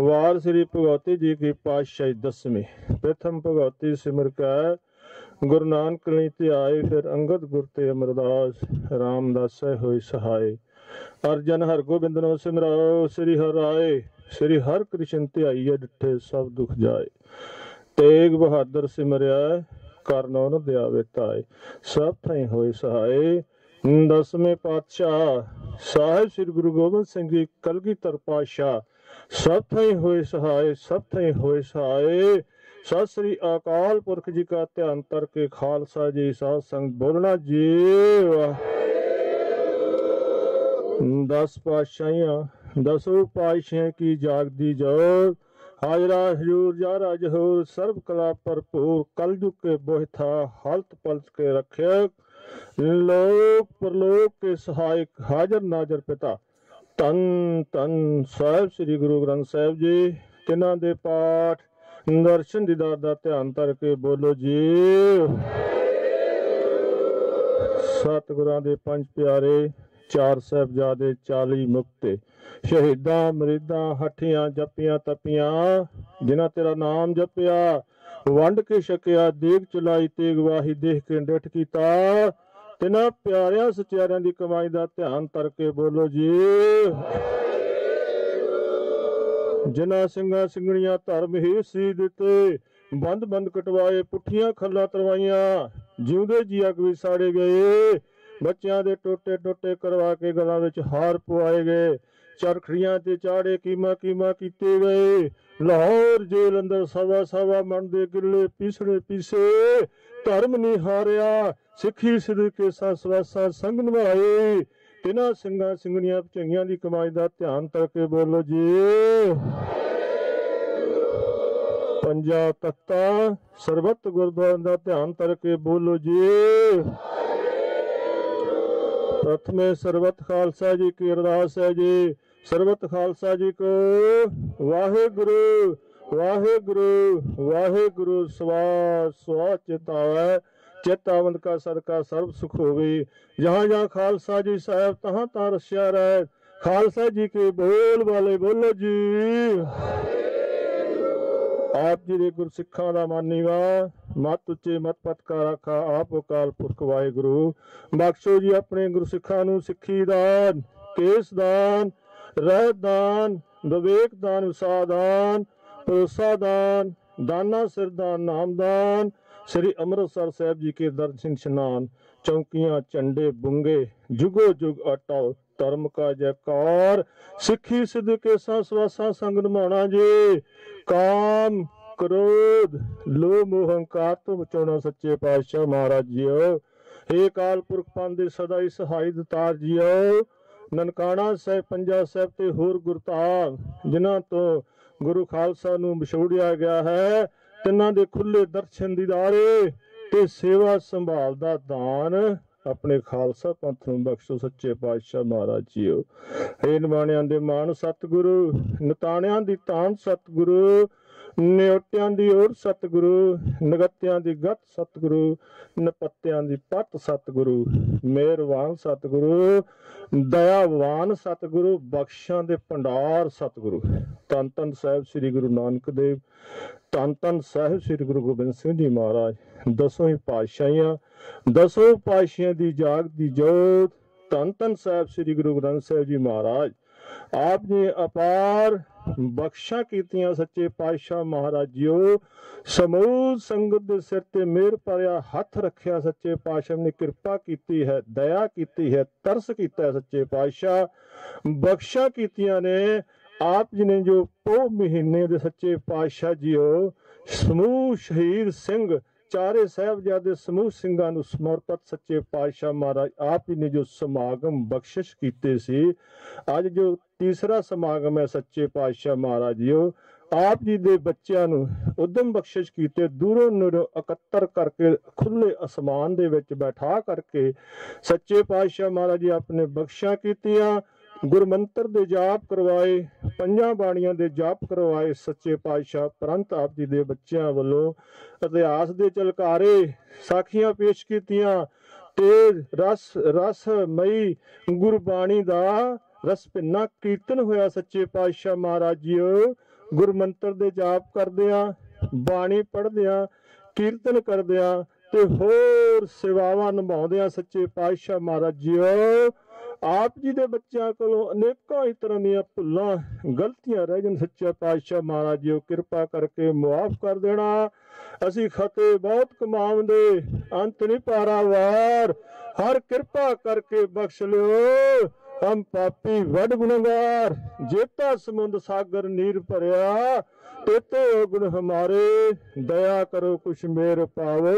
ਵਾਰ ਸ੍ਰੀ ਭਗਵਤੀ ਜੀ ਕੀ ਪਾਤਸ਼ਾਹੀ ਦਸਵੀਂ। ਪ੍ਰਥਮ ਭਗਵਤੀ ਸਿਮਰ ਕੈ ਗੁਰੂ ਨਾਨਕ ਲਈ ਧਿਆਏ ਫਿਰ ਅੰਗਦ ਗੁਰ ਤੇ ਅਮਰਦਾਸ ਰਾਮਦਾਸੈ ਹੋਏ ਸਹਾਇ ਅਰਜਨ ਹਰ ਗੋਬਿੰਦ ਨੂੰ ਸਿਮਰਾਓ, ਸ੍ਰੀ ਹਰਿ ਰਾਏ ਸ੍ਰੀ ਹਰ ਕ੍ਰਿਸ਼ਨ ਧਿਆਈਏ ਡਿਠੇ ਸਭ ਦੁਖ ਜਾਏ। ਤੇਗ ਬਹਾਦਰ ਸਿਮਰਿਆ ਕਰਨੋ ਨ ਦਿਆਵੇ ਤਾਏ। ਸਭ ਥਾਈ ਹੋਏ ਸਹਾਏ। ਦਸਵੇਂ ਪਾਤਸ਼ਾਹ, ਸਾਹਿਬ ਸ੍ਰੀ ਗੁਰੂ ਗੋਬਿੰਦ ਸਿੰਘ ਜੀ, ਕਲਗੀਧਰ ਪਾਤਸ਼ਾਹ। ਸਭ ਥਾਈ ਹੋਏ ਸਹਾਏ, ਸਭ ਥਾਈ ਹੋਏ ਸਹਾਏ। ਸਤਿ ਸ੍ਰੀ ਅਕਾਲ ਪੁਰਖ ਜੀ ਕਾ ਧਿਆਨ ਤਰ ਕੇ ਖਾਲਸਾ ਜੀ, ਸਾਧ ਸੰਗ ਬੋਲਣਾ ਜੀ ਦਸ ਪਾਤਸ਼ਾਹੀਆਂ, ਦਸੋ ਪਾਤਸ਼ਾਹਾਂ ਕੀ ਜਾਗਦੀ ਜੋਤ। ਹਾਜ਼ਰਾ ਹਜੂਰ ਜਾਰਾ ਜਹੂਰ ਸਰਬ ਕਲਾ ਭਰਪੂਰ, ਕਲ ਜੁਗ ਕੇ ਬੋਹਿਥਾ ਹਲਤ ਪਲਤ ਕੇ ਰੱਖਿਆ। ਲੋਕ ਪ੍ਰਲੋਕ ਕੇ ਸਹਾਇਕ, ਹਾਜ਼ਰ ਨਾਜ਼ਰ ਪਿਤਾ। ਤਨ ਤਨ ਸਾਹਿਬ, ਸ੍ਰੀ ਗੁਰੂ ਗ੍ਰੰਥ ਸਾਹਿਬ ਜੀ, ਤਿਨਾਂ ਦੇ ਪਾਠ ਦਰਸ਼ਨ ਦੀਦਾਰ ਦਾ ਧਿਆਨ ਧਰ ਕੇ ਬੋਲੋ ਜੀ। ਸਤਿਗੁਰਾਂ ਦੇ ਪੰਜ ਪਿਆਰੇ, ਚਾਰ ਸਾਹਿਬਜ਼ਾਦੇ 40 ਮੁਕਤੇ, ਸ਼ਹੀਦਾਂ, ਮਰੀਦਾਂ, ਹੱਠੀਆਂ, ਜੱਪੀਆਂ, ਤਪੀਆਂ, ਜਿਨ੍ਹਾਂ ਤੇਰਾ ਨਾਮ ਜਪਿਆ, ਵੰਡ ਕੇ ਛਕਿਆ, ਦੇਗ ਚਲਾਈ, ਤੇਗ ਵਾਹੀ ਦੇਖ ਕੇ ਡਟ ਕੀਤਾ। ਤਿਨਾਂ ਪਿਆਰਿਆਂ, ਸਚਿਆਰਿਆਂ ਦੀ ਕਮਾਈ ਦਾ ਧਿਆਨ ਧਰ ਕੇ ਬੋਲੋ ਜੀ। ਜਿਨ੍ਹਾਂ ਸਿੰਘਾਂ ਸਿੰਘਣੀਆਂ ਧਰਮ ਹੀ ਸੀ ਦਿੱਤੇ, ਬੰਦ ਬੰਦ ਕਟਵਾਏ, ਪੁੱਠੀਆਂ ਖੱਲਾਂ ਤਰਵਾਈਆਂ, ਜਿਉਂਦੇ ਜੀ ਅਗ ਵੀ ਸਾੜੇ ਗਏ। ਬੱਚਿਆਂ ਦੇ ਟੋਟੇ ਟੋਟੇ ਕਰਵਾ ਕੇ ਗਲਾਂ ਵਿੱਚ ਹਾਰ ਪਵਾਏ ਗਏ। ਚਰਖੜੀਆਂ ਤੇ ਚਾੜੇ ਕੀਮਾ ਕੀਮਾ ਕੀਤੇ ਗਏ। ਲਾਹੌਰ ਜੇਲ੍ਹ ਅੰਦਰ ਸਵਾ ਸਵਾ ਮਨ ਦੇ ਗਿੱਲੇ ਪੀਸਣੇ ਪੀਸੇ। ਧਰਮ ਨਹੀਂ ਹਾਰਿਆ, ਸਿੱਖੀ ਸਿਦਕੇ ਸਸਵਾਸਾ ਸੰਗ ਨਿਭਾਏ ਤਿਨਾਂ ਸਿੰਘਾਂ ਸਿੰਘਣੀਆਂ ਚੰਗੀਆਂ ਦੀ ਕਮਾਈ ਦਾ ਧਿਆਨ ਤਰ ਬੋਲੋ ਜੀ। ਪੰਜਾ ਤਖਤਾ, ਸਰਬੱਤ ਗੁਰਦੁਆਰਾਂ ਦਾ ਧਿਆਨ ਤਰ ਬੋਲੋ ਜੀ। ਪ੍ਰਥਮੇ ਸਰਬੱਤ ਖਾਲਸਾ ਜੀ ਕੀ ਅਰਦਾਸ ਹੈ ਜੀ। ਸਰਬੱਤ ਖਾਲਸਾ ਜੀ ਕੋ ਵਾਹਿਗੁਰੂ ਵਾਹਿਗੁਰੂ ਵਾਹਿਗੁਰੂ ਸਵਾ ਸਵਾ ਚਿਤਾਵੈ ਚੇਤਾਵੰਦ ਕਾ ਸਦਕਾ, ਸਰਬ ਸੁਖ ਹੋਵੇ। ਜਹਾਂ ਜਹਾਂ ਖਾਲਸਾ ਜੀ ਸਾਹਿਬ, ਤਹਾਂ ਤਹਾਂ ਰਸਿਆ ਰਹਿ। ਖਾਲਸਾ ਜੀ ਕੇ ਬੋਲ ਵਾਲੇ ਬੋਲੋ ਜੀ। ਆਪ ਜੀ ਦੇ ਗੁਰਸਿੱਖਾਂ ਦਾ ਮਾਨੀਵਾ ਮਤ ਉੱਚੇ ਮਤ ਪਤ ਕਾ ਆਪ ਅਕਾਲ ਪੁਰਖ ਵਾਹਿਗੁਰੂ। ਬਖਸ਼ੋ ਜੀ ਆਪਣੇ ਗੁਰਸਿੱਖਾਂ ਨੂੰ ਸਿੱਖੀ ਦਾਨ, ਕੇਸ ਦਾਨ, ਰਹਿਤ ਦਾਨ, ਵਿਵੇਕ ਦਾਨ ਵਿਸਾਦਾਨ ਭਰੋਸਾ ਦਾਨ, ਦਾਨਾ ਸਿਰ ਸਿਰਦਾਨ ਨਾਮਦਾਨ ਸ੍ਰੀ ਅੰਮ੍ਰਿਤਸਰ ਸਾਹਿਬ ਜੀ ਕੇ ਦਰਸ਼ਨ ਇਸ਼ਨਾਨ, ਚੌਕੀਆਂ, ਝੰਡੇ, ਬੁੰਗੇ, ਜੁਗੋ ਜੁਗ ਅਟਲ, ਧਰਮ ਕਾ ਜੈਕਾਰ, ਸਿੱਖੀ ਸਿੱਧਕੇ ਸਵਾਸਾ ਸੰਗ ਨਿਭਾਉਣਾ ਜੀ। ਕਾਮ ਕ੍ਰੋਧ, ਲੋਭ ਮੋਹ ਹੰਕਾਰ ਤੋਂ ਬਚਾਉਣਾ ਸੱਚੇ ਪਾਤਸ਼ਾਹ ਮਹਾਰਾਜ ਜੀਓ। ਏ ਅਕਾਲ ਪੁਰਖ ਪੰਥ ਦੇ ਸਦਾ ਹੀ ਸਹਾਈ ਦਤਾਰ ਜੀਓ। ਨਨਕਾਣਾ ਸਾਹਿਬ, ਪੰਜਾ ਸਾਹਿਬ ਤੇ ਹੋਰ ਗੁਰਤਾਰ ਜਿਨ੍ਹਾਂ ਤੋਂ ਗੁਰੂ ਖਾਲਸਾ ਨੂੰ ਵਿਛੋੜਿਆ ਗਿਆ ਹੈ। ਤਿੰਨਾਂ ਦੇ ਖੁੱਲੇ ਦਰਸ਼ਨ ਦੀਦਾਰੇ ਤੇ ਸੇਵਾ ਸੰਭਾਲ ਦਾ ਦਾਨ ਆਪਣੇ ਖਾਲਸਾ ਪੰਥ ਨੂੰ ਬਖਸ਼ੋ ਸੱਚੇ ਪਾਤਸ਼ਾਹ ਮਹਾਰਾਜ ਜੀਓ। ਏ ਨਿਮਾਣਿਆਂ ਦੇ ਮਾਨ ਸਤਿਗੁਰੂ, ਨਤਾਣਿਆਂ ਦੀ ਤਾਨ ਸਤਿਗੁਰੂ ਨਿਉਟਿਆਂ ਦੀ ਓਰ ਸਤਿਗੁਰੂ, ਨਗਤਿਆਂ ਦੀ ਗਤ ਸਤਿਗੁਰੂ, ਨਪੱਤਿਆਂ ਦੀ ਪੱਤ ਸਤਿਗੁਰੂ, ਮਿਹਰਬਾਨ ਸਤਿਗੁਰੂ, ਦਇਆਵਾਨ ਸਤਿਗੁਰੂ, ਬਖਸ਼ਾਂ ਦੇ ਭੰਡਾਰ ਸਤਿਗੁਰੂ। ਤਨ ਤਨ ਸਾਹਿਬ ਸ੍ਰੀ ਗੁਰੂ ਨਾਨਕ ਦੇਵ ਤਨ ਤਨ ਸਾਹਿਬ ਸ੍ਰੀ ਗੁਰੂ ਗੋਬਿੰਦ ਸਿੰਘ ਜੀ ਮਹਾਰਾਜ। ਦਸੋਂ ਹੀ ਪਾਤਸ਼ਾਹੀਆਂ, ਦਸੋਂ ਪਾਤਸ਼ਾਹੀਆਂ ਦੀ ਜਾਗ ਦੀ ਜੋਤ। ਤਨ ਤਨ ਸਾਹਿਬ ਸ੍ਰੀ ਗੁਰੂ ਗ੍ਰੰਥ ਸਾਹਿਬ ਜੀ ਮਹਾਰਾਜ। ਆਪ ਨੇ ਅਪਾਰ ਬਖਸ਼ਾਂ ਕੀਤੀਆਂ ਸੱਚੇ ਪਾਤਸ਼ਾਹ ਮਹਾਰਾਜ ਜੀਓ ਸਮੂਹ ਸੰਗਤ ਦੇ ਸਿਰ ਤੇ ਮਿਹਰ ਭਰਿਆ ਹੱਥ ਰੱਖਿਆ ਸੱਚੇ ਪਾਤਸ਼ਾਹ ਨੇ, ਕਿਰਪਾ ਕੀਤੀ ਹੈ, ਦਇਆ ਕੀਤੀ ਹੈ, ਤਰਸ ਕੀਤਾ ਹੈ ਸੱਚੇ ਪਾਤਸ਼ਾਹ। ਬਖਸ਼ਾਂ ਕੀਤੀਆਂ ਨੇ, ਆਪ ਜੀ ਨੇ ਜੋ ਪੋ ਮਹੀਨੇ ਦੇ ਸੱਚੇ ਪਾਤਸ਼ਾਹ ਜੀਓ। ਸਮੂਹ ਸ਼ਹੀਦ ਸਿੰਘ ਚਾਰੇ ਸਾਹਿਬਜ਼ਾਦੇ ਸਮੂਹ ਸਿੰਘਾਂ ਨੂੰ ਸਮਰਪਿਤ ਸੱਚੇ ਪਾਤਸ਼ਾਹ ਮਹਾਰਾਜ ਆਪ ਹੀ ਨੇ ਜੋ ਸਮਾਗਮ ਬਖਸ਼ਿਸ਼ ਕੀਤੇ ਸੀ, ਅੱਜ ਜੋ ਤੀਸਰਾ ਸਮਾਗਮ ਹੈ ਸੱਚੇ ਪਾਤਸ਼ਾਹ ਮਹਾਰਾਜ ਜੀਓ ਆਪ ਜੀ ਦੇ ਬੱਚਿਆਂ ਨੂੰ ਉਦਮ ਬਖਸ਼ਿਸ਼ ਕੀਤੇ, ਦੂਰੋਂ ਨੇੜੋਂ ਇਕੱਤਰ ਕਰਕੇ ਖੁੱਲੇ ਅਸਮਾਨ ਦੇ ਵਿੱਚ ਬੈਠਾ ਕਰਕੇ ਸੱਚੇ ਪਾਤਸ਼ਾਹ ਮਹਾਰਾਜ ਜੀ ਆਪਣੇ ਬਖਸ਼ਾਂ ਕੀਤੀਆਂ। ਗੁਰਮੰਤਰ ਦੇ ਜਾਪ ਕਰਵਾਏ, ਪੰਜਾਂ ਬਾਣੀਆਂ ਦੇ ਜਾਪ ਕਰਵਾਏ ਸੱਚੇ ਪਾਤਸ਼ਾਹ, ਪ੍ਰੰਤ ਆਪ ਜੀ ਦੇ ਬੱਚਿਆਂ ਵੱਲੋਂ ਇਤਿਹਾਸ ਦੇ ਚਲਕਾਰੇ, ਸਾਖੀਆਂ ਪੇਸ਼ ਕੀਤੀਆਂ, ਤੇ ਰਸ, ਰਸਮਈ ਗੁਰਬਾਣੀ ਦਾ ਰਸ ਭਿੰਨਾ ਕੀਰਤਨ ਹੋਇਆ ਸੱਚੇ ਪਾਤਸ਼ਾਹ ਮਹਾਰਾਜ ਜੀਓ। ਗੁਰਮੰਤਰ ਦੇ ਜਾਪ ਕਰਦਿਆਂ, ਬਾਣੀ ਪੜ੍ਹਦਿਆਂ, ਕੀਰਤਨ ਕਰਦਿਆਂ ਤੇ ਹੋਰ ਸੇਵਾਵਾਂ ਨਿਭਾਉਂਦਿਆਂ ਸੱਚੇ ਪਾਤਸ਼ਾਹ ਮਹਾਰਾਜ ਜੀਓ। ਆਪ ਜੀ ਦੇ ਬੱਚਿਆਂ ਕੋਲੋਂ ਅਨੇਕਾਂ ਹੀ ਤਰ੍ਹਾਂ ਦੀਆਂ ਭੁੱਲਾਂ, ਗਲਤੀਆਂ ਰਹਿ ਜਾਣ। ਸੱਚੇ ਪਾਤਸ਼ਾਹ ਮਹਾਰਾਜ ਜੀਓ ਕਿਰਪਾ ਕਰਕੇ ਮੁਆਫ ਕਰ ਦੇਣਾ। ਅਸੀਂ ਖਤੇ ਬਹੁਤ ਕਮਾਉਂਦੇ, ਅੰਤ ਨਹੀਂ ਪਾਰਾਵਾਰ ਹਰ ਕਿਰਪਾ ਕਰਕੇ ਬਖਸ਼ ਲਿਓ। ਹਮ ਪਾਪੀ ਵੱਡ ਗੁਨਹਗਾਰ। ਜੇਤਾ ਸਮੁੰਦ ਸਾਗਰ ਨੀਰ ਭਰਿਆ। ਤੇਤੇ ਗੁਣ ਹਮਾਰੇ, ਦਇਆ ਕਰੋ ਕੁਛ ਮੇਰ ਪਾਵੋ।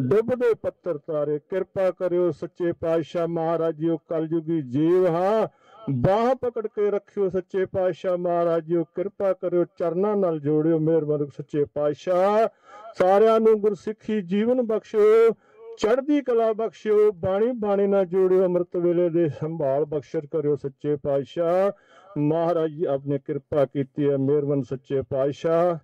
ਡੁੱਬਦੇ ਪੱਤਰ ਤਾਰੇ, ਕਿਰਪਾ ਕਰਿਓ ਸੱਚੇ ਪਾਤਸ਼ਾਹ ਮਹਾਰਾਜ ਜੀਓ ਕਲਯੁਗੀ ਜੀਵ ਹਾਂ। ਬਾਹ ਪਕੜ ਕੇ ਰੱਖਿਓ ਸੱਚੇ ਪਾਤਸ਼ਾਹ ਮਹਾਰਾਜ ਜੀਓ ਕਿਰਪਾ ਕਰਿਓ ਚਰਨਾਂ ਨਾਲ ਜੋੜਿਓ ਮਿਹਰਬਾਨੀ ਸੱਚੇ ਪਾਤਸ਼ਾਹ। ਸਾਰਿਆਂ ਨੂੰ ਗੁਰਸਿੱਖੀ ਜੀਵਨ ਬਖਸ਼ਿਓ, ਚੜ੍ਹਦੀ ਕਲਾ ਬਖਸ਼ਿਓ, ਬਾਣੀ ਬਾਣੀ ਨਾਲ ਜੋੜਿਓ, ਅੰਮ੍ਰਿਤ ਵੇਲੇ ਦੇ ਸੰਭਾਲ ਬਖਸ਼ਰ ਕਰਿਓ ਸੱਚੇ ਪਾਤਸ਼ਾਹ। ਮਹਾਰਾਜ ਜੀ, ਆਪਨੇ ਕਿਰਪਾ ਕੀਤੀ ਹੈ ਮਿਹਰਬਾਨ ਸੱਚੇ ਪਾਤਸ਼ਾਹ।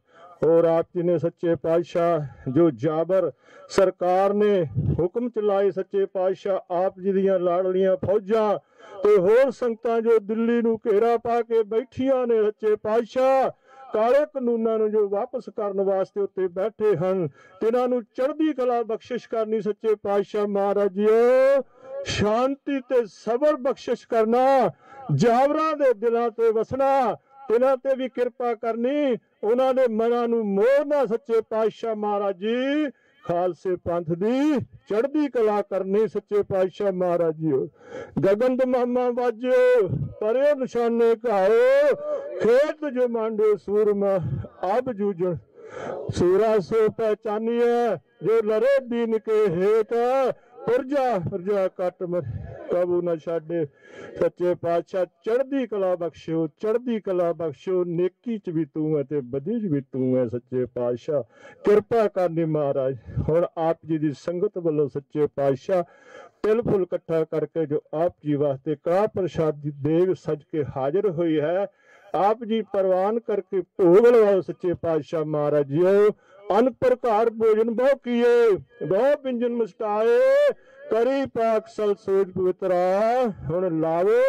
ਹੋਰ ਆਪ ਜੀ ਨੇ ਸੱਚੇ ਪਾਤਸ਼ਾਹ, ਜੋ ਜਾਬਰ ਸਰਕਾਰ ਨੇ ਹੁਕਮ ਚਲਾਏ ਸੱਚੇ ਪਾਤਸ਼ਾਹ, ਆਪ ਜੀ ਦੀਆਂ ਲਾੜਲੀਆਂ ਫੌਜਾਂ ਤੇ ਹੋਰ ਸੰਗਤਾਂ ਜੋ ਦਿੱਲੀ ਨੂੰ ਘੇਰਾ ਪਾ ਕੇ ਬੈਠੀਆਂ ਨੇ ਸੱਚੇ ਪਾਤਸ਼ਾਹ, ਕਾਲੇ ਕਾਨੂੰਨਾਂ ਨੂੰ ਜੋ ਵਾਪਸ ਕਰਨ ਵਾਸਤੇ ਉੱਤੇ ਬੈਠੇ ਹਨ, ਤਿਨਾਂ ਨੂੰ ਚੜ੍ਹਦੀ ਕਲਾ ਬਖਸ਼ਿਸ਼ ਕਰਨੀ ਸੱਚੇ ਪਾਤਸ਼ਾਹ ਮਹਾਰਾਜ ਜੀਓ। ਸ਼ਾਂਤੀ ਤੇ ਸਬਰ ਬਖਸ਼ਿਸ਼ ਕਰਨਾ ਜਾਵਰਾਂ ਦੇ ਦਿਲਾਂ ਤੇ ਵਸਣਾ, ਤਿਨਾਂ ਤੇ ਵੀ ਕਿਰਪਾ ਕਰਨੀ, ਉਹਨਾਂ ਦੇ ਮਨਾਂ ਨੂੰ ਮੋੜਨਾ ਸੱਚੇ ਪਾਤਸ਼ਾਹ ਮਹਾਰਾਜ ਜੀ। ਖਾਲਸੇ ਪੰਥ ਦੀ ਚੜ੍ਹਦੀ ਕਲਾ ਕਰਨੀ ਸੱਚੇ ਪਾਤਸ਼ਾਹ ਮਹਾਰਾਜ ਜੀਓ ਗਗਨ ਮਾਮਾ ਵਾਜਿਓ ਪਰਿਓ ਨਿਸ਼ਾਨੇ ਘਾਓ, ਖੇਤ ਜੋ ਮਾਂਡੋ ਸੂਰਮਾ, ਅਬ ਜੂਜਣ ਸੂਰਾ ਸੋ ਪਹਿਚਾਨੀਐ, ਜੋ ਲਰੇ ਦੀਨ ਕੇ ਹੇਤ, ਪੁਰਜਾ ਪੁਰਜਾ ਕੱਟ ਮਰੇ। ਕਾਬੂ ਨਾ ਛਾੜੇ ਸੱਚੇ ਪਾਤਸ਼ਾਹ, ਚੜ੍ਹਦੀ ਕਲਾ ਬਖਸ਼ਿਓ, ਚੜ੍ਹਦੀ ਕਲਾ ਬਖਸ਼ਿਓ, ਨੇਕੀ ਚ ਵੀ ਤੂੰ ਹੈ ਤੇ ਬਦੀ ਚ ਵੀ ਤੂੰ ਹੈ ਸੱਚੇ ਪਾਤਸ਼ਾਹ। ਕਿਰਪਾ ਕਰਨੀ ਮਹਾਰਾਜ। ਹੁਣ ਆਪ ਜੀ ਦੀ ਸੰਗਤ ਵੱਲੋਂ ਸੱਚੇ ਪਾਤਸ਼ਾਹ ਤਿਲ ਫੁੱਲ ਇਕੱਠਾ ਕਰਕੇ ਜੋ ਆਪ ਜੀ ਵਾਸਤੇ ਕੜਾ ਪ੍ਰਸ਼ਾਦ ਦੀ ਦੇਗ ਸਜ ਕੇ ਹਾਜ਼ਰ ਹੋਈ ਹੈ, ਆਪ ਜੀ ਪ੍ਰਵਾਨ ਕਰਕੇ ਭੋਗ ਲਵਾਓ ਸੱਚੇ ਪਾਤਸ਼ਾਹ ਮਹਾਰਾਜ ਜੀਓ ਅਨਪ੍ਰਕਾਰ ਭੋਜਨ ਬਹੁ ਕੀਏ, ਬਹੁ ਪਿੰਜਨ ਮਸਟਾਏ। ਕਰੀ ਪਾਕ ਸਲ ਸੋਜ ਪਵਿੱਤਰਾ ਹੁਣ ਲਾਵੋ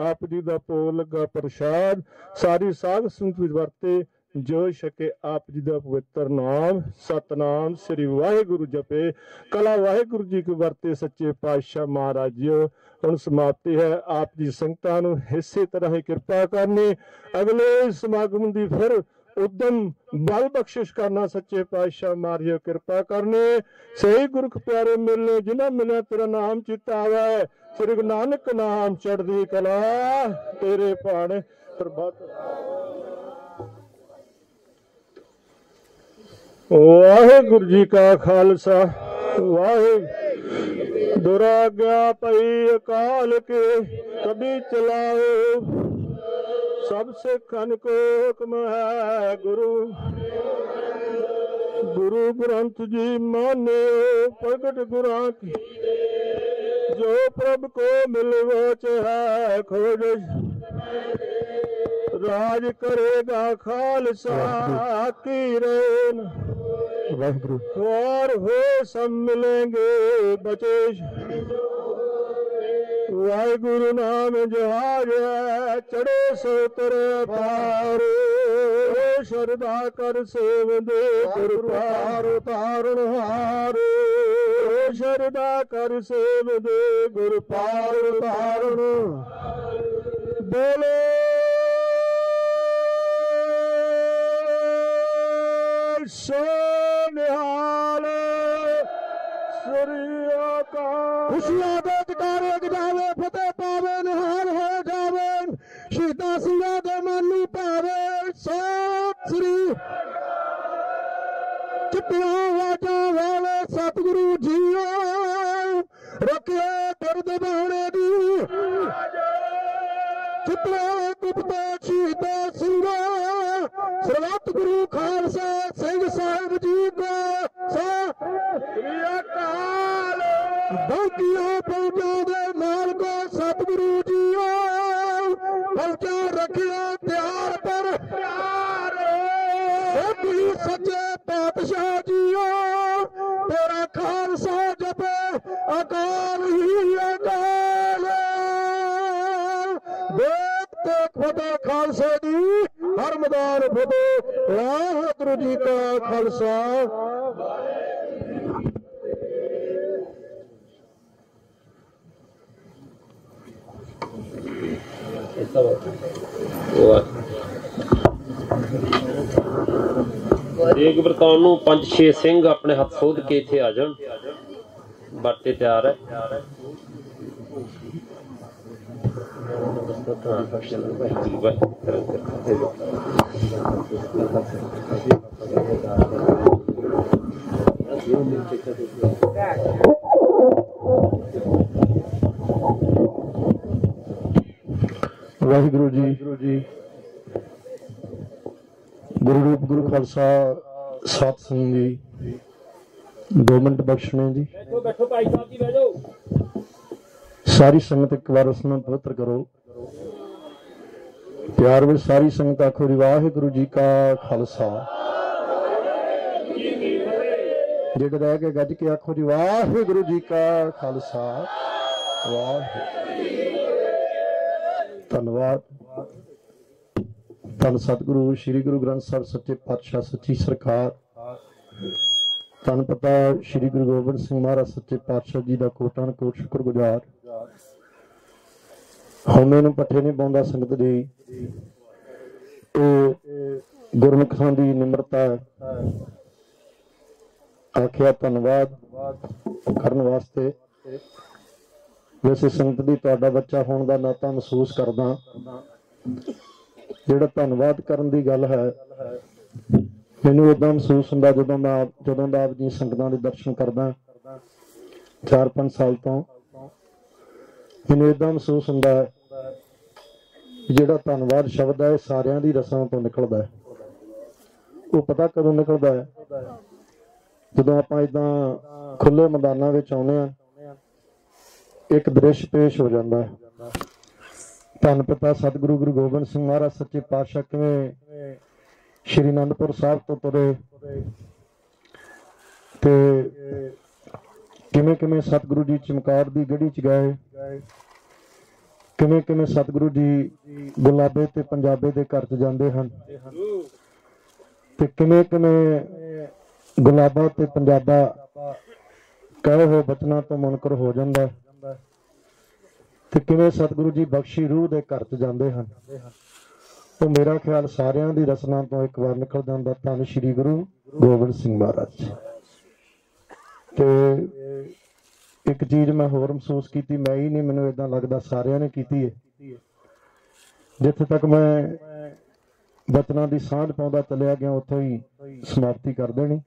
ਆਪ ਜੀ ਦਾ ਭੋਗ ਲੱਗਾ ਪ੍ਰਸ਼ਾਦ, ਸਾਰੀ ਸਾਧ ਸੰਗਤ ਵਿੱਚ ਵਰਤੇ, ਜੋ ਛਕੇ ਆਪ ਜੀ ਦਾ ਪਵਿੱਤਰ ਨਾਮ, ਸਤਨਾਮ ਸ੍ਰੀ ਵਾਹਿਗੁਰੂ ਜਪੇ, ਕਲਾ ਵਾਹਿਗੁਰੂ ਜੀ ਕੋ ਵਰਤੇ ਸੱਚੇ ਪਾਤਸ਼ਾਹ ਮਹਾਰਾਜ ਜੀ ਹੁਣ ਸਮਾਪਤੀ ਹੈ, ਆਪ ਜੀ ਸੰਗਤਾਂ ਨੂੰ ਇਸੇ ਤਰ੍ਹਾਂ ਹੀ ਕਿਰਪਾ ਕਰਨੀ, ਅਗਲੇ ਸਮਾਗਮ ਦੀ ਫਿਰ ਉਦਮ ਬਲ ਬਖਸ਼ਿਸ਼ ਕਰਨਾ ਸੱਚੇ ਪਾਤਸ਼ਾਹ ਮਾਰਿਓ ਕਿਰਪਾ ਕਰਨੇ। ਸਹੀ ਗੁਰਖ ਪਿਆਰੇ ਮਿਲਨੇ, ਜਿਨ੍ਹਾਂ ਮਿਲਿਆ ਤੇਰਾ ਨਾਮ ਚਿੱਤਾ ਆਵੇ। ਸ੍ਰੀ ਗੁਰੂ ਨਾਨਕ ਨਾਮ ਚੜ੍ਹਦੀ ਕਲਾ, ਤੇਰੇ ਭਾਣੇ ਪ੍ਰਭਤ। ਵਾਹਿਗੁਰੂ ਜੀ ਕਾ ਖਾਲਸਾ, ਵਾਹਿਗੁਰੂ। ਦੁਰਾ ਗਿਆ ਪਈ ਅਕਾਲ ਕੇ ਕਬੀ ਚਲਾਓ। ਸਭ ਸਿੱਖਨ ਕੋ ਹੁਕਮ ਹੈ ਗੁਰੂ। ਗੁਰੂ ਗ੍ਰੰਥ ਜੀ ਮਾਨਿਓ ਪ੍ਰਗਟ ਗੁਰਾਂ ਕੀ। ਜੋ ਪ੍ਰਭ ਕੋ ਮਿਲਵਚ ਹੈ ਖੋਜ ਰਾਜ ਕਰੇਗਾ ਖਾਲਸਾ ਕੀ ਰੇਨ ਵਾਹਿਗੁਰੂ। ਹੋਰ ਹੋ ਸਭ ਮਿਲेंगे ਬਚੇ ਵਾਹਿਗੁਰੂ ਨਾਮ ਜਹਾਜ ਚੜੇ ਸੋ ਤਰੇ। ਪਾਰ ਓ ਸ਼ਰਧਾ ਕਰ ਸੇਵਦੇ ਗੁਰ ਪਾਰ ਤਾਰਨ ਹਾਰ। ਓ ਸ਼ਰਧਾ ਕਰ ਸੇਵਦੇ ਗੁਰ ਪਾਰ ਤਾਰਨ ਬੋਲੇ। ਸੋ ਨਿਹਾਲ। ਸ੍ਰੀ ਅਕਾਲ। ਖੁਸ਼ੀਆਂ ਦੇ ਜਕਾਰੇ ਫਤਿਹ ਪਾਵੇ, ਨਿਹਾਲ ਹੋ ਜਾਵੇ। ਸ਼ਹੀਦਾਂ ਸਿੰਘਾਂ ਦੇ ਮਨ ਨੂੰ ਭਾਵੇ। ਸਤਿ ਸ੍ਰੀ ਚਿੱਟੀਆਂ ਵਾਜਾਂ ਵਾਲੇ ਸਤਿਗੁਰੂ ਜੀਓ। ਰੱਖਿਓ ਦਰਦ ਬਾਣੇ ਦੀ। ਚਿੱਤਰਾ ਗੁਪਤਾ ਸ਼ਹੀਦਾਂ ਸਿੰਘਾਂ। ਸਰਬੱਤ ਗੁਰੂ ਖਾਲਸਾ ਸਿੰਘ ਦੇਗ ਵਰਤਾਉਣ ਨੂੰ ਪੰਜ ਛੇ ਸਿੰਘ ਆਪਣੇ ਹੱਥ ਸੋਧ ਕੇ ਇੱਥੇ ਆ ਜਾਣ। ਵਰਤੇ ਤਿਆਰ ਹੈ। ਵਾਹਿਗੁਰੂ ਜੀ। ਗੁਰੂ ਰੂਪ ਗੁਰੂ ਖਾਲਸਾ ਸਤ ਸਿੰਘ ਜੀ। ਦੋ ਮਿੰਟ ਬਖਸ਼ਣੇ ਜੀ। ਬੈਠੋ ਬੈਠੋ ਭਾਈ ਸਾਹਿਬ ਜੀ ਬਹਿ ਜਾਓ ਸਾਰੀ ਸੰਗਤ ਇੱਕ ਵਾਰ ਉਸ ਨੂੰ ਪਵਿੱਤਰ ਕਰੋ। ਪਿਆਰ ਵਿੱਚ ਸਾਰੀ ਸੰਗਤ ਆਖੋ ਜੀ ਵਾਹਿਗੁਰੂ ਜੀ ਕਾ ਖਾਲਸਾ। ਜਿਹੜੇ ਰਹਿ ਕੇ ਗੱਜ ਕੇ ਆਖੋ ਜੀ ਵਾਹਿਗੁਰੂ ਜੀ ਕਾ ਖਾਲਸਾ। ਵਾਹਿਗੁਰੂ। ਧੰਨਵਾਦ। ਧੰਨ ਸਤਿਗੁਰੂ, ਸ੍ਰੀ ਗੁਰੂ ਗ੍ਰੰਥ ਸਾਹਿਬ ਸੱਚੇ ਪਾਤਸ਼ਾਹ, ਸੱਚੀ ਸਰਕਾਰ। ਧੰਨ ਪਤਾ ਸ੍ਰੀ ਗੁਰੂ ਗੋਬਿੰਦ ਸਿੰਘ ਮਹਾਰਾਜ, ਸੱਚੇ ਪਾਤਸ਼ਾਹ ਜੀ ਦਾ ਕੋਟਾਨ ਕੋਟ ਸ਼ੁਕਰਗੁਜ਼ਾਰ। ਹਉਮੈ ਨੂੰ ਪੱਠੇ ਨਹੀਂ ਪਾਉਂਦਾ ਸੰਗਤ ਦੀ ਇਹ ਗੁਰਮੁਖਾਂ ਦੀ ਨਿਮਰਤਾ ਆਖਿਆ ਧੰਨਵਾਦ ਕਰਨ ਵਾਸਤੇ। ਵੈਸੇ ਸੰਗਤ ਦੀ ਤੁਹਾਡਾ ਬੱਚਾ ਹੋਣ ਦਾ ਨਾਤਾ ਮਹਿਸੂਸ ਕਰਦਾ। ਜਿਹੜਾ ਧੰਨਵਾਦ ਕਰਨ ਦੀ ਗੱਲ ਹੈ, ਮੈਨੂੰ ਉਦੋਂ ਮਹਿਸੂਸ ਹੁੰਦਾ ਜਦੋਂ ਮੈਂ ਆਪ- ਜਦੋਂ ਦਾ ਆਪ ਜੀ ਸੰਗਤਾਂ ਦੇ ਦਰਸ਼ਨ ਕਰਦਾ 4-5 ਸਾਲ ਤੋਂ। ਮੈਨੂੰ ਇਦਾਂ ਮਹਿਸੂਸ ਹੁੰਦਾ ਹੈ ਜਿਹੜਾ ਧੰਨਵਾਦ ਸ਼ਬਦ ਹੈ, ਇਹ ਸਾਰਿਆਂ ਦੀ ਰਸਾਂ ਤੋਂ ਨਿਕਲਦਾ ਹੈ। ਉਹ ਪਤਾ ਕਦੋਂ ਨਿਕਲਦਾ ਹੈ? ਜਦੋਂ ਆਪਾਂ ਇਦਾਂ ਖੁੱਲੇ ਮੈਦਾਨਾਂ ਵਿੱਚ ਆਉਂਦੇ ਆ ਇੱਕ ਦ੍ਰਿਸ਼ ਪੇਸ਼ ਹੋ ਜਾਂਦਾ ਹੈ ਧੰਨ ਪਿਤਾ ਸਤਿਗੁਰੂ ਗੁਰੂ ਗੋਬਿੰਦ ਸਿੰਘ ਮਹਾਰਾਜ, ਸੱਚੇ ਪਾਤਸ਼ਾਹ ਕਿਵੇਂ ਸ਼੍ਰੀ ਅਨੰਦਪੁਰ ਸਾਹਿਬ ਤੋਂ ਤੁਰੇ ਤੇ ਕਿਵੇਂ ਕਿਵੇਂ ਸਤਿਗੁਰੂ ਜੀ ਚਮਕਾਰ ਦੀ ਗੜੀ ਚ ਗਏ ਕਿਵੇਂ ਕਿਵੇਂ ਸਤਿਗੁਰੂ ਜੀ ਗੁਲਾਬੇ ਤੇ ਪੰਜਾਬੇ ਦੇ ਘਰ ਚ ਜਾਂਦੇ ਹਨ ਤੇ ਕਿਵੇਂ ਕਿਵੇਂ ਗੁਲਾਬਾ ਤੇ ਪੰਜਾਬਾ ਕਹੇ ਹੋਏ ਬਚਨਾਂ ਤੋਂ ਮੁਨਕਰ ਹੋ ਜਾਂਦਾ ਹੈ। ਤੇ ਕਿਵੇਂ ਸਤਿਗੁਰੂ ਜੀ ਬਖਸ਼ੀ ਰੂਹ ਦੇ ਘਰ ਚ ਜਾਂਦੇ ਹਨ? ਤੇ ਮੇਰਾ ਖਿਆਲ ਸਾਰਿਆਂ ਦੀ ਰਸਨਾ ਤੋਂ ਇੱਕ ਵਾਰ ਨਿਕਲ ਜਾਂਦਾ ਧੰਨ ਸ਼੍ਰੀ ਗੁਰੂ ਗੋਬਿੰਦ ਸਿੰਘ ਮਹਾਰਾਜ ਤੇ ਇੱਕ ਚੀਜ਼ ਮੈਂ ਹੋਰ ਮਹਿਸੂਸ ਕੀਤੀ ਮੈਂ ਹੀ ਨਹੀਂ ਮੈਨੂੰ ਇਦਾਂ ਲੱਗਦਾ ਸਾਰਿਆਂ ਨੇ ਕੀਤੀ ਹੈ ਜਿੱਥੇ ਤੱਕ ਮੈਂ ਬਚਨਾਂ ਦੀ ਸਾਂਝ ਪਾਉਂਦਾ ਚੱਲਿਆ ਗਿਆ ਉੱਥੋਂ ਹੀ ਸਮਾਪਤੀ ਕਰ ਦੇਣੀ।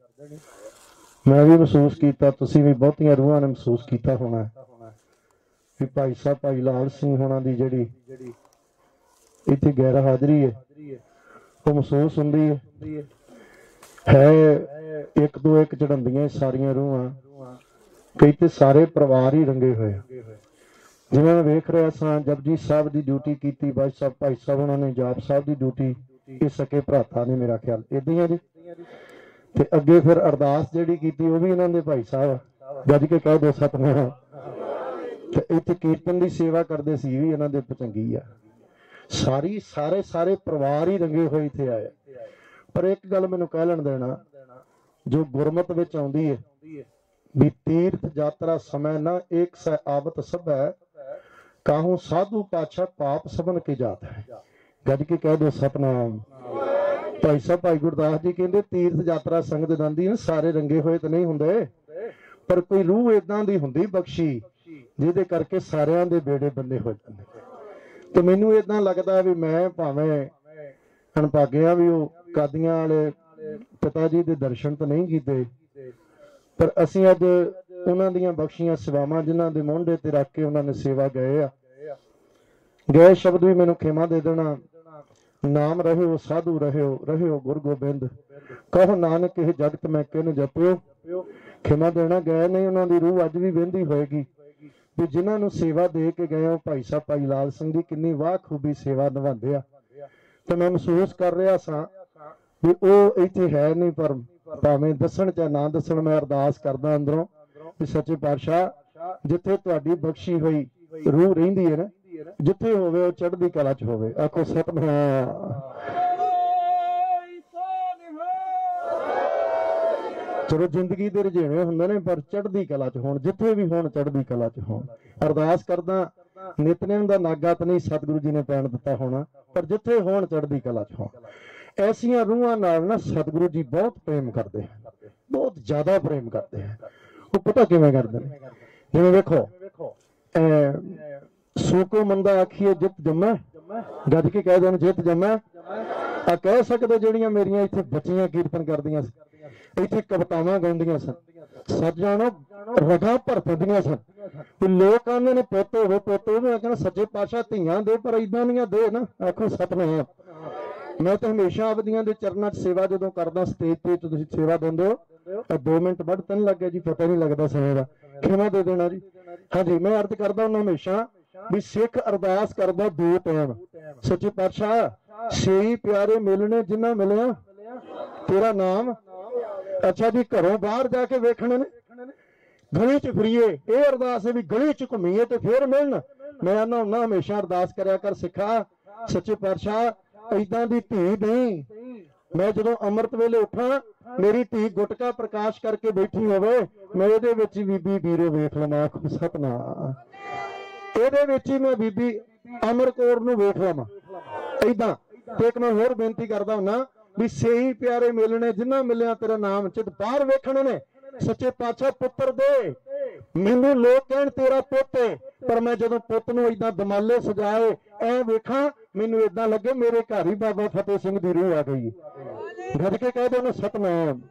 ਮੈਂ ਵੀ ਮਹਿਸੂਸ ਕੀਤਾ ਤੁਸੀਂ ਵੀ ਬਹੁਤੀਆਂ ਰੂਹਾਂ ਨੇ ਮਹਿਸੂਸ ਕੀਤਾ ਹੋਣਾ। ਵੀ ਭਾਈ ਸਾਹਿਬ, ਭਾਈ ਲਾਲ ਸਿੰਘ ਹੋਣਾ ਦੀ ਜਿਹੜੀ ਇੱਥੇ ਗੈਰ ਹਾਜ਼ਰੀ ਹੈ, ਉਹ ਮਹਿਸੂਸ ਹੁੰਦੀ ਹੈ। ਹੈ ਇੱਕ ਦੋ ਇੱਕ ਚੜੰਦੀਆਂ ਸਾਰੀਆਂ ਰੂਹਾਂ, ਕਈ ਤੇ ਸਾਰੇ ਪਰਿਵਾਰ ਹੀ ਰੰਗੇ ਹੋਏ ਜਿਵੇਂ ਮੈਂ ਵੇਖ ਰਿਹਾ ਸਾਂ, ਜਪਜੀ ਸਾਹਿਬ ਦੀ ਡਿਊਟੀ ਕੀਤੀ, ਬਾਈ ਸਾਹਿਬ, ਭਾਈ ਸਾਹਿਬ ਉਹਨਾਂ ਨੇ ਜਾਪ ਸਾਹਿਬ ਦੀ ਡਿਊਟੀ ਇਹ ਸਕੇ ਭਰਾਤਾ ਨੇ ਮੇਰਾ ਖਿਆਲ। ਇਦਾਂ ਜੀ। ਤੇ ਅੱਗੇ ਫਿਰ ਅਰਦਾਸ ਜਿਹੜੀ ਕੀਤੀ, ਉਹ ਵੀ ਇਹਨਾਂ ਦੇ ਭਾਈ ਸਾਹਿਬ ਗੱਜ ਕੇ ਕਹਿ ਦੋ ਸਤਨਾਮ। ਇੱਥੇ ਕੀਰਤਨ ਦੀ ਸੇਵਾ ਕਰਦੇ ਸੀ ਵੀ ਇਹਨਾਂ ਦੇ ਪਚੰਗੀ ਆ। ਸਾਰੀ ਸਾਰੇ ਸਾਰੇ ਪਰਿਵਾਰ ਹੀ ਰੰਗੇ ਹੋਏ ਇੱਥੇ ਆਏ ਪਰ ਇੱਕ ਗੱਲ ਮੈਨੂੰ ਕਹਿ ਲੈਣ ਦੇਣਾ, ਜੋ ਗੁਰਮਤ ਵਿੱਚ ਆਉਂਦੀ ਹੈ ਵੀ ਤੀਰਥ ਯਾਤਰਾ ਸਮੈ ਨਾ ਏਕ ਸੈ ਆਵਤ ਸਭੈ, ਕਾਹੂ ਸਾਧੂ ਪਾਛਾ ਪਾਪ ਸਭਨ ਕੀ ਜਾਤ ਹੈ। ਗੱਜ ਕੇ ਕਹਿ ਦੋ ਸਤਨਾਮ। ਭਾਈ ਸਾਹਿਬ, ਭਾਈ ਗੁਰਦਾਸ ਜੀ ਕਹਿੰਦੇ ਤੀਰਥ ਯਾਤਰਾ ਸੰਗਤ ਜਾਂਦੀ ਨਾ, ਸਾਰੇ ਰੰਗੇ ਹੋਏ ਤਾਂ ਨਹੀਂ ਹੁੰਦੇ, ਪਰ ਕੋਈ ਰੂਹ ਇਦਾਂ ਦੀ ਹੁੰਦੀ ਬਖਸ਼ੀ ਜਿਹਦੇ ਕਰਕੇ ਸਾਰਿਆਂ ਦੇ ਬੇੜੇ ਬੰਦੇ ਹੋ ਜਾਂਦੇ ਤੇ ਮੈਨੂੰ ਇਦਾਂ ਲੱਗਦਾ ਵੀ ਮੈਂ ਭਾਵੇਂ ਅਣਭਾਗਿਆ ਵੀ ਉਹ ਕਾਦੀਆਂ ਵਾਲੇ ਪਿਤਾ ਜੀ ਦੇ ਦਰਸ਼ਨ ਤਾਂ ਨਹੀਂ ਕੀਤੇ, ਪਰ ਅਸੀਂ ਅੱਜ ਉਹਨਾਂ ਦੀਆਂ ਬਖਸ਼ੀਆਂ ਸੇਵਾਵਾਂ ਜਿਨ੍ਹਾਂ ਦੇ ਮੋਢੇ ਤੇ ਰੱਖ ਕੇ ਉਹਨਾਂ ਨੇ ਸੇਵਾ ਗਏ ਆ। ਗਏ ਸ਼ਬਦ ਵੀ ਮੈਨੂੰ ਖਿਮਾ ਦੇ ਦੇਣਾ। ਨਾਮ ਰਹਿਓ, ਸਾਧੂ ਰਹਿਓ ਰਹਿਓ ਗੁਰ ਗੋਬਿੰਦ। ਕਹੋ ਨਾਨਕ ਇਹ ਜਗਤ ਮੈਂ ਕਿਨ ਜਪਿਓ? ਖਿਮਾ ਦੇਣਾ ਗਏ ਨਹੀਂ ਉਹਨਾਂ ਦੀ ਰੂਹ, ਅੱਜ ਵੀ ਵਹਿੰਦੀ ਹੋਏਗੀ। ਵੀ ਜਿਨ੍ਹਾਂ ਨੂੰ ਸੇਵਾ ਦੇ ਕੇ ਗਏ ਉਹ ਭਾਈ ਸਾਹਿਬ, ਭਾਈ ਲਾਲ ਸਿੰਘ ਦੀ ਕਿੰਨੀ ਵਾਹ ਖੂਬੀ ਸੇਵਾ ਨਿਭਾਉਂਦੇ ਆ। ਤੇ ਮੈਂ ਮਹਿਸੂਸ ਕਰ ਰਿਹਾ ਸਾਂ ਵੀ ਉਹ ਇੱਥੇ ਹੈ ਨਹੀਂ, ਪਰ ਭਾਵੇਂ ਦੱਸਣ ਜਾਂ ਨਾ ਦੱਸਣ, ਮੈਂ ਅਰਦਾਸ ਕਰਦਾ ਅੰਦਰੋਂ ਵੀ ਸੱਚੇ ਪਾਤਸ਼ਾਹ, ਜਿੱਥੇ ਤੁਹਾਡੀ ਬਖਸ਼ੀ ਹੋਈ ਰੂਹ ਰਹਿੰਦੀ ਹੈ ਨਾ, ਜਿੱਥੇ ਹੋਵੇ ਉਹ ਚੜ੍ਹਦੀ ਕਲਾ 'ਚ ਹੋਵੇ। ਆਖੋ ਸਤਨਾਮ। ਚਲੋ ਜ਼ਿੰਦਗੀ ਦੇ ਰੁਝੇਵੇਂ ਹੁੰਦੇ ਨੇ ਪਰ ਚੜ੍ਹਦੀ ਕਲਾ 'ਚ ਹੋਣ ਜਿੱਥੇ ਵੀ ਹੋਣ ਚੜ੍ਹਦੀ ਕਲਾ 'ਚ ਹੋਣ। ਅਰਦਾਸ ਕਰਦਾ ਨਿਤਨੇਮ ਦਾ ਨਾਗਾ ਤਾਂ ਨਹੀਂ ਸਤਿਗੁਰੂ ਜੀ ਨੇ ਪੈਣ ਦਿੱਤਾ ਹੋਣਾ ਪਰ ਜਿੱਥੇ ਹੋਣ ਚੜ੍ਹਦੀ ਕਲਾ 'ਚ ਹੋਣ। ਐਸੀਆਂ ਰੂਹਾਂ ਨਾਲ ਨਾ ਸਤਿਗੁਰੂ ਜੀ ਬਹੁਤ ਪ੍ਰੇਮ ਕਰਦੇ ਹਨ ਬਹੁਤ ਜ਼ਿਆਦਾ ਪ੍ਰੇਮ ਕਰਦੇ ਹਨ। ਉਹ ਪਤਾ ਕਿਵੇਂ ਕਰਦੇ ਨੇ? ਜਿਵੇਂ ਵੇਖੋ ਅਹ, ਸੂਕੋ ਮੰਦਾ ਆਖੀਏ ਜਿੱਤ ਜੰਮੈ। ਗੱਜ ਕੇ ਕਹਿ ਦੇਣ ਜਿੱਤ ਜੰਮੈ। ਆ ਕਹਿ ਸਕਦੇ ਜਿਹੜੀਆਂ ਮੇਰੀਆਂ ਇੱਥੇ ਬੱਚੀਆਂ ਕੀਰਤਨ ਕਰਦੀਆਂ ਸੀ। ਇੱਥੇ ਕਵਿਤਾਵਾਂ ਗਾਉਂਦੀਆਂ ਸਨ। ਸੱਜਾਣੋ ਰਗਾ ਭਰ ਸਨ। ਤੇ ਲੋਕ ਆਂਦੇ ਨੇ, ਪੁੱਤ ਹੋਵੇ ਪੁੱਤ ਹੋਵੇ ਕਹਿੰਦਾ ਸੱਚੇ ਪਾਤਸ਼ਾਹ ਧੀਆਂ ਦੇ, ਪਰ ਇਦਾਂ ਦੀਆਂ ਦੇ ਨਾ, ਆਖੋ ਸਤਨਾਮ ਮੈਂ ਤਾਂ ਹਮੇਸ਼ਾ ਆਪਦੀਆਂ ਦੇ ਚਰਨਾਂ 'ਚ ਸੇਵਾ ਜਦੋਂ ਕਰਦਾ, ਸਟੇਜ ਤੇ ਤੁਸੀਂ ਸੇਵਾ ਦਿੰਦੇ ਹੋ, ਤਾਂ 2 ਮਿੰਟ ਵੱਧ ਤਾਂ ਨੀ ਲੱਗੇ ਜੀ, ਪਤਾ ਨਹੀਂ ਲੱਗਦਾ ਸਮੇਂ ਦਾ। ਖਿਮਾ ਦੇ ਦੇਣਾ ਜੀ। ਹਾਂਜੀ, ਮੈਂ ਅਰਜ਼ ਕਰਦਾ ਹਾਂ ਹਮੇਸ਼ਾ ਵੀ ਸਿੱਖ ਅਰਦਾਸ ਕਰਦਾ ਦੋ ਟਾਈਮ। ਸੱਚੇ ਪਾਤਸ਼ਾਹ ਛੇ ਪਿਆਰੇ ਮਿਲਣੇ ਜਿੰਨਾ ਮਿਲਿਆ, ਤੇਰਾ ਨਾਮ ਅੱਛਾ ਜੀ, ਘਰੋਂ ਬਾਹਰ ਜਾ ਕੇ ਵੇਖਣੇ ਨੇ। ਗਲੀ ਚ ਫਰੀਏ, ਇਹ ਅਰਦਾਸ ਹੈ ਵੀ ਗਲੀ ਚ ਘੁੰਮੀਏ ਤੇ ਫੇਰ ਮਿਲਣ। ਮੈਂ ਆਨਾ ਹੁੰਦਾ, ਹਮੇਸ਼ਾ ਅਰਦਾਸ ਕਰਿਆ ਕਰ ਸਿੱਖਾ, ਸੱਚੇ ਪਾਤਸ਼ਾਹ ਐਦਾਂ ਦੀ ਧੀ ਨਹੀਂ। ਮੈਂ ਜਦੋਂ ਅੰਮ੍ਰਿਤ ਵੇਲੇ ਉੱਠਾਂ, ਮੇਰੀ ਧੀ ਗੁਟਕਾ ਪ੍ਰਕਾਸ਼ ਕਰਕੇ ਬੈਠੀ ਹੋਵੇ, ਮੈਂ ਇਹਦੇ ਵਿੱਚ ਹੀ ਬੀਬੀ ਵੀਰੇ ਵੇਖ ਲਵਾਂ, ਆਖੋ, ਸਤਨਾਮ। ਇਹਦੇ ਵਿੱਚ ਹੀ ਮੈਂ ਬੀਬੀ ਅਮਰ ਕੌਰ ਨੂੰ ਵੇਖ ਲਵਾਂ। ਐਦਾਂ ਤੇ ਇੱਕ ਮੈਂ ਹੋਰ ਬੇਨਤੀ ਕਰਦਾ ਹੁੰਨਾ ਵੀ ਸਹੀ ਪਿਆਰੇ ਮਿਲਣੇ ਜਿੰਨਾ ਮਿਲਿਆ ਤੇਰਾ ਨਾਮ ਚਿਤ ਬਾਹਰ ਵੇਖਣੇ ਨੇ। ਸੱਚੇ ਪਾਤਸ਼ਾਹ ਪੁੱਤਰ ਦੇ। ਮੈਨੂੰ ਲੋਕ ਕਹਿਣ ਤੇਰਾ ਪੁੱਤ ਹੈ ਪਰ ਮੈਂ ਜਦੋਂ ਪੁੱਤ ਨੂੰ ਇਦਾਂ ਦਮਾਲੇ ਸਜਾਏ, ਐ ਵੇਖਾਂ, ਮੈਨੂੰ ਇਦਾਂ ਲੱਗੇ ਮੇਰੇ ਘਰ ਹੀ ਬਾਬਾ ਫਤਿਹ ਸਿੰਘ ਦੀ ਰੂਹ ਆ ਗਈ। ਗੱਜ ਕੇ ਕਹਿ ਦੋ ਨਾ ਸਤਨਾਮ।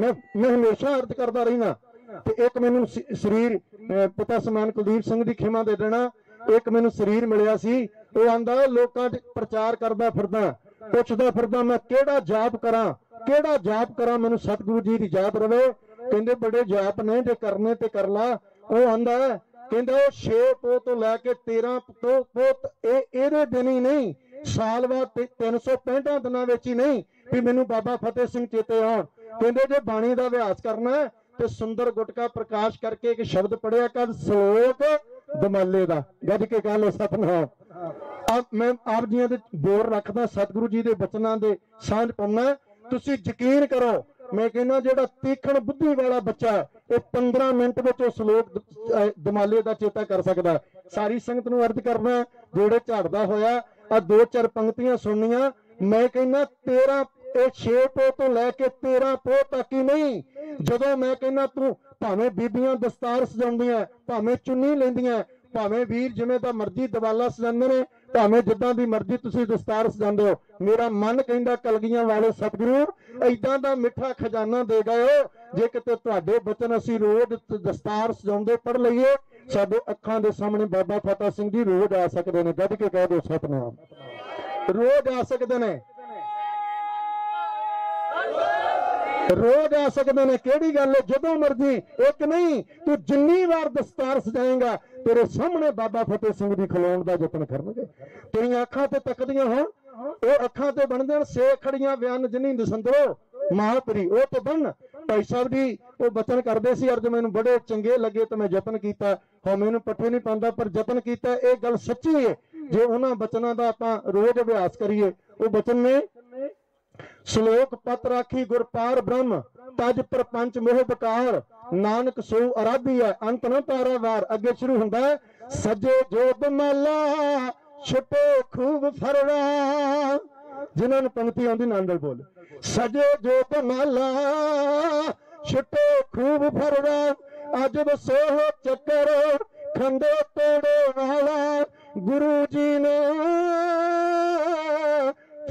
ਮੈਂ ਮੈਂ ਹਮੇਸ਼ਾ ਅਰਜ਼ ਕਰਦਾ ਰਹਿਣਾ ਤੇ ਇੱਕ ਮੈਨੂੰ ਸਰੀਰ, ਅਹ, ਪਿਤਾ ਸਮਾਨ ਕੁਲਦੀਪ ਸਿੰਘ ਦੀ ਖਿਮਾ ਦੇ ਦੇਣਾ। ਇੱਕ ਮੈਨੂੰ ਸਰੀਰ ਮਿਲਿਆ ਸੀ। ਉਹ ਆਂਦਾ, ਲੋਕਾਂ 'ਚ ਪ੍ਰਚਾਰ ਕਰਦਾ ਫਿਰਦਾ। ਪੁੱਛਦਾ ਫਿਰਦਾ, ਮੈਂ ਕਿਹੜਾ ਜਾਪ ਕਰਾਂ? ਕਿਹੜਾ ਜਾਪ ਕਰਾਂ? ਮੈਨੂੰ ਸਤਿਗੁਰੂ ਜੀ ਦੀ ਯਾਦ ਰਵੇ। ਕਹਿੰਦੇ, ਬੜੇ ਜਾਪ ਨੇ, ਜੇ ਕਰਨੇ ਤੇ ਕਰ ਲਾ। ਉਹ ਆਂਦਾ, ਕਹਿੰਦਾ, ਉਹ 6 ਪੋ ਤੋਂ ਲੈ ਕੇ 13 ਤੋਂ ਇਹ ਇਹਦੇ ਦਿਨ ਹੀ ਨਹੀਂ, ਸਾਲ ਬਾਅਦ ਤੇ 365 ਦਿਨਾਂ ਵਿੱਚ ਹੀ ਨਹੀਂ ਵੀ ਮੈਨੂੰ ਬਾਬਾ ਫਤਿਹ ਸਿੰਘ ਚੇਤੇ ਆਉਣ। ਕਹਿੰਦੇ, ਜੇ ਬਾਣੀ ਦਾ ਅਭਿਆਸ ਕਰਨਾ ਤੇ ਸੁੰਦਰ ਗੁਟਕਾ ਪ੍ਰਕਾਸ਼ ਕਰਕੇ ਇੱਕ ਸ਼ਬਦ ਪੜਿਆ ਕਰ, ਸ਼ਲੋਕ ਦਮਾਲੇ ਦਾ। ਗੱਜ ਕੇ ਕਹ ਲੋ ਸਤਨਾਮ। ਆਪ ਮੈਂ ਆਪ ਜੀਆਂ ਦੇ ਬੋਰ ਰੱਖਦਾ ਸਤਿਗੁਰੂ ਜੀ ਦੇ ਬਚਨਾਂ ਦੇ ਸਾਂਝ ਪਾਉਣਾ ਤੁਸੀਂ ਯਕੀਨ ਕਰੋ ਮੈਂ ਕਹਿੰਦਾ ਜਿਹੜਾ ਤੀਖਣ ਬੁੱਧੀ ਵਾਲਾ ਬੱਚਾ ਉਹ 15 ਮਿੰਟ ਵਿੱਚ ਉਹ ਸ਼ਲੋਕ ਦਮਾਲੇ ਦਾ ਚੇਤਾ ਕਰ ਸਕਦਾ। ਸਾਰੀ ਸੰਗਤ ਨੂੰ ਅਰਜ਼ ਕਰਨਾ ਜਿਹੜੇ ਝਾੜਦਾ ਹੋਇਆ ਆ ਦੋ ਚਾਰ ਪੰਕਤੀਆਂ ਸੁਣਨੀਆਂ ਮੈਂ ਕਹਿੰਦਾ 13 ਇਹ 6 ਪੋ ਤੋਂ ਲੈ ਕੇ 13 ਪੋ ਤੱਕ ਹੀ ਨਹੀਂ। ਜਦੋਂ ਮੈਂ ਕਹਿੰਦਾ, ਤੂੰ ਭਾਵੇਂ ਬੀਬੀਆਂ ਦਸਤਾਰ ਸਜਾਉਂਦੀਆਂ, ਭਾਵੇਂ ਚੁੰਨੀ ਲੈਂਦੀਆਂ, ਭਾਵੇਂ ਵੀਰ ਜਿਵੇਂ ਦਾ ਮਰਜ਼ੀ ਦਵਾਲਾ ਸਜਾਉਂਦੇ ਨੇ, ਭਾਵੇਂ ਜਿੱਦਾਂ ਦੀ ਮਰਜ਼ੀ ਤੁਸੀਂ ਦਸਤਾਰ ਸਜਾਉਂਦੇ ਹੋ, ਮੇਰਾ ਮਨ ਕਹਿੰਦਾ, ਕਲਗੀਆਂ ਵਾਲੇ ਸਤਿਗੁਰੂ ਐਦਾਂ ਦਾ ਮਿੱਠਾ ਖਜ਼ਾਨਾ ਦੇ ਗਏ ਜੇ ਕਿਤੇ ਤੁਹਾਡੇ ਬਚਨ ਅਸੀਂ ਰੋਜ਼ ਦਸਤਾਰ ਸਜਾਉਂਦੇ ਪੜ ਲਈਏ, ਸਾਡੇ ਅੱਖਾਂ ਦੇ ਸਾਹਮਣੇ ਬਾਬਾ ਫਤਿਹ ਸਿੰਘ ਜੀ ਰੋਜ਼ ਆ ਸਕਦੇ ਨੇ ਗੱਜ ਕੇ ਕਹਿ ਦਿਓ ਸਤਨਾਮ। ਰੋਜ਼ ਆ ਸਕਦੇ ਨੇ। ਰੋਜ਼ ਆ ਸਕਦੇ ਨੇ, ਕਿਹੜੀ ਗੱਲ ਜਦੋਂ ਮਰਜ਼ੀ। ਇੱਕ ਨਹੀਂ, ਤੂੰ ਜਿੰਨੀ ਵਾਰ ਦਸਤਾਰ ਸਜਾਏਗਾ, ਤੇਰੇ ਸਾਹਮਣੇ ਬਾਬਾ ਫਤਿਹ ਸਿੰਘ ਦੀ ਖਲੋਣ ਦਾ ਯਤਨ ਕਰਨਗੇ। ਤੇਰੀਆਂ ਅੱਖਾਂ ਤੇ ਤੱਕਦੀਆਂ ਹੋਣ, ਉਹ ਅੱਖਾਂ ਤੇ ਬਣ ਜਾਣ ਸੇ ਬਿਆਨ ਜਿਨੀ ਦਸੰਦਰੋ ਮਹਾਪਰੀ ਉਹ ਤੇ ਬਣ। ਭਾਈ ਸਾਹਿਬ ਜੀ, ਉਹ ਬਚਨ ਕਰਦੇ ਸੀ ਅਰਜ ਮੈਨੂੰ ਬੜੇ ਚੰਗੇ ਲੱਗੇ ਤੇ ਮੈਂ ਯਤਨ ਕੀਤਾ। ਹਾਂ ਮੈਨੂੰ ਪੱਠੇ ਨਹੀਂ ਪਾਉਂਦਾ, ਪਰ ਯਤਨ ਕੀਤਾ। ਇਹ ਗੱਲ ਸੱਚੀ ਹੈ। ਜੇ ਉਹਨਾਂ ਬਚਨਾਂ ਦਾ ਆਪਾਂ ਰੋਜ਼ ਅਭਿਆਸ ਕਰੀਏ, ਉਹ ਬਚਨ ਨੇ ਸ਼ਲੋਕ ਪਤ ਰਾਖੀ ਗੁਰ ਪਾਰ ਬ੍ਰਹਮ, ਤਜ ਪ੍ਰਪੰਚ ਮੋਹ ਬਕਾਰ, ਨਾਨਕ ਸੋ ਅਰਾਧੀਆ ਅੰਤ ਨਾ ਪਾਰਾਵਾਰ ਅੱਗੇ ਸ਼ੁਰੂ ਹੁੰਦਾ ਸਜੇ ਜੋਬ ਮਾਲਾ ਛੁਟੇ ਖੂਬ ਫਰਵਾ। ਜਿਨ੍ਹਾਂ ਨੂੰ ਪੰਕਤੀ ਆਉਂਦੀ ਨਾਂਦਲ ਬੋਲ। ਸਜੇ ਜੋਬ ਮਾਲਾ ਛੁਟੇ ਖੂਬ ਫਰਵਾ ਅੱਜ ਵਸੋਹ ਚੱਕਰ, ਖੰਡੇ ਤੋੜੇ ਵਾਲਾ, ਗੁਰੂ ਜੀ ਨੇ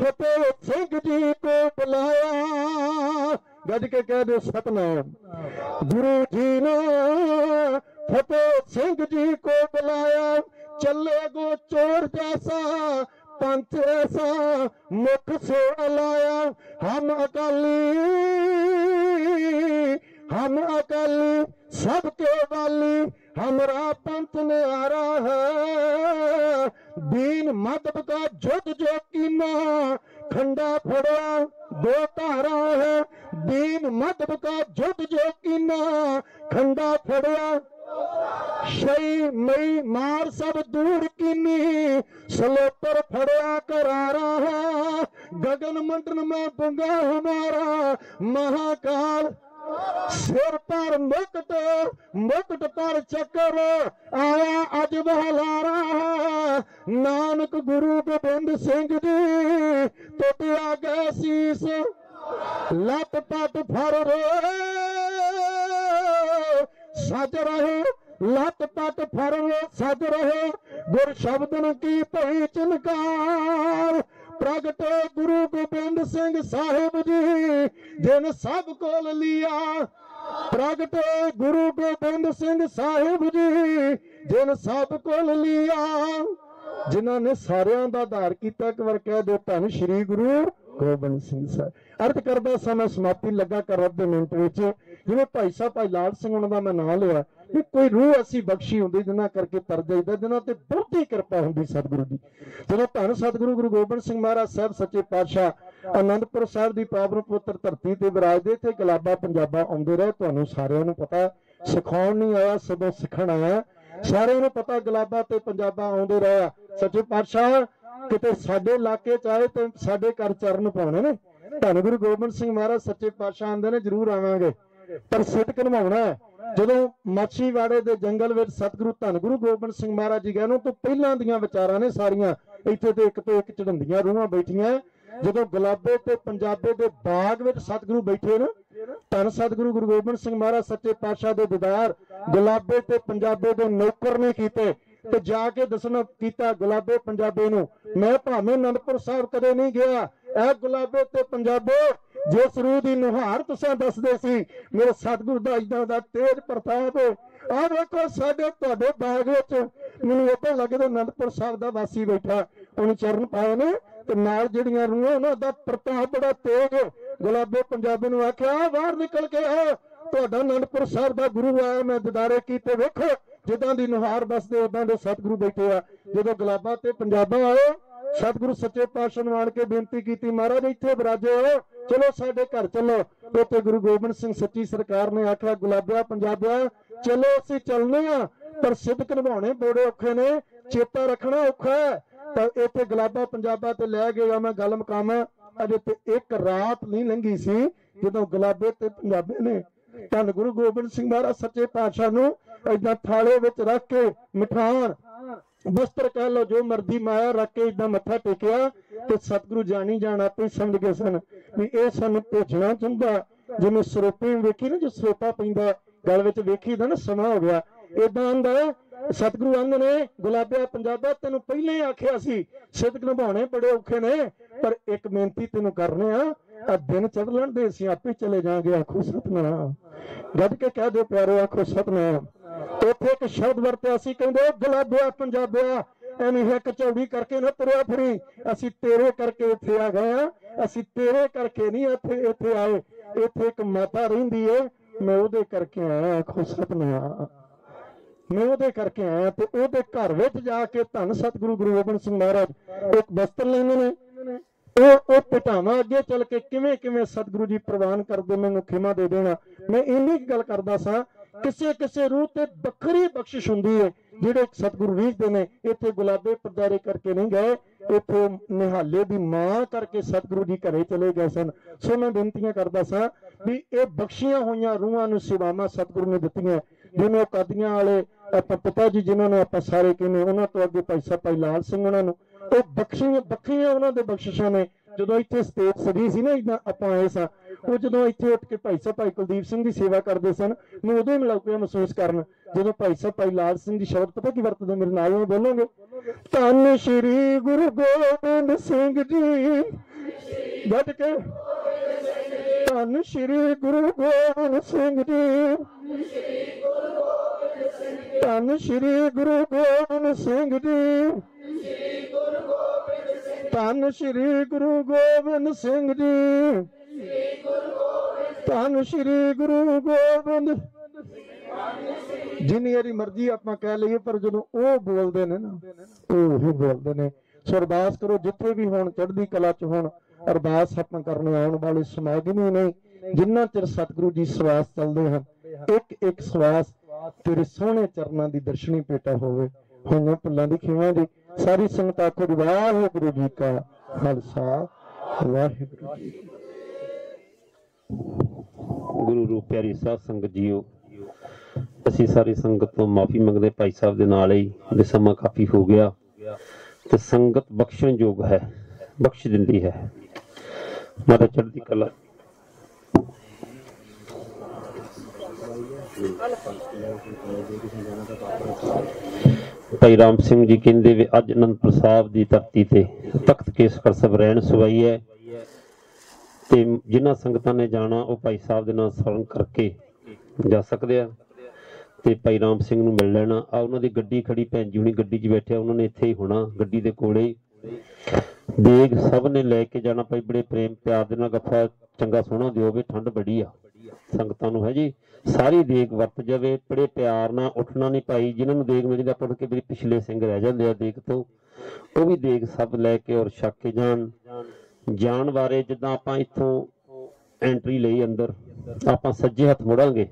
ਫਤਿਹ ਸਿੰਘ ਜੀ ਕੋ ਬੁਲਾਇਆ। ਗੱਜ ਕੇ ਕਹਿ ਦਿਓ ਸਤਨਾਮ। ਗੁਰੂ ਜੀ ਨੇ ਫਤਿਹ ਸਿੰਘ ਜੀ ਕੋ ਬੁਲਾਇਆ। ਚੱਲੇ ਗੋ ਚੋਰ ਜੈਸਾ, ਪੰਥ ਐਸਾ, ਮੁਖ ਸੋ ਲਾਇਆ। ਹਮ ਅਕਾਲੀ ਹਮ ਅਕਾਲੀ, ਸਭ ਕੇ ਵਾਲੀ ਹਮਰਾ ਪੰਥ ਨਿਆਰਾ ਹੈ ਦੀਨ ਮਦਬ ਕਾ ਜੁਗ ਜੋ ਕੀਨਾ ਖੰਡਾ ਫੜਿਆ ਦੋ ਧਾਰਾ ਹੈ ਦੀਨ ਮਦਬ ਕਾ ਜੁਗ ਜੋ ਕੀਨਾ ਖੰਡਾ ਫੜਿਆ ਸ਼ਈ ਮਈ ਮਾਰ ਸਭ ਦੂਰ ਕੀਨੀ ਸਲੋਤਰ ਫੜਿਆ ਕਰਾਰਾ ਹੈ ਗगन ਮੰਡਨ ਮੈਂ ਪੁੰਗਾ ਹਮਾਰਾ ਮਹਾਕਾਲ ਸਿਰ ਪਰ ਮੁਕਟ ਮੁਕਟ ਪਰ ਚੱਕਰ ਆਇਆ ਅੱਜ ਬਹਲਾਰਾ ਨਾਨਕ ਗੁਰੂ ਗੋਬਿੰਦ ਸਿੰਘ ਜੀ ਟੁੱਟਿਆ ਗਿਆ ਸੀਸ, ਲੱਤ ਪੱਟ ਫੜ ਰੇ। ਸਜ ਰਹੇ, ਲੱਤ ਪੱਟ ਫੜ ਰੇ, ਸਜ ਰਹੇ, ਗੁਰ ਨੂੰ ਕੀ ਭਈ ਚਨਕਾਰ ਪ੍ਰਗਟ ਗੁਰੂ ਗੋਬਿੰਦ ਸਿੰਘ ਸਾਹਿਬ ਜੀ, ਜਿਨ ਸਭ ਕੋਲ ਲਿਆ। ਪ੍ਰਗਟੇ ਗੁਰੂ ਗੋਬਿੰਦ ਸਿੰਘ ਸਾਹਿਬ ਜੀ, ਜਿਨ ਸਭ ਕੋਲ ਲਿਆ। ਜਿਨ੍ਹਾਂ ਨੇ ਸਾਰਿਆਂ ਦਾ ਆਧਾਰ ਕੀਤਾ, ਇੱਕ ਵਾਰ ਕਹਿ ਦਿਓ ਧੰਨ ਸ਼੍ਰੀ ਗੁਰੂ ਗੋਬਿੰਦ ਸਿੰਘ ਸਾਹਿਬ। ਅਰਥ ਕਰਦਾ ਸਮਾਂ ਸਮਾਪਤੀ ਲੱਗਾ ਕਰ ਰੱਬ ਦੇ ਮਿੰਟ ਵਿੱਚ। ਜਿਵੇਂ ਭਾਈ ਸਾਹਿਬ, ਭਾਈ ਲਾਲ ਸਿੰਘ ਉਹਨਾਂ ਦਾ ਮੈਂ ਨਾਮ ਲਿਆ ਕਿ ਕੋਈ ਰੂਹ ਅਸੀਂ ਬਖਸ਼ੀ ਹੁੰਦੀ ਜਿਨ੍ਹਾਂ ਕਰਕੇ ਤਰ ਜਾਈਦਾ ਜਿਨ੍ਹਾਂ ਤੇ ਬਹੁਤੀ ਕਿਰਪਾ ਹੁੰਦੀ ਸਤਿਗੁਰੂ ਦੀ। ਜਦੋਂ ਧੰਨ ਸਤਿਗੁਰੂ ਗੁਰੂ ਗੋਬਿੰਦ ਸਿੰਘ ਮਹਾਰਾਜ ਸਾਹਿਬ ਸੱਚੇ ਪਾਤਸ਼ਾਹ ਆਨੰਦਪੁਰ ਸਾਹਿਬ ਦੀ ਪਾਵਨ ਪੁੱਤਰ ਧਰਤੀ ਤੇ ਵਿਰਾਜਦੇ ਤੇ ਗਲਾਬਾ ਪੰਜਾਬਾ ਆਉਂਦੇ ਰਹੇ, ਤੁਹਾਨੂੰ ਸਾਰਿਆਂ ਨੂੰ ਪਤਾ, ਸਿਖਾਉਣ ਨਹੀਂ ਆਇਆ, ਸਗੋਂ ਸਿੱਖਣ ਆਇਆ। ਸਾਰਿਆਂ ਨੂੰ ਪਤਾ ਗਲਾਬਾ ਤੇ ਪੰਜਾਬਾ ਆਉਂਦੇ ਰਹੇ। ਆ। ਸੱਚੇ ਪਾਤਸ਼ਾਹ, ਕਿਤੇ ਸਾਡੇ ਇਲਾਕੇ ਚ ਆਏ ਤੇ ਸਾਡੇ ਘਰ ਚਰਨ ਪਾਉਣੇ ਨੇ। ਧੰਨ ਗੁਰੂ ਗੋਬਿੰਦ ਸਿੰਘ ਮਹਾਰਾਜ, ਸੱਚੇ ਪਾਤਸ਼ਾਹ ਆਂਦੇ ਨੇ, ਜ਼ਰੂਰ ਆਵਾਂਗੇ। ਪਰ ਸਿੱਧਕ ਨਿਭਾਉਣਾ ਜਦੋਂ ਮਾਛੀਵਾੜੇ ਦੇ ਜੰਗਲ ਵਿੱਚ ਸਤਿਗੁਰੂ ਧੰਨ ਗੁਰੂ ਗੋਬਿੰਦ ਸਿੰਘ ਮਹਾਰਾਜ ਜੀ ਗਏ ਨੂੰ ਤੋਂ ਪਹਿਲਾਂ ਦੀਆਂ ਵਿਚਾਰਾਂ ਨੇ ਸਾਰੀਆਂ ਇੱਥੇ ਤੇ ਇੱਕ ਤੋਂ ਇੱਕ ਚੜੰਦੀਆਂ ਰੂਹਾਂ ਬੈਠੀਆਂ। ਜਦੋਂ ਗੁਲਾਬੇ ਤੇ ਪੰਜਾਬੇ ਦੇ ਬਾਗ ਵਿੱਚ ਸਤਿਗੁਰੂ ਬੈਠੇ ਨਾ, ਧੰਨ ਸਤਿਗੁਰੂ ਗੁਰੂ ਗੋਬਿੰਦ ਸਿੰਘ ਮਹਾਰਾਜ, ਸੱਚੇ ਪਾਤਸ਼ਾਹ ਦੇ ਦੀਦਾਰ, ਗੁਲਾਬੇ ਤੇ ਪੰਜਾਬੇ ਦੇ ਨੌਕਰ ਨੇ ਕੀਤੇ। ਤੇ ਜਾ ਕੇ ਦੱਸਣਾ ਕੀਤਾ ਗੁਲਾਬੇ ਪੰਜਾਬੇ ਨੂੰ। ਮੈਂ ਭਾਵੇਂ ਅਨੰਦਪੁਰ ਸਾਹਿਬ ਕਦੇ ਨਹੀਂ ਗਿਆ ਇਹ ਗੁਲਾਬੇ ਤੇ ਪੰਜਾਬੇ ਜਿਸ ਰੂਹ ਦੀ ਨੁਹਾਰ ਤੁਸੀਂ ਦੱਸਦੇ ਸੀ, ਮੇਰੇ ਸਤਿਗੁਰੂ ਦਾ ਇਦਾਂ ਦਾ ਤੇਜ ਪ੍ਰਤਾਪ। ਆਹ ਵੇਖੋ ਸਾਡੇ ਤੁਹਾਡੇ ਬਾਗ ਵਿੱਚ, ਮੈਨੂੰ ਇਦਾਂ ਲੱਗਦਾ ਅਨੰਦਪੁਰ ਸਾਹਿਬ ਦਾ ਵਾਸੀ ਬੈਠਾ, ਉਹਨੇ ਚਰਨ ਪਾਏ ਨੇ, ਤੇ ਨਾਲ ਜਿਹੜੀਆਂ ਰੂਹਾਂ ਉਹਨਾਂ ਦਾ ਪ੍ਰਤਾਪ ਬੜਾ ਤੇਜ, ਗੁਲਾਬੇ ਪੰਜਾਬੀ ਨੂੰ ਆਖਿਆ, "ਆ ਬਾਹਰ ਨਿਕਲ ਕੇ ਆ, ਤੁਹਾਡਾ ਅਨੰਦਪੁਰ ਸਾਹਿਬ ਦਾ ਗੁਰੂ ਆਇਆ, ਮੈਂ ਦਿਦਾਰੇ ਕੀਤੇ ਵੇਖੋ, ਜਿੱਦਾਂ ਦੀ ਨੁਹਾਰ ਬਸਦੇ ਉਦਾਂ ਦੇ ਸਤਿਗੁਰੂ ਬੈਠੇ ਆ। ਜਦੋਂ ਗੁਲਾਬਾਂ ਤੇ ਪੰਜਾਬਾਂ ਆਏ ਸਤਿਗੁਰੂ ਸੱਚੇ ਪਾਤਸ਼ਾਹ ਨੂੰ ਆਣ ਕੇ ਬੇਨਤੀ ਕੀਤੀ, ਮਹਾਰਾਜ ਇੱਥੇ ਬਰਾਜੇ ਚਲੋ ਸਾਡੇ ਘਰ ਚੱਲੋ। ਉੱਥੇ ਗੁਰੂ ਗੋਬਿੰਦ ਸਿੰਘ ਸੱਚੀ ਸਰਕਾਰ ਨੇ ਆਖਿਆ, ਗੁਲਾਬਿਆ ਪੰਜਾਬਿਆ, ਚਲੋ ਅਸੀਂ ਚੱਲਨੇ ਆ, ਪਰ ਸਿੱਧਕ ਨਿਭਾਉਣੇ ਬੜੇ ਔਖੇ ਨੇ, ਚੇਤਾ ਰੱਖਣਾ ਔਖਾ ਤਾਂ ਇੱਥੇ ਗੁਲਾਬਾ ਪੰਜਾਬਾ ਤੇ ਲੈ ਗਏ ਮੈਂ ਗੱਲ ਮੁਕਾਵਾਂ। ਅਜੇ ਤੇ ਇੱਕ ਰਾਤ ਨਹੀਂ ਲੰਘੀ ਸੀ, ਜਦੋਂ ਗੁਲਾਬੇ ਤੇ ਪੰਜਾਬੇ ਨੇ ਧੰਨ ਗੁਰੂ ਗੋਬਿੰਦ ਸਿੰਘ ਮਹਾਰਾਜ ਸੱਚੇ ਪਾਤਸ਼ਾਹ ਨੂੰ ਏਦਾਂ ਥਾਲੇ ਵਿੱਚ ਰੱਖ ਕੇ ਮਿਠਾਣ ਬਸਤਰ ਕਹਿ ਲੋ ਜੋ ਮਰਦੀ ਮਾਇਆ ਰੱਖ ਕੇ ਇਦਾਂ ਮੱਥਾ ਟੇਕਿਆ ਤੇ ਸਤਿਗੁਰੂ ਜਾਣੀ ਜਾਣ ਆਪੇ ਸਮਝ ਗਏ ਸਨ ਵੀ ਇਹ ਸਾਨੂੰ ਭੇਜਣਾ ਚਾਹੁੰਦਾ। ਜਿਵੇਂ ਸਰੋਪੇ ਨੂੰ ਵੇਖੀ ਨਾ, ਜੋ ਸਰੋਪਾ ਪੈਂਦਾ, ਗਲ ਵਿੱਚ ਵੇਖੀਦਾ ਨਾ, ਸਮਾਂ ਹੋ ਗਿਆ। ਇਦਾਂ ਹੁੰਦਾ ਸਤਿਗੁਰੂ ਅੰਗ ਨੇ ਗੁਲਾਬਿਆ ਪੰਜਾਬਾ ਤੈਨੂੰ ਪਹਿਲਾਂ ਹੀ ਆਖਿਆ ਸੀ ਸਿੱਧਕ ਨਿਭਾਉਣੇ ਬੜੇ ਔਖੇ ਨੇ, ਪਰ ਇੱਕ ਮਿਹਨਤੀ ਤੈਨੂੰ ਕਰਨੇ ਆ ਆ ਦਿਨ ਚੜ ਦੇ ਅਸੀਂ ਆਪੇ ਚਲੇ ਜਾਾਂਗੇ ਆਖੋ ਸਤਨਾਮ। ਗੱਜ ਕੇ ਕਹਿ ਦਿਓ ਪਿਆਰੋ, ਆਖੋ ਸਤਨਾਮ। ਉੱਥੇ ਇੱਕ ਸ਼ਬਦ ਵਰਤਿਆ ਸੀ, ਕਹਿੰਦੇ, ਗੁਲਾਬਿਆ ਪੰਜਾਬਿਆ, ਐਵੇਂ ਇੱਕ ਚੌੜੀ ਕਰਕੇ ਨਾ ਤੁਰਿਆ ਫਿਰੀ, ਅਸੀਂ ਤੇਰੇ ਕਰਕੇ ਇੱਥੇ ਆ ਗਏ ਆ, ਅਸੀਂ ਤੇਰੇ ਕਰਕੇ ਨਹੀਂ ਇੱਥੇ ਇੱਥੇ ਆਏ, ਇੱਥੇ ਇੱਕ ਮਾਤਾ ਰਹਿੰਦੀ ਏ, ਮੈਂ ਉਹਦੇ ਕਰਕੇ ਆਇਆ, ਆਖੋ ਸਤਨਾਮ। ਮੈਂ ਉਹਦੇ ਕਰਕੇ ਆਇਆ ਤੇ ਉਹਦੇ ਘਰ ਵਿੱਚ ਜਾ ਕੇ ਧੰਨ ਸਤਿਗੁਰੂ ਗੁਰੂ ਗੋਬਿੰਦ ਸਿੰਘ ਮਹਾਰਾਜ ਇੱਕ ਬਸਤਰ ਲੈਂਦੇ ਨੇ ਉਹ ਉਹ ਪਟਾਵਾ ਅੱਗੇ ਚੱਲ ਕੇ ਕਿਵੇਂ ਕਿਵੇਂ ਸਤਿਗੁਰੂ ਜੀ ਪ੍ਰਵਾਨ ਕਰਦੇ, ਮੈਨੂੰ ਖਿਮਾ ਦੇ ਦੇਣਾ। ਮੈਂ ਇੰਨੀ ਗੱਲ ਕਰਦਾ ਸਾਂ, ਕਿਸੇ ਕਿਸੇ ਰੂਹ ਤੇ ਵੱਖਰੀ ਬਖਸ਼ਿਸ਼ ਹੁੰਦੀ ਹੈ, ਜਿਹੜੇ ਸਤਿਗੁਰੂ ਰੀਝਦੇ ਨੇ, ਇੱਥੇ ਗੁਲਾਬੇ ਪਰਦਾਰੇ ਕਰਕੇ ਨਹੀਂ ਗਏ, ਇੱਥੇ ਨਿਹਾਲੇ ਦੀ ਮਾਂ ਕਰਕੇ ਸਤਿਗੁਰੂ ਜੀ ਘਰੇ ਚਲੇ ਗਏ ਸਨ। ਸੋ ਮੈਂ ਬੇਨਤੀਆਂ ਕਰਦਾ ਸਾਂ ਵੀ ਇਹ ਬਖਸ਼ੀਆਂ ਹੋਈਆਂ ਰੂਹਾਂ ਨੂੰ ਸੇਵਾਵਾਂ ਸਤਿਗੁਰੂ ਨੇ ਦਿੱਤੀਆਂ। ਜਿਵੇਂ ਉਹ ਕਾਦੀਆਂ ਵਾਲੇ, ਆਪਾਂ ਪਿਤਾ ਜੀ ਜਿਨ੍ਹਾਂ ਨੂੰ ਆਪਾਂ ਸਾਰੇ ਕਹਿੰਦੇ ਉਹਨਾਂ ਤੋਂ ਅੱਗੇ ਭਾਈ ਸਾਹਿਬ ਭਾਈ ਲਾਲ ਸਿੰਘ ਉਹਨਾਂ ਨੂੰ, ਉਹ ਬਖਸ਼ੀਆਂ, ਬੱਖੀਆਂ ਉਹਨਾਂ ਦੇ ਬਖਸ਼ਿਸ਼ਾਂ ਨੇ। ਜਦੋਂ ਇੱਥੇ ਸਟੇਜ ਸਜੀ ਸੀ ਨਾ, ਇਦਾਂ ਆਪਾਂ ਆਏ ਸਾਂ, ਉਹ ਜਦੋਂ ਇੱਥੇ ਉੱਠ ਕੇ ਭਾਈ ਸਾਹਿਬ ਭਾਈ ਕੁਲਦੀਪ ਸਿੰਘ ਦੀ ਸੇਵਾ ਕਰਦੇ ਸਨ ਮੈਂ ਉਦੋਂ ਹੀ ਮਲੌਕਿਆ ਮਹਿਸੂਸ ਕਰਨ, ਜਦੋਂ ਭਾਈ ਸਾਹਿਬ ਭਾਈ ਲਾਲ ਸਿੰਘ ਦੀ ਸ਼ਬਦ ਪਤਾ ਕੀ ਵਰਤਦੇ, ਮੇਰੇ ਨਾਲ ਉਹ ਬੋਲੋਗੇ? ਧੰਨ ਸ਼੍ਰੀ ਗੁਰੂ ਗੋਬਿੰਦ ਸਿੰਘ ਜੀ। ਡਟ ਕੇ। ਧੰਨ ਸ਼੍ਰੀ ਗੁਰੂ ਗੋਬਿੰਦ ਸਿੰਘ ਜੀ। ਧੰਨ ਸ਼੍ਰੀ ਗੁਰੂ ਗੋਬਿੰਦ ਸਿੰਘ ਜੀ। ਧੰਨ ਸ਼੍ਰੀ ਗੁਰੂ ਗੋਬਿੰਦ ਸਿੰਘ ਜੀ। ਧੰਨ ਸ਼੍ਰੀ ਗੁਰੂ ਗੋਬਿੰਦ। ਜਿੰਨੀ ਵਾਰੀ ਮਰਜ਼ੀ ਆਪਾਂ ਕਹਿ ਲਈਏ, ਪਰ ਜਦੋਂ ਉਹ ਬੋਲਦੇ ਨੇ ਨਾ, ਉਹ ਹੀ ਬੋਲਦੇ ਨੇ। ਸੋ ਕਰੋ, ਜਿੱਥੇ ਵੀ ਹੋਣ, ਚੜ੍ਹਦੀ ਕਲਾ ਚ ਹੋਣ ਅਰਦਾਸ ਆਪਾਂ ਕਰਨ ਆਉਣ ਵਾਲੇ ਸਮਾਗਮ ਹੀ ਨੇ, ਜਿੰਨਾ ਚਿਰ ਸਤਿਗੁਰੂ ਜੀ ਸਵਾਸ ਚੱਲਦੇ ਹਨ, ਇੱਕ ਇੱਕ ਸਵਾਸ ਤੇਰੇ ਸੋਹਣੇ ਚਰਨਾਂ ਦੀ ਦਰਸ਼ਨੀ ਭੇਟਾ ਹੋਵੇ। ਹੋਈਆਂ ਭੁੱਲਾਂ ਦੀ ਖਿਮਾ ਦੀ ਸਾਰੀ ਸੰਗਤ ਆਖੋ ਜੀ, ਵਾਹਿਗੁਰੂ ਜੀ ਕਾ ਖਾਲਸਾ। ਵਾਹਿਗੁਰੂ ਜੀ ਗੁਰੂ ਰੂਪ ਪਿਆਰੀ ਸਾਧ ਸੰਗਤ ਜੀਓ, ਅਸੀਂ ਸਾਰੀ ਸੰਗਤ ਤੋਂ ਮਾਫੀ ਮੰਗਦੇ ਭਾਈ ਸਾਹਿਬ ਦੇ ਨਾਲ ਹੀ ਦੇ ਸਮਾਂ ਕਾਫੀ ਹੋ ਗਿਆ ਤੇ ਸੰਗਤ ਬਖਸ਼ਣ ਯੋਗ ਹੈ, ਬਖਸ਼ ਦਿੰਦੀ ਹੈ। ਮਾਤਾ ਚੜ੍ਹਦੀ ਕਲਾ। ਭਾਈ ਰਾਮ ਸਿੰਘ ਜੀ ਕਹਿੰਦੇ ਵੀ ਅੱਜ ਅਨੰਦਪੁਰ ਸਾਹਿਬ ਦੀ ਧਰਤੀ ਤੇ ਤਖਤ ਕੇਸਗੜ੍ਹ ਸਾਹਿਬ ਰਹਿਣ ਸਵਾਈ ਹੈ। ਤੇ ਜਿਨ੍ਹਾਂ ਸੰਗਤਾਂ ਨੇ ਜਾਣਾ, ਉਹ ਭਾਈ ਸਾਹਿਬ ਦੇ ਨਾਲ ਸਰਨ ਕਰਕੇ ਜਾ ਸਕਦੇ ਆ। ਤੇ ਭਾਈ ਰਾਮ ਸਿੰਘ ਨੂੰ ਮਿਲ ਲੈਣਾ। ਆ ਉਹਨਾਂ ਦੀ ਗੱਡੀ ਖੜੀ, ਭੈਣ ਜੀ ਹੁਣੀ ਗੱਡੀ 'ਚ ਬੈਠਿਆ ਉਹਨਾਂ ਨੇ ਇੱਥੇ ਹੀ ਹੋਣਾ, ਗੱਡੀ ਦੇ ਕੋਲੇ। ਦੇਗ ਸਭ ਨੇ ਲੈ ਕੇ ਜਾਣਾ ਭਾਈ, ਬੜੇ ਪ੍ਰੇਮ ਪਿਆਰ ਦੇ ਨਾਲ ਗੱਫਾ ਚੰਗਾ ਸੋਹਣਾ ਦਿਓ ਵੀ, ਠੰਡ ਬੜੀ ਆ। ਸੰਗਤਾਂ ਨੂੰ ਹੈ ਜੀ। ਸਾਰੀ ਦੇਗ ਵਰਤ ਜਾਵੇ, ਬੜੇ ਪਿਆਰ ਨਾਲ ਉੱਠਣਾ ਨਹੀਂ ਭਾਈ। ਜਿਨ੍ਹਾਂ ਨੂੰ ਦੇਗ ਮਿਲਦੀ ਆਪਾਂ ਉੱਠ ਕੇ ਵੀ ਪਿਛਲੇ ਸਿੰਘ ਰਹਿ ਜਾਂਦੇ ਆ ਦੇਗ ਤੋਂ। ਉਹ ਵੀ ਦੇਗ ਸਭ ਲੈ ਕੇ ਔਰ ਛੱਕ ਕੇ ਜਾਣ। ਜਾਣ ਬਾਰੇ ਜਿੱਦਾਂ ਆਪਾਂ ਇੱਥੋਂ ਐਂਟਰੀ ਲਈ ਅੰਦਰ, ਆਪਾਂ ਸੱਜੇ ਹੱਥ ਮੁੜਾਂਗੇ।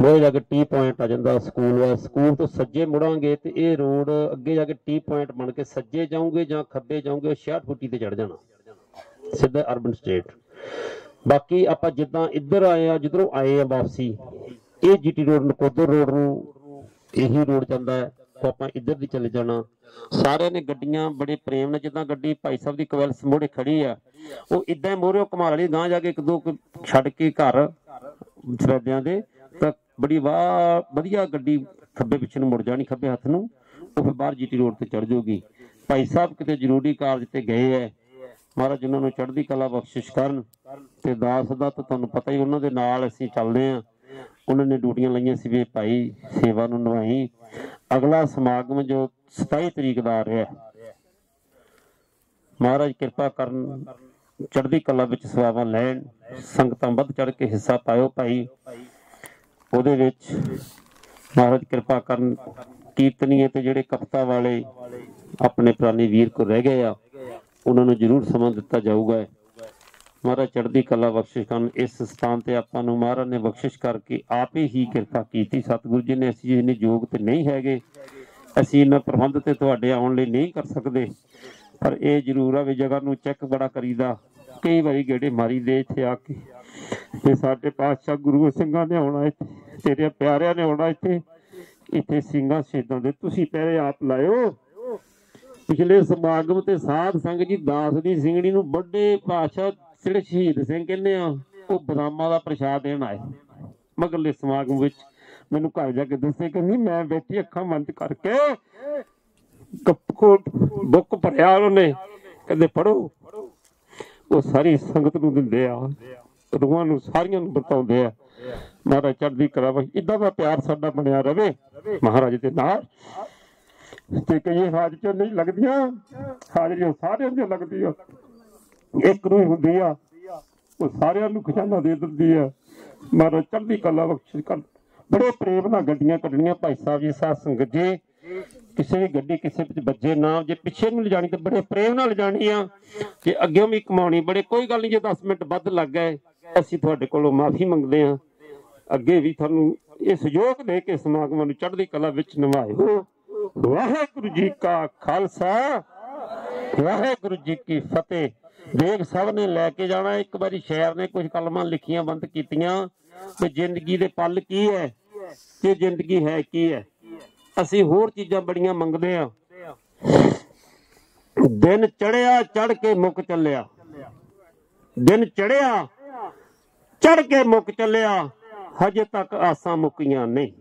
ਮੋਏ ਜਾ ਕੇ ਟੀ ਪੁਆਇੰਟ ਆ ਜਾਂਦਾ ਸਕੂਲ ਵਾ ਸਕੂਲ ਤੋਂ ਸੱਜੇ ਮੁੜਾਂਗੇ ਤੇ ਇਹ ਰੋਡ ਅੱਗੇ ਜਾ ਕੇ ਟੀ ਪੁਆਇੰਟ ਬਣ ਕੇ ਸੱਜੇ ਜਾਓਗੇ ਜਾਂ ਖੱਬੇ ਜਾਓਗੇ 66 ਫੁੱਟੀ ਤੇ ਚੜ ਜਾਣਾ। ਸਿੱਧਾ ਅਰਬਨ ਸਟੇਟ ਬਾਕੀ ਆਪਾਂ ਜਿੱਦਾਂ ਇੱਧਰ ਆਏ ਆ, ਜਿੱਧਰੋਂ ਆਏ ਆ ਵਾਪਸੀ, ਇਹ ਜੀਟੀ ਰੋਡ ਨਕੋਦਰ ਰੋਡ ਨੂੰ, ਇਹੀ ਰੋਡ ਜਾਂਦਾ ਹੈ। ਤਾਂ ਆਪਾਂ ਇੱਧਰ ਦੀ ਚਲੇ ਜਾਣਾ। ਸਾਰਿਆਂ ਨੇ ਗੱਡੀਆਂ ਬੜੇ ਪ੍ਰੇਮ ਨਾਲ, ਜਿੱਦਾਂ ਗੱਡੀ ਭਾਈ ਸਾਹਿਬ ਦੀ ਕਵਲਸ ਮੋੜੇ ਖੜੀ ਆ, ਉਹ ਇਦਾਂ ਮੋਰੇ ਘੁਮਾ ਲਈ ਗਾਂ ਜਾ ਕੇ ਇੱਕ ਦੋ ਛੱਡ ਕੇ ਘਰ ਸਫੈਦਿਆਂ ਦੇ, ਤਾਂ ਬੜੀ ਵਾਹ ਵਧੀਆ ਗੱਡੀ ਖੱਬੇ ਪਿੱਛੇ ਨੂੰ ਮੁੜ ਜਾਣੀ, ਖੱਬੇ ਹੱਥ ਨੂੰ, ਉਹ ਫਿਰ ਬਾਹਰ ਜੀਟੀ ਰੋਡ ਤੇ ਚੜ ਜਾਊਗੀ ਭਾਈ ਸਾਹਿਬ ਕਿਤੇ ਜ਼ਰੂਰੀ ਕਾਰਜ ਤੇ ਗਏ ਐ। ਮਹਾਰਾਜ ਉਹਨਾਂ ਨੂੰ ਚੜ੍ਹਦੀ ਕਲਾ ਬਖਸ਼ਿਸ਼ ਕਰਨ ਤੇ ਦਾਸ ਦਾ ਤਾਂ ਤੁਹਾਨੂੰ ਪਤਾ ਹੀ ਉਹਨਾਂ ਦੇ ਨਾਲ ਅਸੀਂ ਚੱਲਦੇ ਆਂ। ਉਹਨਾਂ ਨੇ ਡਿਊਟੀਆਂ ਲਈਆਂ ਸੀ ਵੀ ਭਾਈ ਸੇਵਾ ਨੂੰ ਨਿਭਾਈ। ਅਗਲਾ ਸਮਾਗਮ ਜੋ 27 ਤਰੀਕ ਦਾ ਆ ਰਿਹਾ। ਮਹਾਰਾਜ ਕਿਰਪਾ ਕਰਨ ਚੜ੍ਹਦੀ ਕਲਾ ਵਿੱਚ ਸੇਵਾਵਾਂ ਲੈਣ, ਸੰਗਤਾਂ ਵੱਧ ਚੜ ਕੇ ਹਿੱਸਾ ਪਾਇਓ ਭਾਈ। ਉਹਦੇ ਵਿੱਚ ਮਹਾਰਾਜ ਕਿਰਪਾ ਕਰਨ ਕੀਰਤਨੀਏ ਤੇ ਜਿਹੜੇ ਕਪਤਾ ਵਾਲੇ ਆਪਣੇ ਪੁਰਾਣੇ ਵੀਰ ਕੋ ਰਹਿ ਗਏ ਆ, ਉਹਨਾਂ ਨੂੰ ਜ਼ਰੂਰ ਸਮਾਂ ਦਿੱਤਾ ਜਾਊਗਾ। ਮਹਾਰਾਜ ਚੜ੍ਹਦੀ ਕਲਾ ਬਖਸ਼ਿਸ਼ ਕਰਨ, ਇਸ ਸਥਾਨ ਤੇ ਆਪਾਂ ਨੂੰ ਮਹਾਰਾਜ ਨੇ ਬਖਸ਼ਿਸ਼ ਕਰਕੇ ਆਪੇ ਹੀ ਕਿਰਪਾ ਕੀਤੀ। ਸਤਿਗੁਰੂ ਜੀ ਨੇ ਅਸੀਂ ਜਿੰਨੇ ਯੋਗ ਤੇ ਨਹੀਂ ਹੈਗੇ। ਅਸੀਂ ਇਹਨਾਂ ਪ੍ਰਬੰਧ ਤੇ ਤੁਹਾਡੇ ਆਉਣ ਲਈ ਨਹੀਂ ਕਰ ਸਕਦੇ। ਪਰ ਇਹ ਜ਼ਰੂਰ ਆ ਵੀ ਜਗ੍ਹਾ ਨੂੰ ਚੈੱਕ ਬੜਾ ਕਰੀਦਾ। ਕਈ ਵਾਰੀ ਗੇੜੇ ਮਾਰੀ ਦੇ ਇੱਥੇ ਆ ਕੇ। ਤੇ ਸਾਡੇ ਪਾਤਸ਼ਾਹ ਗੁਰੂ ਸਿੰਘਾਂ ਨੇ ਆਉਣਾ ਇੱਥੇ। ਤੇਰੇ ਪਿਆਰਿਆਂ ਨੇ ਆਉਣਾ ਇੱਥੇ। ਇੱਥੇ ਸਿੰਘਾਂ ਸ਼ਹੀਦਾਂ ਦੇ। ਤੁਸੀਂ ਪਹਿਰੇ ਆਪ ਲਾਇਓ। ਪਿਛਲੇ ਸਮਾਗਮ ਤੇ ਸਾਧ ਸੰਗਤ ਜੀ, ਦਾਸ ਦੀ ਸਿੰਘਣੀ ਨੂੰ ਵੱਡੇ ਪਾਤਸ਼ਾਹ ਜਿਹੜੇ ਸ਼ਹੀਦ ਸਿੰਘ ਕਹਿੰਦੇ ਆ, ਉਹ ਬਦਾਮਾਂ ਦਾ ਪ੍ਰਸ਼ਾਦ ਦੇਣ ਆਏ। ਮਗਰਲੇ ਸਮਾਗਮ ਵਿੱਚ ਮੈਨੂੰ ਘਰ ਜਾ ਕੇ ਦੱਸੇ ਕਹਿੰਦੀ ਮੈਂ ਬੈਠੀ ਅੱਖਾਂ ਬੰਦ ਕਰਕੇ ਕੱਪ ਬੁੱਕ ਭਰਿਆ ਉਹਨੇ। ਕਹਿੰਦੇ ਪੜੋ ਉਹ ਸਾਰੀ ਸੰਗਤ ਨੂੰ ਦਿੰਦੇ ਆ। ਰੂਹਾਂ ਨੂੰ ਸਾਰੀਆਂ ਨੂੰ ਵਰਤਾਉਂਦੇ ਆ। ਮਹਾਰਾਜ ਚੜ੍ਹਦੀ ਕਲਾ ਵਿੱਚ ਇਦਾਂ ਦਾ ਪਿਆਰ ਸਾਡਾ ਬਣਿਆ ਰਵੇ, ਮਹਾਰਾਜ ਦੇ ਨਾਲ। ਤੇ ਕਈ ਹਾਜ ਚੋਂ ਨਹੀਂ ਲੱਗਦੀਆਂ, ਹਾਜ਼ਰੀਆਂ ਸਾਰਿਆਂ ਦੀਆਂ ਲੱਗਦੀਆਂ। ਇੱਕ ਨੂੰ ਹੁੰਦੀ ਆ, ਉਹ ਸਾਰਿਆਂ ਨੂੰ ਖਜ਼ਾਨਾ ਦੇ ਦਿੰਦੀ ਆ। ਮਹਾਰਾਜ ਚੜ੍ਹਦੀ ਕਲਾ ਬਖਸ਼ਿਸ਼ ਕਰ। ਬੜੇ ਪ੍ਰੇਮ ਨਾਲ ਗੱਡੀਆਂ ਕੱਢਣੀਆਂ, ਭਾਈ ਸਾਹਿਬ ਜੀ, ਸਾਧ ਸੰਗਤ ਜੀ। ਕਿਸੇ ਵੀ ਗੱਡੀ ਕਿਸੇ ਵਿੱਚ ਵੱਜੇ ਨਾ ਜੇ ਪਿੱਛੇ ਨੂੰ ਲਿਜਾਣੀ ਤਾਂ ਬੜੇ ਪ੍ਰੇਮ ਨਾਲ ਲਿਜਾਣੀ ਆ। ਕਿ ਅੱਗੇ ਵੀ ਕਮਾਉਣੀ, ਬੜੇ ਕੋਈ ਗੱਲ ਨਹੀਂ, ਜੇ 10 ਮਿੰਟ ਵੱਧ ਲੱਗ ਗਏ, ਅਸੀਂ ਤੁਹਾਡੇ ਕੋਲੋਂ ਮਾਫੀ ਮੰਗਦੇ ਆ। ਅੱਗੇ ਵੀ ਤੁਹਾਨੂੰ ਇਹ ਸਹਿਯੋਗ ਦੇ ਕੇ ਸਮਾਗਮਾਂ ਨੂੰ ਚੜ੍ਹਦੀ ਕਲਾ ਵਿੱਚ ਨਿਭਾਇਓ ਵਾਹਿਗੁਰੂ ਜੀ ਕਾ ਖਾਲਸਾ। ਵਾਹਿਗੁਰੂ ਜੀ ਕੀ ਫਤਿਹ। ਦੇਖ ਸਭ ਨੇ ਲੈ ਕੇ ਜਾਣਾ। ਇੱਕ ਵਾਰੀ ਸ਼ਾਇਰ ਨੇ ਕੁਝ ਕਲਮਾਂ ਲਿਖੀਆਂ, ਬੰਦ ਕੀਤੀਆਂ। ਕਿ ਜ਼ਿੰਦਗੀ ਦੇ ਪਲ ਕੀ ਹੈ ਕਿ ਜ਼ਿੰਦਗੀ ਹੈ ਕੀ ਹੈ ਅਸੀਂ ਹੋਰ ਚੀਜ਼ਾਂ ਬੜੀਆਂ ਮੰਗਦੇ ਆ। ਦਿਨ ਚੜਿਆ ਚੜ ਕੇ ਮੁੱਕ ਚੱਲਿਆ। ਦਿਨ ਚੜਿਆ ਚੜ ਕੇ ਮੁੱਕ ਚੱਲਿਆ। ਹਜੇ ਤੱਕ ਆਸਾਂ ਮੁੱਕੀਆਂ ਨਹੀਂ।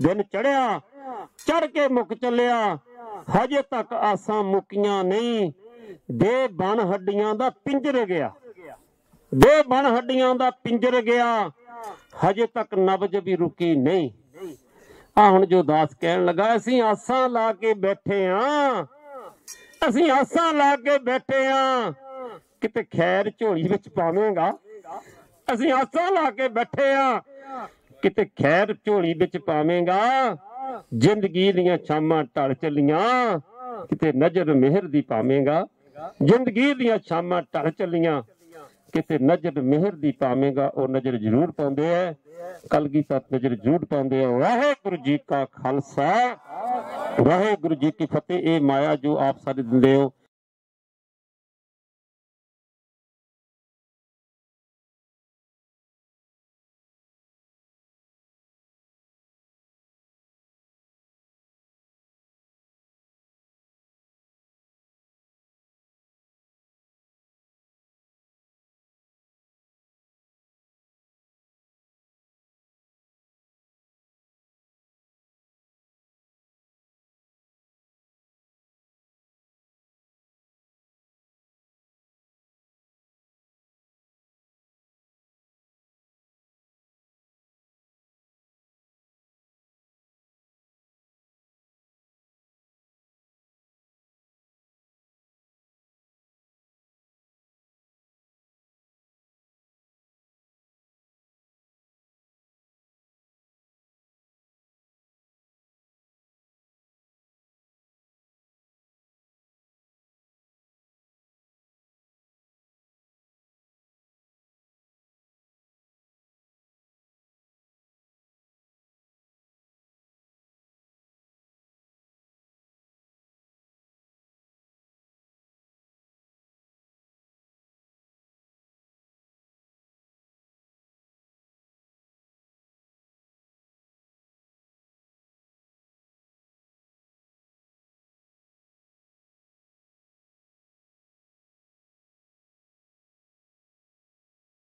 ਦਿਨ ਚੜਿਆ ਚੜ ਕੇ ਮੁੱਕ ਚੱਲਿਆ, ਹਜੇ ਤੱਕ ਆਸਾਂ ਮੁੱਕੀਆਂ ਨਹੀਂ। ਦੇ ਬਣ ਹੱਡੀਆਂ ਦਾ ਪਿੰਜਰ ਗਿਆ। ਦੇ ਬਣ ਹੱਡੀਆਂ ਦਾ ਪਿੰਜਰ ਗਿਆ। ਹਜੇ ਤੱਕ ਨਬਜ ਵੀ ਰੁਕੀ ਨਹੀਂ। ਆ ਹੁਣ ਜੋ ਦਾਸ ਕਹਿਣ ਲੱਗਾ, ਅਸੀਂ ਆਸਾਂ ਲਾ ਕੇ ਬੈਠੇ ਆਂ। ਅਸੀਂ ਆਸਾਂ ਲਾ ਕੇ ਬੈਠੇ ਆਂ। ਕਿਤੇ ਖੈਰ ਝੋਲੀ ਵਿੱਚ ਪਾਵੇਂਗਾ। ਅਸੀਂ ਆਸਾਂ ਲਾ ਕੇ ਬੈਠੇ ਆਂ। ਕਿਤੇ ਖੈਰ ਝੋਲੀ ਵਿੱਚ ਪਾਵੇਂਗਾ, ਜ਼ਿੰਦਗੀ ਦੀਆਂ ਛਾਮਾਂ ਢਲ ਚੱਲੀਆਂ, ਕਿਤੇ ਨਜ਼ਰ ਮਿਹਰ ਦੀ ਪਾਵੇਂਗਾ। ਜ਼ਿੰਦਗੀ ਦੀਆਂ ਛਾਮਾਂ ਢਲ ਚੱਲੀਆਂ, ਕਿਤੇ ਨਜ਼ਰ ਮਿਹਰ ਦੀ ਪਾਵੇਂਗਾ, ਉਹ ਨਜ਼ਰ ਜ਼ਰੂਰ ਪਾਉਂਦੇ ਐ ਕਲਗੀ ਤਤ ਨਜ਼ਰ ਜ਼ਰੂਰ ਪਾਉਂਦੇ ਐ ਵਾਹਿਗੁਰੂ ਜੀ ਕਾ ਖਾਲਸਾ, ਵਾਹਿਗੁਰੂ ਜੀ ਕੀ ਫਤਿਹ। ਇਹ ਮਾਇਆ ਜੋ ਆਪ ਸਾਰੇ ਦਿੰਦੇ ਹੋ